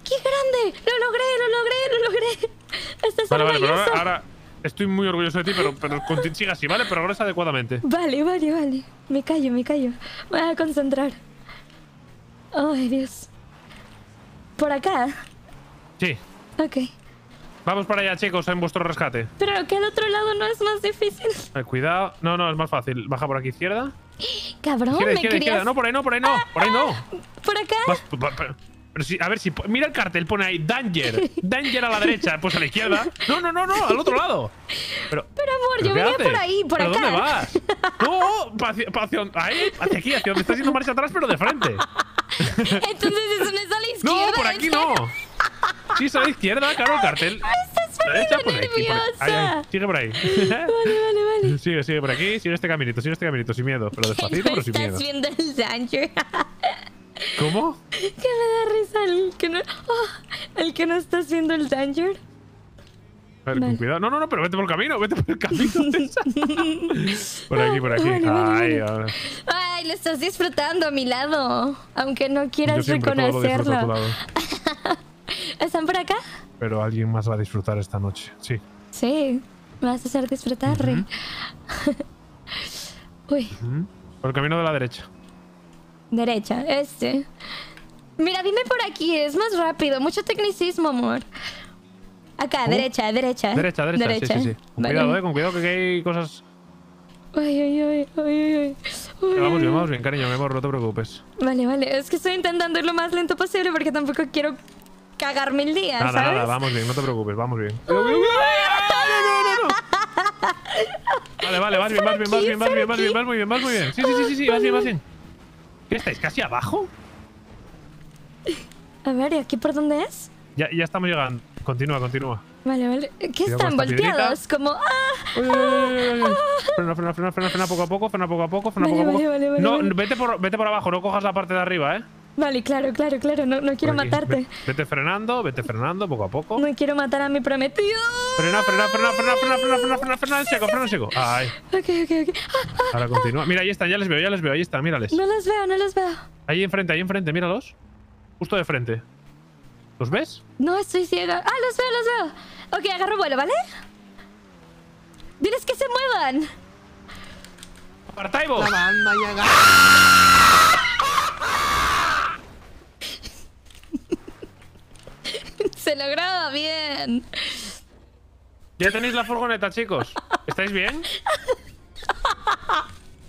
S2: ¡Qué grande! Lo logré, lo logré, lo logré. Estás
S8: Vale, vale, pero ahora, ahora estoy muy orgulloso de ti, pero, pero sigue así, ¿vale? Progresa adecuadamente.
S2: Vale, vale, vale. Me callo, me callo. Me voy a concentrar. Ay, Dios. ¿Por acá?
S8: Sí.
S2: Ok.
S8: Vamos para allá, chicos, en vuestro rescate.
S2: Pero que al otro lado no es más difícil.
S8: Eh, cuidado. No, no, es más fácil. Baja por aquí, izquierda.
S2: Cabrón,
S8: izquierda,
S2: me
S8: izquierda,
S2: querías...
S8: izquierda. No, por ahí no, por ahí no. Por ahí no.
S2: ¿Por acá?
S8: Vas- pa- pa- pero si, a ver si. Mira el cartel, pone ahí Danger. Danger a la derecha, pues a la izquierda. No, no, no, no, al otro lado. Pero.
S2: Pero amor,
S8: ¿pero
S2: yo venía
S8: haces?
S2: por ahí, por
S8: ¿Pero
S2: acá.
S8: dónde vas? No, pa- hacia, pa- hacia- ahí, hacia aquí, hacia donde estás haciendo marcha atrás, pero de frente.
S2: Entonces eso no es a la izquierda.
S8: No, por aquí no. Sí, es a la izquierda, claro, el cartel.
S2: Estás
S8: La derecha, pues por. Ahí, ahí, Sigue por ahí.
S2: Vale, vale, vale.
S8: Sigue, sigue por aquí, sigue este caminito, sigue este caminito, sin miedo, pero despacito,
S2: no
S8: pero sin miedo.
S2: estás viendo el danger.
S8: ¿Cómo?
S2: que me da risa el que no... oh, el que no estás viendo el danger.
S8: A ver, con
S2: Vale.
S8: cuidado. No, no, no, pero vete por el camino, vete por el camino. Por aquí, por aquí.
S2: Vale, vale,
S8: Ay, ahora.
S2: Ay, lo estás disfrutando a mi lado. Aunque no
S8: Yo
S2: quieras
S8: siempre todo lo
S2: reconocerlo. ¿Están por acá?
S8: Pero alguien más va a disfrutar esta noche. Sí.
S2: Sí. Me vas a hacer disfrutar, Rey. Uy,
S8: Ujú. Por el camino de la derecha.
S2: Derecha, este. Mira, dime por aquí, es más rápido. Mucho tecnicismo, amor. Acá,
S8: ¿Cómo?
S2: derecha, derecha.
S8: Derecha, derecha, sí, sí, sí. Con
S2: Vale.
S8: cuidado, eh, con cuidado que hay cosas.
S2: Ay, ay, ay, ay, ay, ay.
S8: Vamos
S2: ay,
S8: bien,
S2: ay.
S8: vamos bien, cariño, mi amor, no te preocupes.
S2: Vale, vale. Es que estoy intentando ir lo más lento posible porque tampoco quiero cagarme el día,
S8: Nada,
S2: ¿sabes?
S8: nada, vamos bien, no te preocupes, vamos bien. Vale, vale, vas bien, vas bien, vas bien, vas bien, vas bien, vas muy bien, vas muy bien. Sí, sí, sí, sí, sí, vas bien, vas bien. ¿Qué estáis? ¿Casi abajo?
S2: A ver, ¿y aquí por dónde es?
S8: Ya, ya estamos llegando. Continúa, continúa.
S2: Vale, vale. ¿Qué
S8: Cuidado
S2: están
S8: con esta
S2: volteados? Como. ¡Ah!
S8: Uy, uy, uy, uy, uy. Frena, frena, frena, frena, frena poco a poco, frena poco a poco, frena
S2: Vale,
S8: poco a poco.
S2: vale, vale, vale,
S8: no,
S2: vale.
S8: Vete, por, vete por abajo, no cojas la parte de arriba, ¿eh?
S2: Vale, claro, claro, claro. No, no quiero matarte.
S8: Ve- Vete frenando, vete frenando poco a poco.
S2: No quiero matar a mi prometido.
S8: Frena, frena, frena, frena, frena, frena, frena, frena, frena en seco, frena en seco. Ay,
S2: Ok, ok, ok. Ah,
S8: ahora continúa. Mira, ahí están, ya les veo, ya les veo, ahí están, mírales.
S2: no los veo, no los veo.
S8: Ahí enfrente, ahí enfrente, míralos. Justo de frente. ¿Los ves?
S2: No estoy ciega. Ah, los veo, los veo. Ok, agarro vuelo, ¿vale? Diles que se muevan.
S8: ¡Apartáis vos!
S21: La banda llega.
S2: Se logró bien.
S8: Ya tenéis la furgoneta, chicos. ¿Estáis bien?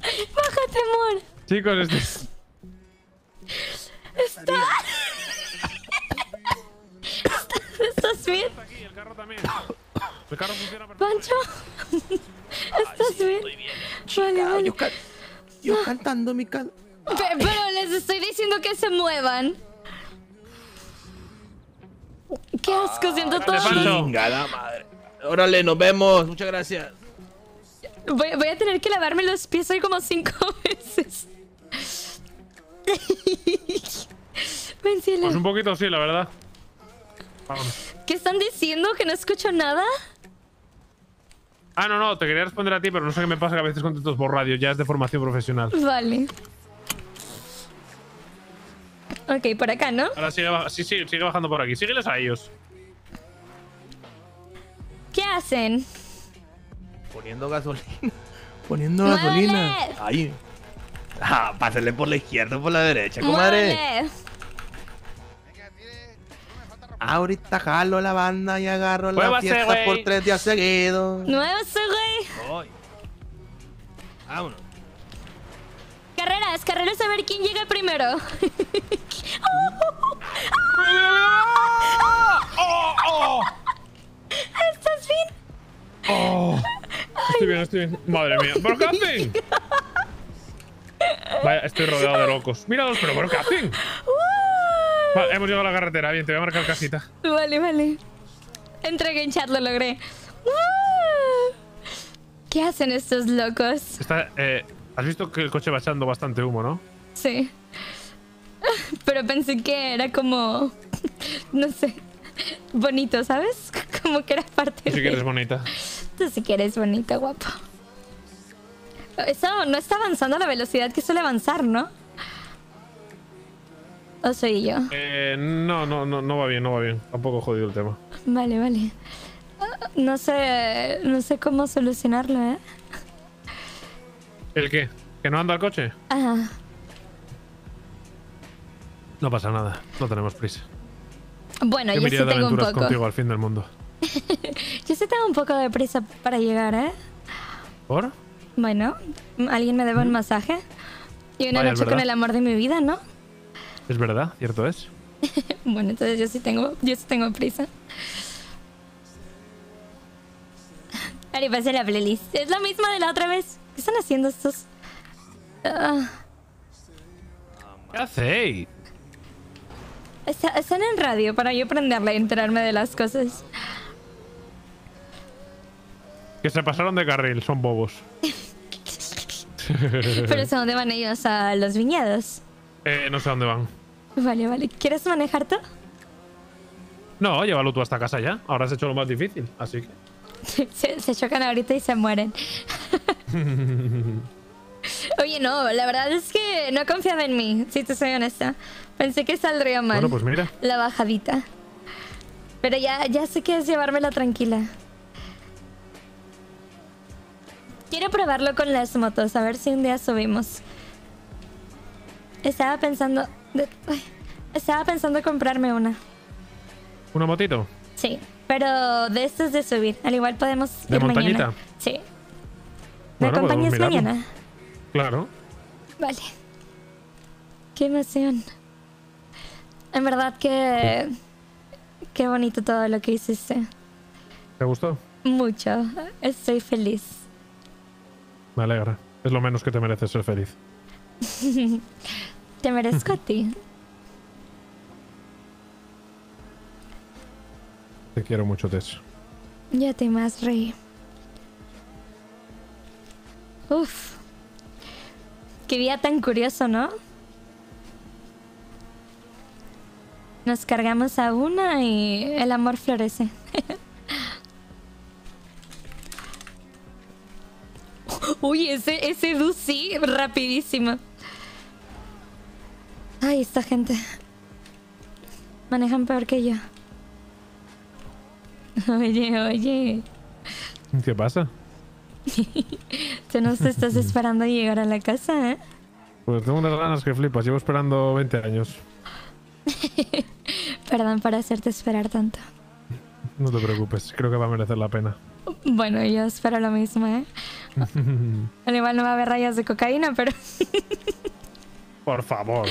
S2: Bájate, amor.
S8: Chicos, este-
S2: Está. ¿Estás bien?
S8: el carro también. El carro funciona
S2: Pancho. ¿Estás bien? Vale, vale.
S21: Yo cantando mi can.
S2: Pe- Pero les estoy diciendo que se muevan. Qué asco, siento todo.
S11: Chingada madre. Órale, nos vemos. Muchas gracias.
S2: Voy, voy a tener que lavarme los pies hoy como cinco veces. Ven, cielo.
S8: Pues un poquito sí, la verdad. Vamos.
S2: ¿Qué están diciendo? ¿Que no escucho nada?
S8: Ah, no, no, te quería responder a ti, pero no sé qué me pasa que a veces contesto por radio, ya es de formación profesional.
S2: Vale. Ok, por acá, ¿no?
S8: Ahora sigue, sí, sí, sigue bajando por aquí. Sígueles a ellos.
S2: ¿Qué hacen?
S11: Poniendo gasolina. Poniendo gasolina. Ahí. Ah, pásale por la izquierda o por la derecha, comadre. Ahorita jalo la banda y agarro la fiesta por tres días seguidos.
S2: Muévase, güey.
S11: Vámonos.
S2: Carreras, carreras a ver quién llega primero. ¿Estás bien?
S8: Oh, estoy bien, estoy bien. Madre mía. ¿Pero qué hacen? Vaya, estoy rodeado de locos. Míralos, pero ¿pero qué hacen? Vale, hemos llegado a la carretera. Bien, te voy a marcar casita.
S2: Vale, vale. Entregué en chat, lo logré. ¿Qué hacen estos locos?
S8: Está, eh, Has visto que el coche va echando bastante humo, ¿no?
S2: Sí. Pero pensé que era como. No sé. Bonito, ¿sabes? Como que era parte
S8: Sí que eres bonita.
S2: Tú sí que eres bonita, guapo. Eso no está avanzando a la velocidad que suele avanzar, ¿no? ¿O soy yo?
S8: Eh, no, no, no, no va bien, no va bien. Tampoco jodido el tema.
S2: Vale, vale. No sé. No sé cómo solucionarlo, ¿eh?
S8: ¿El qué? ¿Que no anda el coche?
S2: Ah,
S8: No pasa nada, no tenemos prisa.
S2: bueno,
S8: Yo
S2: yo sí
S8: de
S2: tengo un poco.
S8: contigo al fin del mundo.
S2: Yo sí tengo un poco de prisa para llegar, ¿eh?
S8: ¿Por?
S2: Bueno, alguien me debe un masaje. Y una
S8: Vaya,
S2: noche con el amor de mi vida, ¿no?
S8: Es verdad, cierto es.
S2: Bueno, entonces yo sí tengo, yo sí tengo prisa. Ari, pasé la playlist. Es lo mismo de la otra vez. ¿Qué están haciendo estos? Ah,
S8: ¿Qué hacéis?
S2: está- están en radio para yo aprenderla y enterarme de las cosas.
S8: Que se pasaron de carril, son bobos.
S2: Pero ¿a dónde van ellos? ¿A los viñedos?
S8: Eh, no sé a dónde van.
S2: Vale, vale. ¿Quieres manejar tú?
S8: No, llévalo tú hasta casa ya. Ahora has hecho lo más difícil, así que.
S2: Se, se chocan ahorita y se mueren. Oye, no, la verdad es que no confiaba en mí, si te soy honesta. Pensé que saldría mal.
S8: Bueno, pues mira.
S2: La bajadita. Pero ya, ya sé que es llevármela tranquila. Quiero probarlo con las motos, a ver si un día subimos. Estaba pensando... de- ay, estaba pensando comprarme una.
S8: ¿Una motito?
S2: Sí, pero de estos de subir. Al igual podemos
S8: ¿De
S2: ir
S8: montañita?
S2: mañana. Sí. ¿Me
S8: Bueno,
S2: acompañas mañana?
S8: Claro.
S2: Vale. Qué emoción. En verdad que... Qué bonito todo lo que hiciste.
S8: ¿Te gustó?
S2: Mucho. Estoy feliz.
S8: Me alegra. Es lo menos que te mereces ser feliz.
S2: Te merezco a ti.
S8: Te quiero mucho, Tess.
S2: Ya te más reí. Uf. Qué día tan curioso, ¿no? Nos cargamos a una y el amor florece. Uy, ese, ese Ducy, rapidísimo. Ay, esta gente. Manejan peor que yo. Oye, oye.
S8: ¿Qué pasa?
S2: Tú nos estás esperando llegar a la casa, ¿eh?
S8: Pues tengo unas ganas que flipas. Llevo esperando 20 años.
S2: Perdón por hacerte esperar tanto.
S8: No te preocupes, creo que va a merecer la pena.
S2: Bueno, yo espero lo mismo, ¿eh? Al igual no va a haber rayas de cocaína, pero
S8: Por favor.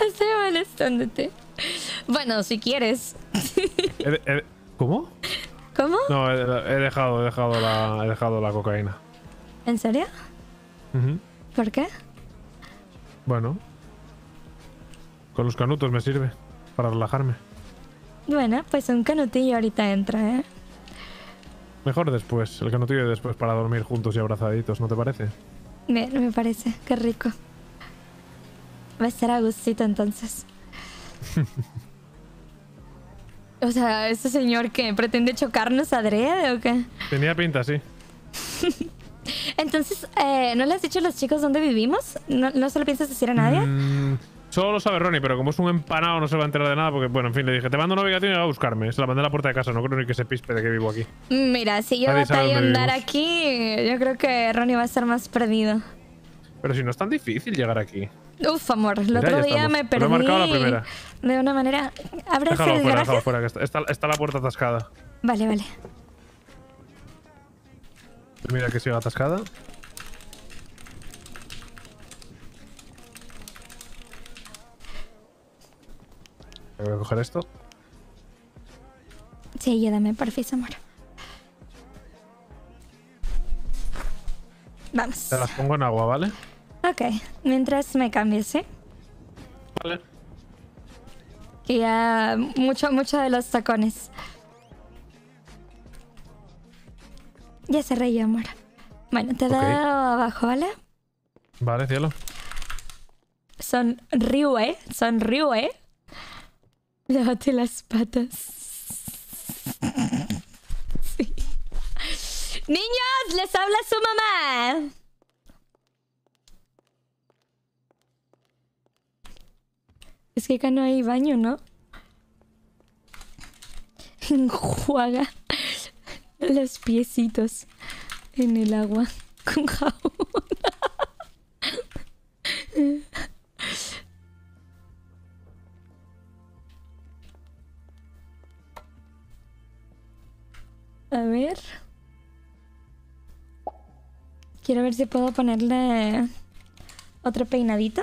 S2: estoy molestándote. Bueno, si quieres.
S8: ¿Cómo?
S2: ¿Cómo?
S8: No, he, he dejado, he dejado la, he dejado la cocaína.
S2: ¿En serio? ¿Por qué?
S8: Bueno. Con los canutos me sirve. Para relajarme.
S2: Bueno, pues un canutillo ahorita entra, ¿eh?
S8: Mejor después. El canutillo después para dormir juntos y abrazaditos, ¿no te parece?
S2: Bien, me parece. Qué rico. Va a estar a gustito entonces. O sea, ¿ese señor que pretende chocarnos adrede o qué?
S8: Tenía pinta, sí.
S2: Entonces, eh, ¿no le has dicho a los chicos dónde vivimos? ¿No, no se lo piensas decir a nadie?
S8: Mm, Solo lo sabe Ronnie, pero como es un empanado no se va a enterar de nada porque, bueno, en fin, le dije, te mando una ubicación y va a buscarme. Se la mandé a la puerta de casa, no creo ni que se pispe de que vivo aquí.
S2: Mira, si yo batallo
S8: dónde
S2: andar
S8: vivimos.
S2: aquí, yo creo que Ronnie va a estar más perdido.
S8: Pero si no es tan difícil llegar aquí.
S2: Uf, amor, el
S8: Mira,
S2: otro día
S8: estamos.
S2: me
S8: Lo he
S2: perdí
S8: marcado la primera.
S2: de una manera... ¿Abres el
S8: fuera,
S2: garaje?
S8: déjalo fuera, que está, está, está la puerta atascada.
S2: Vale, vale.
S8: Mira que sigue atascada. Voy a coger esto.
S2: Sí, ayúdame, porfis, amor. Vamos.
S8: Te las pongo en agua, ¿vale?
S2: Ok, mientras me cambies, ¿sí?
S8: Vale.
S2: Y ya mucho, mucho de los tacones. Ya se reía, amor. Bueno, te doy abajo, ¿vale?
S8: Vale, cielo.
S2: Son Ryue, son Ryue. Lávate las patas. Sí. Niños, les habla su mamá. Es que acá no hay baño, ¿no? Enjuaga los piecitos en el agua con jabón. A ver. Quiero ver si puedo ponerle otro peinadito.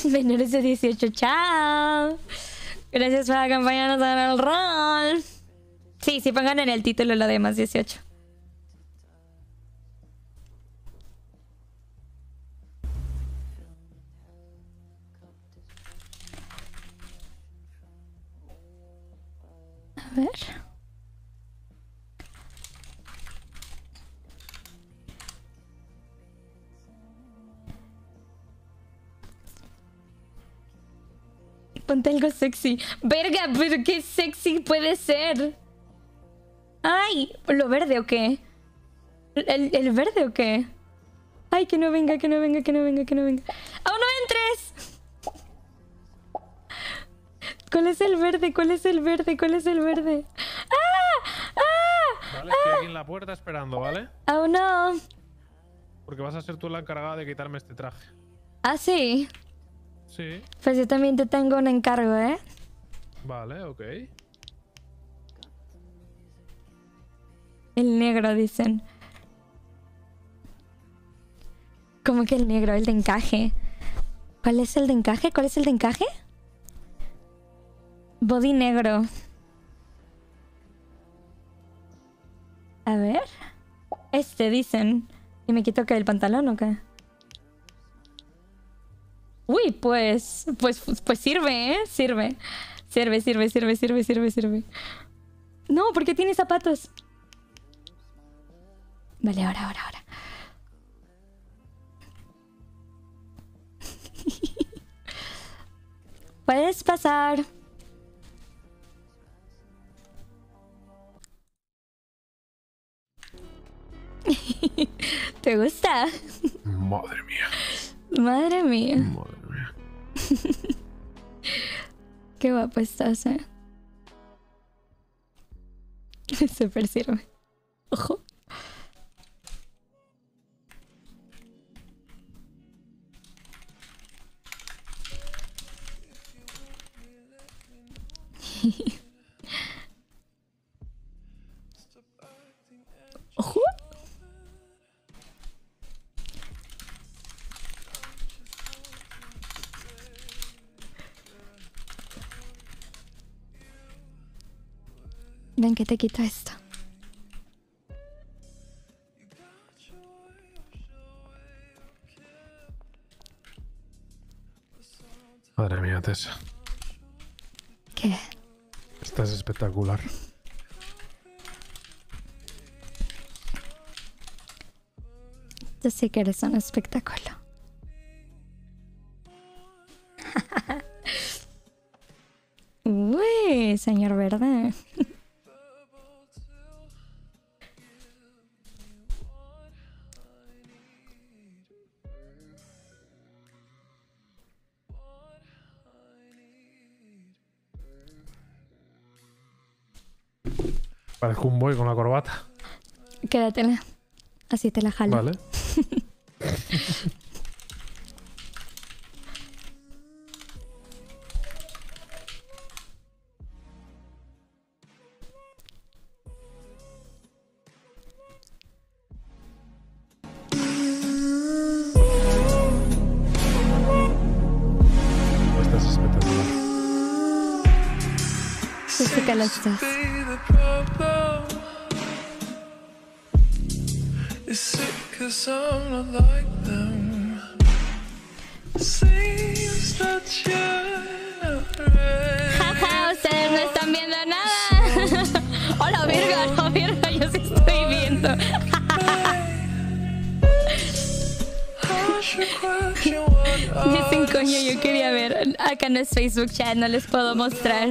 S2: Menores de 18, chao. Gracias por acompañarnos en el rol. Sí, sí, pongan en el título lo de más 18. A ver. Ponte algo sexy. Verga, pero qué sexy puede ser. Ay, ¿lo verde o qué? ¿El, el verde o qué? Ay, que no venga, que no venga, que no venga, que no venga. ¡Aún no entres! ¿Cuál es el verde? ¿Cuál es el verde? ¿Cuál es el verde? ¡Ah! ¡Ah!
S8: Vale, estoy aquí en la puerta esperando, ¿vale?
S2: ¡Aún no!
S8: Porque vas a ser tú la encargada de quitarme este traje.
S2: Ah, sí.
S8: Sí.
S2: Pues yo también te tengo un encargo, ¿eh?
S8: Vale, ok.
S2: El negro, dicen. ¿Cómo que el negro? El de encaje. ¿Cuál es el de encaje? ¿Cuál es el de encaje? Body negro. A ver. Este, dicen. ¿Y me quito que el pantalón o qué? Uy, pues, pues, pues sirve, ¿eh? Sirve. Sirve, sirve, sirve, sirve, sirve, sirve. No, porque tiene zapatos. Vale, ahora, ahora, ahora. Puedes pasar. ¿Te gusta?
S8: Madre mía.
S2: Madre mía.
S8: Madre.
S2: Qué guapo estás, eh. Super sirve. Ojo. Ven que te quito esto.
S8: Madre mía, Tessa.
S2: ¿Qué?
S8: Estás espectacular.
S2: Tú sí que eres un espectáculo.
S8: Parezco un boy con la corbata.
S2: Quédatela. Así te la jalo.
S8: Vale.
S2: Facebook chat, no les puedo mostrar.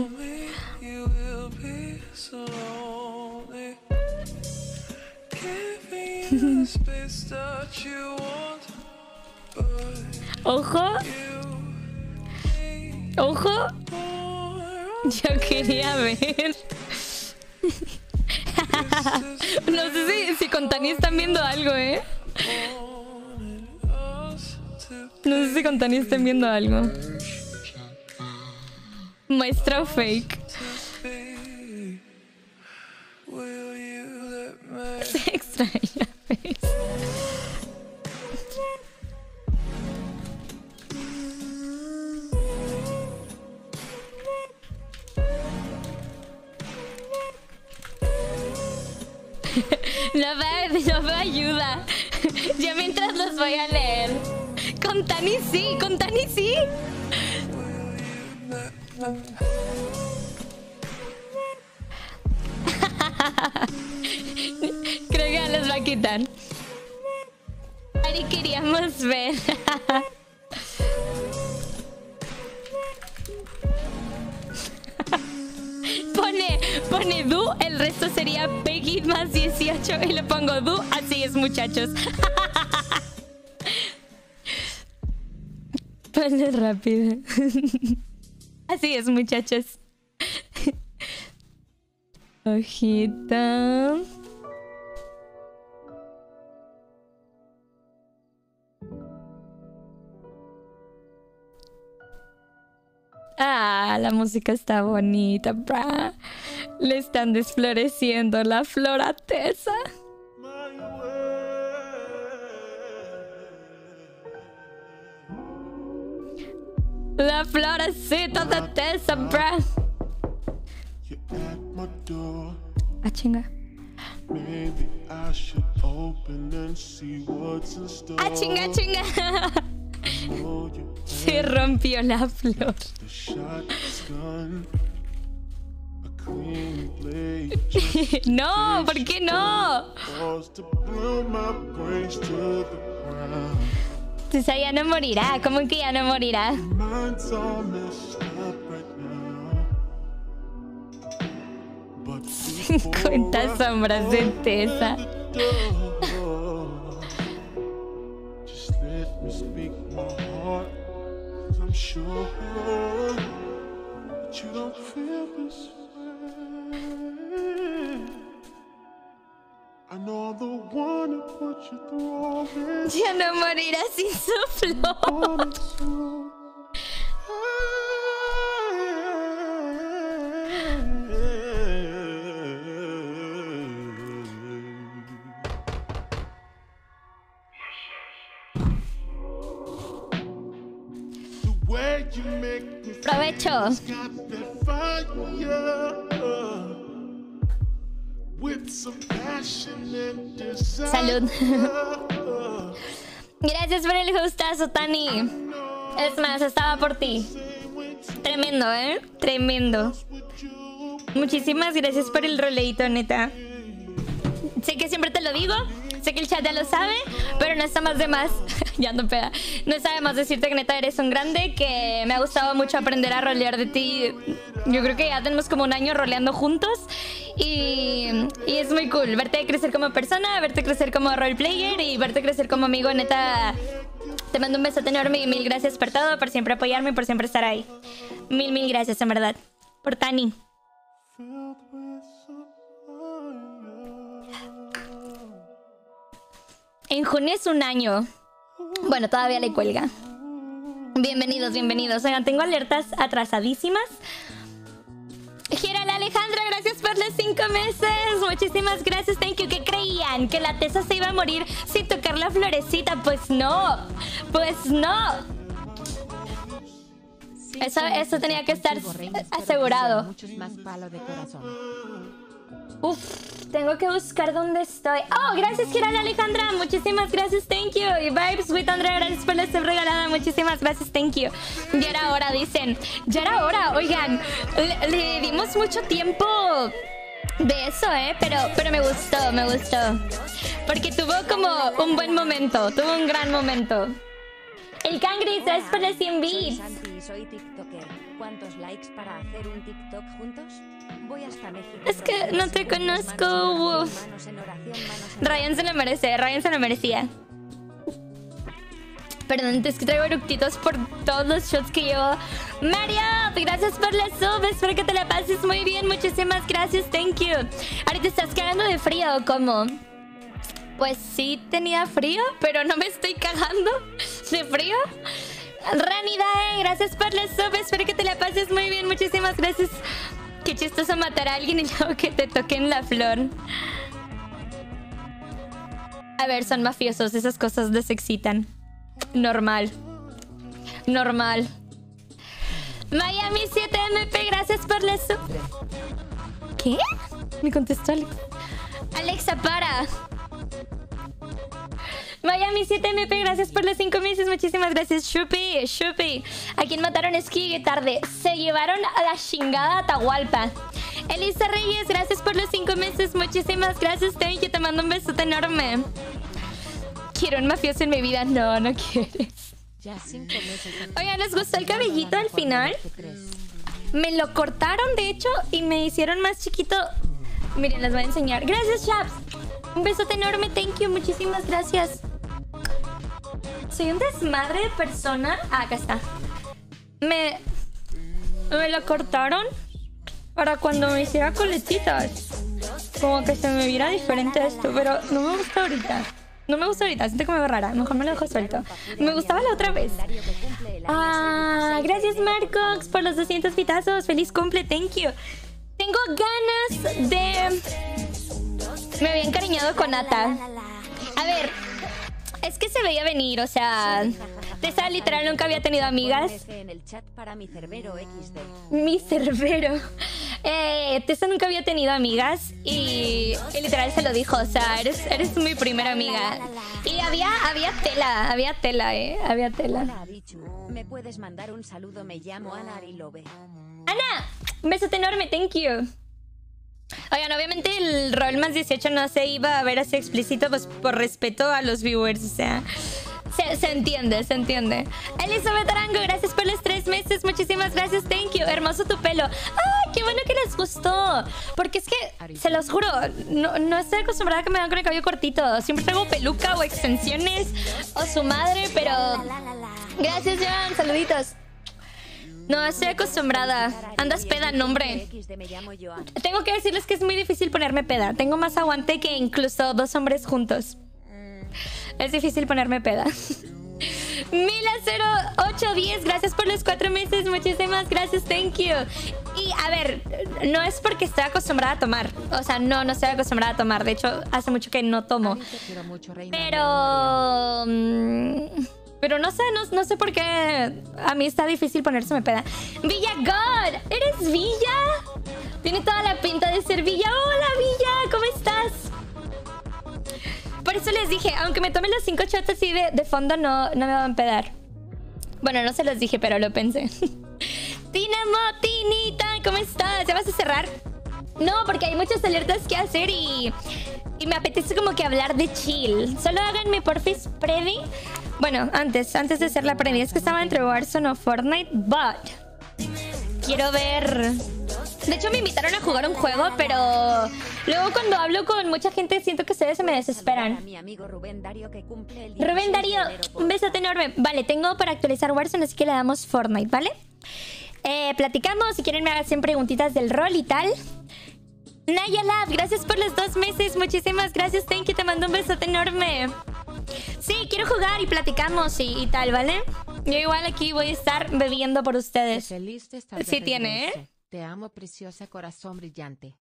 S2: Ojo. Ojo. Yo quería ver. no sé si, si con Tani están viendo algo, ¿eh? No sé si con Tani están viendo algo. Muestra fake. Se extraña. No me, no me ayuda. Yo mientras los voy a leer. Con Tani sí, con Tani sí. Creo que ya los va a quitar. Ari, queríamos ver. Pone, pone Du, el resto sería Peggy más 18 y le pongo Du, así es muchachos. Ponle rápido. Así es muchachos. Hojita. Ah, la música está bonita, bra. Le están desfloreciendo la floratesa. La florecita de tesa, bra. Ah, chinga. Ah, chinga, chinga. Se rompió la flor. no, ¿por qué no? César ya no morirá. ¿Cómo que ya no morirá? 50 sombras de Tessa. Ya no morirá sin
S21: me
S2: Provecho. Salud. Gracias por el gustazo, Tani. Es más, estaba por ti. Tremendo, ¿eh? Tremendo. Muchísimas gracias por el roleito, neta. Sé que siempre te lo digo, sé que el chat ya lo sabe, pero no está más de más. ya no pega. No está de más decirte que neta eres un grande, que me ha gustado mucho aprender a rolear de ti. Yo creo que ya tenemos como un año roleando juntos y, y es muy cool verte crecer como persona, verte crecer como roleplayer y verte crecer como amigo, neta. Te mando un besote enorme y mil gracias por todo, por siempre apoyarme y por siempre estar ahí. Mil, mil gracias, en verdad. Por Tani. En junio es un año. Bueno, todavía le cuelga. Bienvenidos, bienvenidos. Oigan, tengo alertas atrasadísimas. Giral Alejandra, gracias por los cinco meses. Muchísimas gracias, thank you. ¿Qué creían? ¿Que la tesa se iba a morir sin tocar la florecita? Pues no. Pues no. Eso, eso tenía que estar asegurado.
S3: Muchos más palo de corazón.
S2: Uf, tengo que buscar dónde estoy. Oh, gracias, Giral Alejandra. Muchísimas gracias, thank you. Y Vibes with Andrea, gracias por la sub regalada. Muchísimas gracias, thank you. Ya era hora, dicen. Ya era hora. Oigan, le, le dimos mucho tiempo de eso, ¿eh? Pero, pero me gustó, me gustó. Porque tuvo como un buen momento. Tuvo un gran momento. El cangri, gracias por los 100
S5: Soy
S2: bits.
S5: Santi soy TikToker. ¿Cuántos likes para hacer un TikTok juntos?
S2: Es que no te conozco. Uf. Ryan se lo merece, Ryan se lo merecía. Perdón, es que traigo eructitos por todos los shots que llevo. Mario, gracias por la sub. Espero que te la pases muy bien. Muchísimas gracias, thank you. Ahorita estás cagando de frío, ¿o ¿cómo? Pues sí tenía frío, pero no me estoy cagando de frío. Ranidae, gracias por la sub. Espero que te la pases muy bien. Muchísimas gracias. Qué chistoso matar a alguien y luego que te toquen la flor. A ver, son mafiosos. Esas cosas les excitan. Normal. Normal. Miami 7MP, gracias por la sub. ¿Qué? Me contestó Alex. Alexa, para. Miami 7MP, gracias por los 5 meses. Muchísimas gracias, Shupi. Shupi. A quien mataron es que tarde. Se llevaron a la chingada Atahualpa. Elisa Reyes, gracias por los 5 meses. Muchísimas gracias, Thank you. Te mando un besote enorme. Quiero un mafioso en mi vida. No, no quieres.
S3: Ya cinco meses.
S2: Oigan, ¿les gustó el cabellito al final? Me lo cortaron, de hecho, y me hicieron más chiquito. Miren, les voy a enseñar. Gracias, Chaps. Un besote enorme, thank you. Muchísimas gracias. Soy un desmadre de persona. Ah, acá está. Me. Me lo cortaron para cuando me hiciera coletitas. Como que se me viera diferente esto, pero no me gusta ahorita. No me gusta ahorita, siento que me ve rara. Mejor me lo dejo suelto. Me gustaba la otra vez. Ah, gracias Marcox por los 200 pitazos. Feliz cumple, thank you. Tengo ganas de... Me había encariñado con Ata. A ver, es que se veía venir, o sea... Tessa literal nunca había tenido amigas.
S5: F en el chat para mi cerbero XD.
S2: Mi cerbero. Eh, Tessa nunca había tenido amigas y, y literal se lo dijo, o sea, eres, eres mi primera amiga. Y había, había tela, había tela, eh, había tela.
S5: Hola. ¿Me puedes mandar un saludo? Me llamo Ana Arilobe.
S2: Ana, un besote enorme, thank you. Oigan, obviamente el rol más 18 no se iba a ver así explícito, pues por respeto a los viewers, o sea. Se, se entiende, se entiende. Elizabeth Arango, gracias por los tres meses. Muchísimas gracias, thank you. Hermoso tu pelo. ¡Ay, qué bueno que les gustó! Porque es que, se los juro, no, no estoy acostumbrada a que me hagan con el cabello cortito. Siempre traigo peluca o extensiones o su madre, pero. Gracias, Joan. Saluditos. No, estoy acostumbrada. Andas peda, no, hombre.
S5: XD me llamo Joan.
S2: Tengo que decirles que es muy difícil ponerme peda. Tengo más aguante que incluso dos hombres juntos. Es difícil ponerme peda. Mila0810, gracias por los cuatro meses. Muchísimas gracias, thank you. Y a ver, no es porque estoy acostumbrada a tomar. O sea, no, no estoy acostumbrada a tomar. De hecho, hace mucho que no tomo. Pero. Pero no sé, no, no sé por qué a mí está difícil ponérseme peda. Villa God, ¿eres Villa? Tiene toda la pinta de ser Villa. Hola Villa, ¿cómo estás? Por eso les dije, aunque me tomen los cinco shots así de, de fondo, no, no me van a empedar. Bueno, no se los dije, pero lo pensé. Tinamo, Tinita, ¿cómo estás? ¿Ya vas a cerrar? No, porque hay muchas alertas que hacer y, me apetece como que hablar de chill. Solo háganme porfis predi. Bueno, antes, antes de hacer la predi, es que estaba entre Warzone o Fortnite, but quiero ver. De hecho, me invitaron a jugar un juego, pero luego cuando hablo con mucha gente siento que ustedes se me desesperan.
S5: Rubén Dario que cumple el
S2: Rubén
S5: 16 de
S2: Darío, un besote enorme. Vale, tengo para actualizar Warzone, así que le damos Fortnite, ¿vale? Eh, platicamos, si quieren me hacen preguntitas del rol y tal. Naya Lab, gracias por los dos meses. Muchísimas gracias, thank you. Te mando un besote enorme. Sí, quiero jugar y platicamos y, y tal, ¿vale? Yo igual aquí voy a estar bebiendo por ustedes.
S3: Feliz de estar de
S2: Sí tiene, ¿eh?
S3: Te amo, preciosa corazón brillante.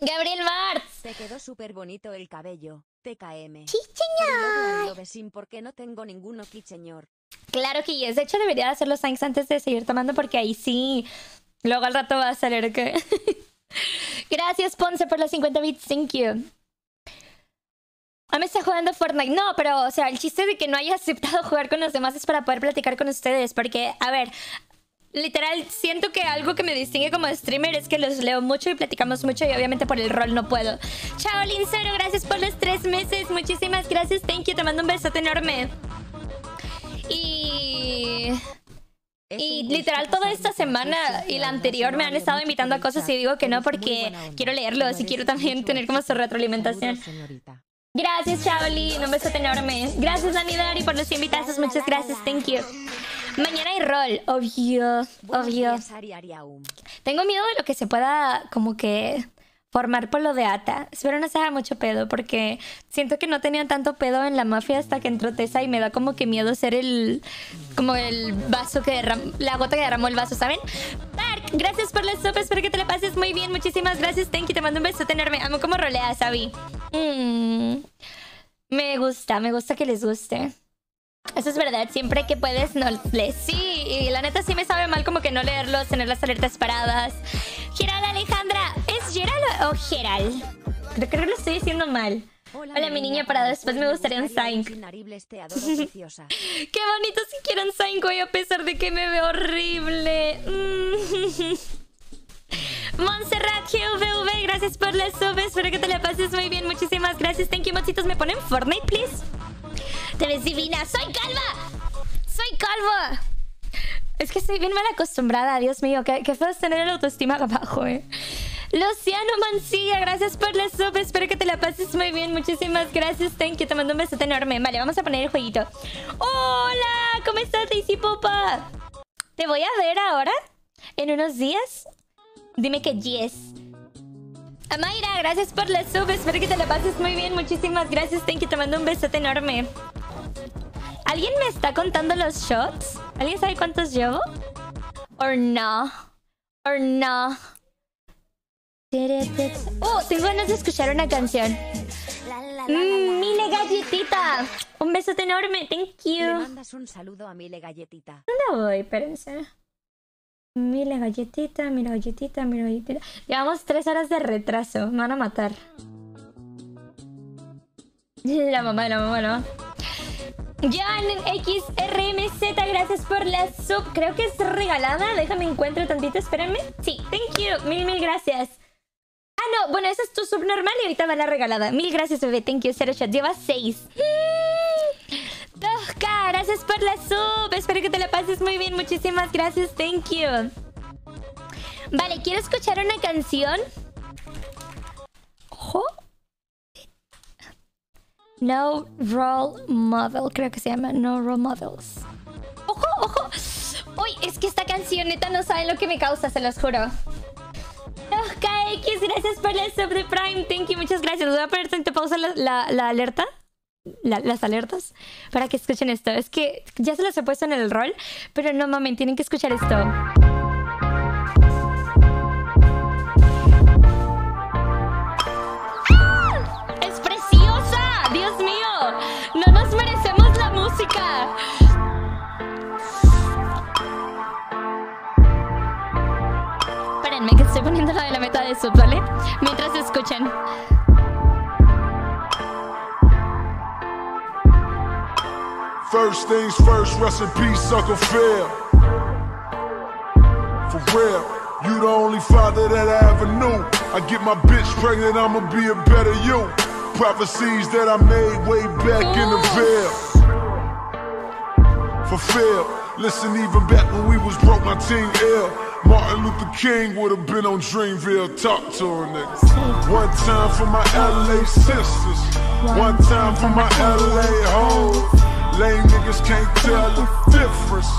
S2: Gabriel Bartz.
S5: Te quedó súper bonito el cabello. TKM.
S2: Sí,
S5: señor. sin porque no tengo ninguno señor.
S2: Claro que. De hecho, debería de hacer los signs antes de seguir tomando porque ahí sí. Luego al rato va a salir que. Gracias, Ponce, por los 50 bits. Thank you. Ah, me está jugando Fortnite. No, pero, o sea, el chiste de que no haya aceptado jugar con los demás es para poder platicar con ustedes. Porque, a ver, literal, siento que algo que me distingue como streamer es que los leo mucho y platicamos mucho y obviamente por el rol no puedo. Chao, Lincero, gracias por los tres meses. Muchísimas gracias, thank you. Te mando un besote enorme. Y... Y literal toda esta semana y la anterior me han estado invitando a cosas y digo que no porque quiero leerlos y quiero también tener como su retroalimentación. Gracias, Shaolin. Un besote enorme. Gracias, Dani Dari, por los invitados. Muchas gracias. Thank you. Mañana hay rol. Obvio. Obvio. Tengo miedo de lo que se pueda como que formar por lo de Ata. Espero no haga mucho pedo porque siento que no tenía tanto pedo en la mafia hasta que entró Tessa y me da como que miedo ser el como el vaso que derramó, la gota que derramó el vaso, ¿saben? Park, gracias por la sopa, espero que te la pases muy bien. Muchísimas gracias, you, te mando un beso enorme. Amo como rolea, Sabi. Mm, me gusta, me gusta que les guste. Eso es verdad, siempre que puedes no lees. Sí, y la neta sí me sabe mal como que no leerlos, tener las alertas paradas. Gerald Alejandra, ¿es Gerald o Gerald? Creo que lo estoy diciendo mal. Hola, mi niña parada, después me gustaría un sign. Qué bonito si quiero un güey, a pesar de que me veo horrible. Mm. Montserrat GVV, gracias por la sub. Espero que te la pases muy bien. Muchísimas gracias. Thank you, mochitos. ¿Me ponen Fortnite, please? Te ves divina. ¡Soy calva! ¡Soy calva! Es que estoy bien mal acostumbrada, Dios mío. Qué, qué feo es tener el autoestima abajo, eh. Luciano Mancilla, gracias por la sub. Espero que te la pases muy bien. Muchísimas gracias. Thank you. Te mando un besote enorme. Vale, vamos a poner el jueguito. Hola, ¿cómo estás, Daisy Popa? Te voy a ver ahora, en unos días. Dime que yes. Amaira, gracias por la sub. Espero que te la pases muy bien. Muchísimas gracias. Thank you. Te mando un besote enorme. ¿Alguien me está contando los shots? ¿Alguien sabe cuántos llevo? Or no. Or no. Oh, tengo ganas de escuchar una canción. Mm, Mile Galletita. Un besote enorme. Thank
S5: Le
S2: you.
S5: mandas un saludo a Mile Galletita.
S2: ¿Dónde voy? Espérense. Mira galletita, mira galletita, mira galletita. Llevamos tres horas de retraso. Me van a matar. La mamá, la mamá, la mamá. Jan XRMZ, gracias por la sub. Creo que es regalada. Déjame encuentro tantito, espérenme. Sí, thank you. Mil, mil gracias. Ah, no, bueno, esa es tu sub normal y ahorita va la regalada. Mil gracias, bebé. Thank you, Zero Shot. Llevas seis. Tosca, gracias por la sub. Espero que te la pases muy bien. Muchísimas gracias. Thank you. Vale, quiero escuchar una canción. Ojo. No Role Model, creo que se llama No Role Models. ¡Ojo, ojo! Uy, es que esta canción neta no saben lo que me causa, se los juro. KX, gracias por la sub de Prime. Thank you, muchas gracias. Voy a poner tanta pausa la, la- la alerta. la- las alertas. Para que escuchen esto. Es que ya se las he puesto en el rol. Pero no mamen, tienen que escuchar esto. De la meta de sub, ¿vale? Mientras escuchen.
S21: First things first, peace, Uncle Phil. For real, you the only father that I ever knew. I get my bitch pregnant, I'ma be a better you. Prophecies that I made way back in the veil. Fulfill. Listen, even back when we was broke, my team ill. Martin Luther King would have been on Dreamville. Talk to her, nigga. One time for my LA sisters. One time for my LA hoes. Lame niggas can't tell the difference.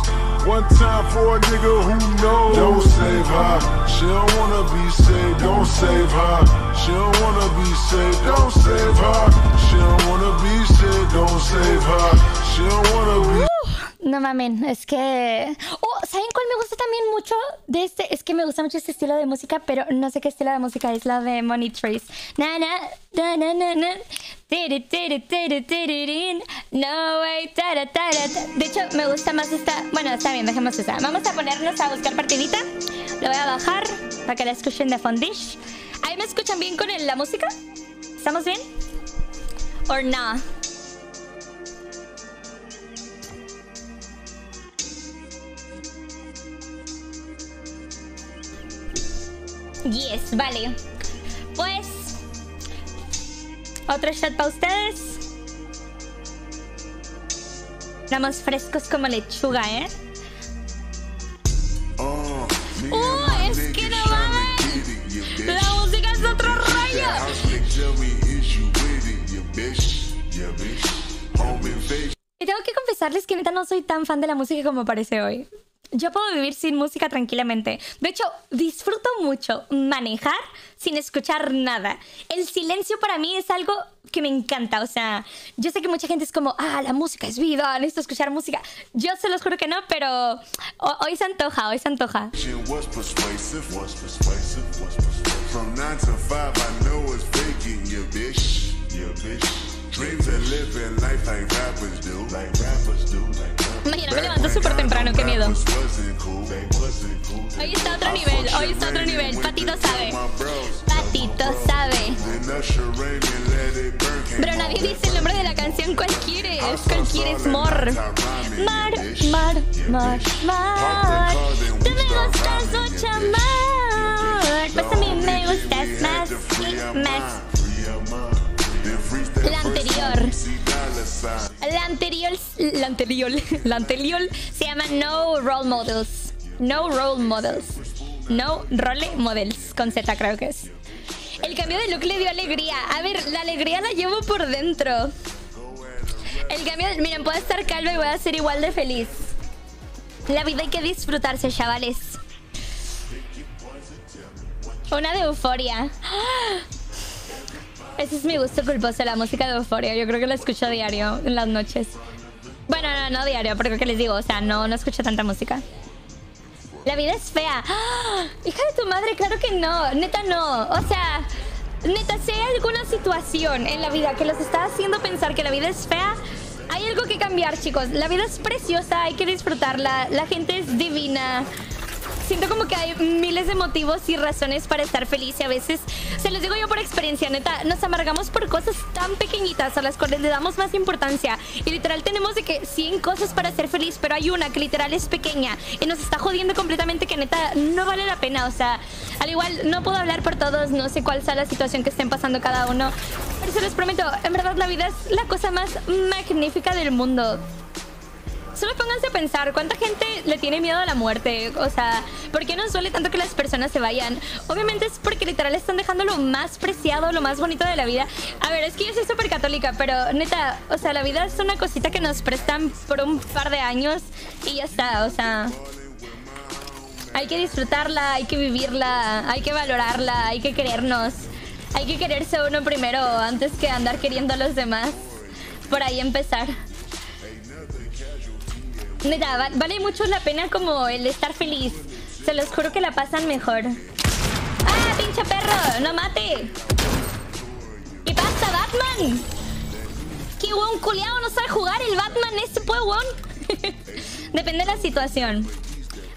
S21: One time for a nigga who knows. Don't save her. She don't wanna be saved. Don't save her. She don't wanna be saved. Don't save her. She don't wanna be saved. Don't save her. She don't wanna be.
S2: No mamen, es que... Oh, ¿saben cuál me gusta también mucho de este? Es que me gusta mucho este estilo de música, pero no sé qué estilo de música es la de Money Trace. Na na, na na na na. No way, tara, tara, ta. De hecho, me gusta más esta... Bueno, está bien, dejemos esa. Vamos a ponernos a buscar partidita. Lo voy a bajar para que la escuchen de fondish. ¿Ahí me escuchan bien con el- la música? ¿Estamos bien? ¿O no? Yes, vale. Pues. Otro shot para ustedes. Estamos frescos como lechuga, ¿eh? ¡Uh! ¡Es que no mames! ¡La música es otro rollo! Y tengo que confesarles que neta no soy tan fan de la música como parece hoy. Yo puedo vivir sin música tranquilamente. De hecho, disfruto mucho manejar sin escuchar nada. El silencio para mí es algo que me encanta. O sea, yo sé que mucha gente es como, ah, la música es vida, necesito escuchar música. Yo se los juro que no, pero ho- hoy se antoja, hoy se antoja. Mañana me levanto súper temprano, qué miedo. Hoy está a otro nivel, hoy está a otro nivel. Patito sabe. Patito sabe. Pero nadie dice el nombre de la canción. ¿Cuál quieres? ¿Cuál quieres? Mor. Mar, mar, mar, mar. Tú me gustas mucho más. Pues a mí me gustas más y más. La anterior. La anterior, la anterior, la anterior se llama No Role Models. No Role Models. No Role Models. Con Z creo que es. El cambio de look le dio alegría. A ver, la alegría la llevo por dentro. El cambio de... Miren, puedo estar calva y voy a ser igual de feliz. La vida hay que disfrutarse, chavales. Una de euforia. Ese es mi gusto culposo, la música de euforia. Yo creo que la escucho a diario, en las noches. Bueno, no, no diario, porque que les digo, o sea, no, no escucho tanta música. La vida es fea. ¡Ah! Hija de tu madre, claro que no. Neta no. O sea, neta, si hay alguna situación en la vida que los está haciendo pensar que la vida es fea, hay algo que cambiar, chicos. La vida es preciosa, hay que disfrutarla. La gente es divina. Siento como que hay miles de motivos y razones para estar feliz y a veces, se los digo yo por experiencia, neta, nos amargamos por cosas tan pequeñitas a las cuales le damos más importancia y literal tenemos de que 100 cosas para ser feliz, pero hay una que literal es pequeña y nos está jodiendo completamente que neta no vale la pena, o sea, al igual no puedo hablar por todos, no sé cuál sea la situación que estén pasando cada uno, pero se los prometo, en verdad la vida es la cosa más magnífica del mundo. Solo pónganse a pensar cuánta gente le tiene miedo a la muerte. O sea, ¿por qué nos duele tanto que las personas se vayan? Obviamente es porque literal están dejando lo más preciado, lo más bonito de la vida. A ver, es que yo soy súper católica, pero neta, o sea, la vida es una cosita que nos prestan por un par de años y ya está, o sea. Hay que disfrutarla, hay que vivirla, hay que valorarla, hay que querernos. Hay que quererse uno primero antes que andar queriendo a los demás. Por ahí empezar. Neta, va- vale mucho la pena como el estar feliz. Se los juro que la pasan mejor. ¡Ah, pinche perro! ¡No mate! ¿Qué pasa, Batman? ¡Qué buen culiao! No sabe jugar el Batman este pues. Depende de la situación.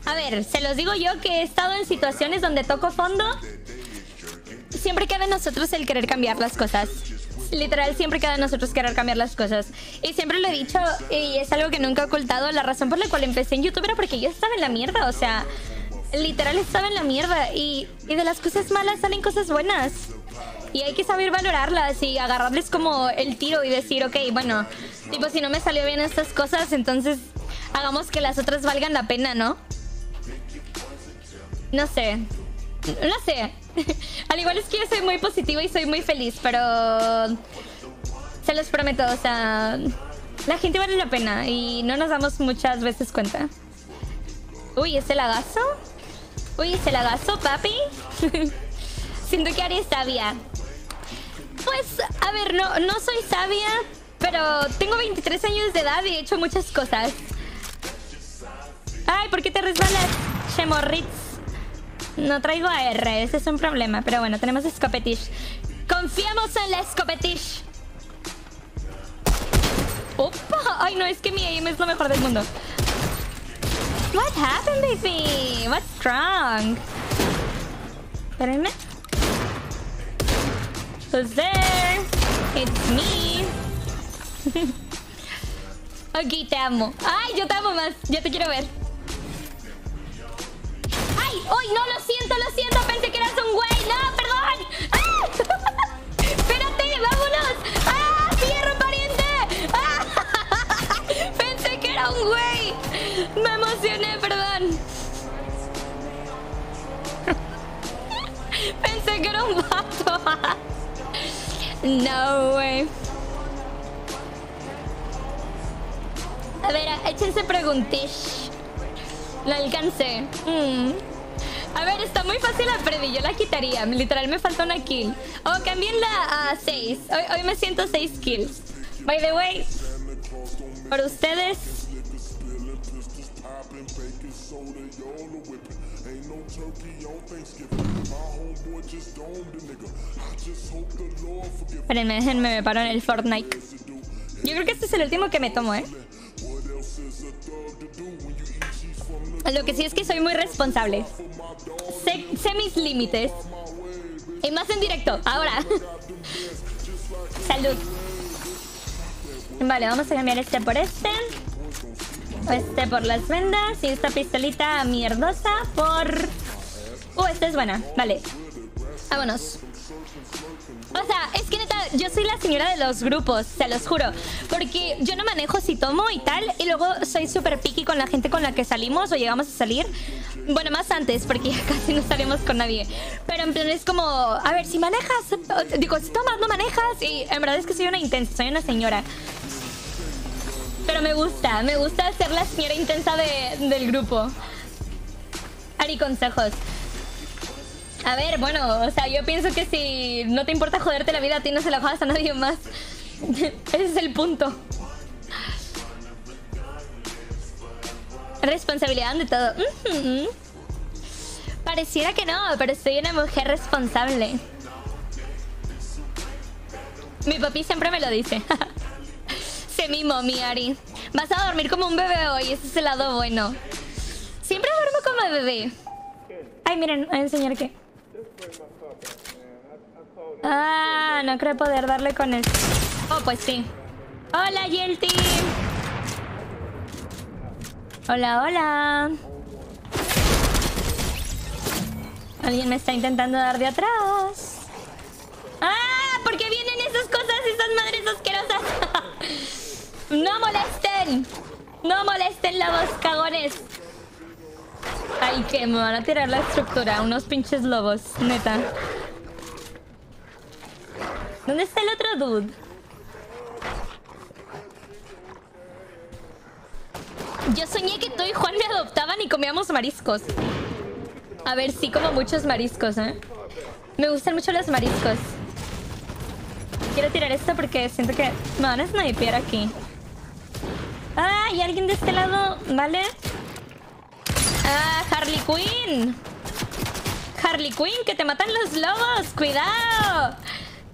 S2: A ver, se los digo yo que he estado en situaciones donde toco fondo. Siempre queda en nosotros el querer cambiar las cosas. Literal, siempre queda en nosotros querer cambiar las cosas. Y siempre lo he dicho, y es algo que nunca he ocultado. La razón por la cual empecé en YouTube era porque yo estaba en la mierda. O sea, literal estaba en la mierda. Y, y de las cosas malas salen cosas buenas. Y hay que saber valorarlas y agarrarles como el tiro y decir, ok, bueno, tipo, si no me salió bien estas cosas, entonces hagamos que las otras valgan la pena, ¿no? No sé. No sé. Al igual es que yo soy muy positiva y soy muy feliz, pero... Se los prometo, o sea... La gente vale la pena y no nos damos muchas veces cuenta. Uy, ¿ese lagazo? Uy, ¿ese lagazo, papi? Siento que Ari es sabia. Pues, a ver, no, no soy sabia, pero tengo 23 años de edad y he hecho muchas cosas. Ay, ¿por qué te resbalas, Shemorritz? No traigo AR, ese es un problema. Pero bueno, tenemos escopetish. Confiamos en la escopetish. ¡Opa! Ay, no, es que mi aim es lo mejor del mundo. What happened, baby? What's wrong? Espérenme. Who's there? It's me. ok, te amo. Ay, yo te amo más. Ya te quiero ver. ¡Ay! ¡Ay! No, lo siento, lo siento. Pensé que eras un güey. No, perdón. ¡Ah! Espérate, vámonos. ¡Ah! ¡Fierro pariente! ¡Ah! Pensé que era un güey. Me emocioné, perdón. Pensé que era un vato. No, güey. A ver, échense preguntish. La alcancé. Mm. A ver, está muy fácil la Freddy. Yo la quitaría. Literal, me falta una kill. Oh, cambienla a 6. Hoy, hoy me siento 6 kills. By the way, por ustedes. Espérenme, déjenme, me paro en el Fortnite. Yo creo que este es el último que me tomo, ¿eh? Lo que sí es que soy muy responsable. Sé, mis límites. Y más en directo, ahora. Salud. Vale, vamos a cambiar este por este. Este por las vendas. Y esta pistolita mierdosa por... Uh, esta es buena. Vale. Vámonos. O sea, es que neta, yo soy la señora de los grupos, se los juro. Porque yo no manejo si tomo y tal. Y luego soy súper picky con la gente con la que salimos o llegamos a salir. Bueno, más antes, porque casi no salimos con nadie. Pero en plan es como, a ver, si manejas, digo, si tomas, no manejas. Y en verdad es que soy una intensa, soy una señora. Pero me gusta, me gusta ser la señora intensa de- del grupo. Ari, consejos. A ver, bueno, o sea, yo pienso que si no te importa joderte la vida, a ti no se la jodas a nadie más. Ese es el punto. Responsabilidad ante todo. Pareciera que no, pero soy una mujer responsable. Mi papi siempre me lo dice. Se mimo, mi Ari. Vas a dormir como un bebé hoy, ese es el lado bueno. Siempre duermo como bebé. Ay, miren, voy a enseñar qué. Ah, no creo poder darle con el... Oh, pues sí. Hola, Yelty. Hola, hola. Alguien me está intentando dar de atrás. ¡Ah! ¿Por qué vienen esas cosas, esas madres asquerosas? ¡No molesten! ¡No molesten la voz, cagones! Ay, que me van a tirar la estructura. Unos pinches lobos, neta. ¿Dónde está el otro dude? Yo soñé que tú y Juan me adoptaban y comíamos mariscos. A ver, sí como muchos mariscos, ¿eh? Me gustan mucho los mariscos. Quiero tirar esto porque siento que me van a snipear aquí. Ah, y alguien de este lado, ¿vale? Ah, Harley Quinn. Harley Quinn, que te matan los lobos. Cuidado.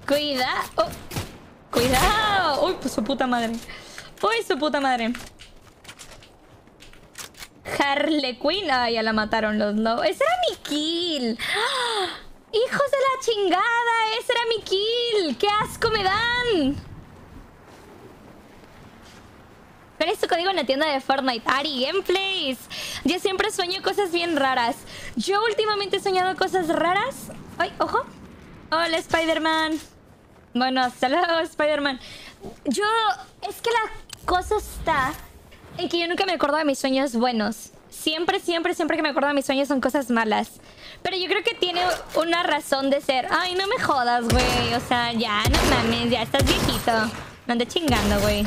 S2: Cuidado. Cuidado. Uy, pues su puta madre. Uy, su puta madre. Harley Quinn. Ay, ya la mataron los lobos. Ese era mi kill. ¡Ah! ¡Hijos de la chingada! ¡Ese era mi kill! ¡Qué asco me dan! ¿Cuál es tu código en la tienda de Fortnite? Ari Gameplays. Yo siempre sueño cosas bien raras. Yo últimamente he soñado cosas raras. ¡Ay, ojo! Hola, Spider-Man. Bueno, hasta luego, Spider-Man. Yo... Es que la cosa está en que yo nunca me acuerdo de mis sueños buenos. Siempre, siempre, siempre que me acuerdo de mis sueños son cosas malas. Pero yo creo que tiene una razón de ser. Ay, no me jodas, güey. O sea, ya, no mames, ya estás viejito. No andes chingando, güey.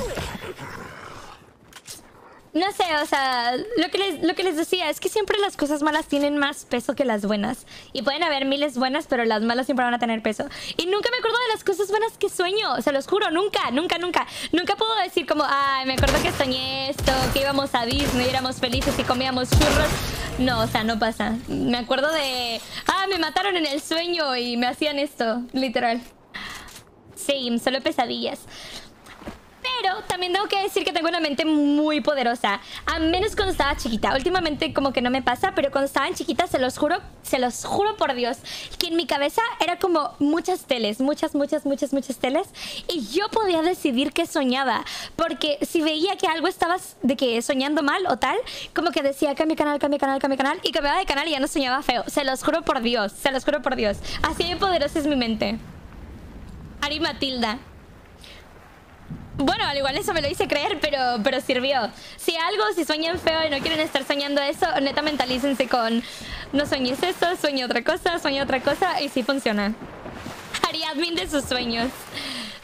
S2: No sé, o sea, lo que, les, lo que les decía es que siempre las cosas malas tienen más peso que las buenas. Y pueden haber miles buenas, pero las malas siempre van a tener peso. Y nunca me acuerdo de las cosas buenas que sueño, se los juro, nunca, nunca, nunca. Nunca puedo decir como, ay, me acuerdo que soñé esto, que íbamos a Disney, éramos felices y comíamos churros. No, o sea, no pasa. Me acuerdo de, ah, me mataron en el sueño y me hacían esto, literal. Sí, solo pesadillas. Pero también tengo que decir que tengo una mente muy poderosa. A menos cuando estaba chiquita. Últimamente como que no me pasa, pero cuando estaba en chiquita se los juro, se los juro por Dios, que en mi cabeza era como muchas teles, muchas, muchas, muchas, muchas teles. Y yo podía decidir qué soñaba. Porque si veía que algo estaba de que soñando mal o tal, como que decía cambia canal, cambia canal, cambia canal. Y cambiaba de canal y ya no soñaba feo. Se los juro por Dios, se los juro por Dios. Así de poderosa es mi mente. Ari Matilda. Bueno, al igual eso me lo hice creer, pero, pero sirvió. Si algo, si sueñan feo y no quieren estar soñando eso, neta mentalícense con no sueñes eso, sueña otra cosa, sueña otra cosa y sí funciona. Haría admin de sus sueños.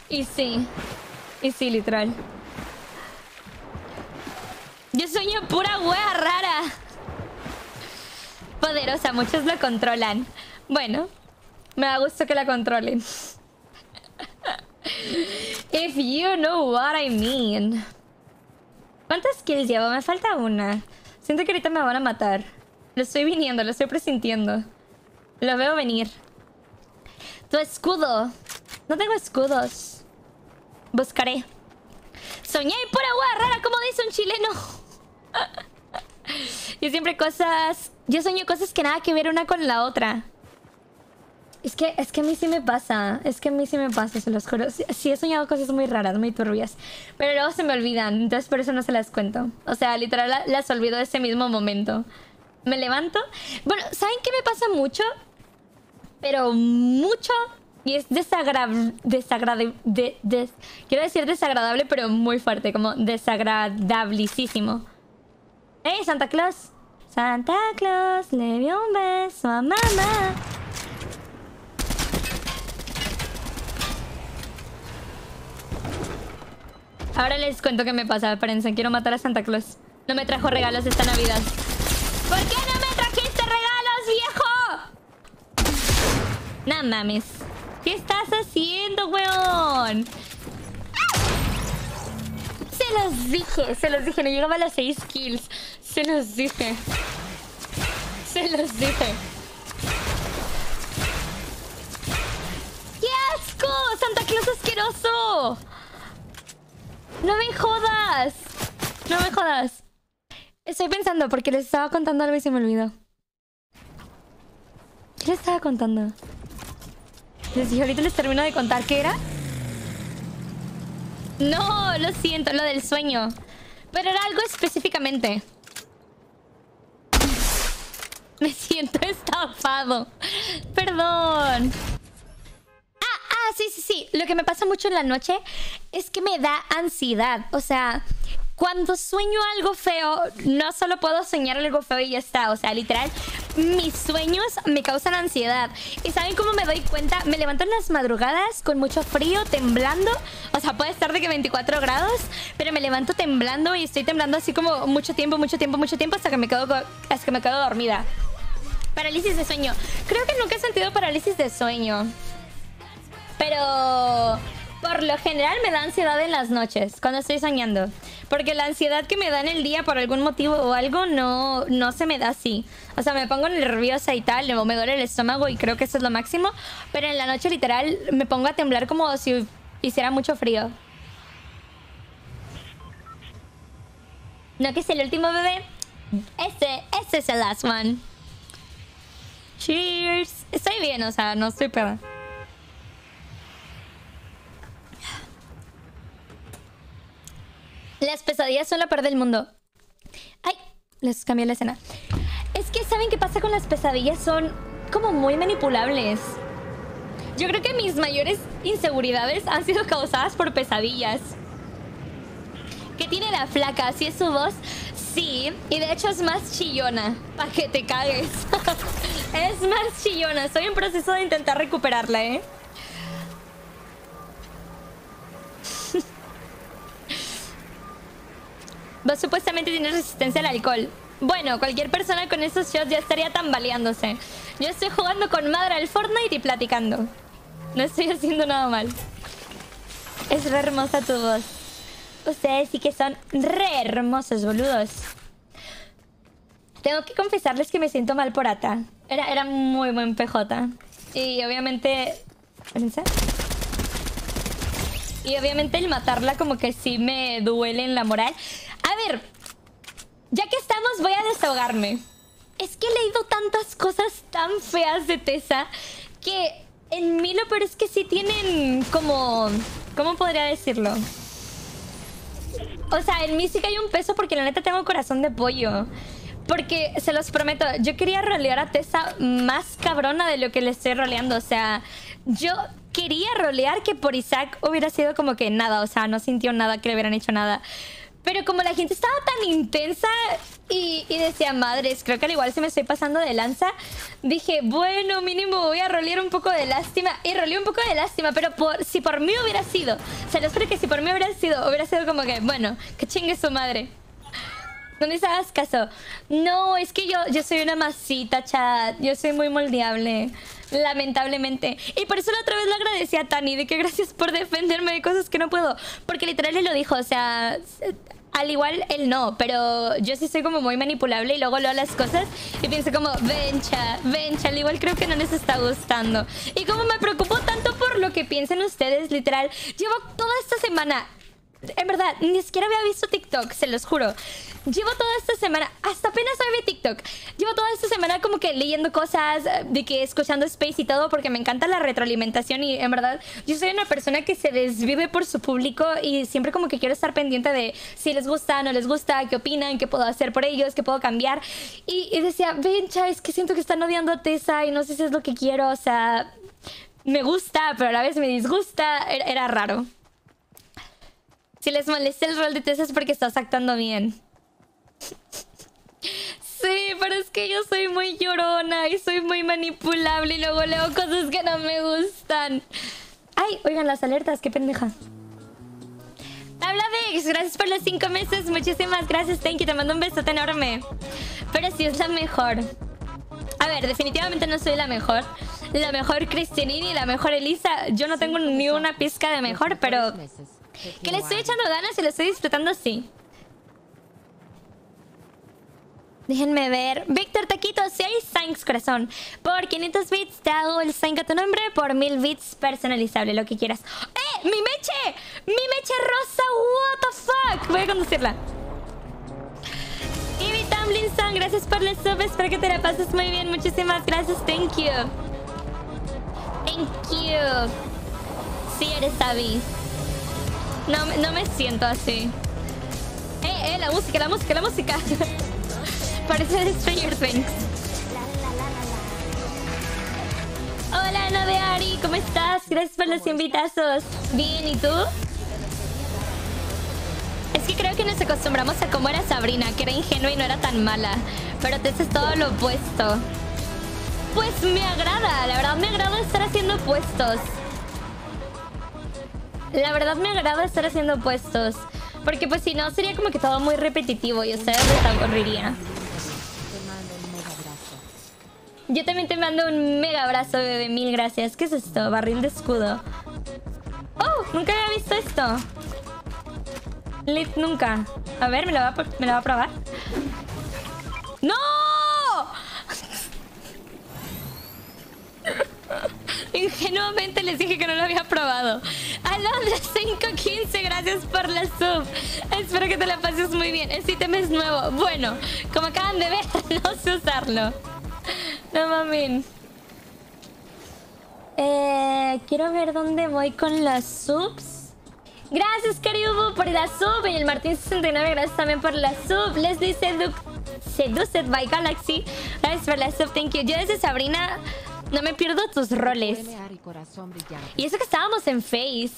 S2: Y sí. Y sí, literal. Yo sueño pura wea rara. Poderosa, muchos lo controlan. Bueno, me da gusto que la controlen. If you know what I mean. ¿Cuántas kills llevo? Me falta una. Siento que ahorita me van a matar. Lo estoy viniendo, lo estoy presintiendo. Lo veo venir. Tu escudo. No tengo escudos. Buscaré. Soñé pura agua rara, como dice un chileno. Yo siempre cosas... Yo sueño cosas que nada que ver una con la otra. Es que, es que a mí sí me pasa. Es que a mí sí me pasa, se los juro. Sí, he soñado cosas muy raras, muy turbias. Pero luego se me olvidan. Entonces por eso no se las cuento. O sea, literal la- las olvido ese mismo momento. Me levanto. Bueno, ¿saben qué me pasa mucho? Pero mucho. Y es desagradable. Desagradable. De, des- quiero decir desagradable, pero muy fuerte. Como desagradabilísimo. ¡Hey, Santa Claus! Santa Claus le dio un beso a mamá. Ahora les cuento qué me pasa, espérense, quiero matar a Santa Claus. No me trajo regalos esta Navidad. ¿Por qué no me trajiste regalos, viejo? No mames. ¿Qué estás haciendo, weón? Se los dije, se los dije, no llegaba a las 6 kills. Se los dije. Se los dije. ¡Qué asco! ¡Santa Claus asqueroso! No me jodas. No me jodas. Estoy pensando porque les estaba contando algo y se me olvidó. ¿Qué les estaba contando? Les dije, ahorita les termino de contar qué era. No, lo siento, lo del sueño. Pero era algo específicamente. Me siento estafado. Perdón. Ah, ah, sí, sí, sí. Lo que me pasa mucho en la noche es que me da ansiedad. O sea, cuando sueño algo feo, no solo puedo soñar algo feo y ya está. O sea, literal, mis sueños me causan ansiedad. ¿Y saben cómo me doy cuenta? Me levanto en las madrugadas con mucho frío, temblando. O sea, puede estar de que 24 grados, pero me levanto temblando y estoy temblando así como mucho tiempo, mucho tiempo, mucho tiempo hasta que me quedo, hasta que me quedo dormida. Parálisis de sueño. Creo que nunca he sentido parálisis de sueño. Pero por lo general me da ansiedad en las noches, cuando estoy soñando. Porque la ansiedad que me da en el día por algún motivo o algo no, no se me da así. O sea, me pongo nerviosa y tal, o me duele el estómago y creo que eso es lo máximo. Pero en la noche literal me pongo a temblar como si hiciera mucho frío. No, que es el último bebé. Ese, ese es el last one. Cheers. Estoy bien, o sea, no estoy. Las pesadillas son la peor del mundo. Ay, les cambié la escena. Es que ¿saben qué pasa con las pesadillas? Son como muy manipulables. Yo creo que mis mayores inseguridades han sido causadas por pesadillas. ¿Qué tiene la flaca? ¿Si es su voz? Sí, y de hecho es más chillona. Para que te cagues. es más chillona. Estoy en proceso de intentar recuperarla, ¿eh? Supuestamente tienes resistencia al alcohol. Bueno, cualquier persona con esos shots ya estaría tambaleándose. Yo estoy jugando con madre al Fortnite y platicando. No estoy haciendo nada mal. Es re hermosa tu voz. Ustedes sí que son re hermosos, boludos. Tengo que confesarles que me siento mal por Ata. Era, era muy buen PJ. Y obviamente... Y obviamente el matarla como que sí me duele en la moral. A ver, ya que estamos voy a desahogarme. Es que he leído tantas cosas tan feas de Tessa que en mí lo peor es que sí tienen como... ¿Cómo podría decirlo? O sea, en mí sí que hay un peso porque la neta tengo corazón de pollo. Porque, se los prometo, yo quería rolear a Tessa más cabrona de lo que le estoy roleando. O sea, yo quería rolear que por Isaac hubiera sido como que nada. O sea, no sintió nada, que le hubieran hecho nada. Pero como la gente estaba tan intensa y, decía, madres, creo que al igual se me estoy pasando de lanza, dije, bueno, mínimo voy a rolear un poco de lástima. Y roleé un poco de lástima, pero por, si por mí hubiera sido, o sea, les juro que si por mí hubiera sido, hubiera sido como que, bueno, que chingue su madre. No les caso. No, es que yo, yo soy una masita, chat. Yo soy muy moldeable. Lamentablemente. Y por eso la otra vez le agradecí a Tani de que gracias por defenderme de cosas que no puedo. Porque literal él lo dijo, o sea... Al igual él no, pero yo sí soy como muy manipulable y luego leo las cosas y pienso como, vencha, vencha, al igual creo que no les está gustando. Y como me preocupo tanto por lo que piensen ustedes, literal, llevo toda esta semana en verdad, ni siquiera había visto TikTok, se los juro. Llevo toda esta semana, hasta apenas hoy vi TikTok. Llevo toda esta semana como que leyendo cosas, de que escuchando Space y todo, porque me encanta la retroalimentación y en verdad yo soy una persona que se desvive por su público y siempre como que quiero estar pendiente de si les gusta, no les gusta, qué opinan, qué puedo hacer por ellos, qué puedo cambiar. Y, y decía, Vencha, es que siento que están odiando a Tessa y no sé si es lo que quiero, o sea, me gusta, pero a la vez me disgusta, era, era raro. Si les molesta el rol de Tessa es porque estás actuando bien. Sí, pero es que yo soy muy llorona y soy muy manipulable y luego leo cosas que no me gustan. Ay, oigan las alertas, qué pendeja. Habla Vex, gracias por los cinco meses. Muchísimas gracias, thank you. Te mando un besote enorme. Pero sí es la mejor. A ver, definitivamente no soy la mejor. La mejor Cristinini, la mejor Elisa. Yo no tengo ni una pizca de mejor, pero... Que le estoy echando ganas y lo estoy disfrutando así. Déjenme ver. Víctor Taquito, 6 thanks, corazón. Por 500 bits te hago el thank a tu nombre. Por 1000 bits personalizable, lo que quieras. ¡Eh! ¡Mi meche! ¡Mi meche rosa! ¿What the fuck? Voy a conducirla. Ivy Tumblinson, gracias por la sub. Espero que te la pases muy bien. Muchísimas gracias. Thank you. Thank you. Sí, eres Abby. No, no me siento así. Eh, eh, la música, la música, la música. Parece Stranger Things. Hola, Noveari, ¿cómo estás? Gracias por los invitazos. Bien, ¿y tú? Es que creo que nos acostumbramos a cómo era Sabrina, que era ingenua y no era tan mala. Pero Tess es todo lo opuesto. Pues me agrada, la verdad me agrada estar haciendo puestos. La verdad me agrada estar haciendo puestos. Porque pues si no sería como que todo muy repetitivo y ustedes les aburriría. Yo también te mando un mega abrazo, bebé. Mil gracias. ¿Qué es esto? Barril de escudo. ¡Oh! Nunca había visto esto. Lit nunca. A ver, ¿me lo va me lo va a probar? ¡No! Ingenuamente les dije que no lo había probado. Alondra 515, gracias por la sub. Espero que te la pases muy bien. El ítem es nuevo. Bueno, como acaban de ver, no sé usarlo. No mames. Eh, quiero ver dónde voy con las subs. Gracias, Caribu, por la sub. Y el Martín69, gracias también por la sub. Leslie Seduc Seduced by Galaxy. Gracias por la sub, thank you. Yo desde Sabrina no me pierdo tus roles. Y eso que estábamos en Face.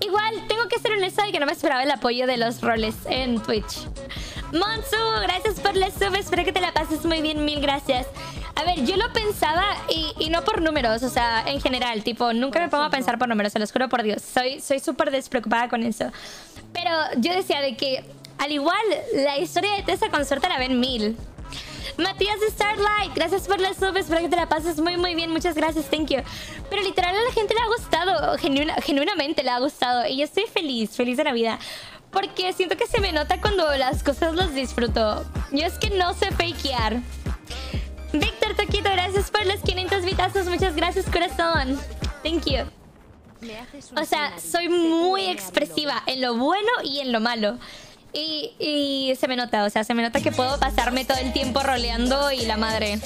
S2: Igual, tengo que ser honesta de que no me esperaba el apoyo de los roles en Twitch. Monsu, gracias por la sub. Espero que te la pases muy bien. Mil gracias. A ver, yo lo pensaba y, y no por números, o sea, en general. Tipo, nunca me pongo a pensar por números, se los juro por Dios. Soy soy súper despreocupada con eso. Pero yo decía de que Al igual, la historia de Tessa con suerte la ven mil. Matías Starlight, gracias por las subs, espero que te la pases muy muy bien, muchas gracias, thank you. Pero literal a la gente le ha gustado, genuina- genuinamente le ha gustado y yo estoy feliz, feliz de la vida. Porque siento que se me nota cuando las cosas las disfruto. Yo es que no sé fakear. Víctor Toquito, gracias por los 500 vitazos, muchas gracias corazón. Thank you. O sea, soy muy expresiva en lo bueno y en lo malo. Y, y se me nota, o sea, se me nota que puedo pasarme todo el tiempo roleando y la madre.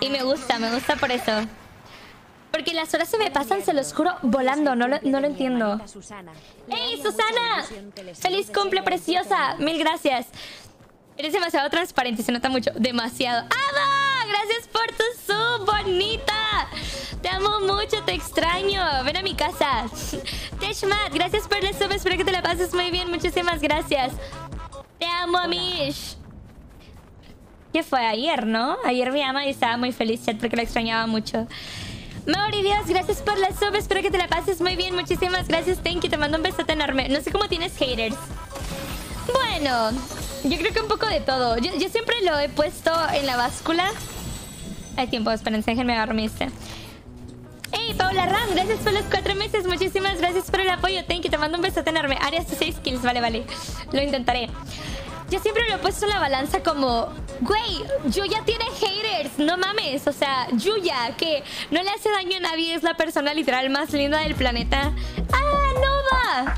S2: Y me gusta, me gusta por eso. Porque las horas se me pasan, se los juro, volando, no lo, no lo entiendo. ¡Hey, Susana! ¡Feliz cumple, preciosa! Mil gracias. Eres demasiado transparente, se nota mucho. Demasiado. ¡Ada! Gracias por tu sub, bonita. Te amo mucho, te extraño. Ven a mi casa. Teshmat, gracias por la sub. Espero que te la pases muy bien. Muchísimas gracias. Te amo, Amish. ¿Qué fue ayer, no? Ayer mi ama y estaba muy feliz, chat, porque la extrañaba mucho. Mauri Dios, gracias por la sub. Espero que te la pases muy bien. Muchísimas gracias. Thank you. Te mando un besote enorme. No sé cómo tienes haters. Bueno, yo creo que un poco de todo. Yo, yo siempre lo he puesto en la báscula. Hay tiempo, espérense, déjenme agarrarme este. Hey, Paula Ram, gracias por los cuatro meses. Muchísimas gracias por el apoyo. Thank you, te mando un besote enorme. Arias tus seis kills, vale, vale. Lo intentaré. Yo siempre lo he puesto en la balanza como, güey, Yuya tiene haters, no mames. O sea, Yuya, que no le hace daño a nadie, es la persona literal más linda del planeta. ¡Ah, Nova!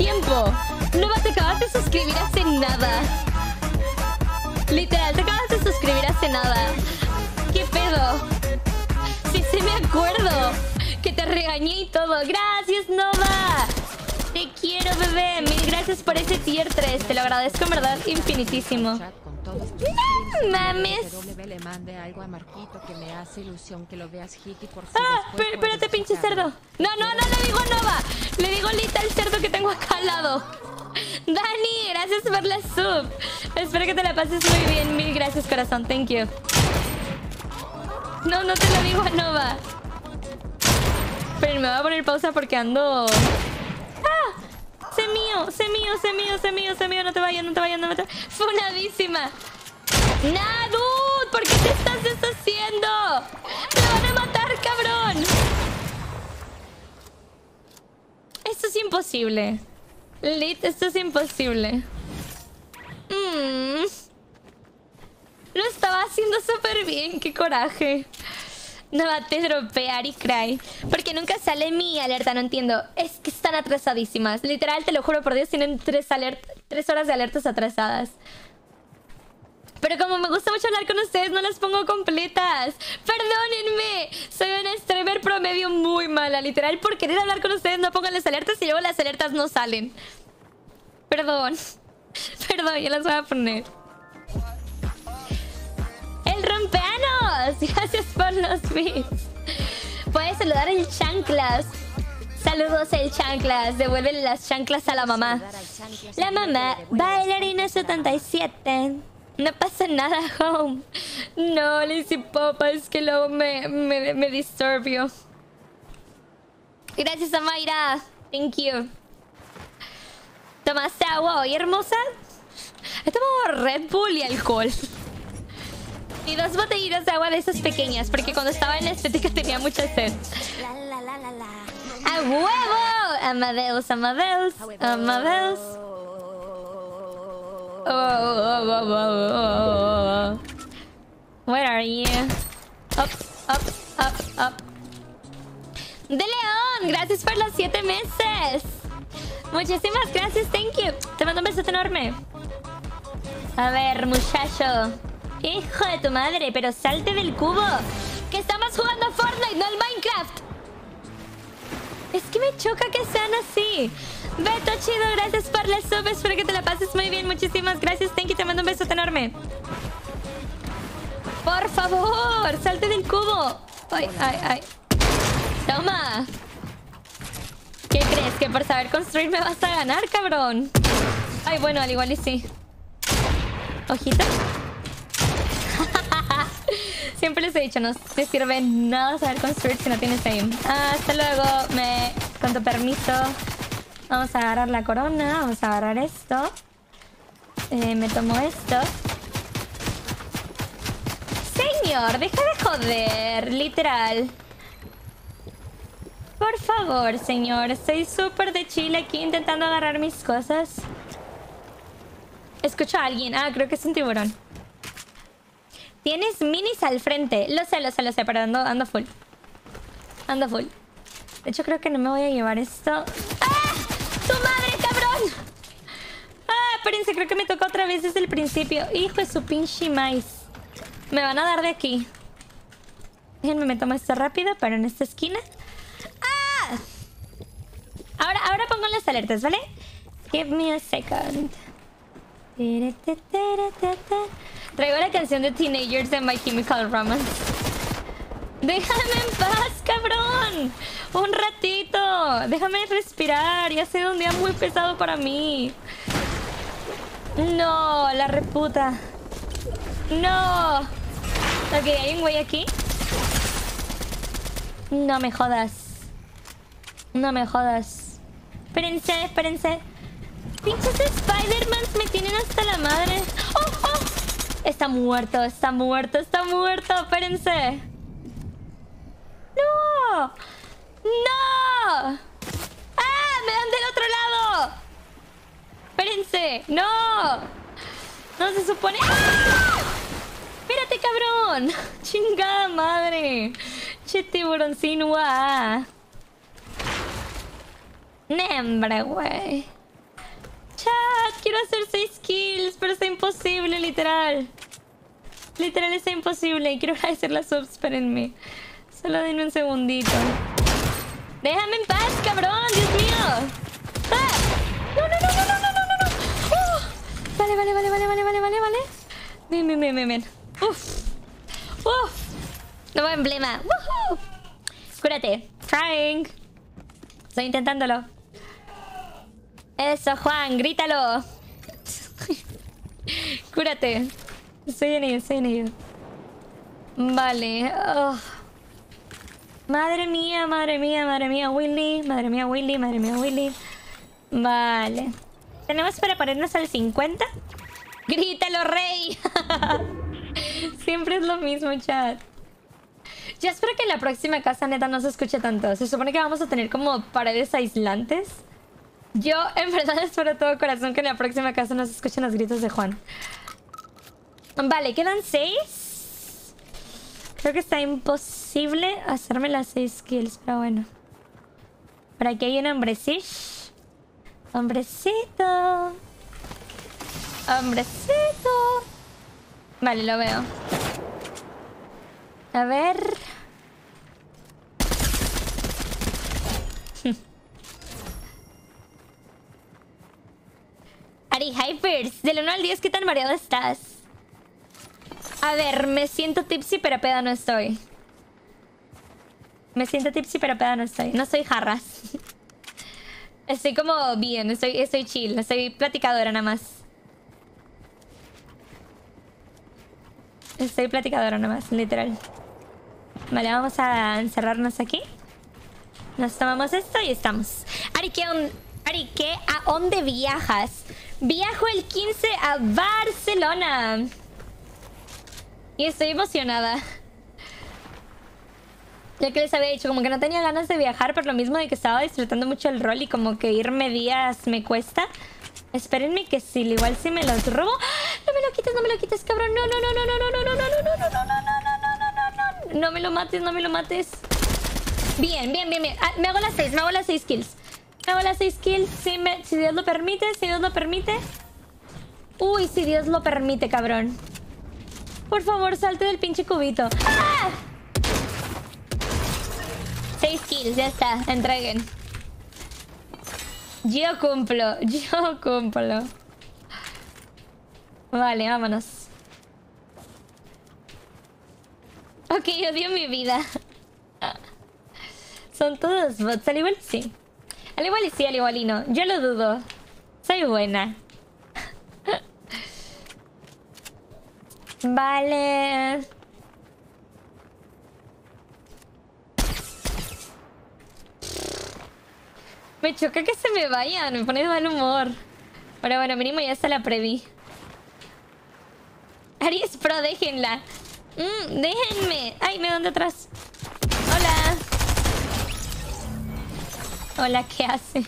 S2: Tiempo. Nova, te acabas de suscribir hace nada. Literal, te acabas de suscribir hace nada. ¿Qué pedo? Sí, sí me acuerdo. Que te regañé y todo. Gracias, Nova. Te quiero, bebé. Mil gracias por ese tier 3. Te lo agradezco en verdad infinitísimo. No mames.
S3: Le mande algo a Marquito que me hace ilusión que lo veas hit y por si
S2: Ah, espérate, pinche cerdo. No, no, no le digo Nova. Le digo Lita el cerdo que tengo acá al lado. Dani, gracias por la sub. Espero que te la pases muy bien. Mil gracias, corazón. Thank you. No, no te lo digo a Nova. Pero me voy a poner pausa porque ando... ¡Ah! ¡Sé mío! ¡Sé mío! ¡Sé mío! ¡Sé mío! ¡Sé mío! No te vayas, no te vayas, no te Funadísima. ¡Nah, dude! ¿Por qué te estás deshaciendo? ¡Me van a matar, cabrón! Esto es imposible. Lit, esto es imposible. Mm. Lo estaba haciendo súper bien, qué coraje. No va a te dropear y cry. Porque nunca sale mi alerta, no entiendo. Es que están atrasadísimas. Literal, te lo juro por Dios, tienen tres, tres horas de alertas atrasadas. Pero como me gusta mucho hablar con ustedes, no las pongo completas. Perdónenme. Soy una streamer promedio muy mala. Literal, por querer hablar con ustedes no pongan las alertas y luego las alertas no salen. Perdón. Perdón, ya las voy a poner. ¡El rompeanos! Gracias por los bits. Puedes saludar el chanclas. Saludos el chanclas. Devuélvele las chanclas a la mamá. La mamá, bailarina 77. No pasa nada, home. No, Lizzy Popa, es que luego me, me, me disturbio. Gracias, Amaira. Thank you. ¿Tomaste agua hoy, hermosa? He tomado Red Bull y alcohol. Y dos botellitas de agua de esas pequeñas, porque cuando estaba en la estética tenía mucha sed. ¡A huevo! Amadeus, Amadeus, Amadeus. Oh, oh, oh, oh, oh. Where are you? Up, up, up, up. De León, gracias por los siete meses. Muchísimas gracias, thank you. Te mando un besote enorme. A ver, muchacho. Hijo de tu madre, pero salte del cubo. Que estamos jugando a Fortnite, no al Minecraft. Es que me choca que sean así. Beto, chido, gracias por la sub. Espero que te la pases muy bien. Muchísimas gracias. You, te mando un besote enorme. Por favor, salte del cubo. Ay, ay, ay. Toma. ¿Qué crees? ¿Que por saber construir me vas a ganar, cabrón? Ay, bueno, al igual y sí. Ojito. Siempre les he dicho, no te sirve nada saber construir si no tienes aim. Hasta luego, me... Con tu permiso. Vamos a agarrar la corona, vamos a agarrar esto. Eh, me tomo esto. Señor, deja de joder, literal. Por favor, señor. Estoy súper de chile aquí intentando agarrar mis cosas. Escucho a alguien. Ah, creo que es un tiburón. Tienes minis al frente. Lo sé, lo sé, lo sé, pero ando, ando full. Ando full. De hecho, creo que no me voy a llevar esto. ¡Ah! ¡Tu madre, cabrón! Ah, espérense, creo que me tocó otra vez desde el principio. Hijo de su pinche maíz. Me van a dar de aquí. Déjenme, me tomo esto rápido, pero en esta esquina. ¡Ah! Ahora, ahora pongo las alertas, ¿vale? Give me a second. Traigo la canción de Teenagers de My Chemical Romance. Déjame en paz, cabrón. Un ratito. Déjame respirar. Ya ha sido un día muy pesado para mí. No, la reputa. No. Ok, hay un güey aquí. No me jodas. No me jodas. Espérense, espérense. Pinches Spider-Man me tienen hasta la madre. ¡Oh, oh! Está muerto, está muerto, está muerto. Espérense. ¡No! ¡No! ¡Ah! ¡Me dan del otro lado! Espérense. ¡No! No se supone... ¡Ah! ¡Espérate, cabrón! ¡Chingada madre! Che tiburón sin guá. Nembre, güey. Chat, quiero hacer 6 kills, pero está imposible, literal. Literal está imposible. Quiero agradecer las subs, espérenme. Solo denme un segundito. Déjame en paz, cabrón, Dios mío. No, no, no, no, no, no, no, no. ¡Oh! Vale, vale, vale, vale, vale, vale, vale, vale. Bien, bien, bien, bien, bien. Uf. Uf. Nuevo emblema. Woohoo. Cúrate. Trying. Estoy intentándolo. Eso, Juan, grítalo. Cúrate. Estoy en ello, estoy en ello. Vale. oh. Madre mía, madre mía, madre mía, Willy. Madre mía, Willy, madre mía, Willy. Vale. ¿Tenemos para ponernos al 50? ¡Grítalo, rey! Siempre es lo mismo, chat. Yo espero que en la próxima casa neta no se escuche tanto. Se supone que vamos a tener como paredes aislantes. Yo en verdad espero todo corazón que en la próxima casa no se escuchen los gritos de Juan. Vale, quedan seis. Creo que está imposible hacerme las seis kills, pero bueno. Por aquí hay un hombrecito. Hombrecito. Hombrecito. Vale, lo veo. A ver. Ari Hypers, del 1 al 10, ¿qué tan mareado estás? A ver, me siento tipsy, pero peda no estoy. Me siento tipsy, pero peda no estoy. No soy jarras. Estoy como bien, estoy, estoy chill, estoy platicadora nada más. Estoy platicadora nada más, literal. Vale, vamos a encerrarnos aquí. Nos tomamos esto y estamos. Ari, ¿qué, on- Ari, ¿qué? ¿A dónde viajas? Viajo el 15 a Barcelona. Y estoy emocionada. Ya que les había dicho, como que no tenía ganas de viajar por lo mismo de que estaba disfrutando mucho el rol y como que irme días me cuesta. Espérenme que si igual si me los robo. ¡Ah! No me lo quites, no me lo quites, cabrón. No, no, no, no, no, no, no, no, no, no, no, no, no, no, no, no, no, no. No me lo mates, no me lo mates. Bien, bien, bien, bien. Ah, me hago las seis, me hago las seis kills. Hago las seis kills. Si, me, si Dios lo permite, si Dios lo permite. Uy, si Dios lo permite, cabrón. Por favor, salte del pinche cubito. ¡Ah! Seis kills, ya está. Entreguen. Yo cumplo, yo cumplo. Vale, vámonos. Ok, odio mi vida. Son todos bots, al igual sí. Al igual y sí, al igual. Yo lo dudo. Soy buena. Vale. Me choca que se me vayan, me pone de mal humor. Pero bueno, mínimo ya está la previ. Aries Pro, déjenla. Mm, déjenme. Ay, me dan de atrás. Hola, ¿qué hace?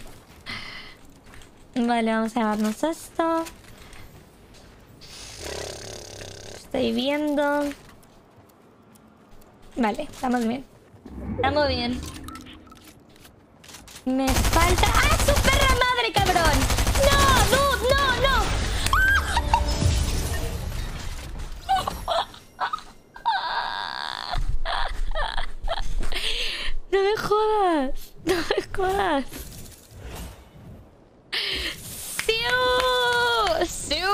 S2: Vale, vamos a llevarnos esto. Estoy viendo. Vale, estamos bien. Estamos bien. Me falta... ¡Ah, su perra madre, cabrón! ¡No, dude! ¡No, no! No me jodas. No me jodas. ¡Siu! ¡Siu!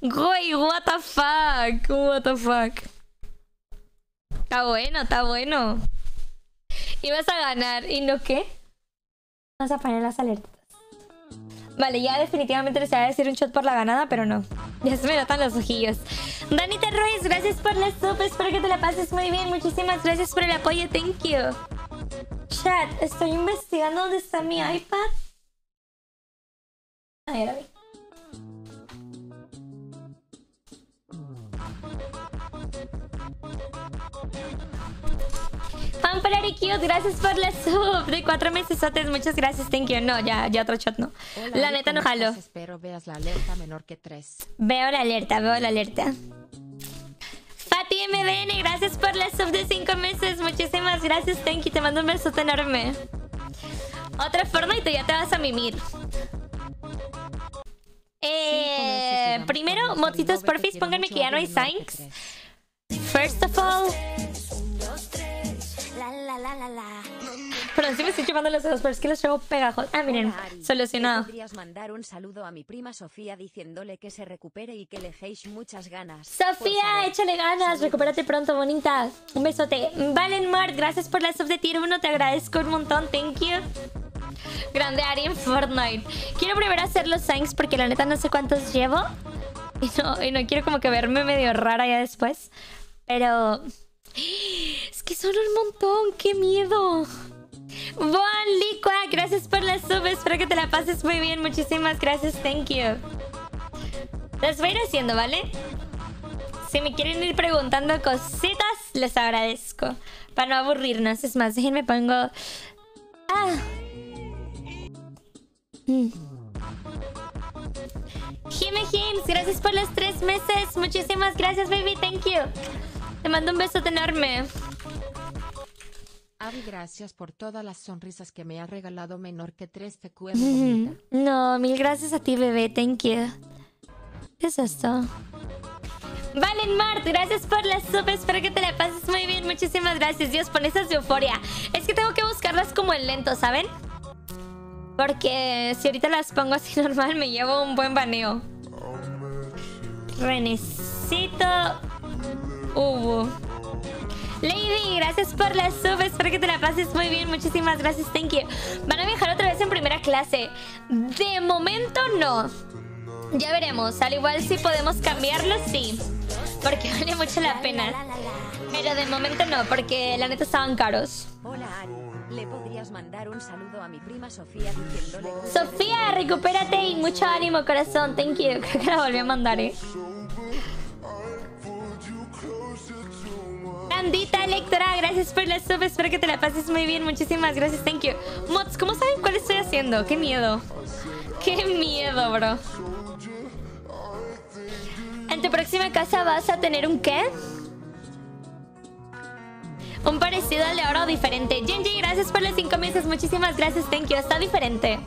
S2: Güey, what the fuck. What the fuck. Está bueno, está bueno. Y vas a ganar. ¿Y no qué? Vamos a poner las alertas. Vale, ya definitivamente les voy a decir un shot por la ganada, pero no. Ya se me notan los ojillos. Danita Ruiz, gracias por la sopa. Espero que te la pases muy bien. Muchísimas gracias por el apoyo. Thank you. Chat, estoy investigando dónde está mi iPad. Ahí la vi. Pamparari Cute, gracias por la sub de cuatro meses. Muchas gracias, thank you. No, ya, ya otro shot no.
S3: Hola,
S2: la neta no
S3: ¿cómo
S2: jalo.
S3: Espero veas la alerta menor que 3.
S2: Veo la alerta, veo la alerta. Fati MDN, gracias por la sub de 5 meses. Muchísimas gracias, thank you. Te mando un besote enorme. Otra forma y tú ya te vas a mimir. Eh, primero, motitos porfis, pónganme que ya no hay signs. First of all,
S5: La la la la la.
S2: perdón, sí me estoy chupando los dedos, pero es que los traigo pegajos. Ah, miren,
S5: Hola, Ari.
S2: solucionado.
S5: ¿Le podrías mandar un saludo a mi prima Sofía diciéndole que se recupere y que le muchas ganas.
S2: Sofía, échale ganas, recupérate pronto, bonita. Un besote. Valen Mart, gracias por la sub de tier 1, te agradezco un montón, thank you. Grande Ari en Fortnite. Quiero primero hacer los signs porque la neta no sé cuántos llevo. Y no, y no quiero como que verme medio rara ya después. Pero... Es que son un montón, qué miedo. Bon Licua, gracias por la sub, espero que te la pases muy bien. Muchísimas gracias, thank you. Las voy a ir haciendo, ¿vale? Si me quieren ir preguntando cositas, les agradezco. Para no aburrirnos. Es más, déjenme pongo. Ah. Mm. Hims, gracias por los tres meses. Muchísimas gracias, baby. Thank you. Te mando un besote enorme.
S3: Avi, gracias por todas las sonrisas que me ha regalado menor que 3 TQM.
S2: Mm,
S3: bonita.
S2: No, mil gracias a ti, bebé. Thank you. ¿Qué es esto? Valen Mart, gracias por la sub. Espero que te la pases muy bien. Muchísimas gracias. Dios, pon esas de euforia. Es que tengo que buscarlas como en lento, ¿saben? Porque si ahorita las pongo así normal, me llevo un buen baneo. Renecito. Ubu. Lady, gracias por la sub. Espero que te la pases muy bien. Muchísimas gracias. Thank you. Van a viajar otra vez en primera clase. De momento no. Ya veremos. Al igual si podemos cambiarlo, sí. Porque vale mucho la pena. Pero de momento no, porque la neta estaban caros.
S5: Hola Ari, ¿le podrías mandar un saludo a mi prima Sofía diciéndole.
S2: Sofía, recupérate y mucho ánimo, corazón. Thank you. Creo que la volví a mandar, eh. Andita Electra, gracias por la sub. Espero que te la pases muy bien. Muchísimas gracias. Thank you. Mods, ¿cómo saben cuál estoy haciendo? Qué miedo. Qué miedo, bro. En tu próxima casa vas a tener un qué? Un parecido al de ahora o diferente. Genji, gracias por los cinco meses. Muchísimas gracias. Thank you. Está diferente.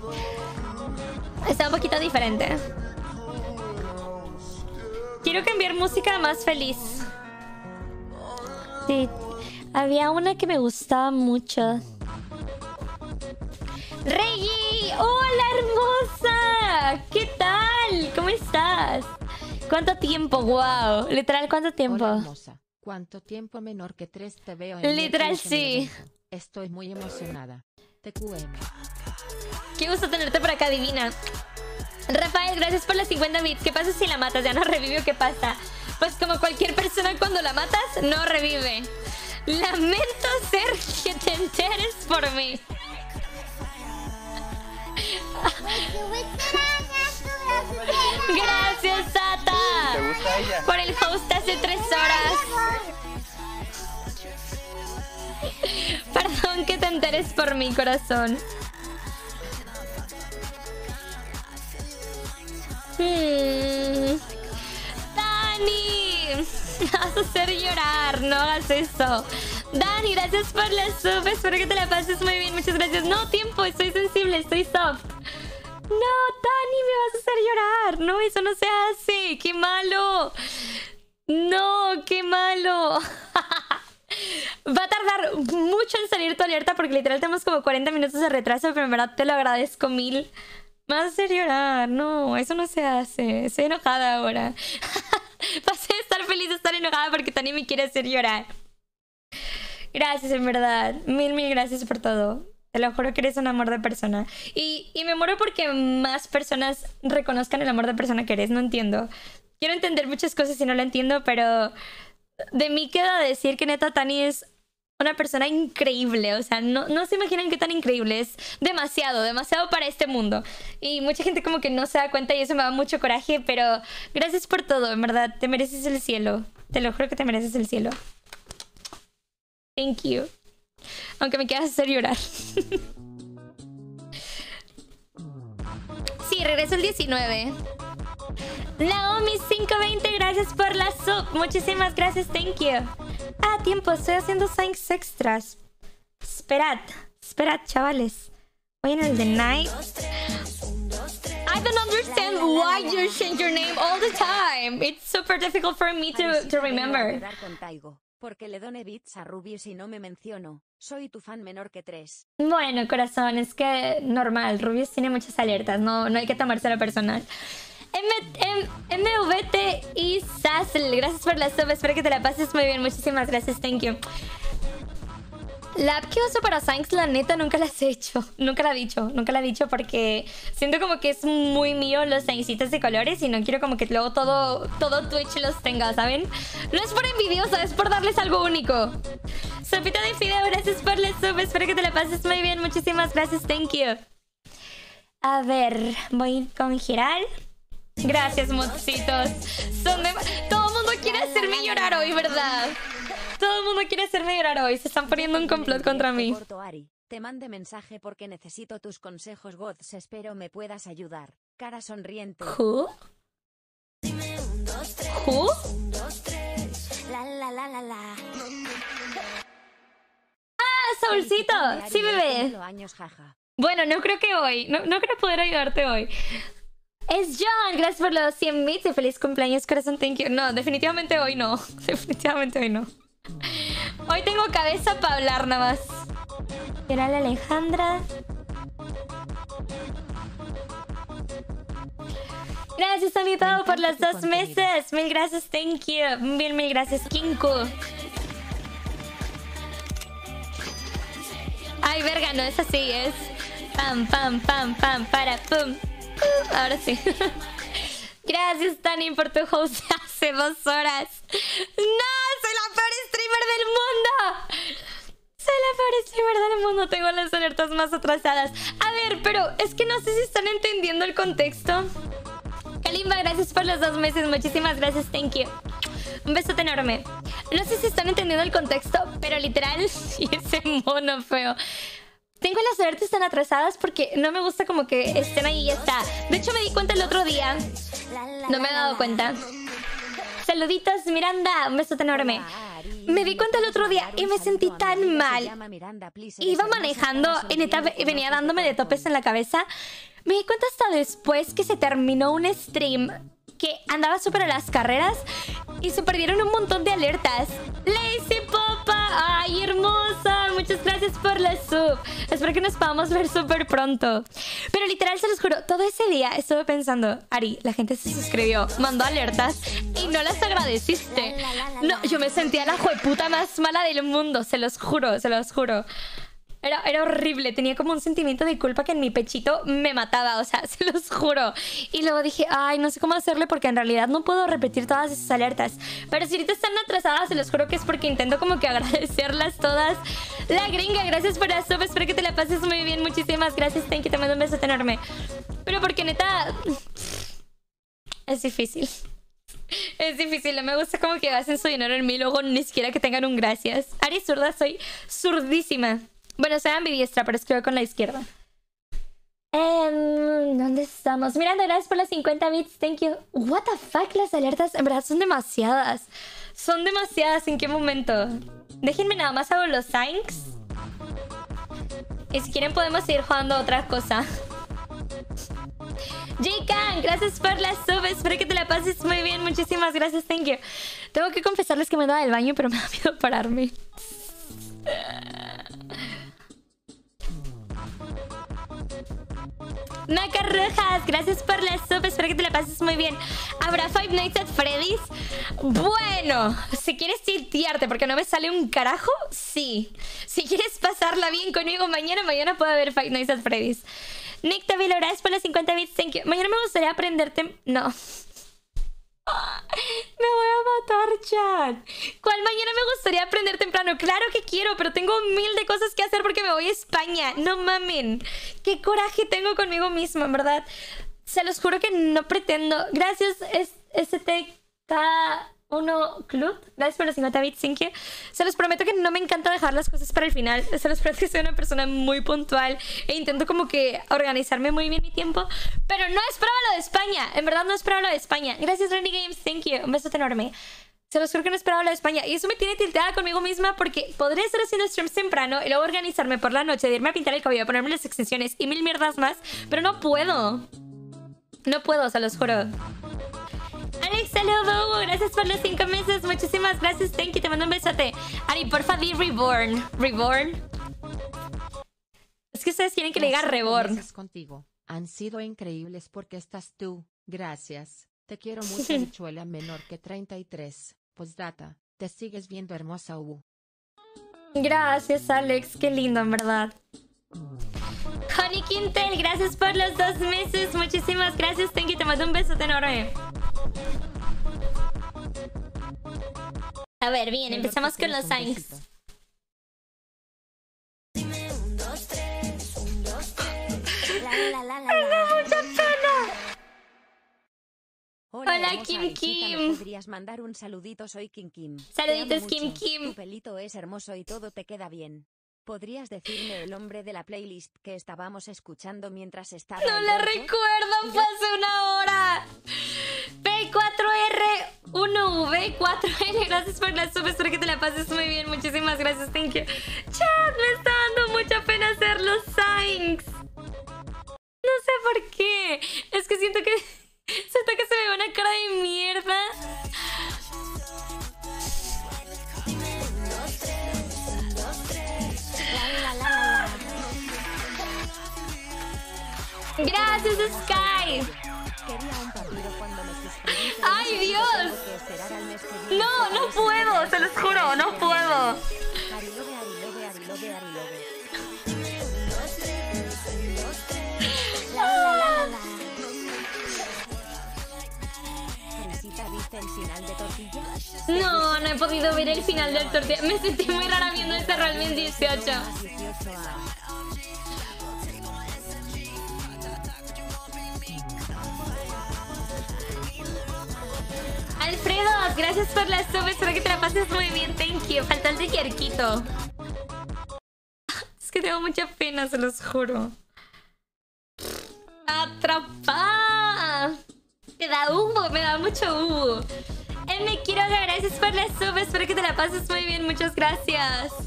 S2: Está un poquito diferente. Quiero cambiar música más feliz. Sí, había una que me gustaba mucho. ¡Reggie! ¡Hola, hermosa! ¿Qué tal? ¿Cómo estás? ¿Cuánto tiempo? ¡Wow! Literal, ¿cuánto tiempo?
S3: Hola, hermosa. ¿Cuánto tiempo menor que 3 te veo en
S2: Literal, sí.
S3: Estoy muy emocionada. TQM.
S2: Qué gusto tenerte por acá, divina. Rafael, gracias por los 50 bits. ¿Qué pasa si la matas? Ya no revive, ¿qué pasa? Pues como cualquier persona cuando la matas, no revive. Lamento ser que te enteres por mí. Gracias,
S22: Sata.
S2: Por el host hace tres horas. Perdón que te enteres por mi corazón. Hmm. Dani, vas a hacer llorar, no hagas eso. Dani, gracias por la sub, espero que te la pases muy bien, muchas gracias. No, tiempo, estoy sensible, estoy soft. No, Dani, me vas a hacer llorar. No, eso no se hace. ¡Qué malo! No, qué malo. Va a tardar mucho en salir tu alerta porque literal tenemos como 40 minutos de retraso, pero en verdad te lo agradezco mil. Me vas a hacer llorar. No, eso no se hace. Estoy enojada ahora. Pasé de estar feliz a estar enojada porque Tani me quiere hacer llorar. Gracias, en verdad. Mil, mil gracias por todo. Te lo juro que eres un amor de persona. Y, y me muero porque más personas reconozcan el amor de persona que eres. No entiendo. Quiero entender muchas cosas y no lo entiendo, pero de mí queda decir que neta Tani es una persona increíble. O sea, no, no se imaginan qué tan increíble es. Demasiado, demasiado para este mundo. Y mucha gente como que no se da cuenta y eso me da mucho coraje, pero gracias por todo, en verdad. Te mereces el cielo. Te lo juro que te mereces el cielo. Thank you. Aunque me quieras hacer llorar. sí, regreso el 19. Naomi 520, gracias por la sub. Muchísimas gracias, thank you. Ah, tiempo, estoy haciendo signs extras. Esperad, esperad, chavales. Voy en el The Night. I don't understand why you change your name all the time. It's super difficult for me to, to remember.
S5: Porque le doné bits a Rubius y no me menciono. Soy tu fan menor que tres.
S2: Bueno, corazón, es que normal. Rubius tiene muchas alertas, no, no hay que tomárselo personal. MVT y Sassel, gracias por la sub. Espero que te la pases muy bien. Muchísimas gracias, thank you. La app que uso para Sainz, la neta, nunca la he hecho. Nunca la he dicho. Nunca la he dicho porque siento como que es muy mío los Sainzitos de colores y no quiero como que luego todo, todo Twitch los tenga, ¿saben? No es por envidiosa, es por darles algo único. Sopita de fideo, gracias por la sub. Espero que te la pases muy bien. Muchísimas gracias, thank you. A ver, voy con girar. Gracias, mozitos. Son de... Todo el mundo quiere hacerme llorar hoy, ¿verdad? Todo el mundo quiere hacerme llorar hoy. Se están poniendo un complot contra mí.
S5: Te mande mensaje porque necesito tus consejos, Gods. Espero me puedas ayudar. Cara sonriente.
S2: ¿Who? ¿Who?
S5: La la la la la.
S2: ¡Ah, Saulcito! Sí, bebé. Bueno, no creo que hoy. No, no creo poder ayudarte hoy. Es John, gracias por los 100 bits y feliz cumpleaños, corazón, thank you. No, definitivamente hoy no. Definitivamente hoy no. Hoy tengo cabeza para hablar nada más. Era la Alejandra. Gracias, Anita, por los dos meses. Mil gracias, thank you. Mil, mil gracias, Kinku. Ay, verga, no es así, es pam, pam, pam, pam, para, pum. Ahora sí. Gracias, Tani, por tu host hace dos horas. ¡No! ¡Soy la peor streamer del mundo! Soy la peor streamer del mundo. Tengo las alertas más atrasadas. A ver, pero es que no sé si están entendiendo el contexto. Kalimba, gracias por los dos meses. Muchísimas gracias, thank you. Un besote enorme. No sé si están entendiendo el contexto, pero literal, y ese mono feo. Tengo las alertas tan atrasadas porque no me gusta como que estén ahí y ya está. De hecho, me di cuenta el otro día. No me he dado cuenta. Saluditos, Miranda. Un besote enorme. Me di cuenta el otro día y me sentí tan mal. Iba manejando y neta venía dándome de topes en la cabeza. Me di cuenta hasta después que se terminó un stream que andaba súper a las carreras y se perdieron un montón de alertas. Popa, ay hermosa, muchas gracias por la sub. Espero que nos podamos ver súper pronto. Pero literal se los juro, todo ese día estuve pensando, Ari, la gente se suscribió, mandó alertas y no las agradeciste. No, yo me sentía la jueputa más mala del mundo, se los juro, se los juro. Era, era horrible, tenía como un sentimiento de culpa que en mi pechito me mataba, o sea, se los juro. Y luego dije, ay, no sé cómo hacerle porque en realidad no puedo repetir todas esas alertas. Pero si ahorita están atrasadas, se los juro que es porque intento como que agradecerlas todas. La gringa, gracias por la sub, espero que te la pases muy bien, muchísimas gracias, thank you, te mando un beso enorme. Pero porque neta... Es difícil. Es difícil, no me gusta como que gasten su dinero en mí, luego ni siquiera que tengan un gracias. Ari zurda, soy zurdísima. Bueno, soy ambidiestra, pero escribo con la izquierda. Em, ¿Dónde estamos? Miranda, gracias por las 50 bits. Thank you. What the fuck, las alertas en verdad son demasiadas. Son demasiadas. ¿En qué momento? Déjenme nada más hago los thanks. Y si quieren podemos seguir jugando a otra cosa. J-Kan, gracias por las sub. Espero que te la pases muy bien. Muchísimas gracias, thank you. Tengo que confesarles que me daba del baño, pero me da miedo pararme. Maca Rojas, gracias por la sub. Espero que te la pases muy bien. ¿Habrá Five Nights at Freddy's? Bueno, si quieres sitiarte porque no me sale un carajo, sí. Si quieres pasarla bien conmigo mañana, mañana puede haber Five Nights at Freddy's. Nick Tavilo, gracias por las 50 bits. Thank you. Mañana me gustaría aprenderte. No. Me voy a matar, chat. ¿Cuál mañana me gustaría aprender temprano? Claro que quiero, pero tengo mil de cosas que hacer porque me voy a España. No mamen. Qué coraje tengo conmigo mismo, en verdad. Se los juro que no pretendo. Gracias, STK1 Club. Gracias por los 50 bits, thank you. Se los prometo que no me encanta dejar las cosas para el final. Se los prometo que soy una persona muy puntual e intento como que organizarme muy bien mi tiempo. Pero no esperaba lo de España. En verdad no esperaba lo de España. Gracias, Renny Games, thank you. Un besote enorme. Se los juro que no esperaba lo de España. Y eso me tiene tilteada conmigo misma porque podría estar haciendo streams temprano y luego organizarme por la noche, de irme a pintar el cabello, ponerme las extensiones y mil mierdas más. Pero no puedo. No puedo, se los juro. Alex, saludo. Gracias por los cinco meses. Muchísimas gracias. Thank you. Te mando un besote. Ari, porfa, di Reborn. Reborn. Es que ustedes quieren que le diga Reborn.
S3: contigo han sido increíbles porque estás tú. Gracias. Te quiero mucho, bichuela menor que 33. Postdata. Te sigues viendo hermosa, U.
S2: Gracias, Alex. Qué lindo, en verdad. Honey Quintel, gracias por los dos meses. Muchísimas gracias. Thank you. Te mando un besote enorme. A ver, bien, empezamos con los signs. Hola,
S5: hermosa
S2: Kim Kim.
S5: ¿me podrías mandar un saludito? Soy Kim Kim.
S2: Saluditos, Kim. Kim.
S5: Tu pelito es hermoso y todo te queda bien. ¿Podrías decirme el nombre de la playlist que estábamos escuchando mientras estaba
S2: No la recuerdo, fue hace una hora. P4R1V4L, gracias por la sub, espero que te la pases muy bien, muchísimas gracias, thank you. Chat, me está dando mucha pena hacer los signs. No sé por qué, es que siento que siento que se me ve una cara de mierda. Gracias, Sky. ¡Ay, Dios! No, no puedo, se los juro, no puedo. No, no he podido ver el final del tortilla. Me sentí muy rara viendo este Realmente 18. Alfredo, gracias por la sub. Espero que te la pases muy bien. Thank you. Faltó el de Yerquito. Es que tengo mucha pena, se los juro. Atrapa. Me da humo, me da mucho humo. M. Quiroga, gracias por la sub. Espero que te la pases muy bien. Muchas gracias.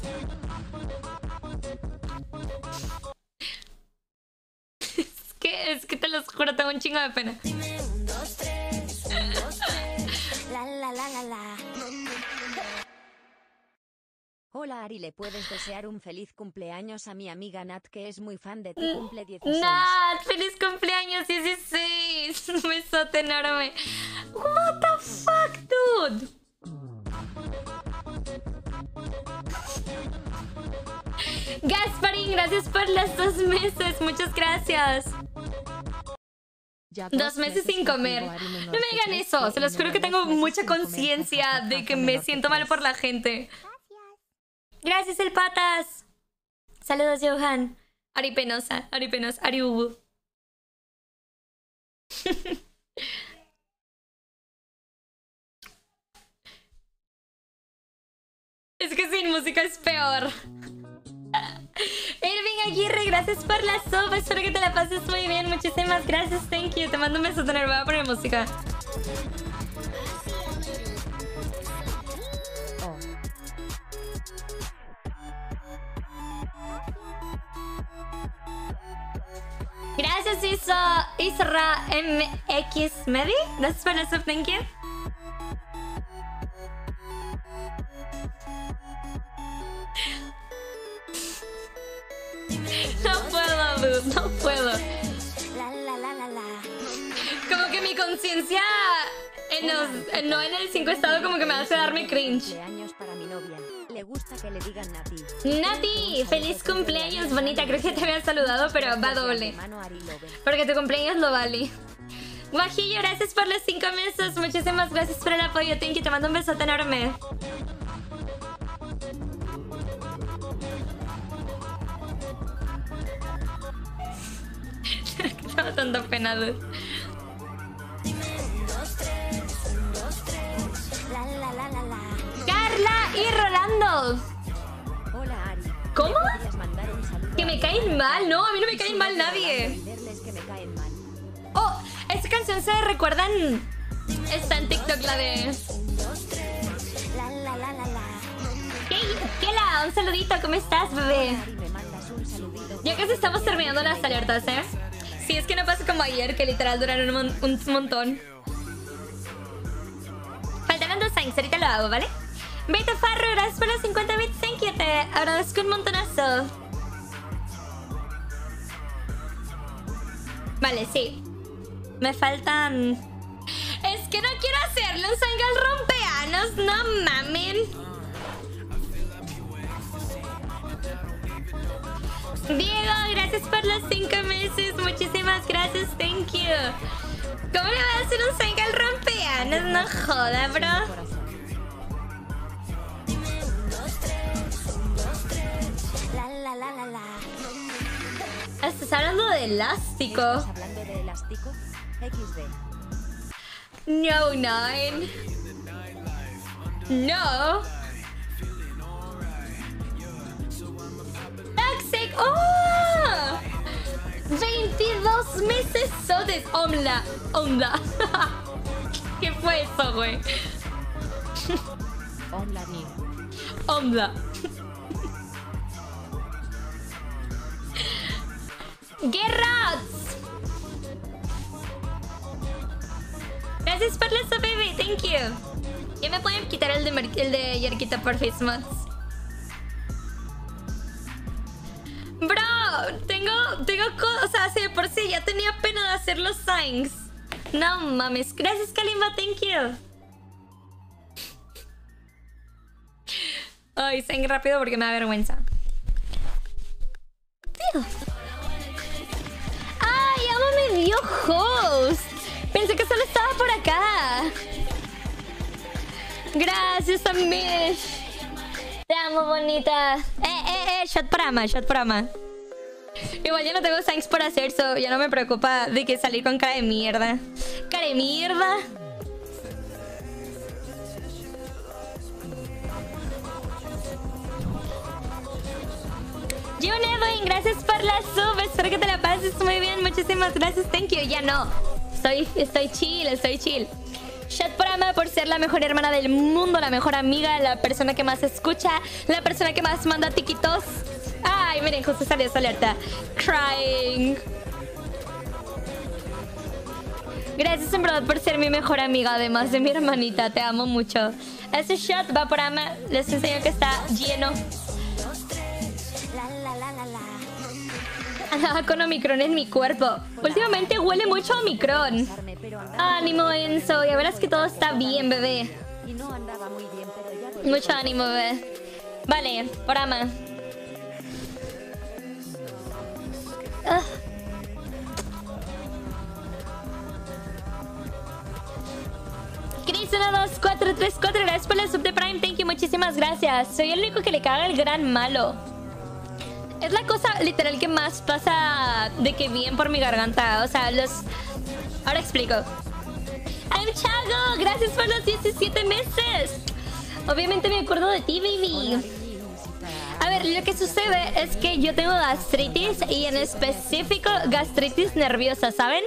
S2: Es que, es que te los juro, tengo un chingo de pena.
S5: La, la, la, la, la. Hola Ari, ¿le puedes desear un feliz cumpleaños a mi amiga Nat que es muy fan de ti? Cumple 16.
S2: Nat, feliz cumpleaños 16. Un besote enorme. What the fuck, dude? Gasparín, gracias por los dos meses. Muchas gracias. Dos, meses, sin comer. No me digan eso, se los juro que tengo mucha conciencia de que me siento mal por la gente. Gracias, el patas. Saludos, Johan. Aripenosa, Aripenosa, Ariubu. es que sin música es peor. Aguirre, gracias por la sopa. Espero que te la pases muy bien. Muchísimas gracias. Thank you. Te mando un beso. Tener voy a poner música. Gracias, Iso, Isra MX Medi. Gracias por la sub. Thank you. Puedo, no puedo. Como que mi conciencia en los- en- no en el 5 estado como que me hace darme cringe.
S5: Le gusta que le digan Nati.
S2: Nati, feliz cumpleaños, bonita. Creo que te había saludado, pero va doble. Porque tu cumpleaños lo vale. Guajillo, gracias por los 5 meses. Muchísimas gracias por el apoyo. Thank you. Te mando un besote enorme. Tanta pena, dude. Carla y Rolando. ¿Cómo?
S5: ¿Podrías mandar un saludo
S2: Que me caen mal, no, a mí no me caen mal nadie. Oh, esa canción se recuerdan. Está en TikTok la de.
S5: La la la la la.
S2: ¿Qué? ¿Qué la? Un saludito, ¿cómo estás, bebé? Ya casi estamos terminando las alertas, ¿eh? Sí, es que no pasa como ayer, que literal duraron un, un montón. Faltaban dos signs, ahorita lo hago, ¿vale? Beto Farro, gracias por los 50 bits, thank you, te agradezco un montonazo. Vale, sí. Me faltan... Es que no quiero hacerle un sang al rompeanos, no mamen. Diego, gracias por los 5 meses. Muchísimas gracias, thank you. ¿Cómo le voy a hacer un sang al rompeanos? No joda, bro. Estás hablando de elástico.
S5: Hablando de elástico.
S2: No, nine. No. ¡Oh! 22 meses sodes. Omla. Omla. ¿Qué fue eso, güey?
S3: Hola, Ni.
S2: Omla. Gerrats. Gracias por la baby. Thank you. Ya me pueden quitar el de, el de Yerquita por Mods. Bro, tengo, tengo cosas. de por sí ya tenía pena de hacer los signs. No mames. Gracias, Kalimba. Thank you. Ay, sign rápido porque me da vergüenza. ¡Ay, amo me dio host! Pensé que solo estaba por acá. Gracias, Amish. Te amo, bonita. Eh, eh, eh, shot para ama, shot para ama. Igual ya no tengo signs por hacer, so ya no me preocupa de que salir con cara de mierda. Cara de mierda. Jun Edwin, gracias por la sub. Espero que te la pases muy bien. Muchísimas gracias. Thank you. Ya no. Estoy, estoy chill, estoy chill. Shot por Ama por ser la mejor hermana del mundo, la mejor amiga, la persona que más escucha, la persona que más manda tiquitos. Ay, miren, justo salió esa alerta. Crying. Gracias en verdad por ser mi mejor amiga, además de mi hermanita. Te amo mucho. Este shot va por Ama. Les enseño que está lleno. Andaba con Omicron en mi cuerpo. Últimamente huele mucho a Omicron. Ánimo, Enzo. Ya verás que todo está bien, bebé. Mucho ánimo, bebé. Vale, por ama. Ah. Chris 12434, gracias por la sub de Prime. Thank you, muchísimas gracias. Soy el único que le caga el gran malo. Es la cosa literal que más pasa de que bien por mi garganta. O sea, los. Ahora explico. I'm Chago, gracias por los 17 meses. Obviamente me acuerdo de ti, baby. A ver, lo que sucede es que yo tengo gastritis y en específico gastritis nerviosa, ¿saben?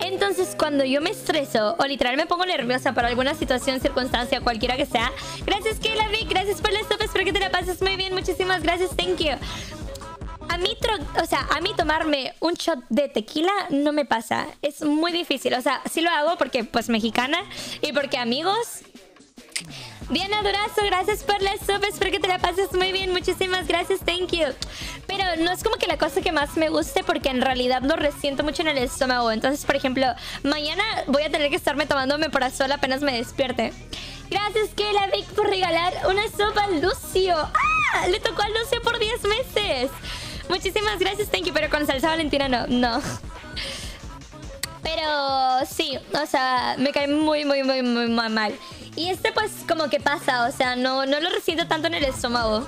S2: Entonces, cuando yo me estreso o literal me pongo nerviosa por alguna situación, circunstancia, cualquiera que sea, gracias Kayla Vic, gracias por la sopa, espero que te la pases muy bien, muchísimas gracias, thank you. A mí, o sea, a mí tomarme un shot de tequila no me pasa. Es muy difícil. O sea, sí lo hago porque, pues, mexicana y porque amigos. Diana Durazo, gracias por la sopa. Espero que te la pases muy bien. Muchísimas gracias, thank you. Pero no es como que la cosa que más me guste porque en realidad lo resiento mucho en el estómago. Entonces, por ejemplo, mañana voy a tener que estarme tomándome por sol apenas me despierte. Gracias, Kela Vic, por regalar una sopa a Lucio. ¡Ah! Le tocó a Lucio por 10 meses. Muchísimas gracias, thank you. Pero con salsa valentina no, no. Pero sí, o sea, me cae muy, muy, muy, muy, mal. Y este pues como que pasa, o sea, no, no lo resiento tanto en el estómago.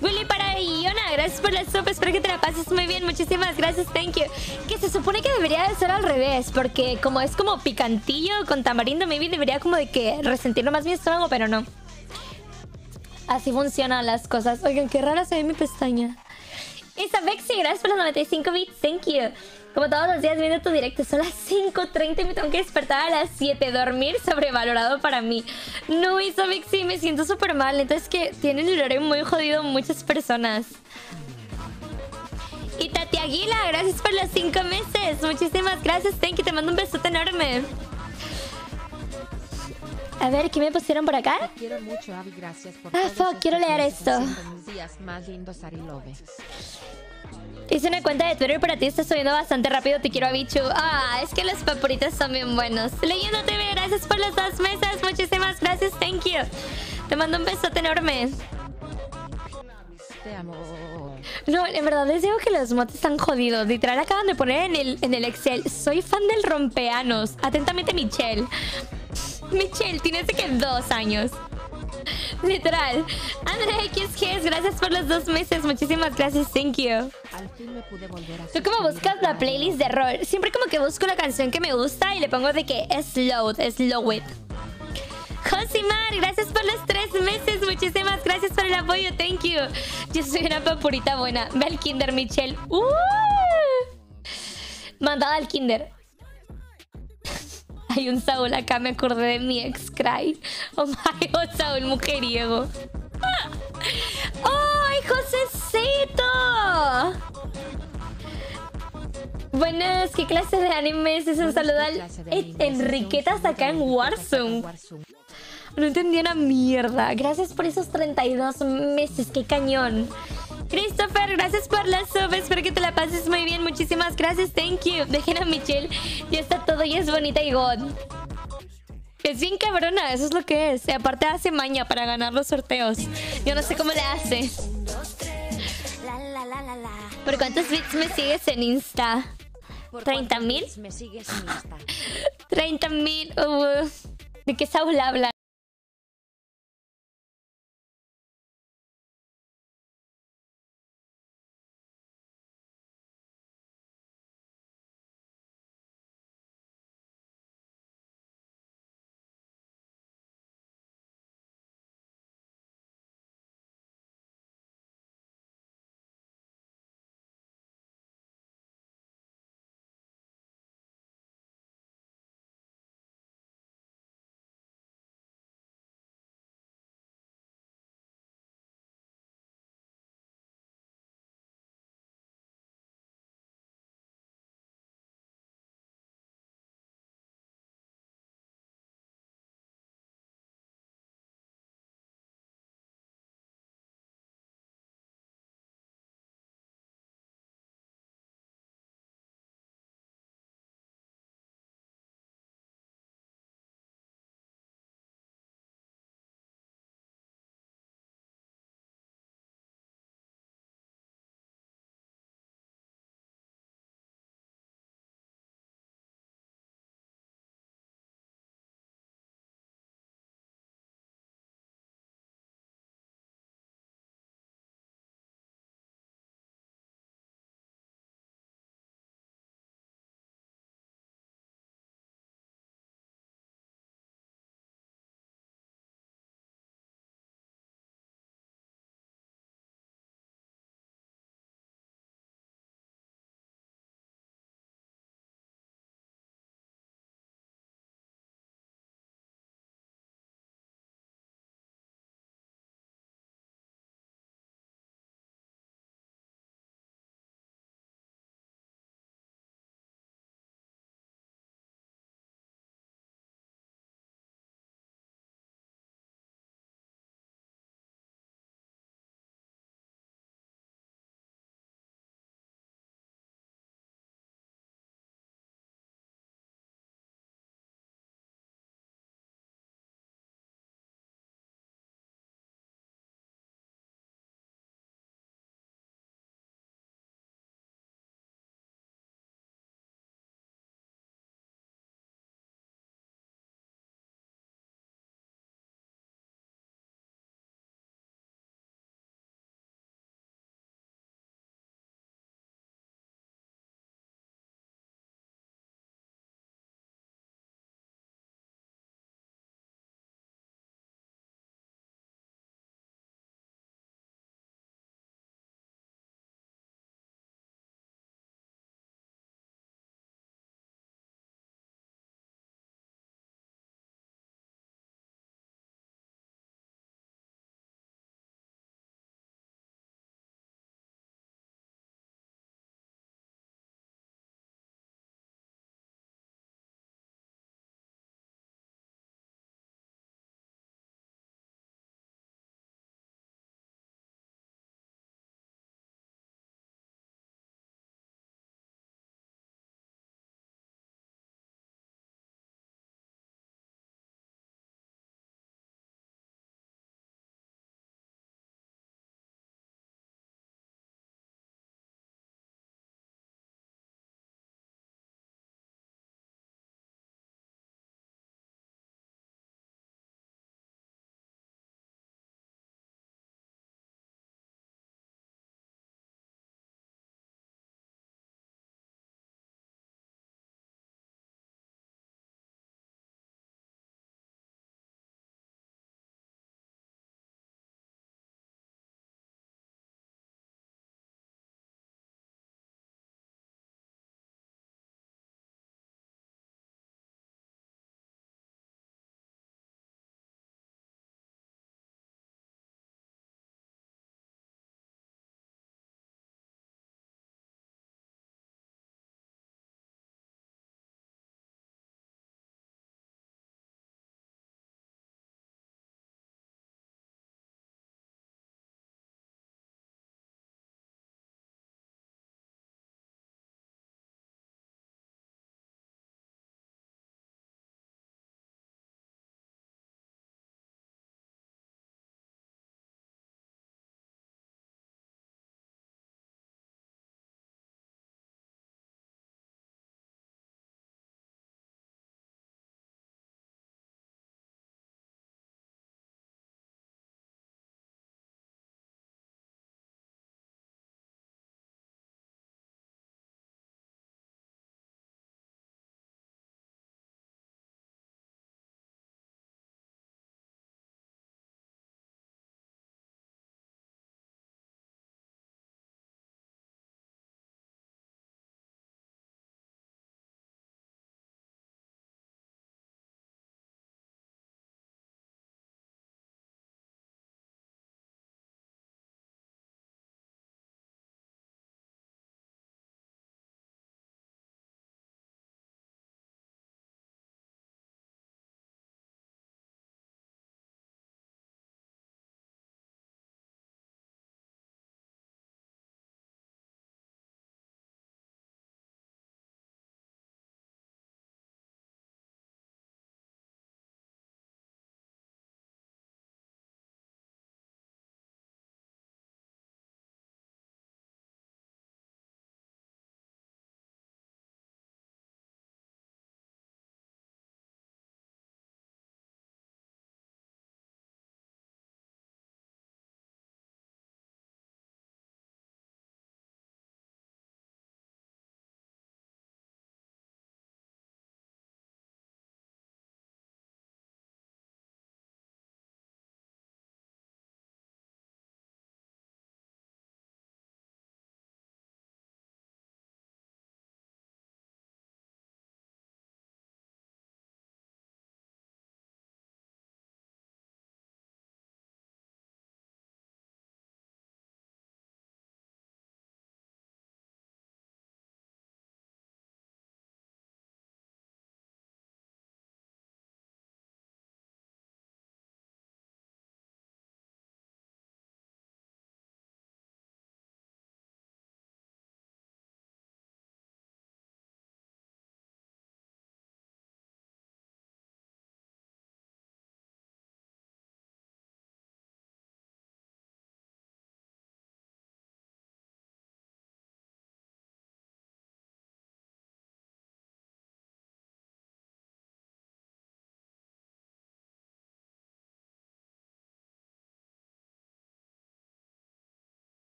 S2: Willy para Iona, gracias por la sopa, espero que te la pases muy bien, muchísimas gracias, thank you. Que se supone que debería de ser al revés, porque como es como picantillo con tamarindo, maybe debería como de que resentirlo más mi estómago, pero no. Así funcionan las cosas. Oigan, qué rara se ve mi pestaña. Isa Bexi, gracias por los 95 bits, thank you. Como todos los días viendo tu directo, son las 5.30 y me tengo que despertar a las 7. Dormir sobrevalorado para mí. No, Isa Bexi, me siento súper mal. Entonces que tienen el horario muy jodido muchas personas. Y Tati Aguila, gracias por los 5 meses. Muchísimas gracias, thank you. Te mando un besote enorme. A ver, ¿qué me pusieron por acá?
S3: Te quiero mucho, Abby. Gracias por
S2: Ah, fuck, quiero leer esto.
S3: días más lindos.
S2: Hice una cuenta de Twitter para ti, está subiendo bastante rápido. Te quiero, bichu. Ah, es que los papuritas son bien buenos. Leyendo TV, gracias por las dos mesas. Muchísimas gracias, thank you. Te mando un besote enorme.
S3: Te amo.
S2: No, en verdad les digo que los mods están jodidos. Literal acaban de poner en el, en el Excel. Soy fan del rompeanos. Atentamente, Michelle. Michelle, tienes de que dos años. Literal. Andrea XGS, gracias por los dos meses. Muchísimas gracias, thank you. ¿Tú cómo buscas la playlist de rol? Siempre como que busco la canción que me gusta y le pongo de que slow, slow it. Josimar, gracias por los tres meses. Muchísimas gracias por el apoyo. Thank you. Yo soy una papurita buena. Ve al kinder, Michelle. ¡Uh! Mandada al kinder. Hay un Saúl acá, me acordé de mi ex Cry. Oh my god, Saúl mujeriego. ¡Ay, Josecito! Buenas, ¿qué clase de animes es? Un saludo al Enriquetas acá en Warzone. No entendí una mierda. Gracias por esos 32 meses, qué cañón. Christopher, gracias por la sub. Espero que te la pases muy bien. Muchísimas gracias, thank you. Dejen a Michelle. Ya está todo y es bonita y god. Es bien cabrona, eso es lo que es. Y aparte hace maña para ganar los sorteos. Yo no sé cómo le hace. ¿Por cuántos bits me sigues en Insta? ¿30 mil?
S5: Me sigues en Insta.
S2: 30 mil. Uh, ¿De qué Saúl habla?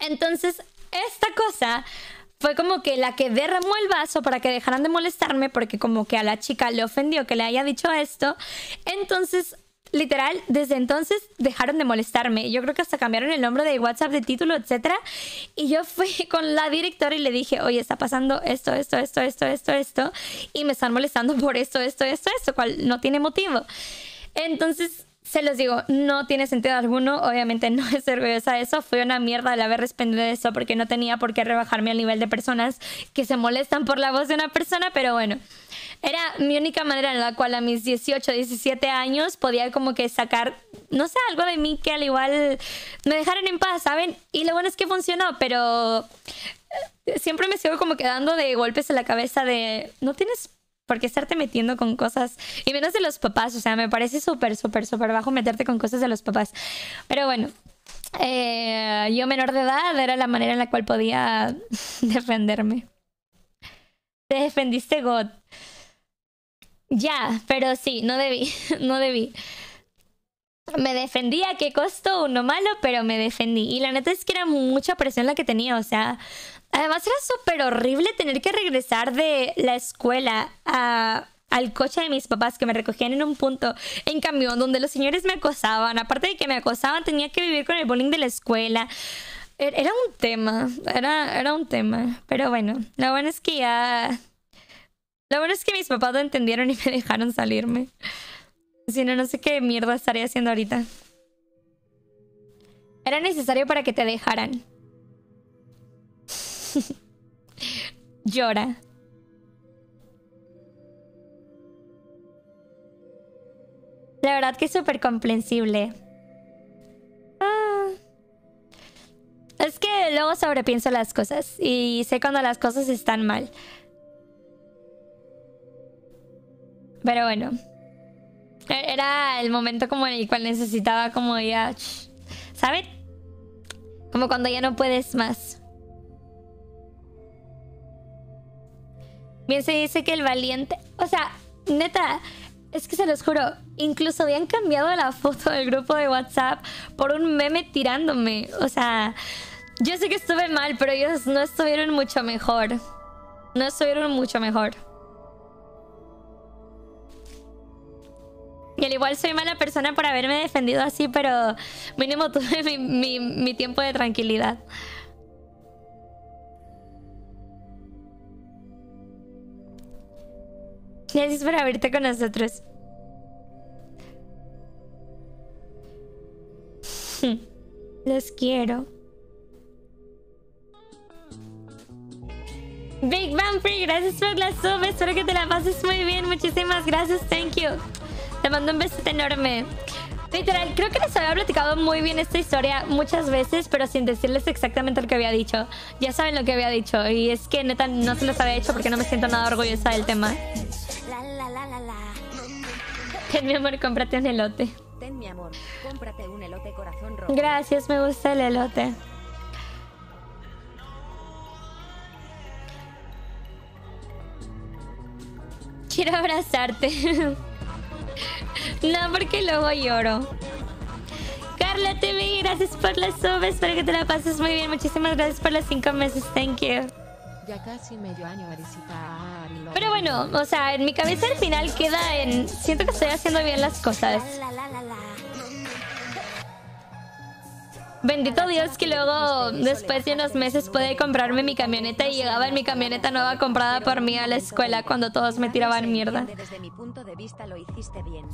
S2: Entonces, esta cosa fue como que la que derramó el vaso para que dejaran de molestarme porque como que a la chica le ofendió que le haya dicho esto. Entonces, literal, desde entonces dejaron de molestarme. Yo creo que hasta cambiaron el nombre de WhatsApp de título, etc. Y yo fui con la directora y le dije, oye, está pasando esto, esto, esto, esto, esto, esto. Y me están molestando por esto, esto, esto, esto, cual no tiene motivo. Entonces, se los digo, no tiene sentido alguno. Obviamente no es orgullosa de eso. Fue una mierda el haber respondido eso porque no tenía por qué rebajarme al nivel de personas que se molestan por la voz de una persona. Pero bueno, era mi única manera en la cual a mis 18, 17 años podía como que sacar, no sé, algo de mí que al igual me dejaran en paz, ¿saben? Y lo bueno es que funcionó, pero eh, siempre me sigo como quedando de golpes en la cabeza de, no tienes por qué estarte metiendo con cosas, y menos de los papás, o sea, me parece súper, súper, súper bajo meterte con cosas de los papás. Pero bueno, eh, yo menor de edad era la manera en la cual podía defenderme. Te defendiste, God. Ya, pero sí, no debí, no debí. Me defendí a qué costo uno malo, pero me defendí. Y la neta es que era mucha presión la que tenía, o sea, además era súper horrible tener que regresar de la escuela a, al coche de mis papás que me recogían en un punto en camión donde los señores me acosaban. Aparte de que me acosaban, tenía que vivir con el bullying de la escuela. Er- Era un tema, era, era un tema. Pero bueno, lo bueno es que ya lo bueno es que mis papás lo entendieron y me dejaron salirme. Si no, no sé qué mierda estaría haciendo ahorita. Era necesario para que te dejaran. Llora. La verdad que es súper comprensible. Ah. Es que luego sobrepienso las cosas y sé cuando las cosas están mal. Pero bueno. E- Era el momento como en el cual necesitaba como ya... ¿Saben? Como cuando ya no puedes más. Bien se dice que el valiente... O sea, neta, es que se los juro, incluso habían cambiado la foto del grupo de WhatsApp por un meme tirándome. O sea, yo sé que estuve mal, pero ellos no estuvieron mucho mejor. No estuvieron mucho mejor. Y al igual soy mala persona por haberme defendido así, pero mínimo tuve mi, mi- tiempo de tranquilidad. Gracias por abrirte con nosotros. Los quiero. Big Bang Free, gracias por la sub. Espero que te la pases muy bien. Muchísimas gracias. Thank you. Te mando un besote enorme. Literal, creo que les había platicado muy bien esta historia muchas veces, pero sin decirles exactamente lo que había dicho. Ya saben lo que había dicho. Y es que neta no se los había hecho porque no me siento nada orgullosa del tema.
S5: La la la.
S2: Ten, mi amor, cómprate un elote.
S5: Ten mi amor, cómprate un elote corazón rojo.
S2: Gracias, me gusta el elote. Quiero abrazarte. no, porque luego lloro. Carla TV, gracias por la sub. Espero que te la pases muy bien. Muchísimas gracias por los cinco meses. Thank you.
S3: Ya casi medio año a.
S2: Pero bueno, o sea, en mi cabeza al final queda en... Siento que estoy haciendo bien las cosas. Bendito Dios que luego, después de unos meses, pude comprarme mi camioneta y llegaba en mi camioneta nueva comprada por mí a la escuela cuando todos me tiraban mierda.
S5: Desde mi punto de vista lo hiciste bien.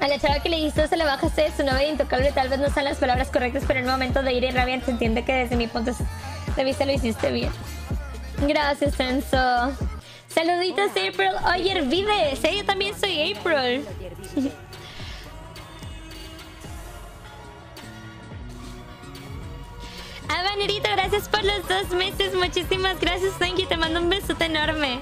S2: A la chava que le dijiste se le bajaste de su novia intocable, tal vez no sean las palabras correctas, pero en el momento de ir y rabia se entiende que desde mi punto de vista lo hiciste bien. Gracias, Enzo. Saluditos, April. Oye, vives. ¿eh? Yo también soy April. A Vanerito, gracias por los dos meses. Muchísimas gracias, thank you. Te mando un besote enorme.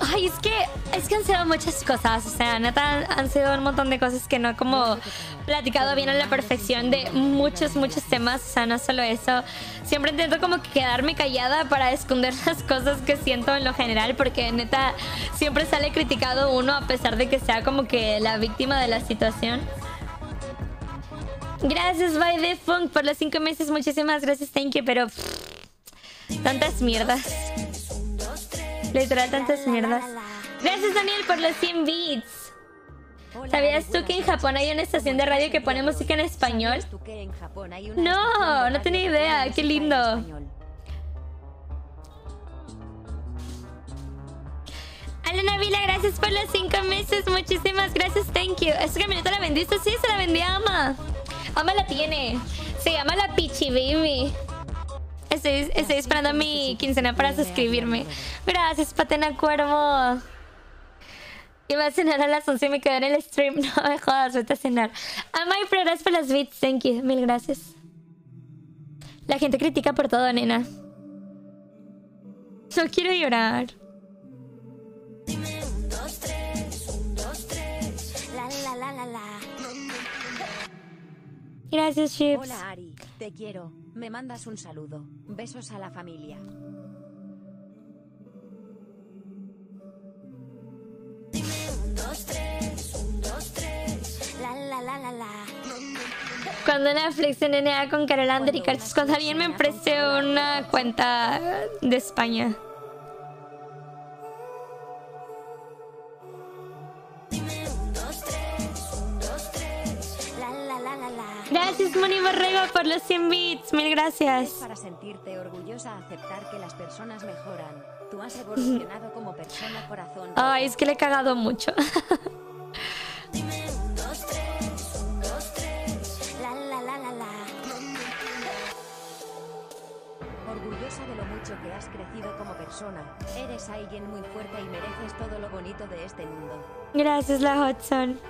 S2: Ay, es que, es que han sido muchas cosas. O sea, neta, han sido un montón de cosas que no como platicado bien a la perfección de muchos, muchos temas. O sea, no solo eso. Siempre intento como que quedarme callada para esconder las cosas que siento en lo general. Porque neta, siempre sale criticado uno a pesar de que sea como que la víctima de la situación. Gracias, by the funk, por los cinco meses. Muchísimas gracias, thank you, pero. pff, tantas mierdas. Literal, tantas mierdas. Gracias, Daniel, por los 100 beats. ¿Sabías tú que en Japón hay una estación de radio que pone música en español? No, no tenía idea. Qué lindo. Alena Vila, gracias por los 5 meses. Muchísimas gracias, thank you. ¿Esa camioneta la vendiste? Sí, se la vendí a Ama. Ama la tiene. Se llama la Pichi Baby. Estoy, estoy esperando mi quincena para suscribirme. Gracias, Patena Cuervo. Iba a cenar a las 11 y me quedé en el stream. No me jodas, vete a cenar. Ama y gracias por las beats. Thank you. Mil gracias. La gente critica por todo, nena. No quiero llorar. Gracias, Chips.
S5: Hola Ari, te quiero. Me mandas un saludo. Besos a la familia. Un, dos, tres, un, dos, tres. La la la la la.
S2: Cuando Netflix NNA con Carol Ander cuando alguien me preste una cuenta de España. Gracias, Moni Borrego, por los 100 bits. Mil gracias.
S5: Para sentirte orgullosa aceptar que las personas mejoran. Tú has evolucionado como persona corazón.
S2: Ay, es que le he cagado mucho.
S5: Orgullosa de lo mucho que has crecido como persona. Eres alguien muy fuerte y mereces todo lo bonito de este mundo.
S2: Gracias, la Hudson.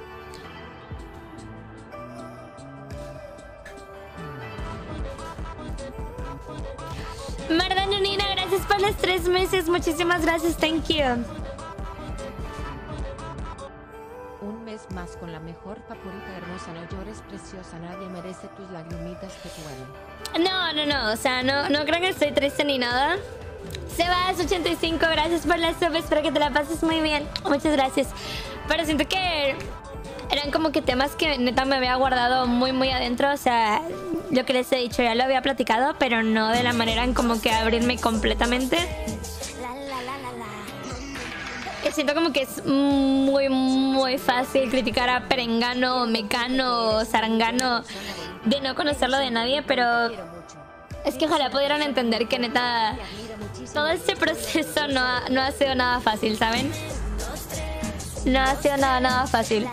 S2: Marda Nunina, gracias por los tres meses. Muchísimas gracias, thank you.
S3: Un mes más con la mejor papurita hermosa, no llores preciosa, nadie merece tus lagrimitas que duelen.
S2: No, no, no, o sea, no, no creo que estoy triste ni nada. Sebas85, gracias por la sub, espero que te la pases muy bien. Muchas gracias. Pero siento que eran como que temas que neta me había guardado muy, muy adentro. O sea, lo que les he dicho ya lo había platicado, pero no de la manera en como que abrirme completamente. Siento como que es muy, muy fácil criticar a Perengano, Mecano, Sarangano de no conocerlo de nadie, pero es que ojalá pudieran entender que neta todo este proceso no ha, no ha sido nada fácil, ¿saben? No ha sido nada, nada fácil.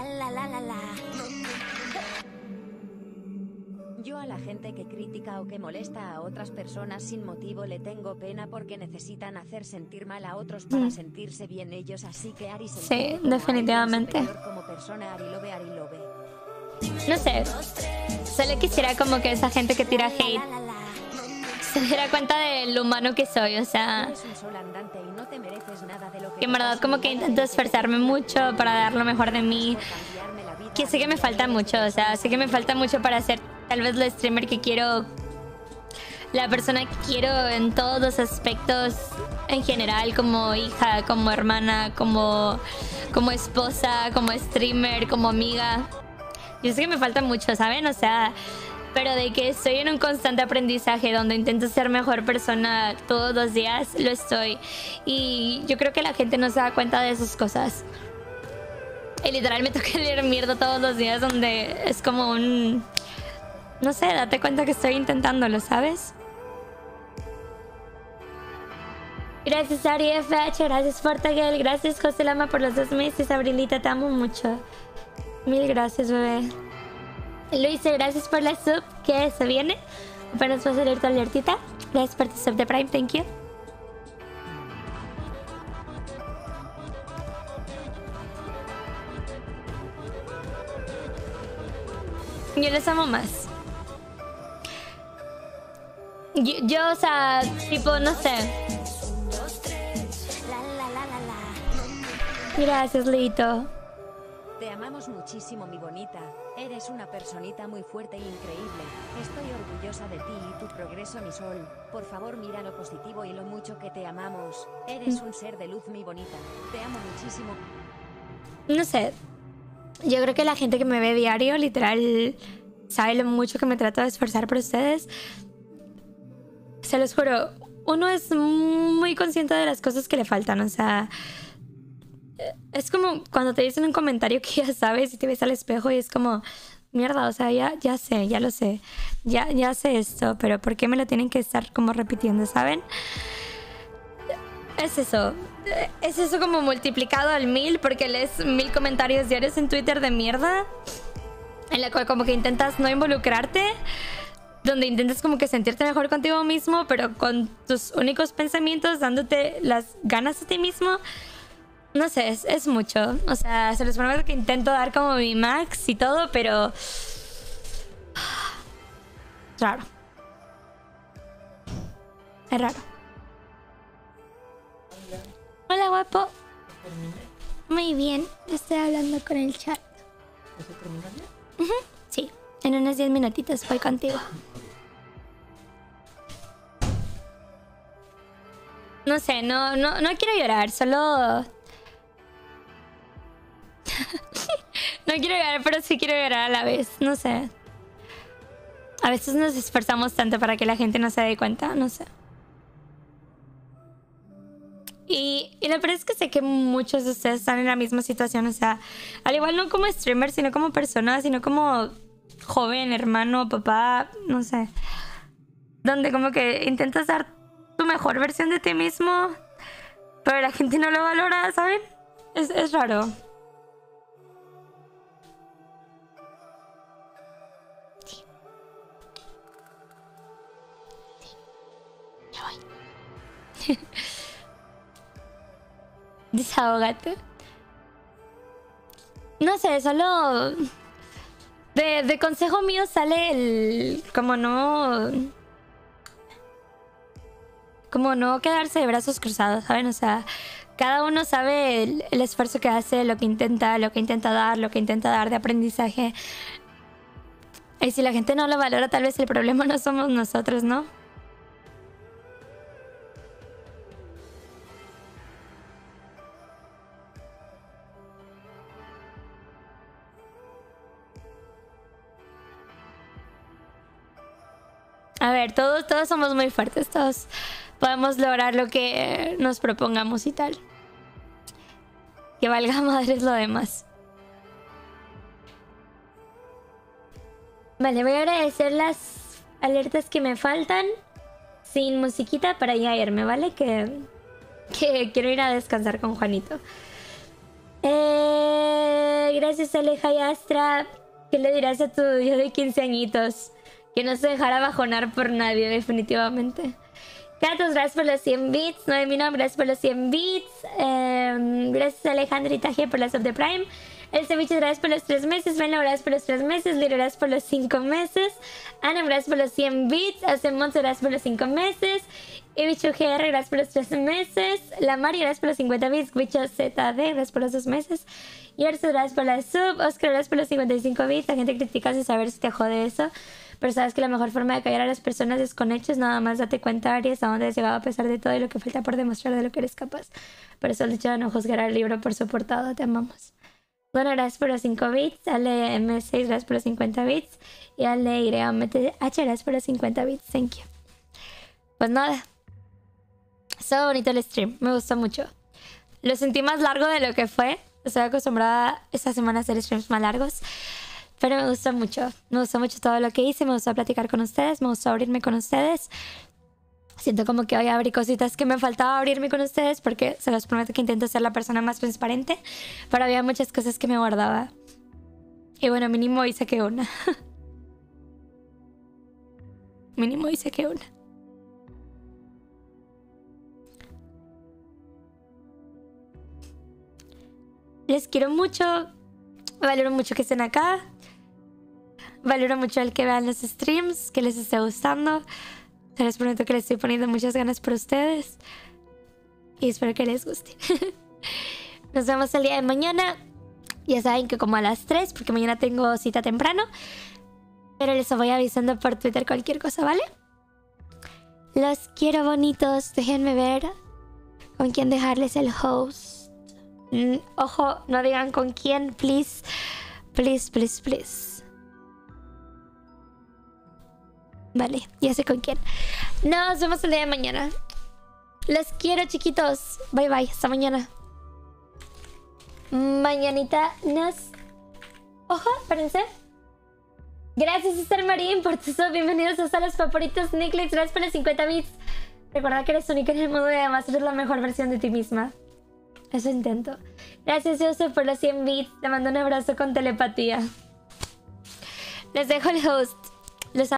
S5: Gente que critica o que molesta a otras personas sin motivo le tengo pena porque necesitan hacer sentir mal a otros para
S2: Mm.
S5: sentirse bien ellos, así que Ari se
S2: Sí, definitivamente.
S5: como persona, Ari Lobe, Ari Lobe.
S2: No sé. Solo quisiera como que esa gente que tira hate se diera cuenta de lo humano que soy. O sea,
S5: lo que
S2: en verdad como que intento esforzarme mucho para dar lo mejor de mí. Que sé que me falta mucho. O sea, sé que me falta mucho para ser tal vez la streamer que quiero. La persona que quiero en todos los aspectos en general, como hija, como hermana, como, como esposa, como streamer, como amiga. Yo sé que me falta mucho, ¿saben? O sea, pero de que estoy en un constante aprendizaje donde intento ser mejor persona todos los días, lo estoy. Y yo creo que la gente no se da cuenta de esas cosas. Y literal me toca leer mierda todos los días donde es como un... No sé, date cuenta que estoy intentándolo, ¿sabes? Gracias Ari FH, gracias Fortaguel, gracias José Lama por los dos meses, Abrilita, te amo mucho. Mil gracias, bebé. Luisa, gracias por la sub, que se viene. Apenas va a salir tu alertita. Gracias por tu sub de Prime, thank you. Yo les amo más. Yo, yo, o sea, tipo, no sé. Gracias, Lito.
S5: Te amamos muchísimo, mi bonita. Eres una personita muy fuerte e increíble. Estoy orgullosa de ti y tu progreso, mi sol. Por favor, mira lo positivo y lo mucho que te amamos. Eres un ser de luz, mi bonita. Te amo muchísimo.
S2: No sé. Yo creo que la gente que me ve diario, literal, sabe lo mucho que me trato de esforzar por ustedes. Se los juro, uno es muy consciente de las cosas que le faltan, o sea... eh, Es como cuando te dicen un comentario que ya sabes y te ves al espejo y es como, mierda, o sea, ya, ya sé, ya lo sé, ya, ya sé esto, pero ¿por qué me lo tienen que estar como repitiendo, saben? Es eso, es eso como multiplicado al mil porque lees mil comentarios diarios en Twitter de mierda, en la cual como que intentas no involucrarte, donde intentas como que sentirte mejor contigo mismo, pero con tus únicos pensamientos, dándote las ganas a ti mismo. No sé, es, es mucho. O sea, se los prometo que intento dar como mi max y todo, pero... Raro. Es raro. Hola, guapo. Muy bien, estoy hablando con el chat. Ujú, Sí, en unos 10 minutitos voy contigo. No sé, no, no, no quiero llorar, solo... no quiero llorar, pero sí quiero llorar a la vez, no sé. A veces nos esforzamos tanto para que la gente no se dé cuenta, no sé. Y, y la verdad es que sé que muchos de ustedes están en la misma situación, o sea, al igual no como streamer, sino como persona, sino como joven, hermano, papá, no sé. Donde como que intentas dar tu mejor versión de ti mismo, pero la gente no lo valora, ¿saben? Es, es raro. Desahógate. No sé, solo. De, de consejo mío sale el. Como no. Como no quedarse de brazos cruzados, ¿saben? O sea, cada uno sabe el, esfuerzo que hace, lo que intenta, lo que intenta dar, lo que intenta dar de aprendizaje. Y si la gente no lo valora, tal vez el problema no somos nosotros, ¿no? A ver, todos, todos somos muy fuertes, todos podemos lograr lo que nos propongamos y tal. Que valga madres lo demás. Vale, voy a agradecer las alertas que me faltan sin musiquita para ya irme, ¿vale? Que, que quiero ir a descansar con Juanito. Eh, gracias Aleja y Astra. ¿Qué le dirás a tu yo de 15 añitos? Que no se dejara bajonar por nadie, definitivamente. Gatos, gracias por los 100 bits. No mi nombre, gracias por los 100 bits. Eh, gracias a Alejandro Itaje por la sub de Prime. El ceviche, gracias por los 3 meses. Venlo, gracias por los 3 meses. Liro, gracias por los 5 meses. Ana, gracias por los 100 bits. Hacemos, gracias por los 5 meses. Y Bicho GR, gracias por los 3 meses. La Mari, gracias por los 50 bits. Bicho ZD, gracias por los 2 meses. Y Arzu, gracias por la sub. Oscar, gracias por los 55 bits. La gente critica sin saber si te jode eso. Pero sabes que la mejor forma de callar a las personas es con hechos. Nada más date cuenta, Aries, a dónde has llegado a pesar de todo y lo que falta por demostrar de lo que eres capaz. Por eso el hecho de no juzgar al libro por su portada. Te amamos. Bueno, gracias por los 5 bits. Ale M6, gracias por los 50 bits. Y Ale YMTH, gracias por los 50 bits. Thank you. Pues nada. Estuvo bonito el stream. Me gustó mucho. Lo sentí más largo de lo que fue. Estoy acostumbrada esta semana a hacer streams más largos. Pero me gustó mucho. Me gustó mucho todo lo que hice. Me gustó platicar con ustedes. Me gustó abrirme con ustedes. Siento como que hoy abrí cositas que me faltaba abrirme con ustedes porque se los prometo que intento ser la persona más transparente. Pero había muchas cosas que me guardaba. Y bueno, mínimo hice que una. mínimo hice que una. Les quiero mucho. Valoro mucho que estén acá. Valoro mucho el que vean los streams, que les esté gustando. Se les prometo que les estoy poniendo muchas ganas por ustedes. Y espero que les guste. Nos vemos el día de mañana. Ya saben que como a las 3, porque mañana tengo cita temprano. Pero les voy avisando por Twitter cualquier cosa, ¿vale? Los quiero bonitos. Déjenme ver con quién dejarles el host. Mm, ojo, no digan con quién, please. Please, please, please. Vale, ya sé con quién. Nos vemos el día de mañana. Les quiero, chiquitos. Bye bye. Hasta mañana. Mañanita nos. Ojo, espérense. Gracias, Esther Marín, por tu sub. Bienvenidos a los favoritos. Nicklex, gracias por los 50 bits. Recuerda que eres única en el mundo y además eres la mejor versión de ti misma. Eso intento. Gracias, Joseph, por los 100 bits. Te mando un abrazo con telepatía. Les dejo el host. Los